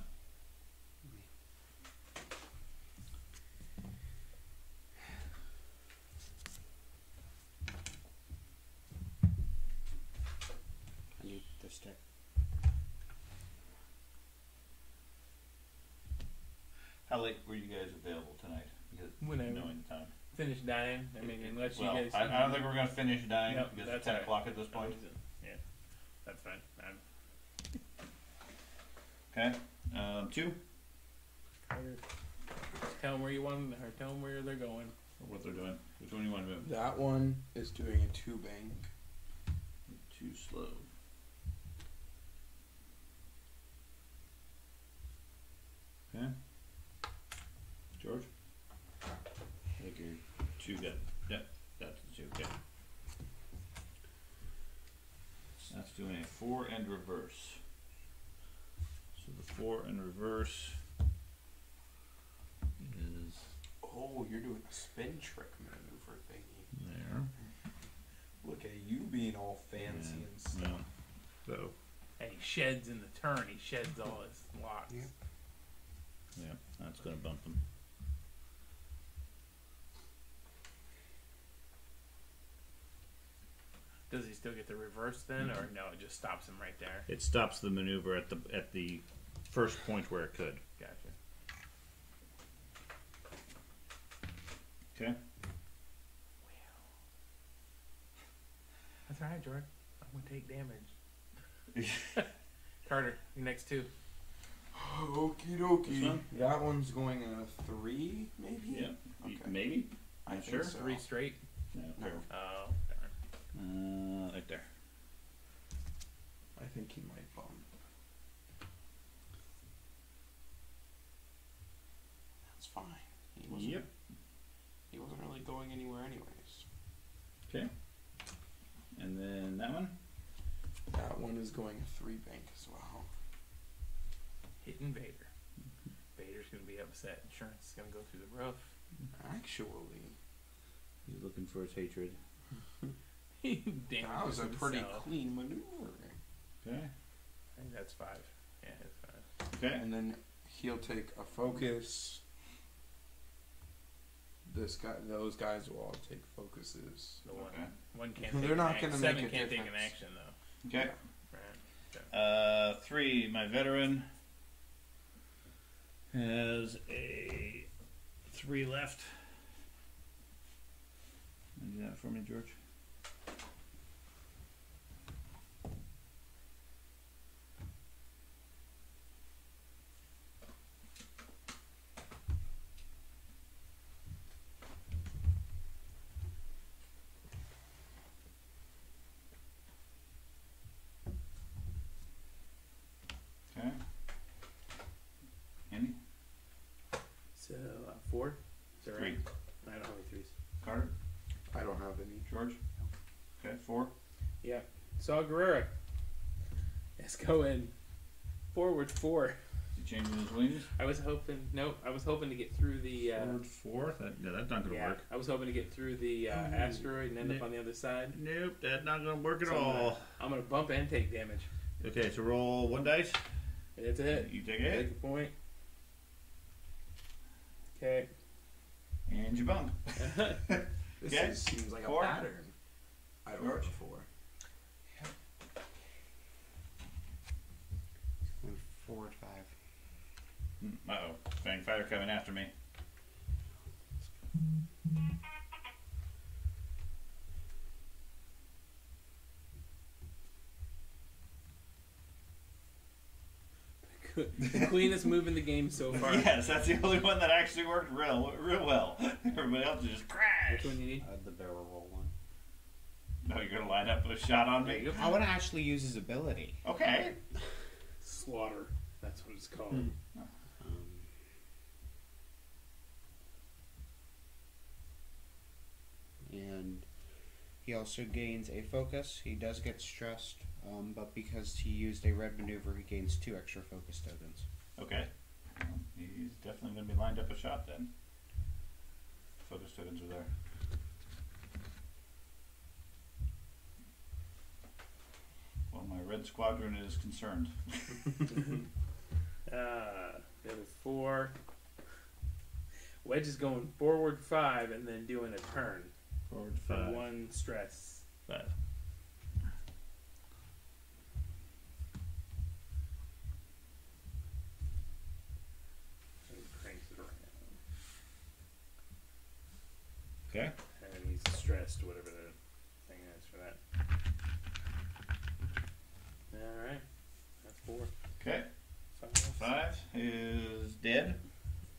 S5: I need the stick.
S1: How late were you guys available tonight? Because
S2: Whenever.
S1: knowing the time.
S2: Finish dying. I mean, unless
S1: Well,
S2: you guys.
S1: I, I don't think we're gonna finish dying
S2: Nope,
S1: because
S2: that's
S1: it's ten
S2: all right.
S1: o'clock at this point.
S2: Yeah. That's fine. I'm
S1: Okay. Um, two.
S2: Carter. Tell them where you want them, or tell them where they're going.
S1: Or what they're doing. Which one do you want to move?
S3: That one is doing a two bank.
S1: Too slow. Okay. George? I think you're two good. Yep, that's the two, okay. That's doing a four and reverse. So the four and reverse is
S3: Oh, you're doing a spin trick maneuver thingy.
S1: there.
S3: Look at you being all fancy
S1: Yeah,
S3: and stuff.
S1: No. So,
S2: And he sheds in the turn. He sheds all his locks.
S5: Yeah.
S1: yeah, that's gonna bump them.
S2: Does he still get the reverse then, or mm-hmm. no? It just stops him right there.
S1: It stops the maneuver at the at the first point where it could.
S2: Gotcha.
S1: Okay.
S2: That's all right, George. I'm gonna take damage. <laughs> Carter, you next two.
S3: Okie dokie.
S1: This one?
S3: That one's going in a three, maybe?
S1: Yeah.
S3: Okay.
S1: Maybe.
S3: I
S1: You
S3: think
S1: sure?
S3: so.
S2: Three straight.
S1: No.
S3: No.
S2: Oh, darn.
S1: Uh, right there.
S3: I think he might bump. That's fine. He wasn't,
S1: Yep.
S3: he wasn't really going anywhere anyways.
S1: Okay. And then that one.
S3: That one is going three bank as well.
S2: Hitting Vader. Vader's gonna be upset. Insurance is gonna go through the roof.
S3: Actually,
S1: He's looking for his hatred. <laughs>
S2: Damn.
S3: that was a pretty clean maneuver.
S1: Okay.
S2: I think that's five. Yeah, it's five.
S1: Okay.
S3: And then he'll take a focus. This guy, those guys will all take focuses.
S2: The one,
S1: Okay.
S2: one can't. <laughs>
S3: They're
S2: take an
S3: not gonna make
S2: Seven
S3: a
S2: can't take an action though.
S1: Okay.
S2: Right.
S1: Uh, three. My veteran has a three left. Can you Do that for me, George. Okay. Andy?
S8: So uh, four. Is that
S1: Three.
S8: right? I don't have any threes.
S1: Carter?
S3: I don't have any.
S1: George? Okay, four.
S8: Yeah. Saw Gerrera. Let's go in. Forward four.
S1: Is he changing his wings?
S8: I was hoping. Nope. I was hoping to get through the. Uh,
S1: Forward four? That, yeah, that's not gonna
S8: yeah.
S1: work.
S8: I was hoping to get through the uh,
S1: Ooh.
S8: asteroid and end up on the other side.
S1: Nope, that's not gonna work at
S8: So I'm gonna-
S1: all.
S8: I'm gonna bump and take damage.
S1: Okay, so roll one dice.
S8: It's a hit.
S1: You take a
S8: Take a point. Okay.
S1: and you bump. <laughs>
S3: This <laughs>
S1: Okay.
S3: seems like
S1: Four.
S3: a pattern. I don't
S1: George?
S3: have a four.
S5: Going forward five.
S1: Uh oh, Fang Fighter coming after me.
S8: the cleanest move in the game so far. <laughs>
S1: yes, that's the only one that actually worked real, real well. <laughs> Everybody else is just crash.
S8: Which one you need?
S5: Uh, the barrel roll one.
S1: No, you're gonna line up with a shot on me.
S5: I want to actually use his ability.
S1: Okay.
S2: Slaughter. That's what it's called.
S9: Hmm.
S5: Um, and he also gains a focus. He does get stressed, um, but because he used a red maneuver, he gains two extra focus tokens.
S1: Okay. Well, he's definitely gonna be lined up a shot then. Focus tokens are there. My red squadron is concerned. <laughs>
S2: Uh, the other four. Wedge is going forward five and then doing a turn
S1: Forward five.
S2: one stress.
S1: Five.
S2: And cranks it around.
S1: Okay.
S2: And he's stressed, whatever the thing is for that. Alright. That's four.
S1: Okay.
S2: Five.
S1: Five is dead.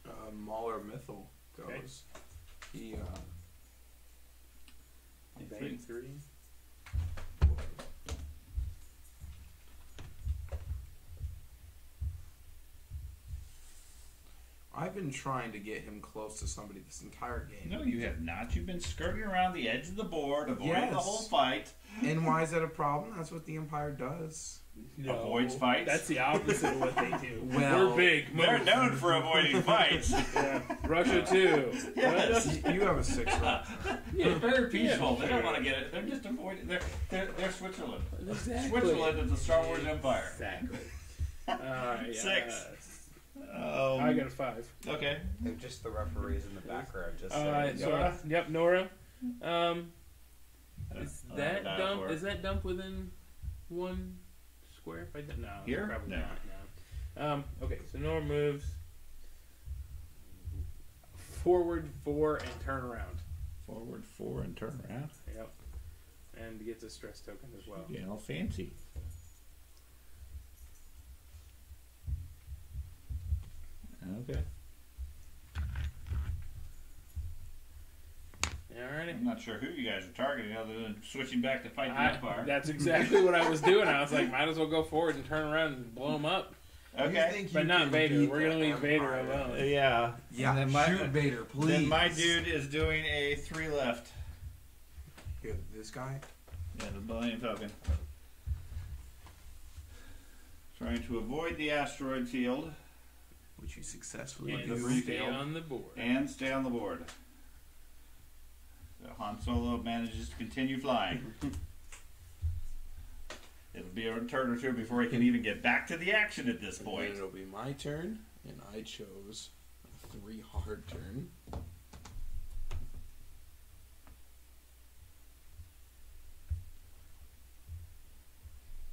S3: Uh, Mauler Mithel goes.
S2: Okay.
S3: He uh,
S2: Bang three.
S3: I've been trying to get him close to somebody this entire game.
S1: No, you have not. You've been skirting around the edge of the board, avoiding the whole fight.
S3: And why is that a problem? That's what the Empire does.
S1: Avoids fights?
S2: That's the opposite of what they do. <laughs>
S3: Well,
S2: We're big.
S1: They're known for avoiding <laughs> fights.
S2: Yeah. Russia too. <laughs>
S1: yes.
S3: You, you have a six round.
S1: Yeah, very peaceful.
S2: Yeah.
S1: They don't want to get it. They're just avoiding. They're they're, they're Switzerland.
S2: Exactly.
S1: Switzerland is the Star Wars Empire.
S2: Exactly. Alright.
S1: Six.
S2: Uh,
S1: Um,
S2: I got a five.
S1: okay.
S10: They're just the referees in the background. Just
S2: Uh,
S10: saying.
S2: so,
S1: Norra?
S2: yep, Norra. Um, is that
S1: dial
S2: dump?
S1: for it.
S2: Is that dump within one square? If I did, no,
S1: Here?
S2: probably
S1: No.
S2: not. No. Um, okay, so Norra moves forward four and turn around.
S1: Forward four and turn around.
S2: Yep, and gets a stress token as well.
S1: Yeah, know, fancy. Okay.
S2: Alrighty.
S1: I'm not sure who you guys are targeting other than switching back to fight the
S2: I,
S1: Empire.
S2: that's <laughs> exactly what I was doing. I was like, might as well go forward and turn around and blow him up.
S1: Okay.
S2: But not Vader. We're gonna leave Vader alone.
S1: Yeah.
S3: Yeah,
S1: And then my,
S3: shoot Vader, please.
S1: Then my dude is doing a three left.
S3: Here, this guy.
S1: Yeah, the Millennium Falcon. Trying to avoid the asteroid field
S3: Which you successfully
S2: And
S3: do.
S2: stay on the board.
S1: and stay on the board. So Han Solo manages to continue flying. <laughs> It'll be a turn or two before he can even get back to the action at this point.
S3: then it'll be my turn, and I chose a three hard turn.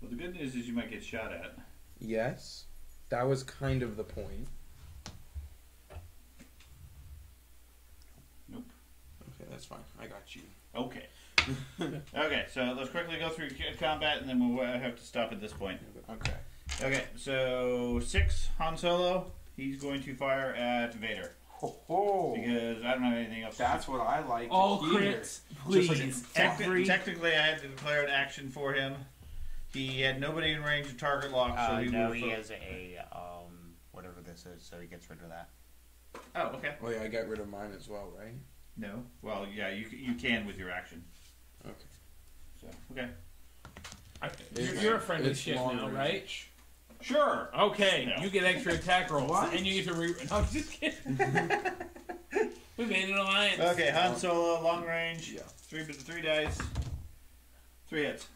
S1: Well, the good news is you might get shot at.
S3: Yes, that was kind of the point.
S1: Nope.
S3: Okay, that's fine. I got you.
S1: Okay. <laughs> okay, so let's quickly go through combat and then we'll uh, have to stop at this point.
S3: Okay.
S1: Okay, so six Han Solo. He's going to fire at Vader
S3: Ho ho!
S1: because I don't have anything else. to
S3: That's what I like.
S2: All
S3: to hear.
S2: crits,
S1: Just like-
S2: please.
S1: Techni- technically, I had to declare an action for him. He had nobody in range of target lock, so
S10: Uh,
S1: he
S10: no, he has a um whatever this is, so he gets rid of that.
S1: Oh, okay.
S3: Oh yeah, I got rid of mine as well, right?
S1: No. Well, yeah, you c- you can with your action.
S3: Okay.
S1: So okay.
S2: I, you're, you're a friendly
S3: It's
S2: ship
S3: long
S2: now,
S3: range.
S2: right?
S1: Sure.
S2: Okay,
S1: No.
S2: you get extra attack rolls,
S3: What?
S2: and you get to re. <laughs> No, I'm just kidding. <laughs> we made an alliance.
S1: Okay, Han Solo, long range.
S3: Yeah.
S1: Three three dice. Three hits.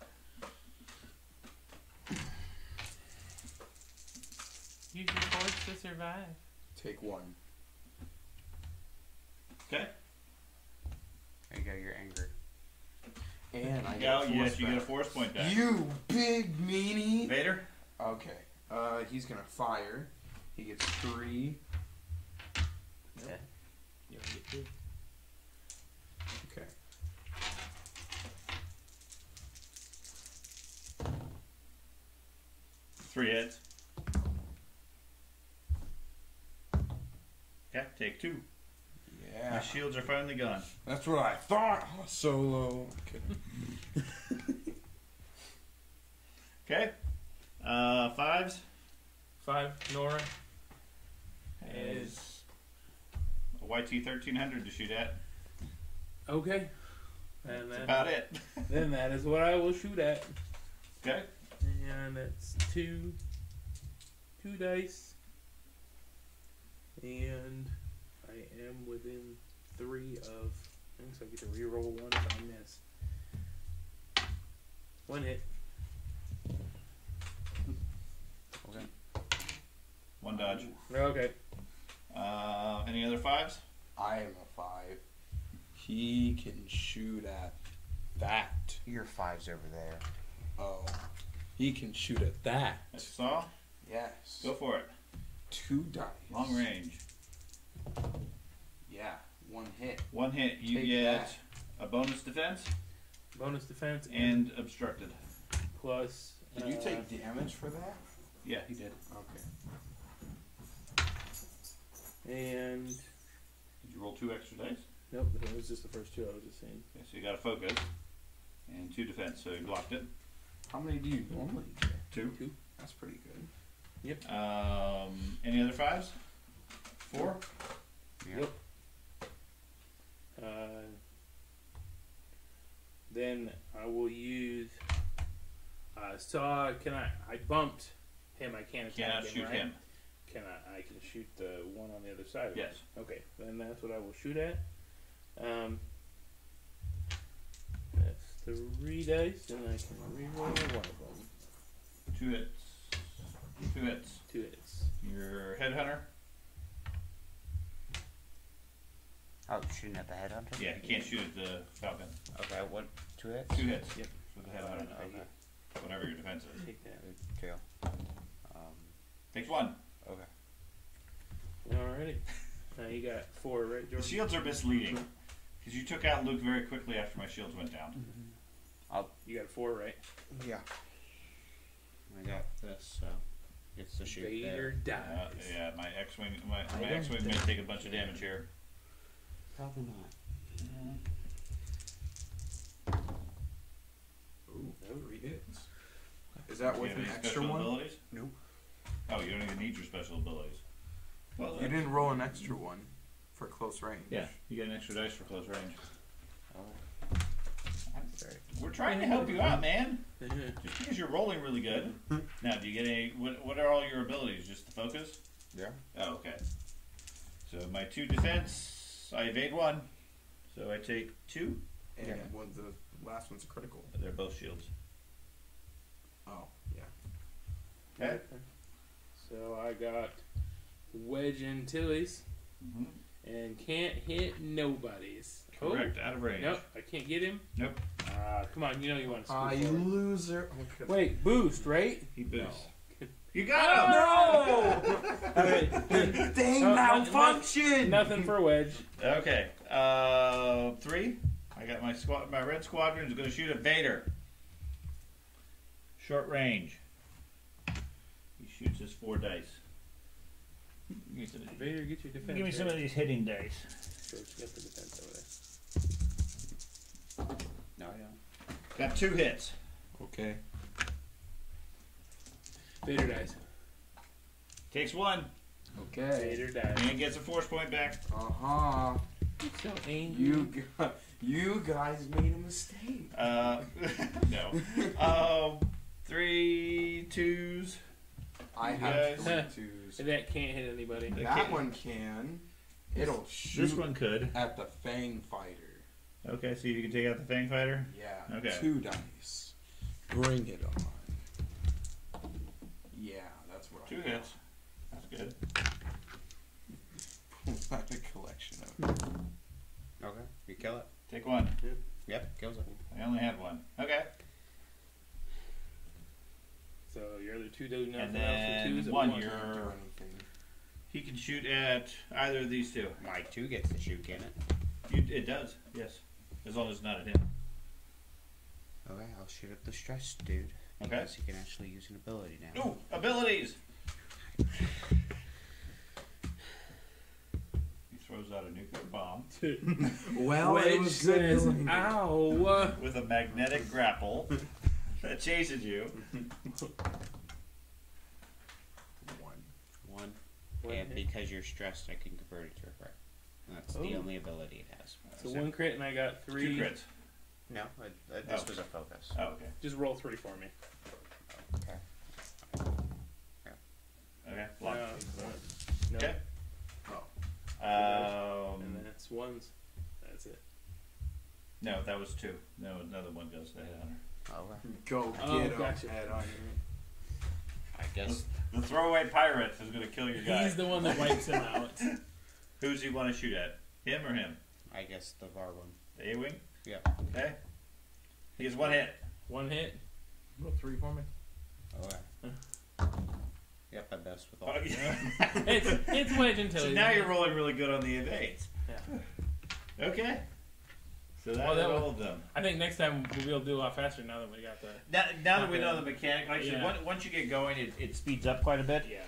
S2: Use your force to survive.
S3: Take one.
S1: Okay.
S10: There you go. You're angry.
S3: And I
S1: Oh
S3: get
S1: yes, you get a force point back.
S3: You big meanie.
S1: Vader.
S3: Okay. Uh, he's gonna fire. He gets three.
S2: You only get two.
S3: Okay.
S1: Three hits. Okay, take two. My shields are finally gone.
S3: That's what I thought. Oh, solo. Kidding. <laughs>
S1: Okay. Uh, fives
S11: Five, Norra.
S1: is a YT thirteen hundred to shoot at.
S2: Okay. And
S1: That's
S2: then,
S1: about it. <laughs>
S2: then that is what I will shoot at.
S1: Okay.
S2: And it's two two dice. And I am within three of I think so I get to reroll one if I miss. One hit. Okay.
S1: One dodge.
S2: Okay.
S1: Uh, any other fives?
S12: I am a five. He can shoot at that.
S13: Your five's over there.
S12: Oh. He can shoot at that.
S1: That's saw.
S12: Yes.
S1: Go for it.
S12: Two dice.
S1: Long range.
S12: Yeah. One hit.
S1: One hit. You
S12: Take
S1: get
S12: that.
S1: a bonus defense
S2: Bonus defense
S1: and obstructed.
S2: plus
S12: Did you
S2: uh,
S12: take damage for that?
S1: Yeah, he did.
S12: Okay.
S2: and
S1: Did you roll two extra dice?
S2: nope, it was just the first two I was just saying.
S1: Okay, so you got a focus and two defense, so you blocked it.
S12: How many do you normally get?
S1: Two.
S2: Two.
S12: That's pretty good. Yep.
S1: Um, any other fives? Four.
S2: Yep. Uh, then I will use. Uh, saw. Can I? I bumped him. I can't attack
S1: Cannot
S2: him.
S1: shoot
S2: right?
S1: him.
S2: Can I? I can shoot the one on the other side. of him.
S1: Yes.
S2: Okay. Then that's what I will shoot at. Um. That's three dice, and I can reroll one of them.
S1: Two hits. Two hits.
S2: Two hits.
S1: Your headhunter.
S13: Oh, shooting at the headhunter?
S1: Yeah, he can't shoot at the falcon.
S13: Okay, what? Two hits?
S1: Two hits.
S2: Yep.
S1: With the headhunter.
S13: Okay.
S1: Whatever your defense is.
S2: Take that.
S13: Two. Um,
S1: Takes one.
S13: okay.
S2: Alrighty. Now you got four, right,
S1: The shields are misleading because you took out Luke very quickly after my shields went down.
S2: You got four, right?
S5: Yeah. I got this, so it's the shoot
S2: Vader
S5: there.
S2: dies.
S1: Uh, yeah, my X-wing, my, my X-wing may take a bunch of damage here.
S5: Probably not.
S3: Ooh, three hits. Is that
S1: Do
S3: with
S1: you
S3: an
S1: any
S3: extra
S1: special
S3: one?
S1: abilities?
S5: Nope.
S1: Oh, you don't even need your special abilities. Well,
S3: You didn't roll an extra one for close range.
S1: Yeah, you get an extra dice for close range. We're trying to help you out, man. <laughs> Just because you're rolling really good. <laughs> now, do you get any? What, what are all your abilities? Just the focus?
S5: Yeah.
S1: Oh, okay. So my two defense, I evade one, so I take two.
S3: And
S5: Yeah.
S3: one, the last one's a critical.
S1: They're both shields.
S3: Oh, yeah.
S1: Okay.
S2: So I got Wedge Antilles
S1: Mm-hmm.
S2: and can't hit nobody's.
S1: Correct. Out of
S2: Oh,
S1: range.
S2: nope, I can't get him.
S1: Nope.
S2: Ah, come on, you know you want to
S3: Ah,
S2: scoot
S3: you
S2: forward.
S3: loser. Okay.
S2: Wait, boost, right?
S1: He boosts.
S2: No.
S1: You got him.
S2: No! <laughs>
S3: Dang
S2: no-
S3: malfunction!
S2: Nothing for Wedge.
S1: Okay. Uh, three. I got my squad. My red squadron is going to shoot at Vader. Short range. He shoots his four dice. Give me some of these,
S2: Vader, get your defense.
S1: give me some of these hitting dice.
S2: George, get the defense over
S5: No, I don't.
S1: Got two hits.
S3: Okay.
S2: There. Vader dies.
S1: Takes one
S3: Okay.
S2: Vader dies.
S1: and gets a force point back.
S3: Uh huh.
S2: So angry.
S3: You, gu- you guys made a mistake.
S1: Uh, <laughs> no. Um, three twos.
S3: I
S1: You
S3: have
S1: guys-
S3: three twos.
S2: That can't hit anybody.
S1: They
S3: That one can. It'll shoot
S1: This one could.
S3: at the Fang Fighter.
S1: Okay, see if you can take out the Fang Fighter.
S3: Yeah.
S1: Okay.
S3: Two dice. Bring it on. Yeah, that's
S1: Two hits. That's good.
S3: got. a collection of.
S5: Okay. You kill it.
S1: Take one.
S5: Yep, kills it.
S1: I only had one. Okay.
S2: So your other two do nothing
S1: And
S2: else for
S1: then
S2: twos. at
S1: one,
S2: once.
S1: you're-
S3: Can't do anything.
S1: He can shoot at either of these two.
S5: My two gets to shoot, can it?
S1: You, it does, yes. As long as it's not at him.
S5: Okay, I'll shoot at the stress dude.
S1: Okay.
S5: Because he can actually use an ability now.
S1: Ooh, abilities! He throws out a nuclear bomb <laughs>
S3: Well, it
S2: Wedge
S3: was good
S2: says,
S3: doing
S2: "Ow!"
S1: with a magnetic grapple. <laughs> that chases you.
S3: One.
S5: One.
S6: One
S5: and
S6: hit.
S5: because you're stressed, I can convert it to a crit. That's the
S6: Oh.
S5: only ability it has.
S6: So one crit, and I got three.
S1: Two crits.
S4: No, it, it, this
S1: Oh.
S4: was a focus.
S1: Oh, okay.
S6: Just roll three for me.
S4: Okay.
S1: Okay. Lock.
S6: Uh, no.
S1: Okay.
S3: Oh.
S1: Um,
S6: And that's it's ones. That's it.
S1: no, that was two. No, another one goes to hit hunter.
S4: Okay.
S3: Go
S6: Oh,
S3: get him,
S6: gotcha.
S3: head on.
S5: I guess
S1: The throwaway pirate is going to kill your guy.
S2: He's the one that wipes him out. <laughs>
S1: Who's he want to shoot at? Him or him?
S5: I guess the var one.
S1: The A-wing?
S5: Yeah.
S1: Okay. He gets one hit.
S2: One hit. Roll three for me.
S5: Okay. Yep, I best with all.
S1: Oh, yeah. <laughs>
S2: It's it's wedge until
S1: so now you're rolling really good on the evades.
S2: Yeah.
S1: Okay. So that
S2: Well, that
S1: is
S2: was-
S1: all of them.
S2: I think next time we'll be able to do a lot faster now that we got the.
S1: Now, now that we know the mechanic, like I said,
S2: Yeah.
S1: once, once you get going, it, it speeds up quite a bit.
S2: Yeah.